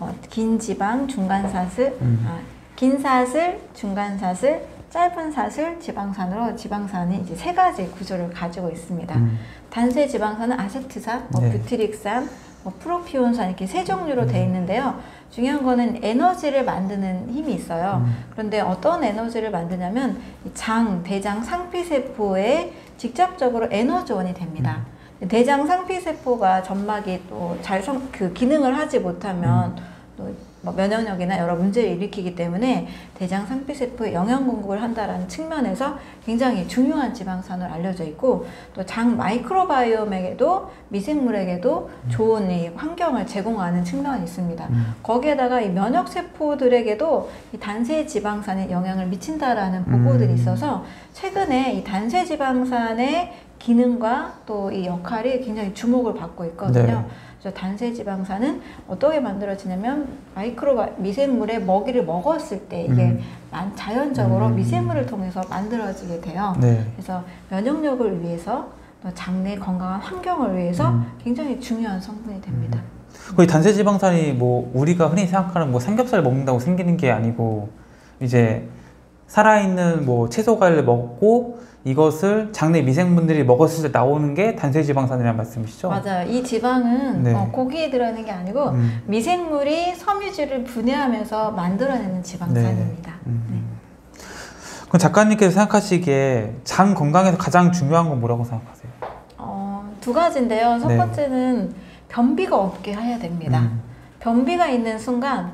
어, 긴 지방, 중간 사슬, 음. 아, 긴 사슬, 중간 사슬, 짧은 사슬, 지방산으로 지방산이 이제 세 가지 구조를 가지고 있습니다. 음, 단쇄 지방산은 아세트산, 뭐 네. 뷰티릭산, 뭐 프로피온산 이렇게 세 종류로 음. 되어 있는데요. 중요한 거는 에너지를 만드는 힘이 있어요. 음. 그런데 어떤 에너지를 만드냐면 이 장, 대장, 상피세포에 직접적으로 에너지원이 됩니다. 음. 대장 상피세포가 점막이 또잘그 기능을 하지 못하면 음. 또 뭐 면역력이나 여러 문제를 일으키기 때문에 대장 상피세포에 영양 공급을 한다라는 측면에서 굉장히 중요한 지방산으로 알려져 있고 또 장 마이크로바이옴에게도 미생물에게도 좋은 이 환경을 제공하는 측면이 있습니다. 음. 거기에다가 이 면역 세포들에게도 이 단세 지방산에 영향을 미친다라는 보고들이 음. 있어서 최근에 이 단세 지방산의 기능과 또 이 역할이 굉장히 주목을 받고 있거든요. 네. 그래서 단세 지방산은 어떻게 만들어지냐면 마이크로 미생물의 먹이를 먹었을 때 이게 음. 만- 자연적으로 음. 미생물을 통해서 만들어지게 돼요. 네. 그래서 면역력을 위해서 또 장내 건강한 환경을 위해서 음. 굉장히 중요한 성분이 됩니다. 거의 단세 지방산이 뭐 우리가 흔히 생각하는 뭐 삼겹살 먹는다고 생기는 게 아니고 이제 살아있는 뭐 채소 과일을 먹고 이것을 장내 미생물들이 먹었을 때 나오는 게 단세 지방산이라는 말씀이시죠? 맞아요. 이 지방은 네. 어, 고기에 들어있는 게 아니고 음. 미생물이 섬유질을 분해하면서 만들어내는 지방산입니다. 음. 네. 그럼 작가님께서 생각하시기에 장 건강에서 가장 중요한 건 뭐라고 생각하세요? 어, 두 가지인데요. 첫 네. 번째는 변비가 없게 해야 됩니다. 음. 변비가 있는 순간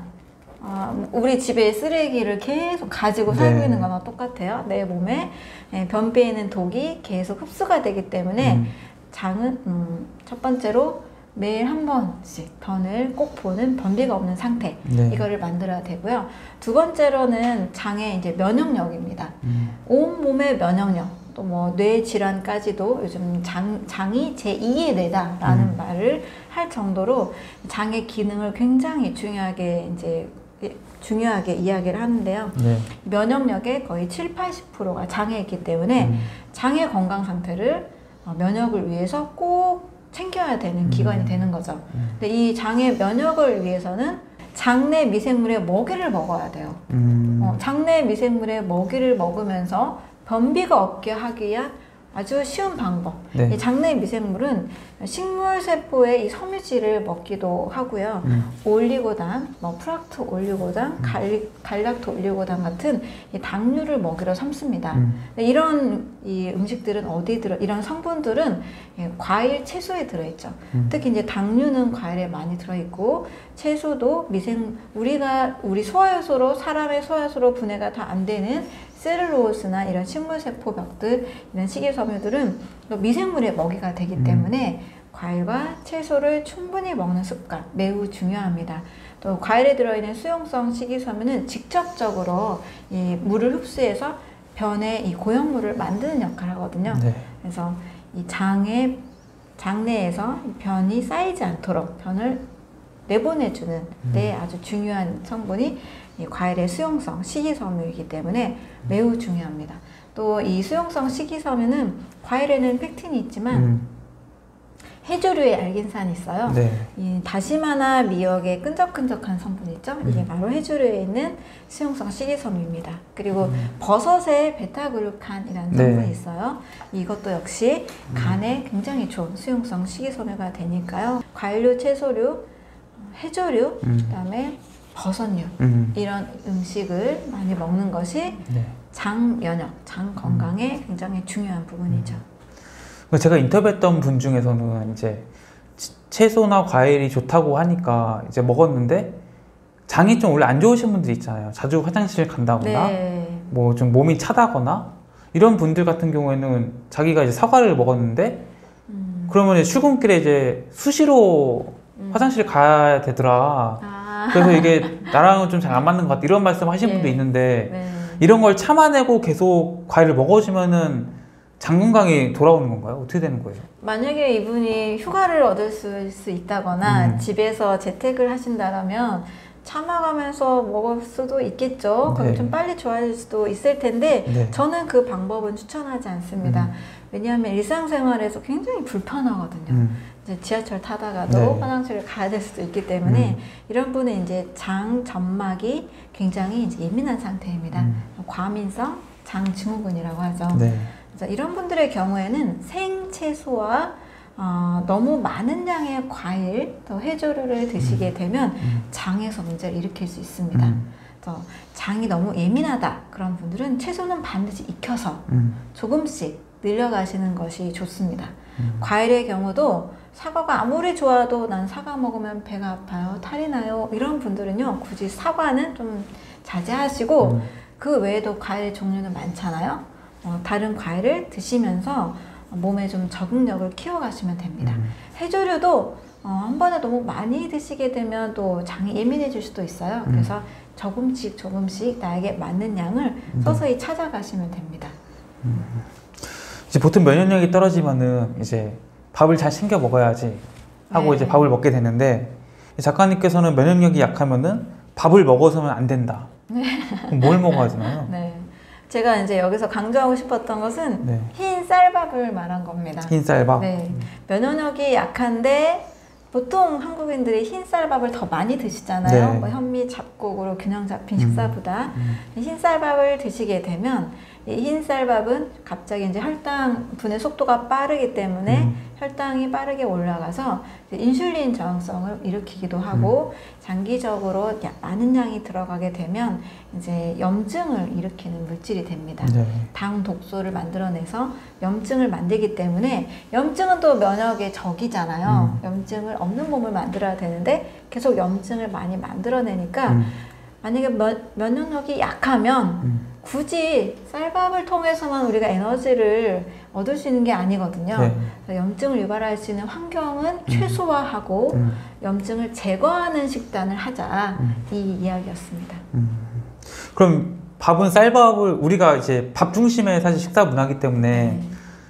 어, 우리 집에 쓰레기를 계속 가지고 네. 살고 있는 거나 똑같아요. 내 몸에 예, 변비에 있는 독이 계속 흡수가 되기 때문에 음. 장은 음, 첫 번째로 매일 한 번씩 변을 꼭 보는 변비가 없는 상태 네. 이거를 만들어야 되고요. 두 번째로는 장의 이제 면역력입니다. 음. 온 몸의 면역력 또 뭐 뇌 질환까지도 요즘 장, 장이 제2의 뇌다라는 음. 말을 할 정도로 장의 기능을 굉장히 중요하게 이제 중요하게 이야기를 하는데요. 네. 면역력의 거의 7, 80%가 장에 있기 때문에 음. 장의 건강 상태를 어, 면역을 위해서 꼭 챙겨야 되는 기관이 음. 되는 거죠. 음. 근데 이 장의 면역을 위해서는 장내 미생물의 먹이를 먹어야 돼요. 음. 어, 장내 미생물의 먹이를 먹으면서 변비가 없게 하기 위한 아주 쉬운 방법. 네. 이 장내 미생물은 식물 세포의 이 섬유질을 먹기도 하고요. 음. 올리고당, 뭐 프락토 올리고당, 갈리, 갈락토 올리고당 같은 이 당류를 먹이로 삼습니다. 음. 이런 이 음식들은 어디 들어 이런 성분들은 예, 과일, 채소에 들어있죠. 음. 특히 이제 당류는 과일에 많이 들어있고 채소도 미생 우리가 우리 소화효소로 사람의 소화효소로 분해가 다 안 되는 셀룰로스나 이런 식물세포 벽들 이런 식이섬유들은 또 미생물의 먹이가 되기 음. 때문에 과일과 채소를 충분히 먹는 습관 매우 중요합니다. 또 과일에 들어있는 수용성 식이섬유는 직접적으로 이 물을 흡수해서 변의 이 고형물을 만드는 역할을 하거든요. 네. 그래서 이 장의 장내에서 변이 쌓이지 않도록 변을 내보내주는 데 아주 중요한 성분이 이 과일의 수용성 식이섬유이기 때문에 매우 중요합니다. 또 이 수용성 식이섬유는 과일에는 펙틴이 있지만 음. 해조류에 알긴산이 있어요. 네. 이 다시마나 미역의 끈적끈적한 성분 있죠? 이게 음. 바로 해조류에 있는 수용성 식이섬유입니다. 그리고 음. 버섯에 베타글루칸이라는 네. 성분이 있어요. 이것도 역시 간에 굉장히 좋은 수용성 식이섬유가 되니까요. 과일류, 채소류, 해조류, 음. 그다음에 버섯류 음. 이런 음식을 많이 먹는 것이 네. 장 면역, 장 건강에 굉장히 중요한 부분이죠. 그 제가 인터뷰했던 분 중에서는 이제 치- 채소나 과일이 좋다고 하니까 이제 먹었는데 장이 좀 원래 안 좋으신 분들 있잖아요. 자주 화장실 간다거나 네. 뭐좀 몸이 차다거나 이런 분들 같은 경우에는 자기가 이제 사과를 먹었는데 음. 그러면 이제 출근길에 이제 수시로 음. 화장실 가야 되더라. 아, 그래서 이게 나랑은 좀 잘 안 맞는 것 같다. 이런 말씀 하신 네. 분도 있는데 네. 이런 걸 참아내고 계속 과일을 먹어주면은 장 건강이 돌아오는 건가요? 어떻게 되는 거예요? 만약에 이분이 휴가를 얻을 수, 수 있다거나 음. 집에서 재택을 하신다라면 참아가면서 먹을 수도 있겠죠. 그럼 네. 좀 빨리 좋아질 수도 있을 텐데 네. 저는 그 방법은 추천하지 않습니다. 음. 왜냐하면 일상생활에서 굉장히 불편하거든요. 음. 지하철 타다가도 네. 화장실을 가야 될 수도 있기 때문에 음. 이런 분은 이제 장 점막이 굉장히 예민한 상태입니다. 음. 과민성 장증후군이라고 하죠. 네. 그래서 이런 분들의 경우에는 생채소와 어, 너무 많은 양의 과일, 또 해조류를 드시게 되면 음. 장에서 문제를 일으킬 수 있습니다. 음. 장이 너무 예민하다 그런 분들은 채소는 반드시 익혀서 음. 조금씩 늘려가시는 것이 좋습니다. 음. 과일의 경우도 사과가 아무리 좋아도 난 사과 먹으면 배가 아파요, 탈이 나요 이런 분들은요 굳이 사과는 좀 자제하시고 음. 그 외에도 과일 종류는 많잖아요. 어, 다른 과일을 드시면서 몸에 좀 적응력을 키워가시면 됩니다. 음. 해조류도 어, 한 번에 너무 많이 드시게 되면 또 장이 예민해질 수도 있어요. 음. 그래서 조금씩 조금씩 나에게 맞는 양을 음. 서서히 찾아가시면 됩니다. 이제 보통 면역력이 떨어지면은 이제 밥을 잘 챙겨 먹어야지 하고 네. 이제 밥을 먹게 되는데 작가님께서는 면역력이 약하면은 밥을 먹어서는 안 된다. 그럼 뭘 먹어야 되나요? 네. 제가 이제 여기서 강조하고 싶었던 것은 네. 흰 쌀밥을 말한 겁니다. 흰 쌀밥. 네. 면역력이 약한데 보통 한국인들이 흰 쌀밥을 더 많이 드시잖아요. 네. 뭐 현미 잡곡으로 균형 잡힌 음. 식사보다 음. 흰 쌀밥을 드시게 되면 이 흰 쌀밥은 갑자기 이제 혈당 분해 속도가 빠르기 때문에 음. 혈당이 빠르게 올라가서 인슐린 저항성을 일으키기도 하고 음. 장기적으로 야- 많은 양이 들어가게 되면 이제 염증을 일으키는 물질이 됩니다. 네. 당 독소를 만들어내서 염증을 만들기 때문에 염증은 또 면역의 적이잖아요. 음. 염증을 없는 몸을 만들어야 되는데 계속 염증을 많이 만들어내니까 음. 만약에 면, 면역력이 약하면 음. 굳이 쌀밥을 통해서만 우리가 에너지를 얻을 수 있는 게 아니거든요. 네. 염증을 유발할 수 있는 환경은 최소화하고 음. 염증을 제거하는 식단을 하자 음. 이 이야기였습니다. 음. 그럼 밥은 쌀밥을 우리가 이제 밥 중심의 사실 식사 문화기 때문에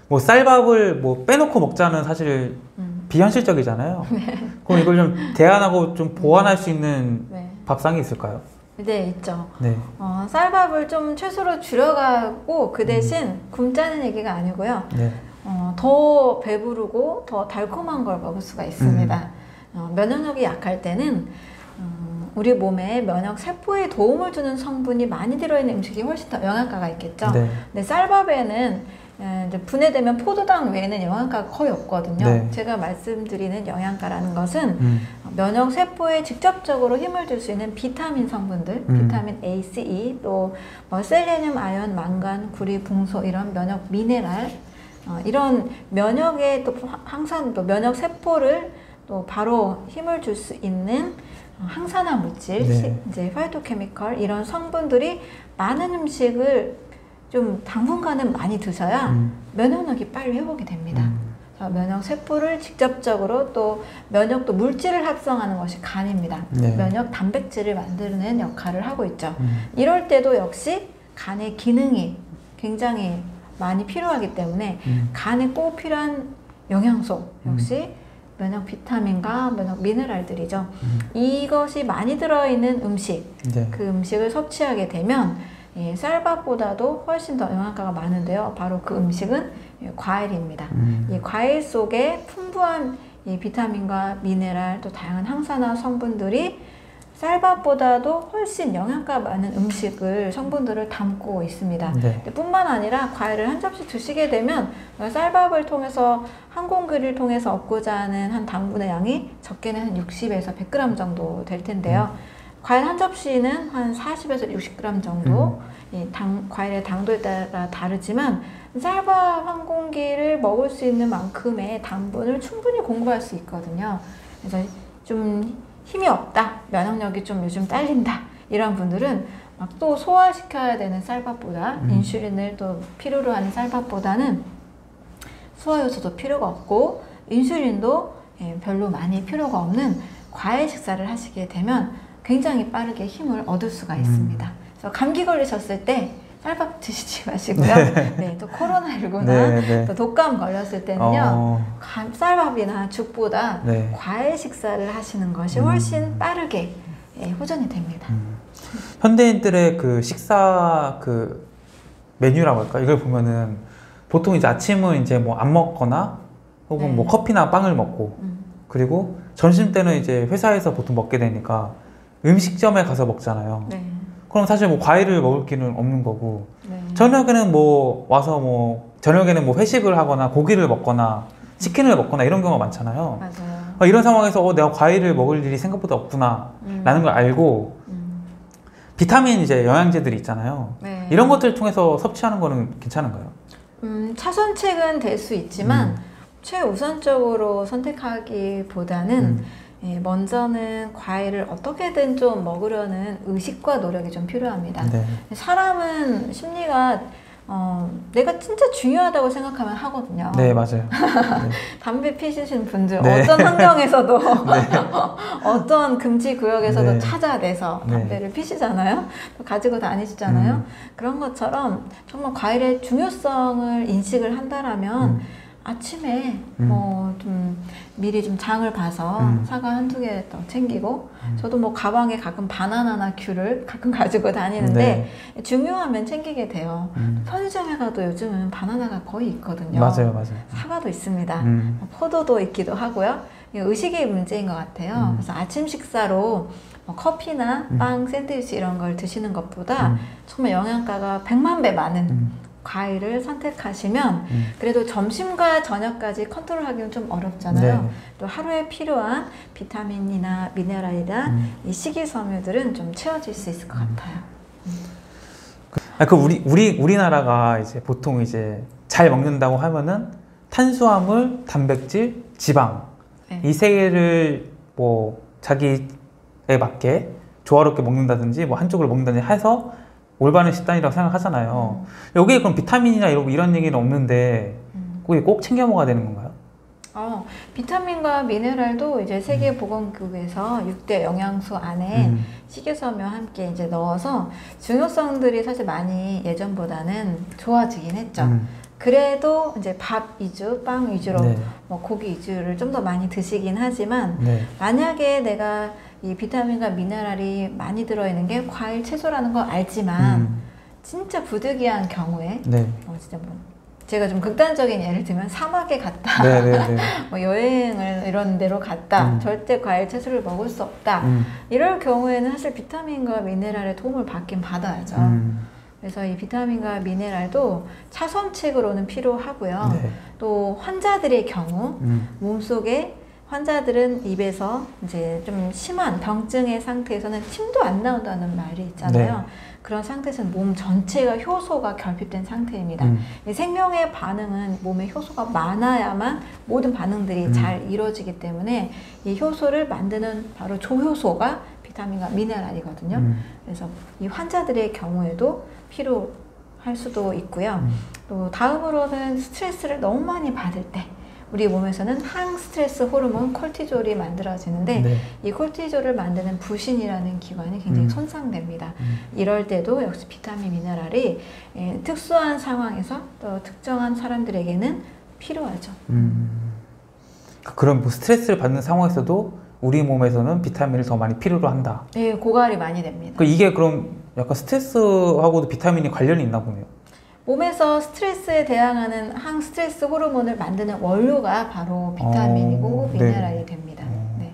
뭐 쌀밥을 뭐 빼놓고 먹자는 사실 음, 비현실적이잖아요. 그럼 이걸 좀 대안하고 좀 보완할 수 있는 네. 밥상이 있을까요? 네, 있죠. 네. 어, 쌀밥을 좀 최소로 줄여가고 그 대신 굶자는 얘기가 아니고요. 네. 어, 더 배부르고 더 달콤한 걸 먹을 수가 있습니다. 어, 면역력이 약할 때는 음, 우리 몸에 면역 세포에 도움을 주는 성분이 많이 들어있는 음식이 훨씬 더 영양가가 있겠죠. 네. 근데 쌀밥에는 에, 이제 분해되면 포도당 외에는 영양가가 거의 없거든요. 네. 제가 말씀드리는 영양가라는 것은 음. 면역 세포에 직접적으로 힘을 줄 수 있는 비타민 성분들, 음. 비타민 A, C, E, 또뭐 셀레늄, 아연, 망간, 구리, 붕소 이런 면역 미네랄 어, 이런 면역에 또 하- 항상 또 면역 세포를 또 바로 힘을 줄 수 있는 어, 항산화 물질, 네. 시- 이제 파이토케미컬 이런 성분들이 많은 음식을 좀 당분간은 많이 드셔야 음. 면역력이 빨리 회복이 됩니다. 음. 자, 면역 세포를 직접적으로 또 면역 또 물질을 합성하는 것이 간입니다. 네. 면역 단백질을 만드는 역할을 하고 있죠. 음. 이럴 때도 역시 간의 기능이 굉장히 많이 필요하기 때문에 음. 간에 꼭 필요한 영양소 역시 면역 비타민과 면역 미네랄들이죠. 음. 이것이 많이 들어있는 음식, 네. 그 음식을 섭취하게 되면 예, 쌀밥보다도 훨씬 더 영양가가 많은데요. 바로 그 음식은 예, 과일입니다. 음. 이 과일 속에 풍부한 이 비타민과 미네랄 또 다양한 항산화 성분들이 쌀밥보다도 훨씬 영양가 많은 음식을 성분들을 담고 있습니다. 네. 뿐만 아니라 과일을 한 접시 드시게 되면 쌀밥을 통해서 한 공기를 통해서 얻고자 하는 한 당분의 양이 적게는 한 60에서 100g 정도 될 텐데요. 과일 한 접시는 한 40에서 60g 정도 이 당, 과일의 당도에 따라 다르지만 쌀밥 한 공기를 먹을 수 있는 만큼의 당분을 충분히 공부할 수 있거든요. 그래서 좀 힘이 없다, 면역력이 좀 요즘 딸린다 이런 분들은 막 또 소화시켜야 되는 쌀밥보다 음. 인슐린을 또 필요로 하는 쌀밥보다는 소화 요소도 필요가 없고 인슐린도 예, 별로 많이 필요가 없는 과일 식사를 하시게 되면 굉장히 빠르게 힘을 얻을 수가 음. 있습니다. 그래서 감기 걸리셨을 때 쌀밥 드시지 마시고요. 네, 또 코로나19나 네. 네. 또 독감 걸렸을 때는요. 어. 감- 쌀밥이나 죽보다 네. 과일 식사를 하시는 것이 음. 훨씬 빠르게 예, 호전이 됩니다. 음. 현대인들의 그 식사 그 메뉴라고 할까 이걸 보면은 보통 이제 아침은 이제 뭐 안 먹거나 혹은 네. 뭐 커피나 빵을 먹고 음. 그리고 점심 때는 이제 회사에서 보통 먹게 되니까 음식점에 가서 먹잖아요. 네. 그럼 사실 뭐 과일을 먹을 기는 없는 거고 네. 저녁에는 뭐 와서 뭐 저녁에는 뭐 회식을 하거나 고기를 먹거나 치킨을 먹거나 이런 경우가 많잖아요. 맞아요. 어, 이런 상황에서 어, 내가 과일을 먹을 일이 생각보다 없구나 음. 라는 걸 알고 음. 비타민 이제 영양제들이 있잖아요. 네. 이런 것들 통해서 섭취하는 거는 괜찮은가요? 음, 차선책은 될 수 있지만 음. 최우선적으로 선택하기보다는 음. 예, 먼저는 과일을 어떻게든 좀 먹으려는 의식과 노력이 좀 필요합니다. 네. 사람은 심리가 어, 내가 진짜 중요하다고 생각하면 하거든요. 네, 맞아요. 네. 담배 피시는 분들 네. 어떤 환경에서도 어떤 금지 구역에서도 네. 찾아내서 네. 담배를 피시잖아요. 또 가지고 다니시잖아요. 음. 그런 것처럼 정말 과일의 중요성을 인식을 한다라면 음. 아침에 음. 뭐좀 미리 좀 장을 봐서 음. 사과 한두 개더 챙기고 음. 저도 뭐 가방에 가끔 바나나나 귤을 가끔 가지고 다니는데 중요하면 챙기게 돼요. 음. 편의점에 가도 요즘은 바나나가 거의 있거든요. 맞아요, 맞아요. 사과도 있습니다. 음. 포도도 있기도 하고요. 의식의 문제인 것 같아요. 음. 그래서 아침 식사로 뭐 커피나 음. 빵, 샌드위치 이런 걸 드시는 것보다 음. 정말 영양가가 100만 배 많은 음. 과일을 선택하시면 음. 그래도 점심과 저녁까지 컨트롤하기는 좀 어렵잖아요. 네. 또 하루에 필요한 비타민이나 미네랄이나 음. 이 식이섬유들은 좀 채워질 수 있을 것 같아요. 아, 그 우리 우리 우리나라가 이제 보통 이제 잘 먹는다고 하면은 탄수화물, 단백질, 지방 네. 이세 개를 뭐 자기에 맞게 조화롭게 먹는다든지 뭐 한쪽을 먹는다든지 해서 올바른 식단이라고 생각하잖아요. 여기에 그럼 비타민이나 이런 이런 얘기는 없는데 음. 그게 꼭 챙겨 먹어야 되는 건가요? 어, 비타민과 미네랄도 이제 세계보건기구에서 6대 영양소 안에 음. 식이섬유와 함께 이제 넣어서 중요성들이 사실 많이 예전보다는 좋아지긴 했죠. 음. 그래도 이제 밥 위주, 빵 위주로 네. 뭐 고기 위주를 좀 더 많이 드시긴 하지만 네. 만약에 내가 이 비타민과 미네랄이 많이 들어있는 게 과일, 채소라는 걸 알지만 음. 진짜 부득이한 경우에 네. 어, 진짜 뭐 제가 좀 극단적인 예를 들면 사막에 갔다 네, 네, 네. 뭐 여행을 이런 데로 갔다 음. 절대 과일 채소를 먹을 수 없다 음. 이럴 경우에는 사실 비타민과 미네랄의 도움을 받긴 받아야죠 음. 그래서 이 비타민과 미네랄도 차선책으로는 필요하고요 네. 또 환자들의 경우 음. 몸속에 환자들은 입에서 이제 좀 심한 병증의 상태에서는 침도 안 나온다는 말이 있잖아요. 네. 그런 상태에서는 몸 전체가 효소가 결핍된 상태입니다. 음. 이 생명의 반응은 몸에 효소가 많아야만 모든 반응들이 음. 잘 이루어지기 때문에 이 효소를 만드는 바로 조효소가 비타민과 미네랄이거든요. 음. 그래서 이 환자들의 경우에도 필요할 수도 있고요. 음. 또 다음으로는 스트레스를 너무 많이 받을 때 우리 몸에서는 항스트레스 호르몬 콜티졸이 만들어지는데 네. 이 콜티졸을 만드는 부신이라는 기관이 굉장히 음. 손상됩니다. 음. 이럴 때도 역시 비타민 미네랄이 예, 특수한 상황에서 또 특정한 사람들에게는 필요하죠. 음. 그럼 뭐 스트레스를 받는 상황에서도 우리 몸에서는 비타민을 더 많이 필요로 한다. 예, 고갈이 많이 됩니다. 그 이게 그럼 약간 스트레스하고도 비타민이 관련이 있나 보네요. 몸에서 스트레스에 대항하는 항스트레스 호르몬을 만드는 원료가 바로 비타민이고 어, 네. 미네랄이 됩니다. 어. 네.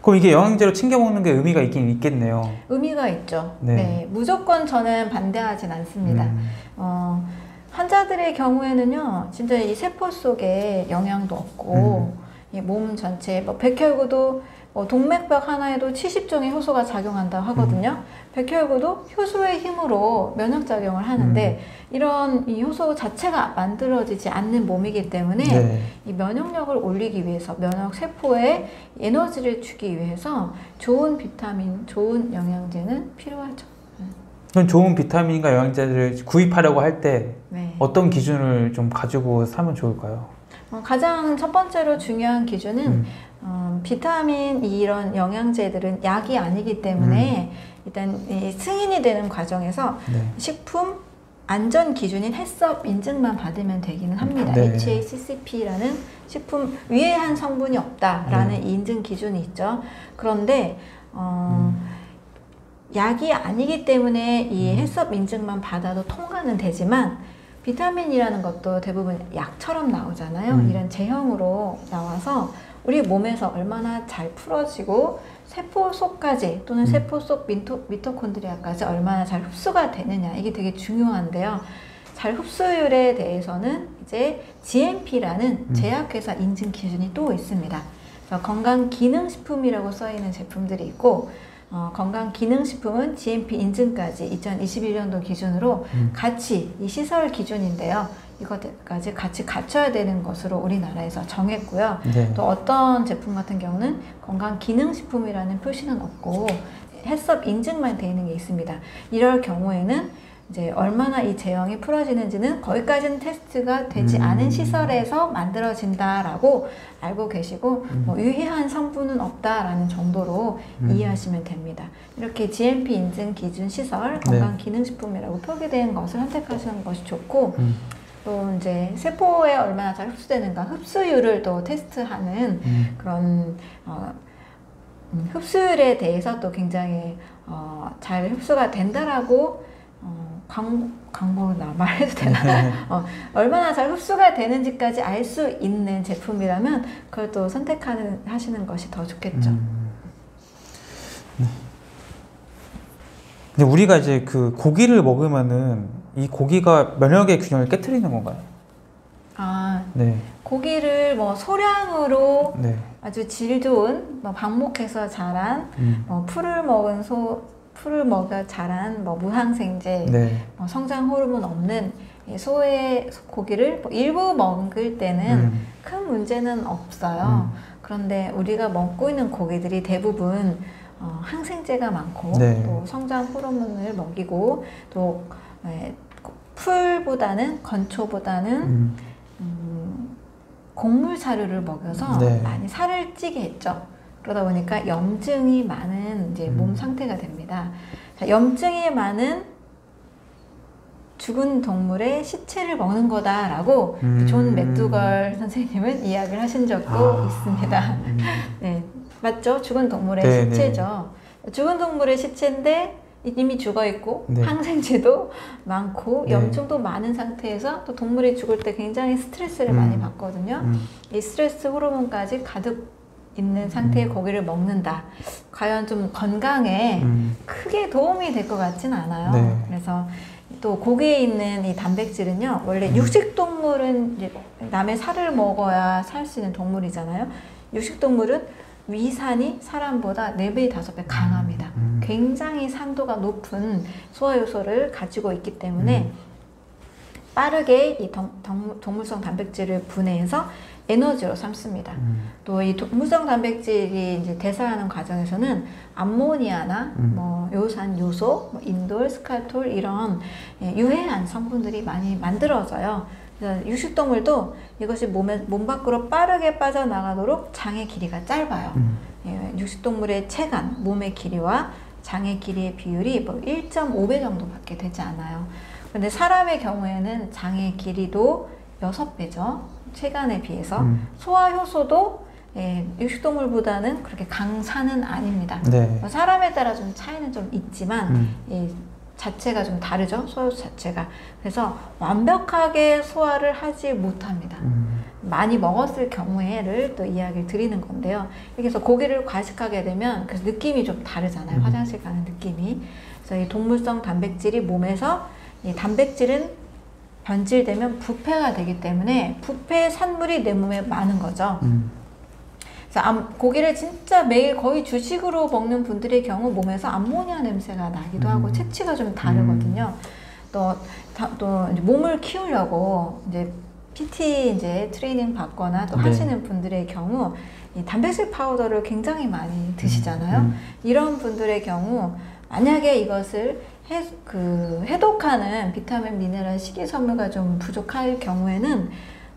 그럼 이게 영양제로 챙겨 먹는 게 의미가 있긴 있겠네요. 의미가 있죠. 네. 네. 무조건 저는 반대하진 않습니다. 음. 어, 환자들의 경우에는요, 진짜 이 세포 속에 영양도 없고, 음. 이몸 전체에, 뭐 백혈구도 뭐 동맥벽 하나에도 70종의 효소가 작용한다고 하거든요. 음. 백혈구도 효소의 힘으로 면역작용을 하는데, 음. 이런 이 효소 자체가 만들어지지 않는 몸이기 때문에, 네. 이 면역력을 올리기 위해서, 면역 세포에 에너지를 주기 위해서 좋은 비타민, 좋은 영양제는 필요하죠. 그럼 좋은 비타민과 영양제를 구입하려고 할때 네. 어떤 기준을 좀 가지고 사면 좋을까요? 어, 가장 첫 번째로 중요한 기준은 음. 어, 비타민 이런 영양제들은 약이 아니기 때문에 일단 이 승인이 되는 과정에서 네. 식품 안전 기준인 해썹 인증만 받으면 되기는 합니다. 네. HACCP라는 식품 위해한 성분이 없다라는 인증 기준이 있죠. 그런데 어, 음. 약이 아니기 때문에 이 음. 해썹 인증만 받아도 통과는 되지만 비타민이라는 것도 대부분 약처럼 나오잖아요. 음. 이런 제형으로 나와서 우리 몸에서 얼마나 잘 풀어지고 세포 속까지 또는 음. 세포 속 미토, 미토콘드리아까지 얼마나 잘 흡수가 되느냐 이게 되게 중요한데요. 잘 흡수율에 대해서는 이제 GMP라는 음. 제약회사 인증 기준이 또 있습니다. 그래서 건강 기능 식품이라고 써 있는 제품들이 있고 어, 건강 기능 식품은 GMP 인증까지 2021년도 기준으로 음. 같이 이 시설 기준인데요. 이것까지 같이 갖춰야 되는 것으로 우리나라에서 정했고요. 네. 또 어떤 제품 같은 경우는 건강 기능 식품이라는 표시는 없고 해썹 인증만 되어 있는 게 있습니다. 이럴 경우에는 이제 얼마나 이 제형이 풀어지는지는 거기까지는 테스트가 되지 음. 않은 시설에서 만들어진다라고 알고 계시고 음. 뭐 유해한 성분은 없다라는 정도로 음. 이해하시면 됩니다. 이렇게 GMP 인증 기준 시설 건강 기능 식품이라고 표기된 것을 선택하시는 것이 좋고 음. 또 이제 세포에 얼마나 잘 흡수되는가 흡수율을 또 테스트하는 음. 그런 어, 음, 흡수율에 대해서 또 굉장히 어, 잘 흡수가 된다라고 어, 광, 광고로 나 말해도 되나? 어, 얼마나 잘 흡수가 되는지까지 알 수 있는 제품이라면 그걸 또 선택하는 하시는 것이 더 좋겠죠. 음. 네. 근데 우리가 이제 그 고기를 먹으면은 이 고기가 면역의 균형을 깨뜨리는 건가요? 아, 네. 고기를 뭐 소량으로 네. 아주 질 좋은 뭐 방목해서 자란 음. 뭐 풀을 먹은 소 풀을 먹여 자란 뭐 무항생제 네. 뭐 성장 호르몬 없는 이 소의 고기를 뭐 일부 먹을 때는 음. 큰 문제는 없어요. 음. 그런데 우리가 먹고 있는 고기들이 대부분 어, 항생제가 많고 네. 또 성장 호르몬을 먹이고 또 에, 풀보다는 건초보다는 음. 음, 곡물 사료를 먹여서 네. 많이 살을 찌게 했죠. 그러다 보니까 염증이 많은 이제 몸 음. 상태가 됩니다. 자, 염증이 많은 죽은 동물의 시체를 먹는 거다라고 음. 존 맥두걸 선생님은 이야기를 하신 적도 아. 있습니다. 음. 네, 맞죠? 죽은 동물의 네, 시체죠. 죽은 동물의 시체인데 이미 죽어 있고 네. 항생제도 많고 네. 염증도 많은 상태에서 또 동물이 죽을 때 굉장히 스트레스를 음. 많이 받거든요. 음. 이 스트레스 호르몬까지 가득 있는 상태의 음. 고기를 먹는다. 과연 좀 건강에 음. 크게 도움이 될 것 같진 않아요. 네. 그래서 또 고기에 있는 이 단백질은요, 원래 음. 육식 동물은 남의 살을 먹어야 살 수 있는 동물이잖아요. 육식 동물은 위산이 사람보다 4배, 5배 강합니다. 음. 굉장히 산도가 높은 소화 요소를 가지고 있기 때문에 음. 빠르게 이 동, 동, 동 물성 단백질을 분해해서 에너지로 삼습니다. 음. 또이 동물성 단백질이 이제 대사하는 과정에서는 암모니아나 음. 뭐 요산 요소, 뭐 인돌, 스칼톨 이런 예, 유해한 성분들이 많이 만들어져요. 육식동물도 이것이 몸에 몸 밖으로 빠르게 빠져나가도록 장의 길이가 짧아요. 음. 예, 육식동물의 체간, 몸의 길이와 장의 길이의 비율이 뭐 1.5배 정도밖에 되지 않아요. 근데 사람의 경우에는 장의 길이도 6배죠. 체간에 비해서. 음. 소화 효소도 예, 육식동물보다는 그렇게 강사는 아닙니다. 네. 사람에 따라 좀 차이는 좀 있지만 음. 이 자체가 좀 다르죠. 소화효소 자체가. 그래서 완벽하게 소화를 하지 못합니다. 음. 많이 먹었을 경우에를 또 이야기를 드리는 건데요. 이렇게 해서 고기를 과식하게 되면 그 느낌이 좀 다르잖아요. 음. 화장실 가는 느낌이. 그래서 이 동물성 단백질이 몸에서 이 단백질은 변질되면 부패가 되기 때문에 부패 산물이 내 몸에 많은 거죠. 음. 그래서 암- 고기를 진짜 매일 거의 주식으로 먹는 분들의 경우 몸에서 암모니아 냄새가 나기도 하고 음. 체취가 좀 다르거든요. 또, 다- 또 몸을 키우려고 이제 PT 이제 트레이닝 받거나 또 네. 하시는 분들의 경우 이 단백질 파우더를 굉장히 많이 드시잖아요. 음. 이런 분들의 경우 만약에 이것을 해, 그 해독하는 비타민, 미네랄, 식이섬유가 좀 부족할 경우에는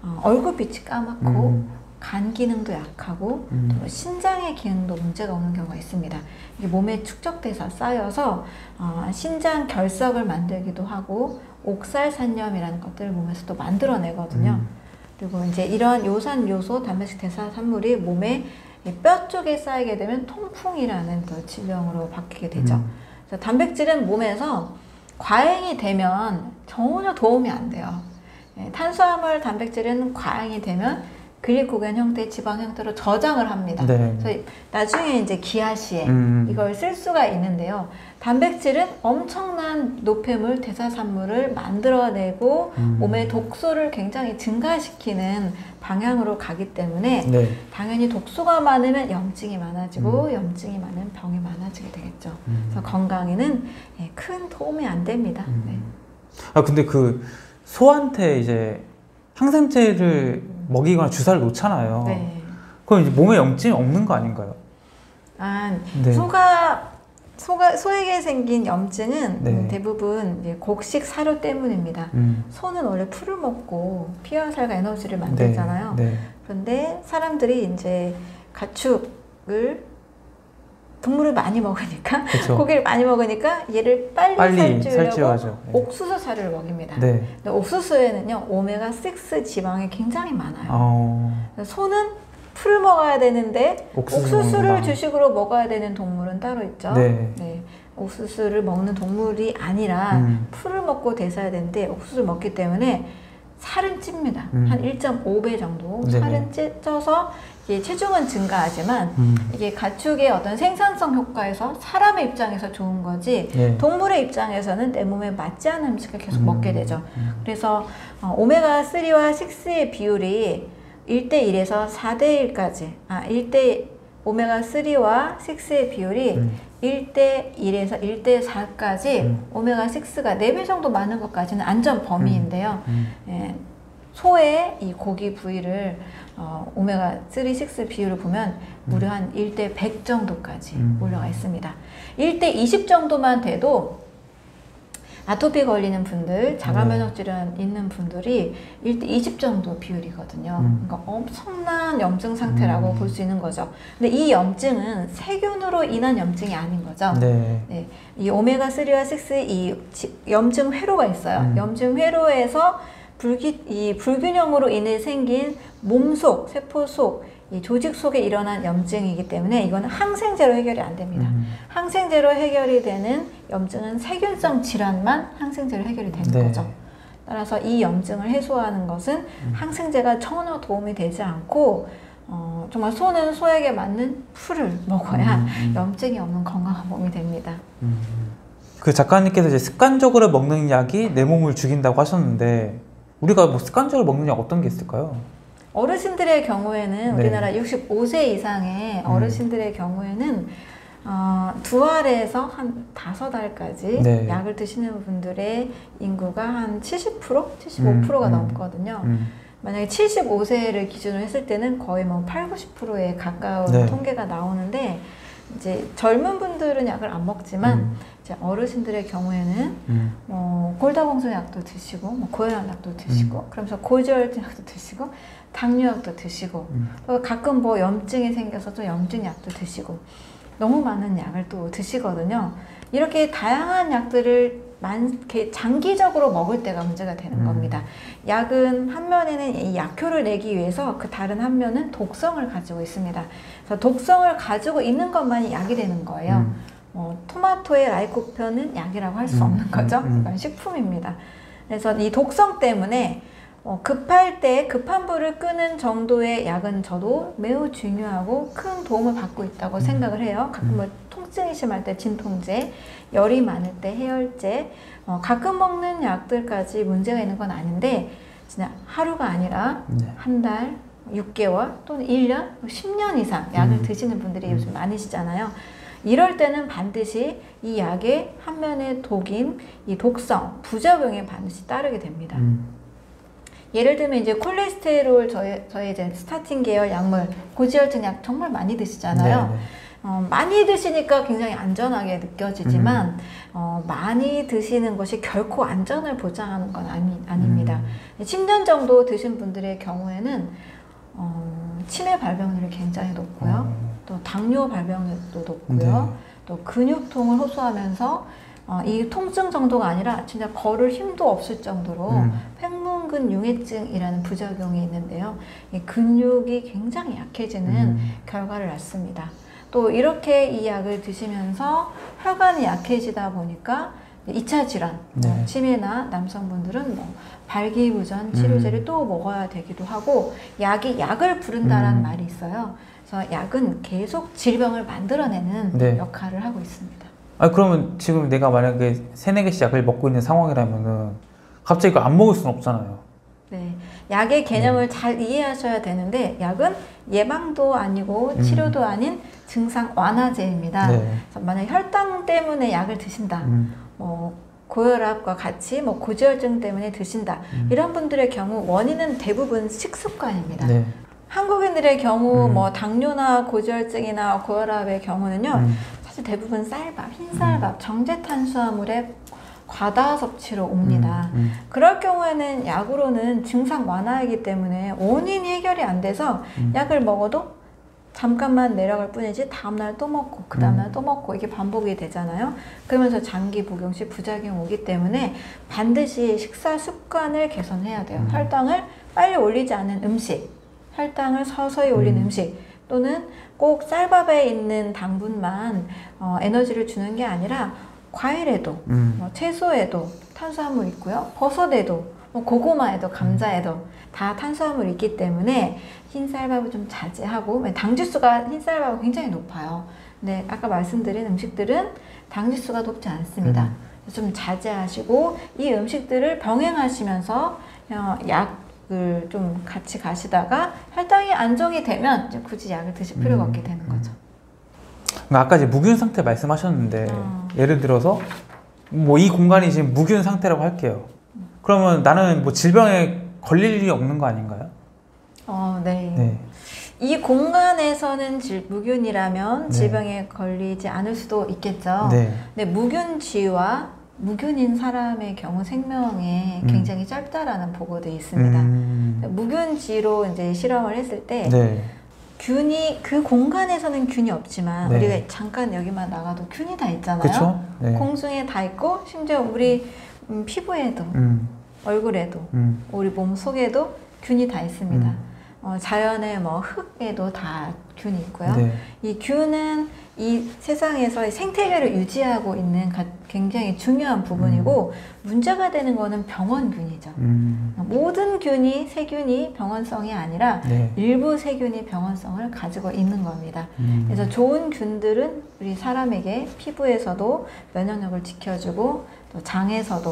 어, 얼굴빛이 까맣고 음. 간 기능도 약하고 음. 또 신장의 기능도 문제가 오는 경우가 있습니다. 이게 몸에 축적돼서 쌓여서 어, 신장 결석을 만들기도 하고 옥살산염이라는 것들을 몸에서 또 만들어내거든요. 음. 그리고 이제 이런 요산 요소 단백질 대사 산물이 몸에 이뼈 쪽에 쌓이게 되면 통풍이라는 또 질병으로 바뀌게 되죠. 음. 그래서 단백질은 몸에서 과잉이 되면 전혀 도움이 안 돼요. 예, 탄수화물 단백질은 과잉이 되면 글리코겐 형태, 지방 형태로 저장을 합니다. 네. 그래서 나중에 이제 기아시에 음. 이걸 쓸 수가 있는데요. 단백질은 엄청난 노폐물, 대사산물을 만들어내고 음. 몸의 독소를 굉장히 증가시키는 방향으로 가기 때문에 네. 당연히 독소가 많으면 염증이 많아지고 염증이 많으면 병이 많아지게 되겠죠. 음. 그래서 건강에는 예, 큰 도움이 안 됩니다. 음. 네. 아 근데 그 소한테 이제 항생제를 먹이거나 주사를 놓잖아요. 네. 그럼 이제 몸에 염증이 없는 거 아닌가요? 아, 네. 소가 소가 소에게 생긴 염증은 네. 음, 대부분 곡식 사료 때문입니다. 음. 소는 원래 풀을 먹고 피와 살과 에너지를 만들잖아요. 네. 네. 그런데 사람들이 이제 가축을 동물을 많이 먹으니까 그렇죠. 고기를 많이 먹으니까 얘를 빨리, 빨리 살찌워야죠. 네. 옥수수 사료를 먹입니다. 네. 근데 옥수수에는요 오메가 6 지방이 굉장히 많아요. 어. 소는 풀을 먹어야 되는데 옥수수 먹는구나. 주식으로 먹어야 되는 동물은 따로 있죠. 네. 옥수수를 먹는 동물이 아니라 음. 풀을 먹고 대사해야 되는데 옥수수를 먹기 때문에 살은 찝니다. 음. 한 1.5배 정도 네네. 살은 찢어서 이게 체중은 증가하지만 음. 이게 가축의 어떤 생산성 효과에서 사람의 입장에서 좋은 거지 네. 동물의 입장에서는 내 몸에 맞지 않은 음식을 계속 음. 먹게 되죠. 음. 그래서 어, 오메가 3와 6의 비율이 1대 1에서 4대 1까지 아 1대 오메가 3와 6의 비율이 음. 1대 1에서 1대 4까지 음. 오메가 6가 4배 정도 많은 것까지는 안전 범위인데요. 음. 예, 소의 이 고기 부위를 어, 오메가 3, 6 비율을 보면 무려 한 1대 100 정도까지 음. 올라가 있습니다. 1대 20 정도만 돼도 아토피 걸리는 분들, 자가 네. 면역 질환 있는 분들이 1대 20 정도 비율이거든요. 음. 그러니까 엄청난 염증 상태라고 음. 볼수 있는 거죠. 근데 이 염증은 세균으로 인한 염증이 아닌 거죠. 네. 네, 이 오메가 3와 6이 염증 회로가 있어요. 음. 염증 회로에서 불기, 이 불균형으로 인해 생긴 몸 속, 세포 속, 이 조직 속에 일어난 염증이기 때문에 이거는 항생제로 해결이 안 됩니다. 음. 항생제로 해결이 되는 염증은 세균성 질환만 항생제로 해결이 되는 네. 거죠. 따라서 이 염증을 해소하는 것은 음. 항생제가 전혀 도움이 되지 않고 어, 정말 소는 소에게 맞는 풀을 먹어야 음, 음. 염증이 없는 건강한 몸이 됩니다. 그 작가님께서 이제 습관적으로 먹는 약이 내 몸을 죽인다고 하셨는데 우리가 뭐 습관적으로 먹는 약 어떤 게 있을까요? 어르신들의 경우에는 네. 우리나라 65세 이상의 음. 어르신들의 경우에는 어, 두 알에서 한 다섯 알까지 네. 약을 드시는 분들의 인구가 한 70%? 75%가 음, 음. 넘거든요. 음. 만약에 75세를 기준으로 했을 때는 거의 뭐 8, 90%에 가까운 네. 통계가 나오는데 이제 젊은 분들은 약을 안 먹지만 음. 이제 어르신들의 경우에는 음. 뭐 골다공증 약도 드시고 뭐 고혈압 약도 드시고 그러면서 고지혈증 약도 드시고 당뇨약도 드시고 음. 또 가끔 뭐 염증이 생겨서 또 염증 약도 드시고 너무 많은 약을 또 드시거든요. 이렇게 다양한 약들을 만, 이렇게 장기적으로 먹을 때가 문제가 되는 음. 겁니다. 약은 한 면에는 이 약효를 내기 위해서 그 다른 한 면은 독성을 가지고 있습니다. 그래서 독성을 가지고 있는 것만이 약이 되는 거예요. 음. 뭐 토마토의 라이코펜은 약이라고 할수 음, 없는 거죠. 음, 음. 이건 식품입니다. 그래서 이 독성 때문에 어, 급할 때 급한 불을 끄는 정도의 약은 저도 매우 중요하고 큰 도움을 받고 있다고 생각을 해요. 가끔 뭐 통증이 심할 때 진통제, 열이 많을 때 해열제, 어, 가끔 먹는 약들까지 문제가 있는 건 아닌데 진짜 하루가 아니라 네. 한 달, 6개월 또는 1년, 10년 이상 약을 음. 드시는 분들이 음. 요즘 많으시잖아요. 이럴 때는 반드시 이 약의 한 면의 독인 이 독성, 부작용이 반드시 따르게 됩니다. 음. 예를 들면 이제 콜레스테롤 저희, 저희 이제 스타틴 계열 약물 고지혈증 약 정말 많이 드시잖아요. 네, 네. 어, 많이 드시니까 굉장히 안전하게 느껴지지만 음. 어, 많이 드시는 것이 결코 안전을 보장하는 건 아니, 아닙니다. 음. 10년 정도 드신 분들의 경우에는 어, 치매 발병률이 굉장히 높고요. 어. 또 당뇨 발병률도 높고요. 네. 또 근육통을 호소하면서 어, 이 통증 정도가 아니라 진짜 걸을 힘도 없을 정도로 음. 횡문근 융해증이라는 부작용이 있는데요. 이 근육이 굉장히 약해지는 음. 결과를 낳습니다. 또 이렇게 이 약을 드시면서 혈관이 약해지다 보니까 2차 질환, 뭐 네. 치매나 남성분들은 뭐 발기부전 치료제를 음. 또 먹어야 되기도 하고 약이 약을 부른다라는 음. 말이 있어요. 그래서 약은 계속 질병을 만들어내는 네. 역할을 하고 있습니다. 아 그러면 지금 내가 만약에 세네 개씩 약을 먹고 있는 상황이라면은 갑자기 이거 안 먹을 수는 없잖아요. 네, 약의 개념을 잘 이해하셔야 되는데 약은 예방도 아니고 음. 치료도 아닌 증상 완화제입니다. 네. 만약 혈당 때문에 약을 드신다, 음. 뭐 고혈압과 같이 뭐 고지혈증 때문에 드신다 음. 이런 분들의 경우 원인은 대부분 식습관입니다. 네. 한국인들의 경우 음. 뭐 당뇨나 고지혈증이나 고혈압의 경우는요 음. 사실 대부분 쌀밥, 흰쌀밥, 정제 탄수화물의 과다 섭취로 옵니다. 음. 음. 그럴 경우에는 약으로는 증상 완화이기 때문에 원인이 해결이 안 돼서 음. 약을 먹어도 잠깐만 내려갈 뿐이지 다음날 또 먹고 그 다음날 음. 또 먹고 이게 반복이 되잖아요. 그러면서 장기 복용 시 부작용 오기 때문에 반드시 식사 습관을 개선해야 돼요. 음. 혈당을 빨리 올리지 않은 음식, 혈당을 서서히 올린 음. 음식 또는 꼭 쌀밥에 있는 당분만 어, 에너지를 주는 게 아니라 과일에도 음. 뭐 채소에도 탄수화물 있고요. 버섯에도 뭐 고구마에도 감자에도 다 탄수화물이 있기 때문에 흰쌀밥을 좀 자제하고 당지수가 흰쌀밥은 굉장히 높아요. 근데 아까 말씀드린 음식들은 당지수가 높지 않습니다. 음. 좀 자제하시고 이 음식들을 병행하시면서 어, 약을 좀 같이 가시다가 혈당이 안정이 되면 이제 굳이 약을 드실 필요가 음. 없게 되는 거죠. 그러니까 아까 이제 무균 상태 말씀하셨는데 어. 예를 들어서 뭐 이 공간이 지금 무균 상태라고 할게요. 그러면 나는 뭐 질병에 걸릴 일이 없는 거 아닌가요? 어, 네. 네. 이 공간에서는 질, 무균이라면 네. 질병에 걸리지 않을 수도 있겠죠. 네. 근데 무균 쥐와 무균인 사람의 경우 생명에 음. 굉장히 짧다라는 보고도 있습니다. 음. 무균쥐로 이제 실험을 했을 때 네. 균이 그 공간에서는 균이 없지만 네. 우리가 잠깐 여기만 나가도 균이 다 있잖아요. 네. 공중에 다 있고 심지어 우리 음, 피부에도 음. 얼굴에도 음. 우리 몸 속에도 균이 다 있습니다. 음. 어, 자연의 뭐 흙에도 다 균이 있고요. 네. 이 균은 이 세상에서 이 생태계를 유지하고 있는 가- 굉장히 중요한 부분이고 문제가 되는 거는 병원균이죠. 음. 모든 균이 세균이 병원성이 아니라 네. 일부 세균이 병원성을 가지고 있는 겁니다. 음. 그래서 좋은 균들은 우리 사람에게 피부에서도 면역력을 지켜주고 또 장에서도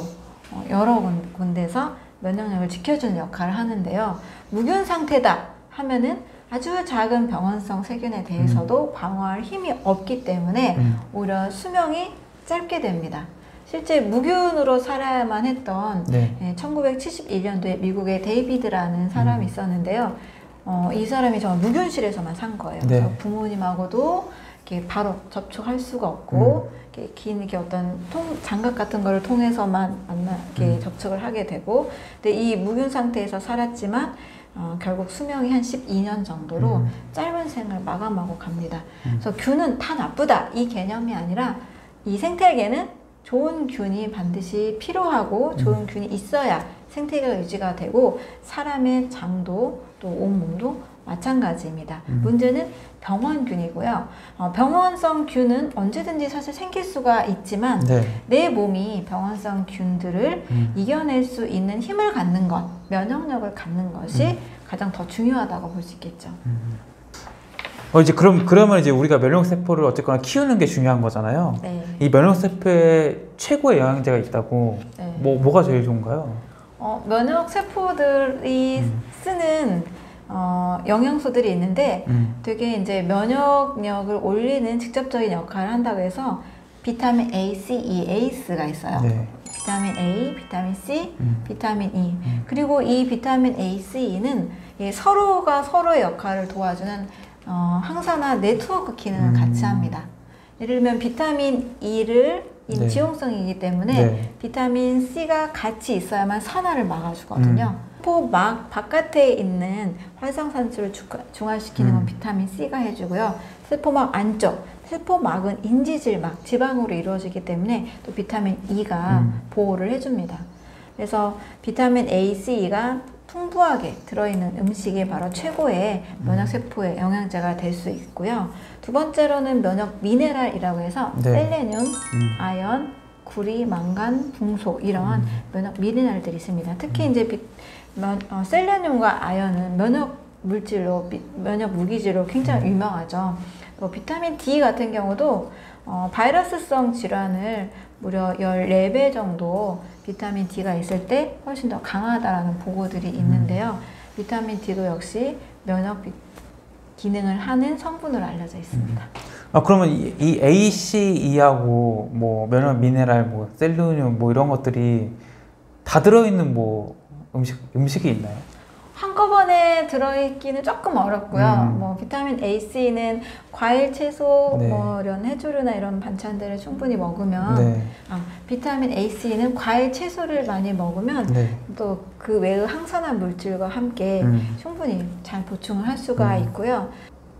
어, 여러 군- 군데서 면역력을 지켜주는 역할을 하는데요. 무균 상태다 하면은 아주 작은 병원성 세균에 대해서도 방어할 힘이 없기 때문에 음. 오히려 수명이 짧게 됩니다. 실제 무균으로 살아야만 했던 네. 1971년도에 미국의 데이비드라는 사람이 음. 있었는데요. 어, 이 사람이 정말 무균실에서만 산 거예요. 네. 부모님하고도 이렇게 바로 접촉할 수가 없고 음. 이렇게 긴 이렇게 어떤 통 장갑 같은 거를 통해서만 만나 이렇게 음. 접촉을 하게 되고, 근데 이 무균 상태에서 살았지만 어, 결국 수명이 한 12년 정도로 음. 짧은 생을 마감하고 갑니다. 음. 그래서 균은 다 나쁘다 이 개념이 아니라 이 생태계는 좋은 균이 반드시 필요하고 좋은 균이 있어야 생태계가 유지가 되고 사람의 장도 또 온몸도 마찬가지입니다. 음. 문제는 병원균이고요. 어, 병원성 균은 언제든지 사실 생길 수가 있지만 네. 내 몸이 병원성 균들을 음. 이겨낼 수 있는 힘을 갖는 것, 면역력을 갖는 것이 음. 가장 더 중요하다고 볼 수 있겠죠. 어 이제 그럼 그러면 이제 우리가 면역 세포를 어쨌거나 키우는 게 중요한 거잖아요. 네. 이 면역 세포에 최고의 영양제가 있다고 네. 뭐 뭐가 제일 좋은가요? 어, 면역 세포들이 음. 쓰는 어, 영양소들이 있는데 음. 되게 이제 면역력을 올리는 직접적인 역할을 한다고 해서 비타민 A, C, E, ACE가 있어요. 네. 비타민 A, 비타민 C, 음. 비타민 E. 음. 그리고 이 비타민 A, C, E는 이 서로가 서로의 역할을 도와주는 어, 항산화 네트워크 기능을 음. 같이 합니다. 예를 들면 비타민 E를 이 네. 지용성이기 때문에 네. 비타민 C가 같이 있어야만 산화를 막아주거든요. 음. 세포 막 바깥에 있는 활성산소를 주- 중화시키는 건 음. 비타민 C가 해주고요. 세포막 안쪽, 세포막은 인지질막, 지방으로 이루어지기 때문에 또 비타민 E가 음. 보호를 해줍니다. 그래서 비타민 A, C가 풍부하게 들어있는 음식이 바로 최고의 면역세포의 영양제가 될 수 있고요. 두 번째로는 면역 미네랄이라고 해서 네. 셀레늄, 음. 아연, 구리, 망간, 붕소 이러한 음. 면역 미네랄들이 있습니다. 특히 이제 비, 면, 어, 셀레늄과 아연은 면역 물질로 미- 면역 무기질로 굉장히 유명하죠. 또 비타민 D 같은 경우도 어, 바이러스성 질환을 무려 14배 정도 비타민 D가 있을 때 훨씬 더 강하다라는 보고들이 있는데요. 비타민 D도 역시 면역 비- 기능을 하는 성분으로 알려져 있습니다. 아 그러면 이, 이 A, C, E하고 뭐 면역 미네랄, 뭐 셀루늄 뭐 이런 것들이 다 들어있는 뭐 음식 음식이 있나요? 한꺼번에 들어있기는 조금 어렵고요. 음. 뭐 비타민 A, C는 과일, 채소, 네. 뭐 이런 해조류나 이런 반찬들을 충분히 먹으면 네, 아, 비타민 A, C는 과일, 채소를 많이 먹으면 네, 또그 외의 항산화 물질과 함께 음, 충분히 잘 보충을 할 수가 음. 있고요.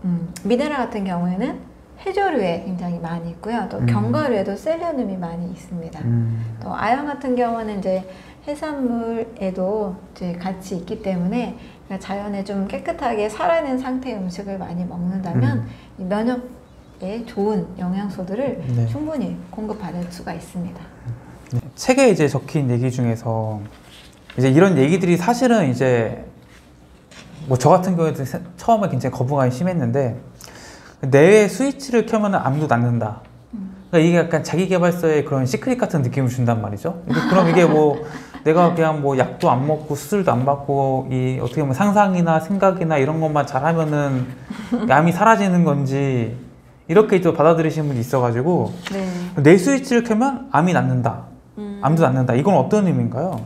음, 미네랄 같은 경우에는 해조류에 굉장히 많이 있고요. 또 음. 견과류에도 셀레늄이 많이 있습니다. 음, 또 아연 같은 경우는 이제 해산물에도 이제 같이 있기 때문에 그러니까 자연에 좀 깨끗하게 살아있는 상태의 음식을 많이 먹는다면 이 면역에 좋은 영양소들을 네. 충분히 공급받을 수가 있습니다. 네. 책에 이제 적힌 얘기 중에서 이제 이런 얘기들이 사실은 이제 뭐 저 같은 경우에도 세- 처음에 굉장히 거부감이 심했는데 내외 스위치를 켜면 아무도 낳는다. 그러니까 이게 약간 자기 개발서의 그런 시크릿 같은 느낌을 준단 말이죠. 그럼 이게 뭐 내가 그냥 뭐 약도 안 먹고 수술도 안 받고 이 어떻게 보면 상상이나 생각이나 이런 것만 잘하면은 암이 사라지는 건지 이렇게 또 받아들이시는 분이 있어가지고 네. 내 스위치를 켜면 암이 낫는다. 음, 암도 낫는다. 이건 어떤 의미인가요?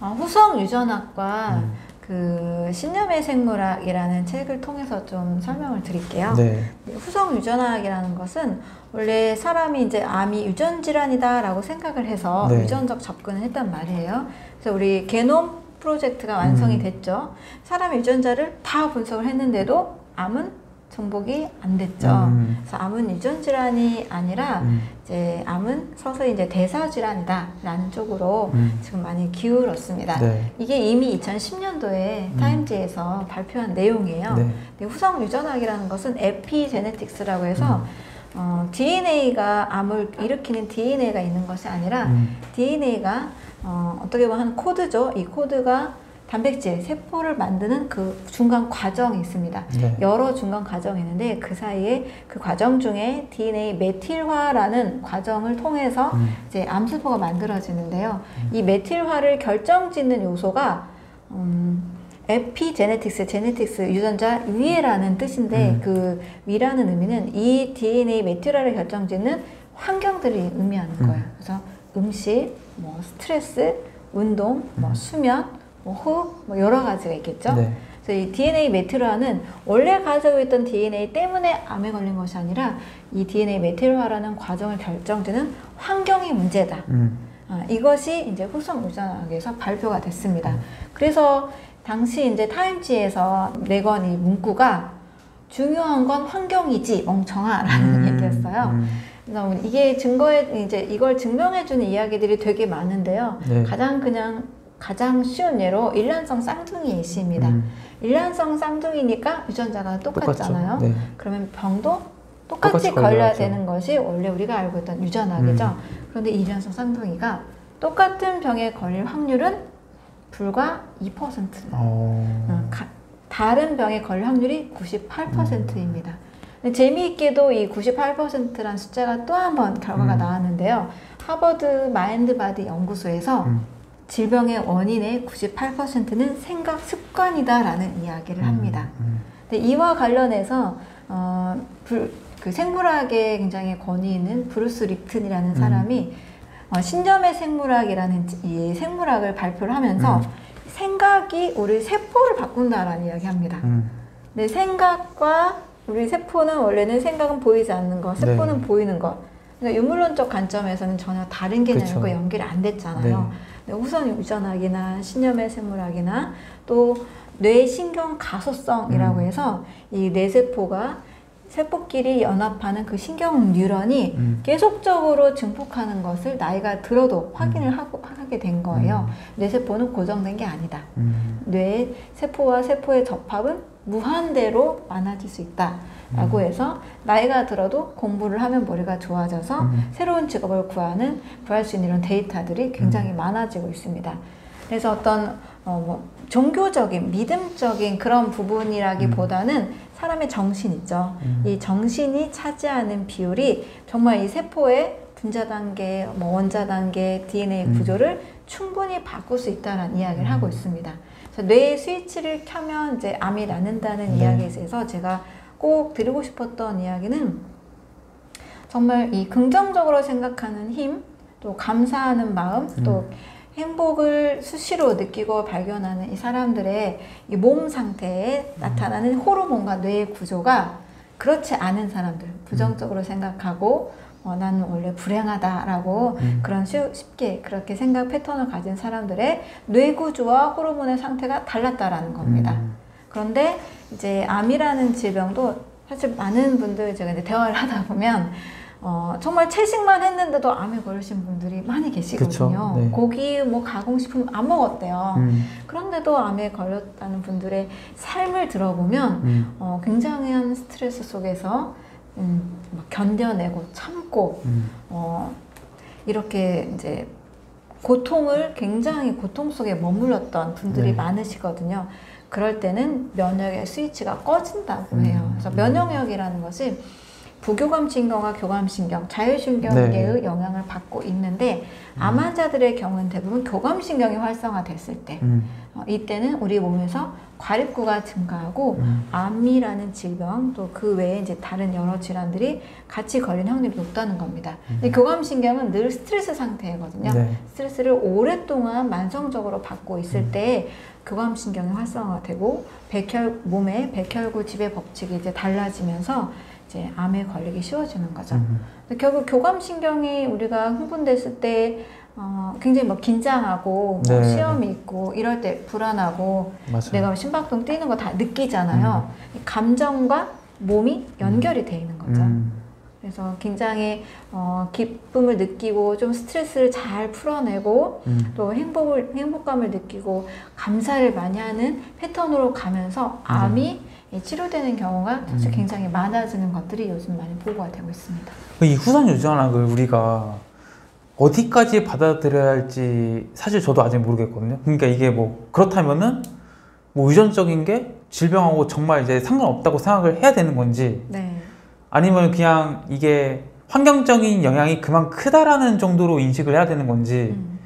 어, 후성 유전학과 음. 그 신념의 생물학이라는 책을 통해서 좀 설명을 드릴게요. 네. 후성 유전학이라는 것은 원래 사람이 이제 암이 유전 질환이다라고 생각을 해서 네. 유전적 접근을 했단 말이에요. 그래서 우리 게놈 프로젝트가 완성이 음. 됐죠. 사람의 유전자를 다 분석을 했는데도 암은 정복이 안 됐죠. 음. 그래서 암은 유전 질환이 아니라 음. 이제 암은 서서히 이제 대사 질환이다라는 쪽으로 음. 지금 많이 기울었습니다. 네. 이게 이미 2010년도에 음. 타임지에서 발표한 내용이에요. 네. 후성 유전학이라는 것은 epigenetics라고 해서 음. 어, DNA가 암을 일으키는 DNA가 있는 것이 아니라 음. DNA가 어, 어떻게 보면 한 코드죠. 이 코드가 단백질, 세포를 만드는 그 중간 과정이 있습니다. 네. 여러 중간 과정이 있는데 그 사이에 그 과정 중에 DNA 메틸화라는 과정을 통해서 음. 이제 암세포가 만들어지는데요. 이 메틸화를 결정짓는 요소가 음, epigenetics, genetics 유전자 위에라는 뜻인데 음. 그 위라는 의미는 이 DNA 메틸화를 결정짓는 환경들이 의미하는 음. 거예요. 그래서 음식, 뭐 스트레스, 운동, 뭐 음. 수면, 뭐 호흡, 뭐 여러 가지가 있겠죠. 네. 그래서 이 DNA 메틸화는 원래 가지고 있던 DNA 때문에 암에 걸린 것이 아니라 이 DNA 메틸화라는 과정을 결정짓는 환경의 문제다. 음. 아, 이것이 이제 후성 유전학에서 발표가 됐습니다. 음. 그래서 당시 이제 타임지에서 내건 이 문구가 중요한 건 환경이지 멍청아라는 음. 얘기였어요. 음. 그래서 이게 증거에 이제 이걸 증명해주는 이야기들이 되게 많은데요. 네. 가장 그냥 가장 쉬운 예로 일란성 쌍둥이의 시입니다. 음. 일란성 쌍둥이니까 유전자가 똑같잖아요. 네. 그러면 병도 똑같이, 똑같이 걸려야 걸려야죠. 되는 것이 원래 우리가 알고 있던 유전학이죠. 음. 그런데 이 일란성 쌍둥이가 똑같은 병에 걸릴 확률은 불과 2%. 어. 어, 가- 다른 병에 걸릴 확률이 98%입니다. 재미있게도 이 98%란 숫자가 또 한 번 결과가 음. 나왔는데요. 하버드 마인드바디 연구소에서 음. 질병의 원인의 98%는 생각 습관이다라는 이야기를 합니다. 음. 근데 이와 관련해서 어, 불- 그 생물학에 굉장히 권위 있는 브루스 립튼이라는 음. 사람이 어, 신점의 생물학이라는 이 생물학을 발표를 하면서 음. 생각이 우리 세포를 바꾼다라는 이야기합니다. 음. 근데 생각과 우리 세포는 원래는 생각은 보이지 않는 것, 세포는 네. 보이는 것. 그러니까 유물론적 관점에서는 전혀 다른 개념이고. 연결이 안 됐잖아요. 네. 근데 우선 유전학이나 신념의 생물학이나 또 뇌신경 가소성이라고 음. 해서 이 뇌세포가 세포끼리 연합하는 그 신경 뉴런이 음. 계속적으로 증폭하는 것을 나이가 들어도 확인을 하고 하게 된 거예요. 뇌세포는 고정된 게 아니다. 음. 뇌 세포와 세포의 접합은 무한대로 많아질 수 있다 라고 해서 나이가 들어도 공부를 하면 머리가 좋아져서 음. 새로운 직업을 구하는 구할 수 있는 이런 데이터들이 굉장히 많아지고 있습니다. 그래서 어떤 어, 뭐 종교적인 믿음적인 그런 부분이라기보다는 사람의 정신 있죠. 음. 이 정신이 차지하는 비율이 정말 이 세포의 분자 단계, 뭐 원자 단계, DNA 음. 구조를 충분히 바꿀 수 있다는 이야기를 음. 하고 있습니다. 뇌 스위치를 켜면 이제 암이 낫는다는 네. 이야기에 대해서 제가 꼭 드리고 싶었던 이야기는 정말 이 긍정적으로 생각하는 힘, 또 감사하는 마음, 또 행복을 수시로 느끼고 발견하는 이 사람들의 이 몸 상태에 나타나는 호르몬과 뇌의 구조가 그렇지 않은 사람들, 부정적으로 생각하고 어, 나는 원래 불행하다라고 음. 그런 쉬- 쉽게 그렇게 생각 패턴을 가진 사람들의 뇌 구조와 호르몬의 상태가 달랐다라는 겁니다. 음. 그런데 이제 암이라는 질병도 사실 많은 분들 제가 이제 대화를 하다 보면 어, 정말 채식만 했는데도 암에 걸리신 분들이 많이 계시거든요. 네. 고기, 뭐 가공식품 안 먹었대요. 음. 그런데도 암에 걸렸다는 분들의 삶을 들어보면 음. 어, 굉장한 스트레스 속에서 음, 막 견뎌내고 참고 음. 어, 이렇게 이제 고통을 굉장히 고통 속에 머물렀던 분들이 네. 많으시거든요. 그럴 때는 면역의 스위치가 꺼진다고 음. 해요. 그래서 면역력이라는 것이 부교감 신경과 교감 신경, 자율신경계의 네. 영향을 받고 있는데 암 환자들의 경우는 대부분 교감 신경이 활성화됐을 때 음. 어, 이때는 우리 몸에서 과립구가 증가하고 음. 암이라는 질병 또 그 외에 이제 다른 여러 질환들이 같이 걸린 확률이 높다는 겁니다. 근데 교감신경은 늘 스트레스 상태거든요. 음. 네. 스트레스를 오랫동안 만성적으로 받고 있을 음. 때 교감신경이 활성화되고 백혈 몸의 백혈구 지배 법칙이 이제 달라지면서 이제 암에 걸리기 쉬워지는 거죠. 음. 근데 결국 교감신경이 우리가 흥분됐을 때 어, 굉장히 뭐 긴장하고 뭐 네. 시험이 있고 이럴 때 불안하고 맞아요. 내가 심박동 뛰는 거 다 느끼잖아요. 이 감정과 몸이 연결이 돼 있는 거죠. 음. 그래서 굉장히 어, 기쁨을 느끼고 좀 스트레스를 잘 풀어내고 음. 또 행복을 행복감을 느끼고 감사를 많이 하는 패턴으로 가면서 음. 암이 이 치료되는 경우가 사실 음. 굉장히 많아지는 것들이 요즘 많이 보고가 되고 있습니다. 이 후선 유전학을 우리가 어디까지 받아들여야 할지 사실 저도 아직 모르겠거든요. 그러니까 이게 뭐 그렇다면은 뭐 유전적인 게 질병하고 정말 이제 상관없다고 생각을 해야 되는 건지 네. 아니면 그냥 이게 환경적인 영향이 그만 크다라는 정도로 인식을 해야 되는 건지 음.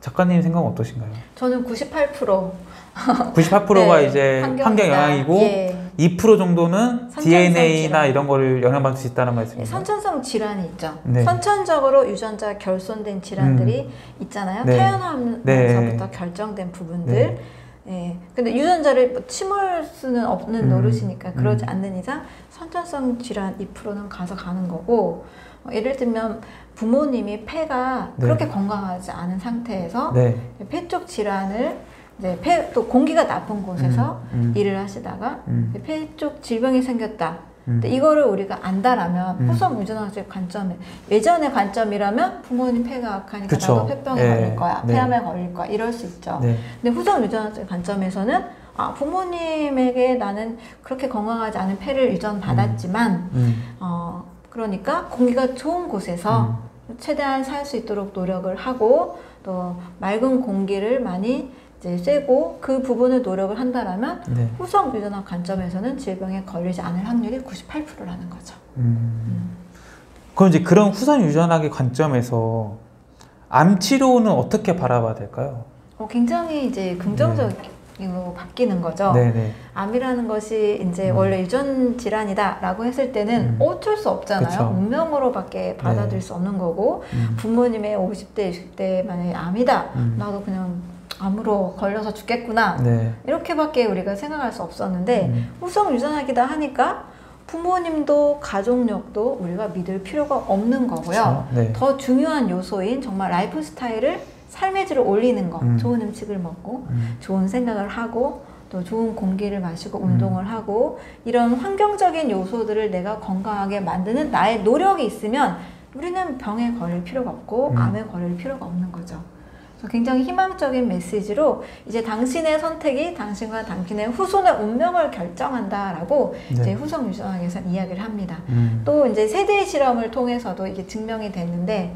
작가님 생각은 어떠신가요? 저는 98% 98%가 네, 이제. 환경 영향이고 예. 2% 정도는 DNA나 질환. 이런 거를 영향받을 수 있다는 예, 말씀이죠. 선천성 질환이 있죠. 네. 선천적으로 유전자 결손된 질환들이 있잖아요. 네. 태어나면서부터 결정된 부분들. 네. 예. 근데 유전자를 뭐 침을 수는 없는 음. 노릇이니까 그러지 음. 않는 이상 선천성 질환 2%는 가져가는 거고 어, 예를 들면 부모님이 폐가 네. 그렇게 건강하지 않은 상태에서 네. 폐쪽 질환을 이제 폐 또 공기가 나쁜 곳에서 음, 음, 일을 하시다가 음, 폐 쪽 질병이 생겼다. 음. 근데 이거를 우리가 안다라면 음. 후성 유전학적 관점에 예전의 관점이라면 부모님 폐가 악하니까 그쵸. 나도 폐병에 예. 걸릴 거야, 네. 폐암에 걸릴 거야 이럴 수 있죠. 네. 근데 후성 유전학적 관점에서는 아 부모님에게 나는 그렇게 건강하지 않은 폐를 유전 받았지만 음, 어 그러니까 공기가 좋은 곳에서 최대한 살 수 있도록 노력을 하고 또 맑은 공기를 많이 이제 쐬고 그 부분을 노력을 한다라면 네. 후성 유전학 관점에서는 질병에 걸리지 않을 확률이 98%라는 거죠. 음. 그럼 이제 그런 후선 유전학의 관점에서 암 치료는 어떻게 바라봐야 될까요? 어, 굉장히 이제 긍정적으로 바뀌는 거죠. 네, 네. 암이라는 것이 이제 음. 원래 유전 질환이다라고 했을 때는 음. 어쩔 수 없잖아요. 그쵸. 운명으로밖에 받아들일 수 없는 거고 음, 부모님의 50대, 60대 만약에 암이다. 음. 나도 그냥 암으로 걸려서 죽겠구나. 네. 이렇게밖에 우리가 생각할 수 없었는데 음, 후성 유전학이다 하니까 부모님도 가족력도 우리가 믿을 필요가 없는 거고요. 네. 더 중요한 요소인 정말 라이프 스타일을 삶의 질을 올리는 거. 음. 좋은 음식을 먹고 음, 좋은 생각을 하고 또 좋은 공기를 마시고 음. 운동을 하고 이런 환경적인 요소들을 내가 건강하게 만드는 나의 노력이 있으면 우리는 병에 걸릴 필요가 없고 음. 암에 걸릴 필요가 없는 거죠. 굉장히 희망적인 메시지로 이제 당신의 선택이 당신과 당신의 후손의 운명을 결정한다라고 이제 네. 후성 유전학에서 이야기를 합니다. 음, 또 이제 세대 실험을 통해서도 이게 증명이 됐는데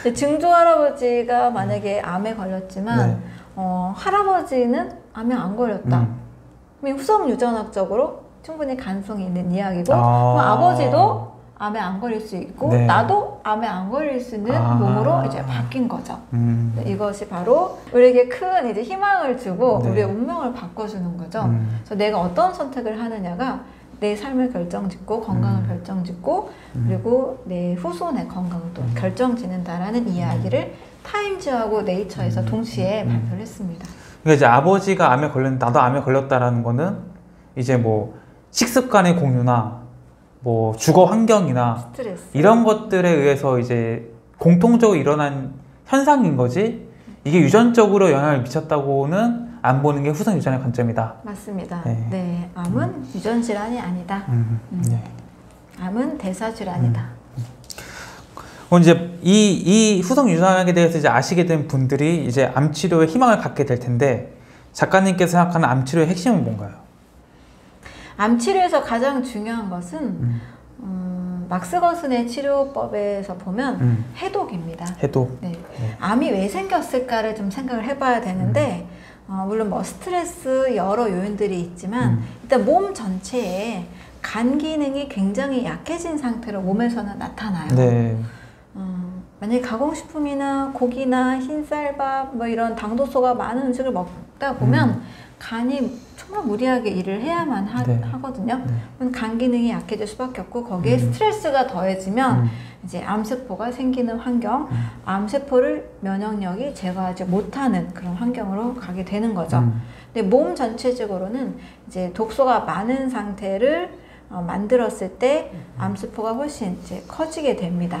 이제 증조 할아버지가 만약에 암에 걸렸지만 네. 어, 할아버지는 암에 안 걸렸다. 음. 후성 유전학적으로 충분히 가능성이 있는 이야기고 아. 아버지도 암에 안 걸릴 수 있고 네. 나도 암에 안 걸릴 수 있는 아. 몸으로 이제 바뀐 거죠. 음, 네, 이것이 바로 우리에게 큰 이제 희망을 주고 네. 우리의 운명을 바꿔주는 거죠. 음, 그래서 내가 어떤 선택을 하느냐가 내 삶을 결정짓고 건강을 음. 결정짓고 음. 그리고 내 후손의 건강을 또 음. 결정짓는다라는 이야기를 타임즈하고 네이처에서 음. 동시에 음. 발표를 했습니다. 그러니까 이제 아버지가 암에 걸렸 나도 암에 걸렸다라는 거는 이제 뭐 식습관의 공유나 뭐 주거 환경이나 스트레스. 이런 것들에 의해서 이제 공통적으로 일어난 현상인 거지 이게 유전적으로 영향을 미쳤다고는 안 보는 게 후선 유전의 관점이다. 맞습니다. 네. 네. 암은 유전 질환이 아니다. 음, 음. 네. 암은 대사 질환이다. 그럼 이제 이, 이 후성 유전학에 대해서 이제 아시게 된 분들이 이제 암 치료에 희망을 갖게 될 텐데 작가님께서 생각하는 암 치료의 핵심은 뭔가요? 암 치료에서 가장 중요한 것은 음. 음, 막스 거슨의 치료법에서 보면 음. 해독입니다. 해독. 네. 네. 암이 왜 생겼을까를 좀 생각을 해봐야 되는데 어, 물론 뭐 스트레스 여러 요인들이 있지만 음. 일단 몸 전체에 간 기능이 굉장히 약해진 상태로 몸에서는 나타나요. 네. 음, 만약에 가공식품이나 고기나 흰쌀밥 뭐 이런 당도소가 많은 음식을 먹다 보면 간이 정말 무리하게 일을 해야만 하, 네. 거든요 네. 그럼 간 기능이 약해질 수밖에 없고 거기에 음. 스트레스가 더해지면 음. 이제 암세포가 생기는 환경, 음. 암세포를 면역력이 제거하지 못하는 그런 환경으로 가게 되는 거죠. 음. 근데 몸 전체적으로는 이제 독소가 많은 상태를 어, 만들었을 때 암세포가 훨씬 이제 커지게 됩니다.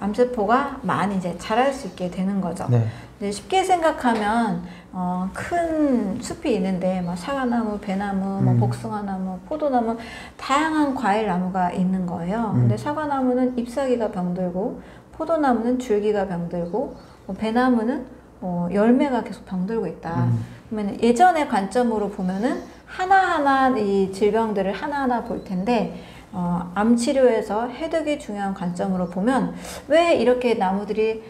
암세포가 많이 이제 자랄 수 있게 되는 거죠. 네. 근데 쉽게 생각하면 어, 큰 숲이 있는데 뭐 사과나무, 배나무, 뭐 음. 복숭아나무, 포도나무 다양한 과일 나무가 있는 거예요. 음. 근데 사과나무는 잎사귀가 병들고 포도나무는 줄기가 병들고 뭐 배나무는 뭐 열매가 계속 병들고 있다. 음. 그러면 예전의 관점으로 보면은 하나하나 이 질병들을 하나하나 볼 텐데 어, 암 치료에서 해독이 중요한 관점으로 보면 왜 이렇게 나무들이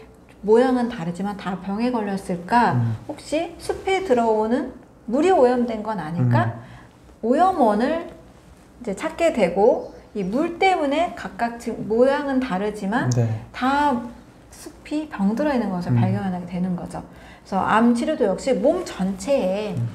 모양은 다르지만 다 병에 걸렸을까? 음. 혹시 숲에 들어오는 물이 오염된 건 아닐까? 음. 오염원을 이제 찾게 되고 이 물 때문에 각각 지금 모양은 다르지만 네. 다 숲이 병들어 있는 것을 음. 발견하게 되는 거죠. 그래서 암 치료도 역시 몸 전체에 음.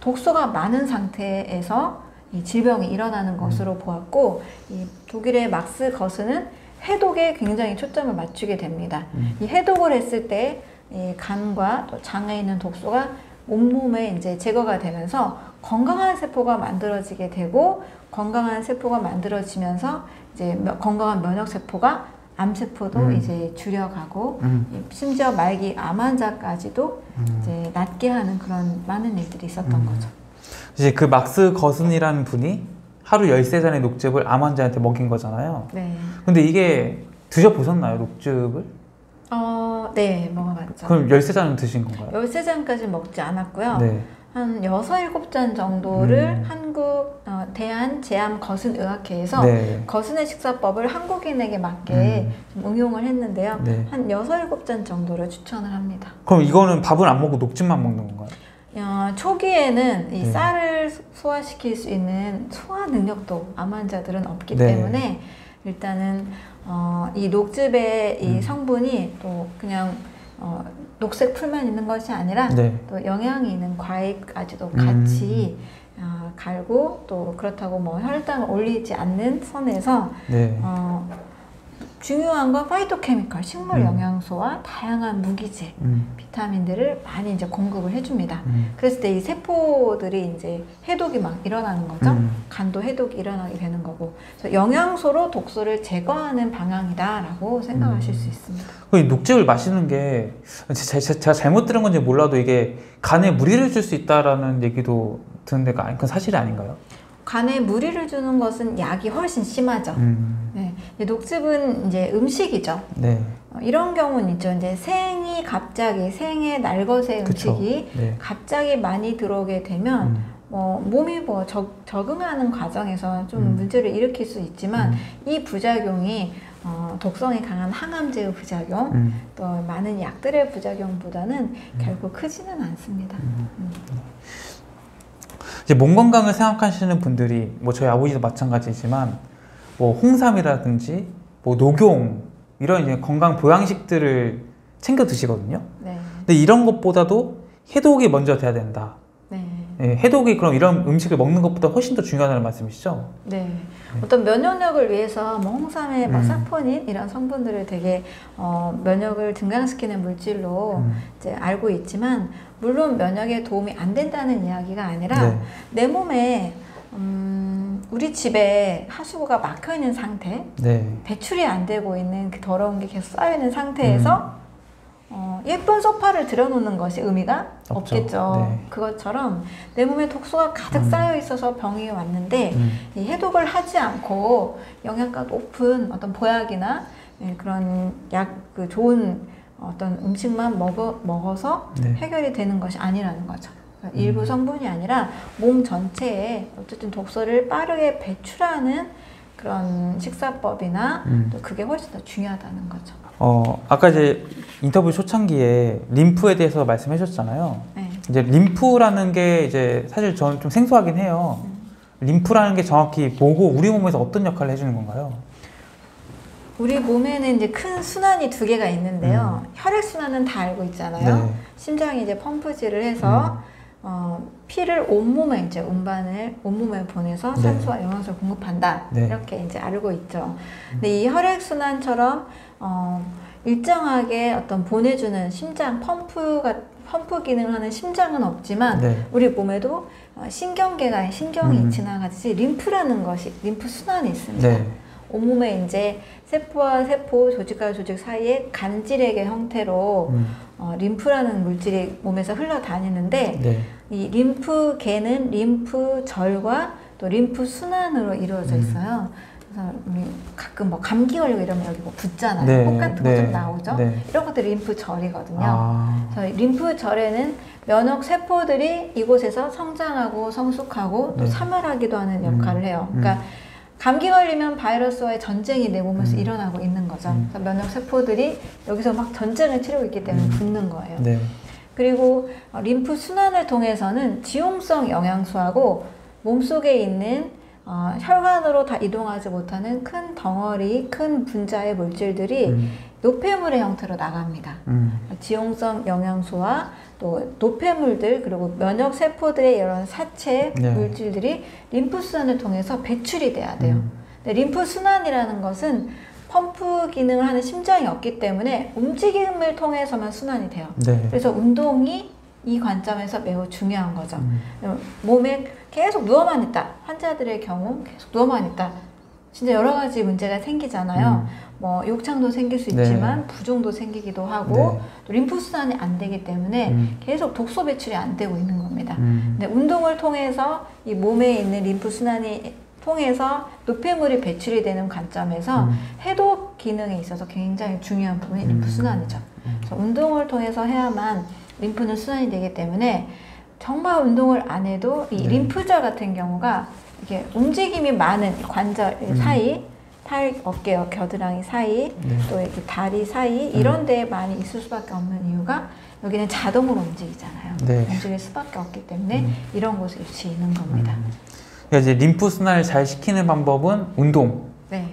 독소가 많은 상태에서 이 질병이 일어나는 것으로 보았고 이 독일의 막스 거스는 해독에 굉장히 초점을 맞추게 됩니다. 음. 이 해독을 했을 때이 간과 또 장에 있는 독소가 온몸에 이제 제거가 되면서 건강한 세포가 만들어지게 되고 건강한 세포가 만들어지면서 이제 며- 건강한 면역 세포가 암 세포도 음. 이제 줄여가고 음. 이 심지어 말기 암 환자까지도 음. 이제 낫게 하는 그런 많은 일들이 있었던 음. 거죠. 이제 그 막스 거슨이라는 분이 하루 13잔의 녹즙을 암 환자한테 먹인 거잖아요. 네. 근데 이게 드셔보셨나요, 녹즙을? 어, 네, 먹어봤죠. 그럼 13잔은 드신 건가요? 13잔까지 먹지 않았고요. 네. 한 6, 7잔 정도를 음. 한국 어, 대한 제암 거순 의학회에서 네. 거순의 식사법을 한국인에게 맞게 좀 응용을 했는데요. 네. 한 6, 7잔 정도를 추천을 합니다. 그럼 이거는 밥을 안 먹고 녹즙만 먹는 건가요? 어, 초기에는 이 네. 쌀을 소- 소화시킬 수 있는 소화 능력도 암 환자들은 없기 네. 때문에 일단은 어, 이 녹즙의 이 음. 성분이 또 그냥 어, 녹색 풀만 있는 것이 아니라 네. 또 영양이 있는 과일까지도 음. 같이 어, 갈고 또 그렇다고 뭐 혈당을 올리지 않는 선에서 네. 어, 중요한 건 파이토케미컬 식물 음. 영양소와 다양한 무기질 음. 비타민들을 많이 이제 공급을 해줍니다. 음. 그랬을 때 이 세포들이 이제 해독이 막 일어나는 거죠. 음. 간도 해독이 일어나게 되는 거고. 영양소로 독소를 제거하는 방향이다라고 생각하실 음. 수 있습니다. 그 녹즙을 마시는 게 제- 제가 잘못 들은 건지 몰라도 이게 간에 무리를 줄 수 있다라는 얘기도 듣는데 그 그건 사실이 아닌가요? 간에 무리를 주는 것은 약이 훨씬 심하죠. 음. 네. 녹즙은 이제 음식이죠. 네. 어, 이런 경우는 있죠. 이제 생이 갑자기 생의 날것의. 음식이 네. 갑자기 많이 들어오게 되면 음. 뭐 몸이 뭐 적, 적응하는 과정에서 좀 음. 문제를 일으킬 수 있지만 음. 이 부작용이 어, 독성이 강한 항암제의 부작용 음. 또 많은 약들의 부작용보다는 결국 크지는 않습니다. 음. 이제 몸 건강을 생각하시는 분들이 뭐 저희 아버지도 마찬가지지만 뭐 홍삼이라든지 뭐 녹용 이런 이제 건강 보양식들을 챙겨 드시거든요. 네. 근데 이런 것보다도 해독이 먼저 돼야 된다. 네. 예, 해독이 그럼 이런 음식을 먹는 것보다 훨씬 더 중요하다는 말씀이시죠? 네. 어떤 면역력을 위해서 뭐 홍삼에 뭐 음. 사포닌 이런 성분들을 되게 어, 면역을 증강시키는 물질로 음. 이제 알고 있지만 물론 면역에 도움이 안 된다는 이야기가 아니라 네. 내 몸에 음, 우리 집에 하수구가 막혀 있는 상태, 네. 배출이 안 되고 있는 그 더러운 게 계속 쌓여 있는 상태에서 음. 어, 예쁜 소파를 들여놓는 것이 의미가 없죠. 없겠죠. 네. 그것처럼 내 몸에 독소가 가득 음. 쌓여 있어서 병이 왔는데 음. 이 해독을 하지 않고 영양가 높은 어떤 보약이나 예, 그런 약 그 좋은 어떤 음식만 먹어, 먹어서 네. 해결이 되는 것이 아니라는 거죠. 그러니까 일부 음. 성분이 아니라 몸 전체에 어쨌든 독소를 빠르게 배출하는 그런 식사법이나 음. 또 그게 훨씬 더 중요하다는 거죠. 어, 아까 이제 인터뷰 초창기에 림프에 대해서 말씀해 주셨잖아요. 네. 이제 림프라는 게 이제 사실 저는 좀 생소하긴 해요. 림프라는 게 정확히 뭐고 우리 몸에서 어떤 역할을 해주는 건가요? 우리 몸에는 이제 큰 순환이 두 개가 있는데요. 혈액 순환은 다 알고 있잖아요. 음. 네. 심장이 이제 펌프질을 해서 어, 피를 온몸에 이제 운반을 온몸에 보내서 네. 산소와 영양소를 공급한다. 네. 이렇게 이제 알고 있죠. 근데 이 혈액 순환처럼 어, 일정하게 어떤 보내주는 심장 펌프가 펌프 기능을 하는 심장은 없지만 네. 우리 몸에도 어, 신경계가 신경이 음. 지나가듯이 림프라는 것이 림프 순환이 있습니다. 네. 온몸에 이제 세포와 세포, 조직과 조직 사이에 간질액의 형태로 음. 어, 림프라는 물질이 몸에서 흘러다니는데 네. 이 림프계는 림프절과 또 림프 순환으로 이루어져 음. 있어요. 그 우리 가끔 뭐 감기 걸리고 이러면 여기 뭐 붓잖아요. 네. 혹 같은 거 네. 좀 나오죠. 네. 이런 것들이 림프절이거든요. 아. 그래서 림프절에는 면역 세포들이 이곳에서 성장하고 성숙하고 또 네. 사멸하기도 하는 음. 역할을 해요. 음. 그러니까 감기 걸리면 바이러스와의 전쟁이 내 몸에서 음. 일어나고 있는 거죠. 음. 면역 세포들이 여기서 막 전쟁을 치르고 있기 때문에 음. 붙는 거예요. 네. 그리고 어, 림프 순환을 통해서는 지용성 영양소하고 몸속에 있는 어, 혈관으로 다 이동하지 못하는 큰 덩어리, 큰 분자의 물질들이 음. 노폐물의 형태로 나갑니다. 음. 지용성 영양소와 또 노폐물들 그리고 면역 세포들의 이런 사체 네. 물질들이 림프 순환을 통해서 배출이 돼야 돼요. 음. 근데 림프 순환이라는 것은 펌프 기능을 하는 심장이 없기 때문에 움직임을 통해서만 순환이 돼요. 네. 그래서 운동이 이 관점에서 매우 중요한 거죠. 음. 몸에 계속 누워만 있다. 환자들의 경우 계속 누워만 있다. 진짜 여러 가지 문제가 생기잖아요. 뭐 욕창도 생길 수 음. 네. 있지만 부종도 생기기도 하고 네. 또 림프 순환이 안 되기 때문에 음. 계속 독소 배출이 안 되고 있는 겁니다. 음. 근데 운동을 통해서 이 몸에 있는 림프 순환이 통해서 노폐물이 배출이 되는 관점에서 음. 해독 기능에 있어서 굉장히 중요한 부분이 림프 음. 순환이죠. 음. 그래서 운동을 통해서 해야만 림프는 순환이 되기 때문에 정말 운동을 안 해도 이 네. 림프절 같은 경우가 이게 움직임이 많은 이 관절 음. 사이, 팔, 어깨, 겨드랑이 사이, 네. 또 이렇게 다리 사이 이런 데에 많이 있을 수밖에 없는 이유가 여기는 자동으로 움직이잖아요. 네. 움직일 수밖에 없기 때문에 음. 이런 곳에 위치해 있는 겁니다. 음. 그러니까 이제 림프 순환을 잘 시키는 방법은 운동. 네.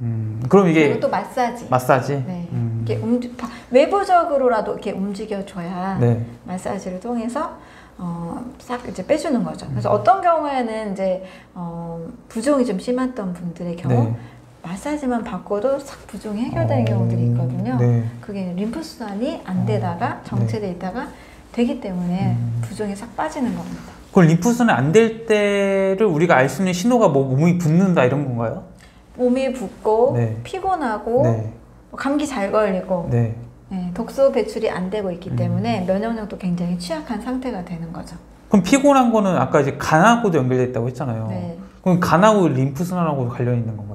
음. 그럼 이게 또 마사지. 마사지. 네. 음. 이렇게 움직, 바- 외부적으로라도 이렇게 움직여줘야 네. 마사지를 통해서 어, 싹 이제 빼주는 거죠. 그래서 음. 어떤 경우에는 이제 어, 부종이 좀 심했던 분들의 경우 네. 마사지만 받고도 싹 부종이 해결되는 어, 경우들이 있거든요. 네. 그게 림프 순환이 안 되다가 정체돼 있다가 되기 때문에 음. 부종이 싹 빠지는 겁니다. 그럼 림프 순환 안 될 때를 우리가 알 수 있는 신호가 뭐 몸이 붓는다 이런 건가요? 몸이 붓고 네. 피곤하고 네. 뭐 감기 잘 걸리고 네. 네, 독소 배출이 안 되고 있기 음. 때문에 면역력도 굉장히 취약한 상태가 되는 거죠. 그럼 피곤한 거는 아까 이제 간하고도 연결돼 있다고 했잖아요. 네. 그럼 간하고 림프 순환하고 관련 있는 건가요?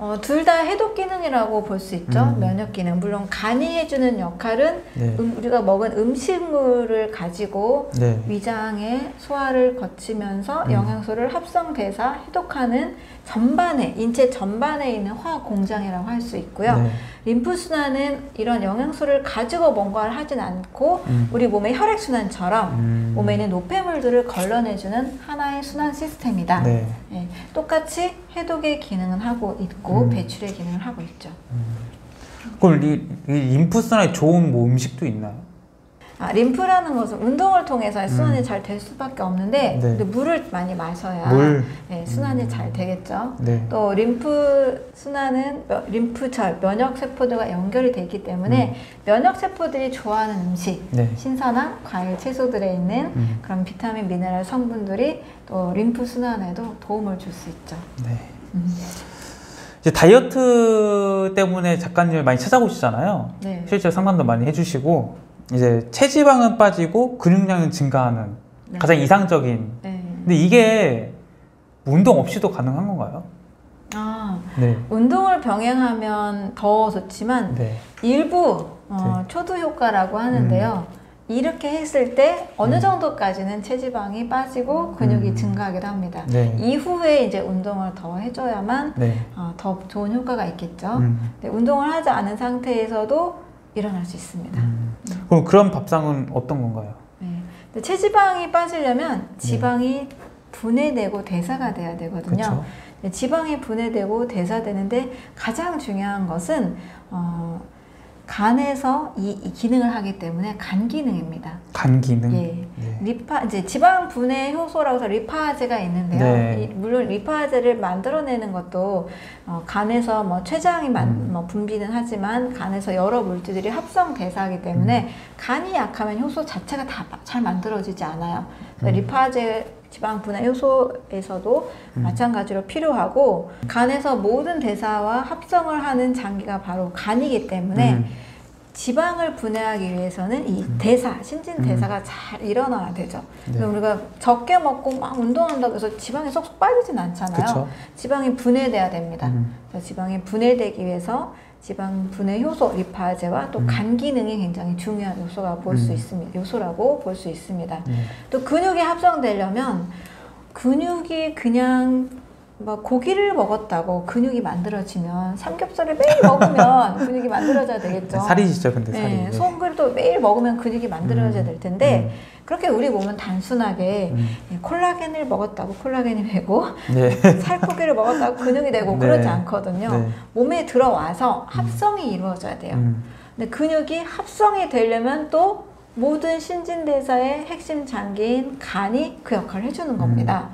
어, 둘 다 해독 기능이라고 볼 수 있죠. 음. 면역 기능. 물론 간이 해주는 역할은 네. 음, 우리가 먹은 음식물을 가지고 네. 위장에 소화를 거치면서 음. 영양소를 합성돼서 해독하는 전반에 인체 전반에 있는 화학 공장이라고 할 수 있고요. 네. 림프 순환은 이런 영양소를 가지고 뭔가를 하진 않고 음. 우리 몸의 혈액 순환처럼 음. 몸에 있는 노폐물들을 걸러내주는 하나의 순환 시스템이다. 네. 예, 똑같이 해독의 기능은 하고 있고 음. 배출의 기능을 하고 있죠. 그럼 이, 이 림프 순환에 좋은 뭐 음식도 있나요? 아, 림프라는 것은 운동을 통해서 순환이 음. 잘될 수밖에 없는데 네. 근데 물을 많이 마셔야 물. 예, 순환이 음. 잘 되겠죠. 네. 또 림프 순환은 며- 림프절 면역 세포들과 연결이 되기 때문에 면역 세포들이 좋아하는 음식 네. 신선한 과일 채소들에 있는 음. 그런 비타민 미네랄 성분들이 또 림프 순환에도 도움을 줄 수 있죠. 네. 음. 이제 다이어트 때문에 작가님을 많이 찾아오시잖아요. 네. 실제 상담도 많이 해주시고 이제 체지방은 빠지고 근육량은 증가하는 네. 가장 이상적인. 네. 근데 이게 운동 없이도 가능한 건가요? 아, 네. 운동을 병행하면 더 좋지만 네. 일부 어, 초두 효과라고 하는데요. 이렇게 했을 때 어느 음. 정도까지는 체지방이 빠지고 근육이 음. 증가하기도 합니다. 네. 이후에 이제 운동을 더 해줘야만 네. 어, 더 좋은 효과가 있겠죠. 음. 네, 운동을 하지 않은 상태에서도 일어날 수 있습니다. 음. 그럼 그런 밥상은 어떤 건가요? 네. 체지방이 빠지려면 지방이 분해되고 대사가 돼야 되거든요. 그렇죠. 네, 지방이 분해되고 대사되는데 가장 중요한 것은 어, 간에서 이, 이 기능을 하기 때문에 간 기능입니다. 간 기능. 예. 네. 리파 이제 지방 분해 효소라고 해서 리파제가 있는데요. 네. 이- 물론 리파제를 만들어내는 것도 어, 간에서 뭐 췌장이 만, 음. 뭐 분비는 하지만 간에서 여러 물질들이 합성 대사하기 때문에 음. 간이 약하면 효소 자체가 다 잘 만들어지지 않아요. 그래서 음. 리파제 지방 분해 효소에서도 음. 마찬가지로 필요하고 간에서 모든 대사와 합성을 하는 장기가 바로 간이기 때문에 음. 지방을 분해하기 위해서는 이 음. 대사, 신진 음. 대사가 잘 일어나야 되죠. 네. 우리가 적게 먹고 막 운동한다고 해서 지방이 쏙쏙 빠지진 않잖아요. 그렇죠. 지방이 분해돼야 됩니다. 음. 지방이 분해되기 위해서 지방 분해 효소 리파제와 또 음. 간 기능이 굉장히 중요한 요소가 볼수 음. 있습니다. 요소라고 볼 수 있습니다. 네. 또 근육이 합성되려면 근육이 그냥 뭐 고기를 먹었다고 근육이 만들어지면 삼겹살을 매일 먹으면 근육이 만들어져야 되겠죠. 살이시죠, 근데 살이. 네, 소금도 매일 먹으면 근육이 만들어져야 음. 될 텐데 그렇게 우리 몸은 단순하게 음. 예, 콜라겐을 먹었다고 콜라겐이 되고 네. 살코기를 먹었다고 근육이 되고 네. 그렇지 않거든요. 네. 몸에 들어와서 합성이 이루어져야 돼요. 음. 근데 근육이 합성이 되려면 또 모든 신진대사의 핵심 장기인 간이 그 역할을 해주는 겁니다.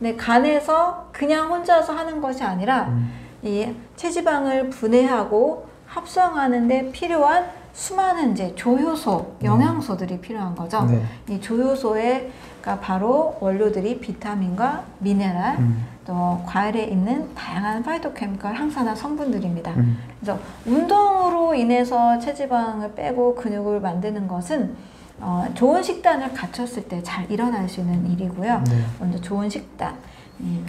근데 간에서 그냥 혼자서 하는 것이 아니라 음. 이 체지방을 분해하고 합성하는 데 필요한 수많은 이제 조효소, 네. 영양소들이 필요한 거죠. 네. 이 조효소의 가 바로 원료들이 비타민과 미네랄, 음. 또 과일에 있는 다양한 파이토케미컬 항산화 성분들입니다. 음. 그래서 운동으로 인해서 체지방을 빼고 근육을 만드는 것은 어, 좋은 식단을 갖췄을 때 잘 일어날 수 있는 일이고요. 네. 먼저 좋은 식단, 음,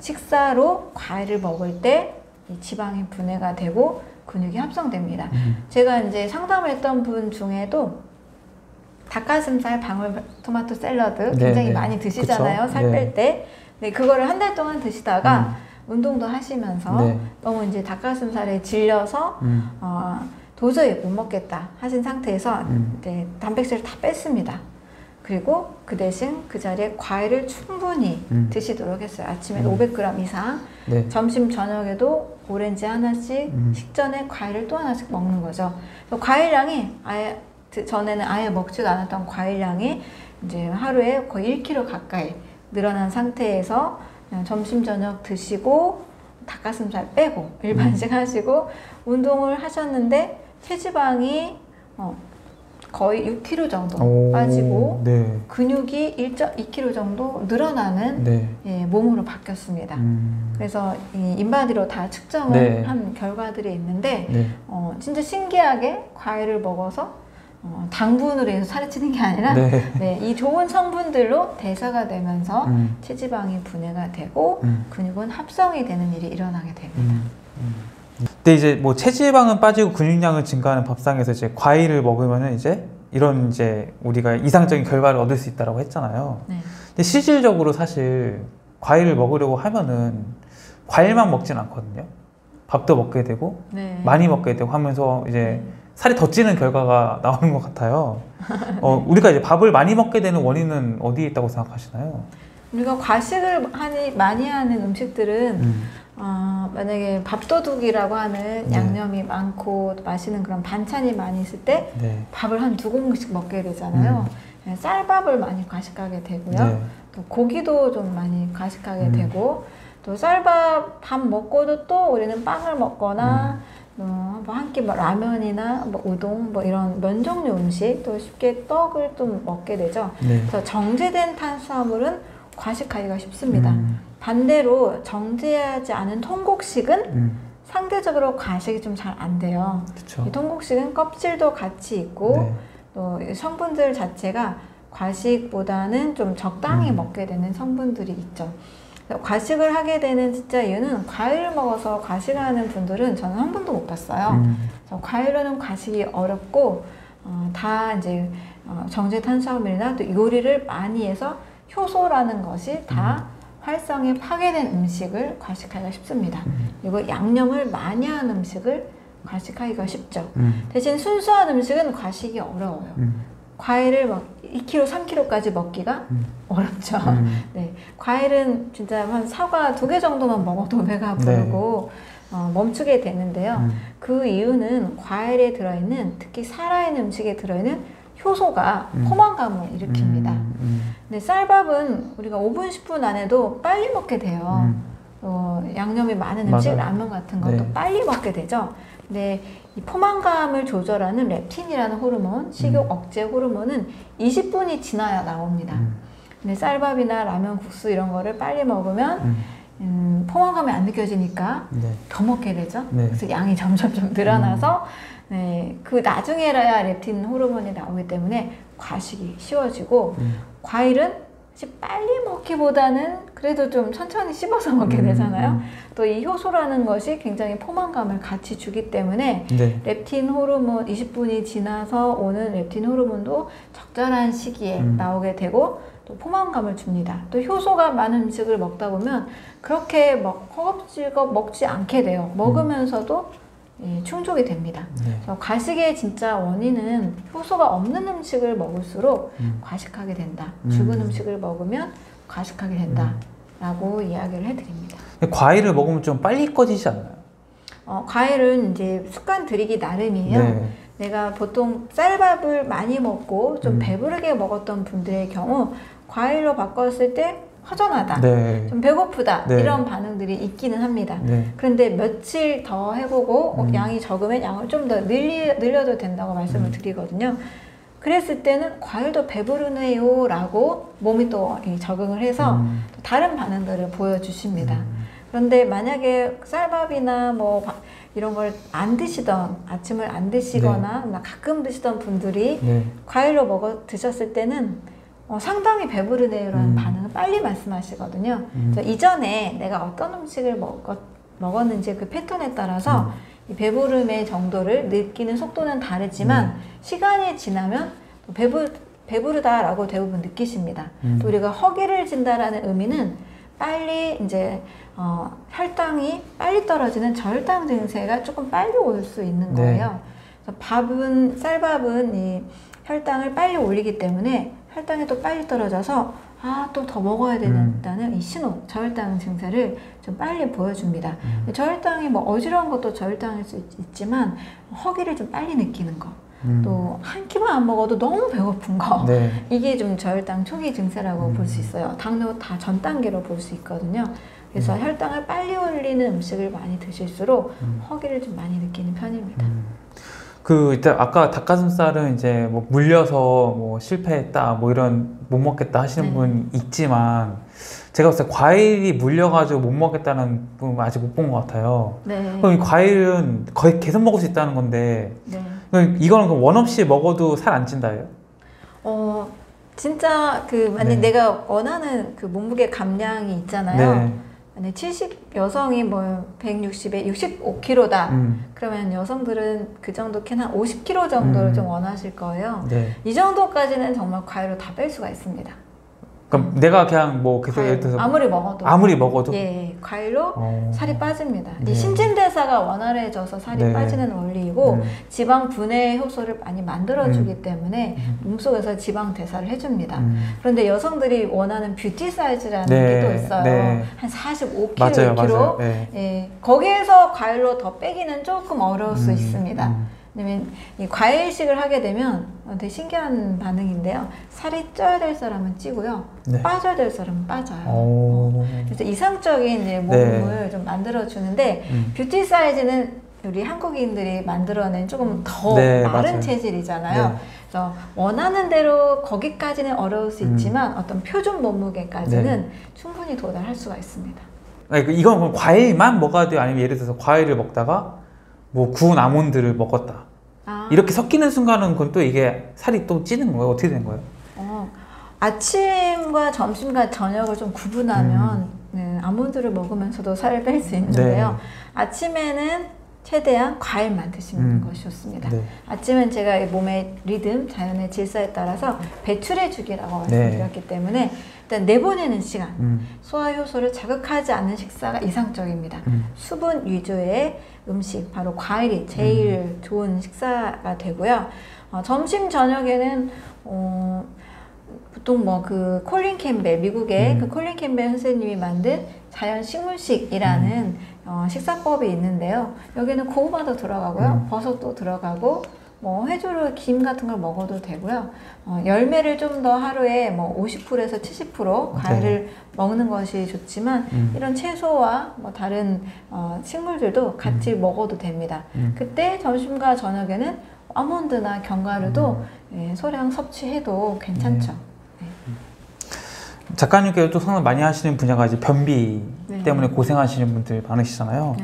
식사로 과일을 먹을 때이 지방이 분해가 되고 근육이 합성됩니다. 음. 제가 이제 상담했던 분 중에도 닭가슴살, 방울 토마토 샐러드 네, 굉장히 네. 많이 드시잖아요. 그쵸. 살 네. 뺄 때. 네, 그거를 한 달 동안 드시다가 운동도 하시면서 네. 너무 이제 닭가슴살에 질려서 음. 어, 도저히 못 먹겠다 하신 상태에서 음. 이제 단백질을 다 뺐습니다. 그리고 그 대신 그 자리에 과일을 충분히 음. 드시도록 했어요. 아침에 음. 500g 이상, 네. 점심 저녁에도 오렌지 하나씩, 음. 식전에 과일을 또 하나씩 먹는 거죠. 과일량이 아예 드- 전에는 아예 먹지도 않았던 과일량이 이제 하루에 거의 1kg 가까이 늘어난 상태에서 점심 저녁 드시고 닭가슴살 빼고 일반식 음. 하시고 운동을 하셨는데 체지방이 어, 거의 6kg 정도 오. 빠지고 네. 근육이 1.2kg 정도 늘어나는 네. 예, 몸으로 바뀌었습니다. 음. 그래서 이 인바디로 다 측정을 네. 한 결과들이 있는데 네. 어, 진짜 신기하게 과일을 먹어서 어, 당분으로 해서 살이 찌는 게 아니라 네. 네, 이 좋은 성분들로 대사가 되면서 음. 체지방이 분해가 되고 음. 근육은 합성이 되는 일이 일어나게 됩니다. 근데 이제 뭐 체지방은 빠지고 근육량은 증가하는 밥상에서 이제 과일을 먹으면은 이제 이런 이제 우리가 이상적인 결과를 얻을 수 있다라고 했잖아요. 네. 근데 실질적으로 사실 과일을 먹으려고 하면은 과일만 먹진 않거든요. 밥도 먹게 되고 네. 많이 먹게 되고 하면서 이제 네. 살이 더 찌는 결과가 나오는 것 같아요. 어, 우리가 이제 밥을 많이 먹게 되는 원인은 어디에 있다고 생각하시나요? 우리가 과식을 하니, 많이 하는 음식들은 음, 어, 만약에 밥도둑이라고 하는 네. 양념이 많고 맛있는 그런 반찬이 많이 있을 때 네. 밥을 한 두 공기씩 먹게 되잖아요. 네, 쌀밥을 많이 과식하게 되고요. 네. 또 고기도 좀 많이 과식하게 음. 되고 또 쌀밥 밥 먹고도 또 우리는 빵을 먹거나 음. 어, 뭐한끼 뭐 라면이나 뭐 우동 뭐 이런 면 종류 음식 또 쉽게 떡을 좀 먹게 되죠. 네. 그래서 정제된 탄수화물은 과식하기가 쉽습니다. 음, 반대로 정제하지 않은 통곡식은 음, 상대적으로 과식이 좀 잘 안 돼요. 그렇죠. 이 통곡식은 껍질도 같이 있고 네. 또이 성분들 자체가 과식보다는 좀 적당히 음. 먹게 되는 성분들이 있죠. 과식을 하게 되는 진짜 이유는 과일을 먹어서 과식하는 분들은 저는 한 번도 못 봤어요. 음, 과일로는 과식이 어렵고 어, 다 이제 어, 정제 탄수화물이나 또 요리를 많이 해서 효소라는 것이 다 활성에 파괴된 음식을 과식하기가 쉽습니다. 그리고 양념을 많이 한 음식을 과식하기가 쉽죠. 음. 대신 순수한 음식은 과식이 어려워요. 음. 과일을 막 2kg, 3kg까지 먹기가 음. 어렵죠. 음. 네, 과일은 진짜 한 사과 두 개 정도만 먹어도 배가 부르고 어, 멈추게 되는데요. 음. 그 이유는 과일에 들어있는 특히 살아있는 음식에 들어있는 효소가 음. 포만감을 일으킵니다. 음. 음. 근데 쌀밥은 우리가 5분, 10분 안에도 빨리 먹게 돼요. 음. 어, 양념이 많은 음식, 맞아요. 라면 같은 것도 네. 빨리 먹게 되죠. 근데 이 포만감을 조절하는 렙틴이라는 호르몬, 식욕 억제 호르몬은 20분이 지나야 나옵니다. 음. 근데 쌀밥이나 라면, 국수 이런 거를 빨리 먹으면 음. 음, 포만감이 안 느껴지니까 네. 더 먹게 되죠. 네. 그래서 양이 점점점 늘어나서 네, 그 나중에라야 렙틴 호르몬이 나오기 때문에 과식이 쉬워지고 음. 과일은 빨리 먹기보다는 그래도 좀 천천히 씹어서 먹게 음, 되잖아요. 음. 또이 효소라는 것이 굉장히 포만감을 같이 주기 때문에 네. 렙틴 호르몬 20분이 지나서 오는 렙틴 호르몬도 적절한 시기에 음. 나오게 되고 또 포만감을 줍니다. 또 효소가 많은 음식을 먹다 보면 그렇게 막 허겁지겁 먹지 않게 돼요. 먹으면서도 예, 충족이 됩니다. 네. 과식의 진짜 원인은 효소가 없는 음식을 먹을수록 음. 과식하게 된다. 음. 죽은 음 식을 먹으면 과식하게 된다. 라고 이야기를 해드립니다. 과일을 먹으면 좀 빨리 꺼지지 않나요? 어, 과일은 이제 습관 들이기 나름이에요. 네. 내가 보통 쌀밥을 많이 먹고 좀 음. 배부르게 먹었던 분들의 경우 과일로 바꿨을 때 허전하다. 네. 좀 배고프다. 네. 이런 반응들이 있기는 합니다. 네. 그런데 며칠 더 해보고 어, 음. 양이 적으면 양을 좀더 늘려도 된다고 말씀을 음. 드리거든요. 그랬을 때는 과일도 배부르네요 라고 몸이 또이 적응을 해서 음. 또 다른 반응들을 보여주십니다. 음. 그런데 만약에 쌀밥이나 뭐 바- 이런 걸 안 드시던 아침을 안 드시거나 나 가끔 드시던 분들이 네. 과일로 먹어 드셨을 때는 어, 상당히 배부르네요라는 음. 반응을 빨리 말씀하시거든요. 음. 이전에 내가 어떤 음식을 먹었, 먹었는지 그 패턴에 따라서 음. 이 배부름의 정도를 느끼는 속도는 다르지만 네. 시간이 지나면 또 배부, 배부르다라고 대부분 느끼십니다. 음. 또 우리가 허기를 진다라는 의미는 빨리 이제 어, 혈당이 빨리 떨어지는 저혈당 증세가 조금 빨리 올 수 있는 네. 거예요. 그래서 밥은 쌀밥은 이 혈당을 빨리 올리기 때문에 혈당이 또 빨리 떨어져서 아 또 더 먹어야 음. 된다는 이 신호 저혈당 증세를 좀 빨리 보여줍니다. 음. 저혈당이 뭐 어지러운 것도 저혈당일 수 있- 있지만 허기를 좀 빨리 느끼는 거, 음. 또한 끼만 안 먹어도 너무 배고픈 거, 네. 이게 좀 저혈당 초기 증세라고 음. 볼수 있어요. 당뇨 다 전 단계로 볼 수 있거든요. 그래서 음. 혈당을 빨리 올리는 음식을 많이 드실수록 음. 허기를 좀 많이 느끼는 편입니다. 음. 그 일단 아까 닭가슴살은 이제 뭐 물려서 뭐 실패했다 뭐 이런 못 먹겠다 하시는 네. 분 있지만 제가 봤을 때 과일이 물려가지고 못 먹겠다는 분 아직 못 본 것 같아요. 네. 그럼 이 과일은 거의 계속 먹을 수 있다는 건데 네. 그럼 이거는 그럼 원 없이 먹어도 살 안 찐다예요? 어, 진짜 그 만약 네. 내가 원하는 그 몸무게 감량이 있잖아요. 네. 만약 70 여성이 뭐 160에 65kg다. 음. 그러면 여성들은 그 정도 캔한 50kg 정도를 음. 좀 원하실 거예요. 네. 이 정도까지는 정말 과일로 다 뺄 수가 있습니다. 그럼 내가 그냥 뭐 계속 과일, 예를 들어서 아무리 먹어도 아무리 먹어도 예, 과일로 어. 살이 빠집니다. 네. 이 신진대사가 원활해져서 살이 네. 빠지는 원리이고 음. 지방 분해 효소를 많이 만들어주기 때문에 음. 몸속에서 지방 대사를 해줍니다. 음. 그런데 여성들이 원하는 뷰티 사이즈라는 네, 게또 있어요. 네. 한 45kg, 맞아요, 1kg. 맞아요. 네. 예, 거기에서 과일로 더 빼기는 조금 어려울 수 음, 있습니다. 음. 왜냐면 이 과일식을 하게 되면 어, 되게 신기한 반응인데요. 살이 쪄야 될 사람은 찌고요. 네. 빠져야 될 사람은 빠져요. 오. 그래서 이상적인 이제 몸을 좀 만들어 주는데 음. 뷰티 사이즈는 우리 한국인들이 만들어낸 조금 더 네, 마른 맞아요. 체질이잖아요. 네. 그래서 원하는 대로 거기까지는 어려울 수 음. 있지만 어떤 표준 몸무게까지는 충분히 도달할 수가 있습니다. 아니, 그 이건 과일만 먹어야 돼요? 아니면 예를 들어서 과일을 먹다가 뭐 구운 아몬드를 먹었다. 아, 이렇게 섞이는 순간은 그건 또 이게 살이 또 찌는 거예요? 어떻게 되는 거예요? 어, 아침과 점심과 저녁을 좀 구분하면 네, 아몬드를 먹으면서도 살을 뺄 수 있는데요. 네. 아침에는 최대한 과일만 드시는 음. 것이 좋습니다. 네. 아침은 제가 이 몸의 리듬, 자연의 질서에 따라서 배출해 주기라고 네. 말씀드렸기 때문에 일단 내보내는 시간, 음, 소화 효소를 자극하지 않는 식사가 이상적입니다. 음, 수분 위주의 음식, 바로 과일이 제일 좋은 식사가 되고요. 어, 점심 저녁에는 어, 보통 뭐 그 콜린 캠벨 미국의 음. 그 콜린 캠벨 선생님이 만든 자연 식물식이라는 어, 식사법이 있는데요. 여기는 고구마도 들어가고요, 음. 버섯도 들어가고 뭐 해조류 김 같은 걸 먹어도 되고요. 어, 열매를 좀 더 하루에 뭐 50%에서 70% 과일을 먹는 것이 좋지만 음. 이런 채소와 뭐 다른 어, 식물들도 같이 먹어도 됩니다. 음. 그때 점심과 저녁에는 아몬드나 견과류도 예, 소량 섭취해도 괜찮죠. 네. 작가님께서 또 상담 많이 하시는 분야가 이제 변비 네. 때문에 고생하시는 분들 많으시잖아요.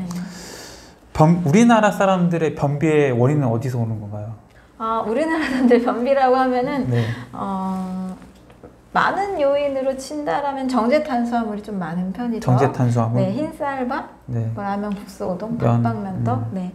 네. 변, 우리나라 사람들의 변비의 원인은 어디서 오는 건가요? 아, 우리나라 사람들 변비라고 하면은 네. 어, 많은 요인으로 친다라면 정제 탄수화물이 좀 많은 편이죠. 정제 탄수화물. 네, 흰쌀밥, 네. 뭐 라면, 국수, 우동, 면, 닭방면떡. 음. 네.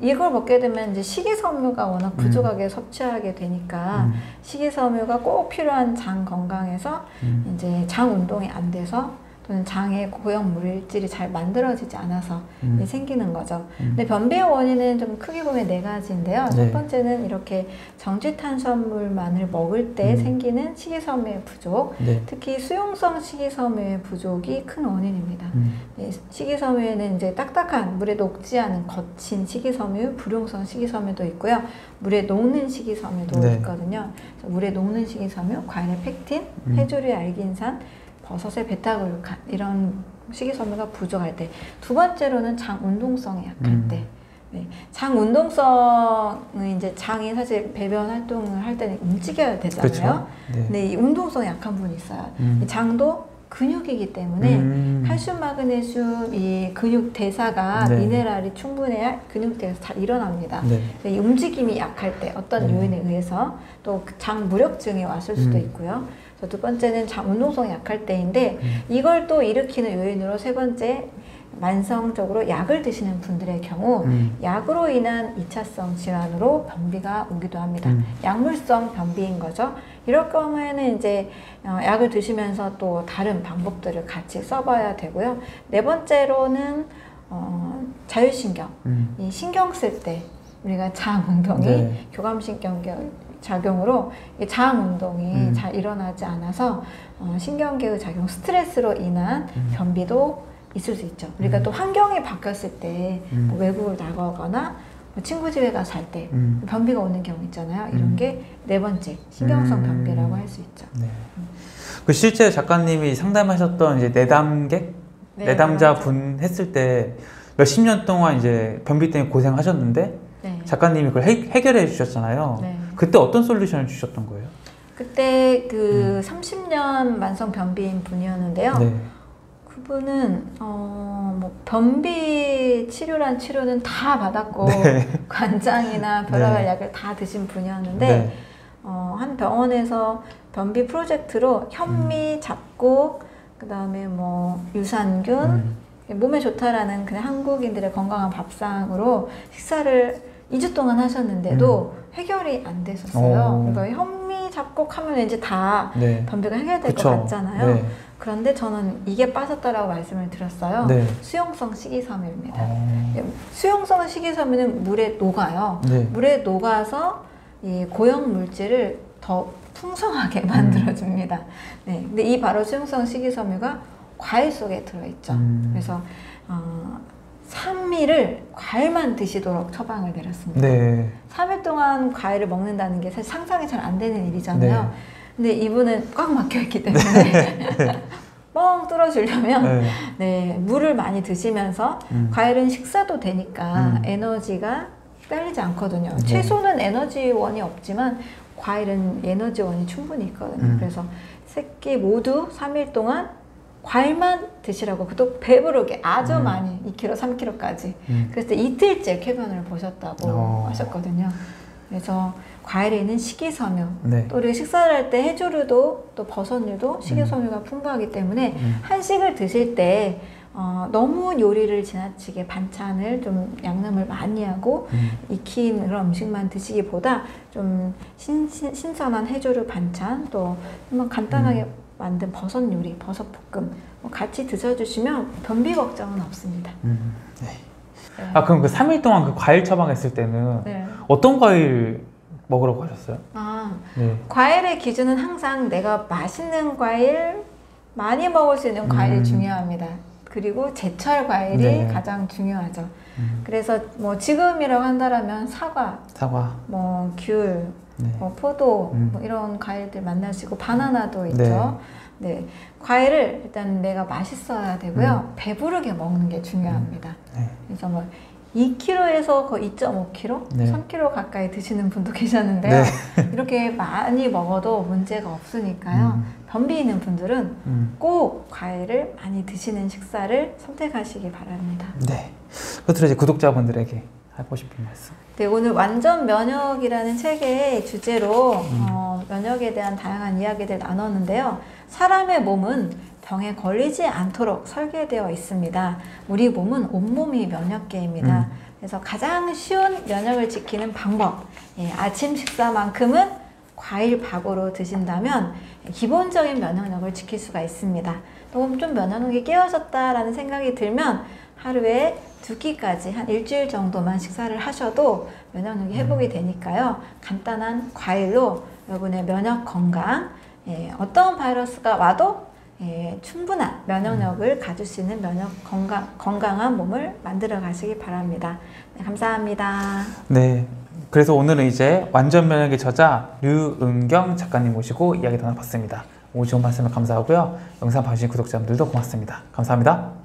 이걸 먹게 되면 이제 식이섬유가 워낙 부족하게 섭취하게 되니까 음, 식이섬유가 꼭 필요한 장 건강에서 음, 이제 장 운동이 안 돼서 또는 장에 고형 물질이 잘 만들어지지 않아서 음. 생기는 거죠. 음. 근데 변비의 원인은 좀 크게 보면 네 가지인데요. 네. 첫 번째는 이렇게 정제 탄수화물만을 먹을 때 음. 생기는 식이섬유의 부족, 네. 특히 수용성 식이섬유의 부족이 큰 원인입니다. 음, 네, 식이섬유에는 이제 딱딱한 물에 녹지 않은 거친 식이섬유, 불용성 식이섬유도 있고요. 물에 녹는 식이섬유도 네. 있거든요. 물에 녹는 식이섬유, 과일의 펙틴, 음. 해조류의 알긴산, 버섯의 베타글루칸 이런 식이섬유가 부족할 때. 두 번째로는 장 운동성이 약할 음. 때. 네, 장 운동성은 이제 장이 사실 배변 활동을 할 때는 움직여야 되잖아요. 그렇죠. 네. 근데 이 운동성이 약한 분이 있어요. 음. 이 장도 근육이기 때문에 음. 칼슘, 마그네슘, 이 근육 대사가 네. 미네랄이 충분해야 근육 대사 잘 일어납니다. 네. 이 움직임이 약할 때 어떤 네. 요인에 의해서 또 장 무력증이 왔을 수도 음. 있고요. 두 번째는 장 운동성이 약할 때인데 음. 이걸 또 일으키는 요인으로 세 번째 만성적으로 약을 드시는 분들의 경우 음. 약으로 인한 2차성 질환으로 변비가 오기도 합니다. 음. 약물성 변비인 거죠. 이럴 경우에는 이제 어, 약을 드시면서 또 다른 방법들을 같이 써봐야 되고요. 네 번째로는 어, 자율신경. 음. 이 신경 쓸 때 우리가 장 운동이 네. 교감신경 작용으로 이장 운동이 음. 잘 일어나지 않아서 어, 신경계의 작용, 스트레스로 인한 음. 변비도 있을 수 있죠. 우리가 음. 또 환경이 바뀌었을 때 음. 뭐 외국을 나가거나 뭐 친구 집에 가서 살때 음. 변비가 오는 경우 있잖아요. 이런 음. 게네 번째 신경성 음. 변비라고 할 수 있죠. 네. 그 실제 작가님이 상담하셨던 이제 내담객 네, 내담자 분 했을 때 몇십 년 동안 이제 변비 때문에 고생하셨는데 네. 작가님이 그걸 해, 해결해 주셨잖아요. 네. 그때 어떤 솔루션을 주셨던 거예요? 그때 그 30년 만성 변비인 분이었는데요. 음. 네. 그분은 어 뭐 변비 치료란 치료는 다 받았고 네. 관장이나 별의별 네. 약을 다 드신 분이었는데 네. 어, 한 병원에서 변비 프로젝트로 현미, 잡곡, 그다음에 뭐 유산균, 음. 몸에 좋다라는 그냥 한국인들의 건강한 밥상으로 식사를 2주 동안 하셨는데도 해결이 안 됐었어요. 음. 오. 그러니까 현미, 잡곡 하면 이제 다 네. 변비가 해결될 그쵸. 것 같잖아요. 네. 그런데 저는 이게 빠졌다라고 말씀을 드렸어요. 네. 수용성 식이섬유입니다. 어. 수용성 식이섬유는 물에 녹아요. 네. 물에 녹아서 이 고형 물질을 더 풍성하게 음. 만들어줍니다. 네, 근데 이 바로 수용성 식이섬유가 과일 속에 들어있죠. 음. 그래서 어, 3일을 과일만 드시도록 처방을 내렸습니다. 네. 3일 동안 과일을 먹는다는 게 사실 상상이 잘 안 되는 일이잖아요. 네. 근데 이분은 꽉 막혀 있기 때문에 뻥 뚫어주려면 네. 네, 물을 많이 드시면서 음. 과일은 식사도 되니까 음. 에너지가 딸리지 않거든요. 네. 채소는 에너지원이 없지만 과일은 에너지원이 충분히 있거든요. 음. 그래서 새끼 모두 3일 동안 과일만 드시라고 그것도 배부르게 아주 음. 많이 2kg, 3kg까지 음. 그래서 때 이틀째 쾌변을 보셨다고 어. 하셨거든요. 그래서 과일에는 식이섬유 네. 또 우리가 식사를 할 때 해조류도 또 버섯류도 식이섬유가 풍부하기 때문에 음. 한식을 드실 때 어, 너무 요리를 지나치게 반찬을 좀 양념을 많이 하고 음. 익힌 그런 음식만 드시기보다 좀 신, 신, 신선한 해조류 반찬 또 한번 간단하게 만든 버섯 요리, 버섯 볶음 뭐 같이 드셔주시면 변비 걱정은 없습니다. 음. 네. 네. 아 그럼 그 3일 동안 그 과일 처방했을 때는 네. 어떤 과일 먹으러 가셨어요? 아, 네. 과일의 기준은 항상 내가 맛있는 과일, 많이 먹을 수 있는 과일이 음. 중요합니다. 그리고 제철 과일이 네. 가장 중요하죠. 음. 그래서 뭐 지금이라고 한다면 사과, 사과. 뭐 귤, 네. 뭐 포도 음. 뭐 이런 과일들 만나시고 바나나도 있죠. 네. 과일을 일단 내가 맛있어야 되고요. 배부르게 먹는 게 중요합니다. 네. 그래서 뭐 2kg에서 거의 2.5kg, 네. 3kg 가까이 드시는 분도 계셨는데요. 네. 이렇게 많이 먹어도 문제가 없으니까요. 음. 변비 있는 분들은 음. 꼭 과일을 많이 드시는 식사를 선택하시기 바랍니다. 네. 끝으로 이제 구독자분들에게 하고 싶은 말씀. 네, 오늘 완전 면역이라는 책의 주제로 음. 어, 면역에 대한 다양한 이야기들 나눴는데요. 사람의 몸은 병에 걸리지 않도록 설계되어 있습니다. 우리 몸은 온몸이 면역계입니다. 음. 그래서 가장 쉬운 면역을 지키는 방법, 예, 아침 식사만큼은 과일 밥으로 드신다면 기본적인 면역력을 지킬 수가 있습니다. 너무 좀 면역력이 깨어졌다라는 생각이 들면 하루에 두 끼까지 한 일주일 정도만 식사를 하셔도 면역력이 회복이 되니까요. 간단한 과일로 여러분의 면역 건강, 예, 어떤 바이러스가 와도 예, 충분한 면역력을 가질 수 있는 면역 건강, 건강한 몸을 만들어 가시기 바랍니다. 네, 감사합니다. 네. 그래서 오늘은 이제 완전 면역의 저자 류은경 작가님 모시고 이야기 나눠봤습니다. 오늘 좋은 말씀을 감사하고요. 영상 봐주신 구독자분들도 고맙습니다. 감사합니다.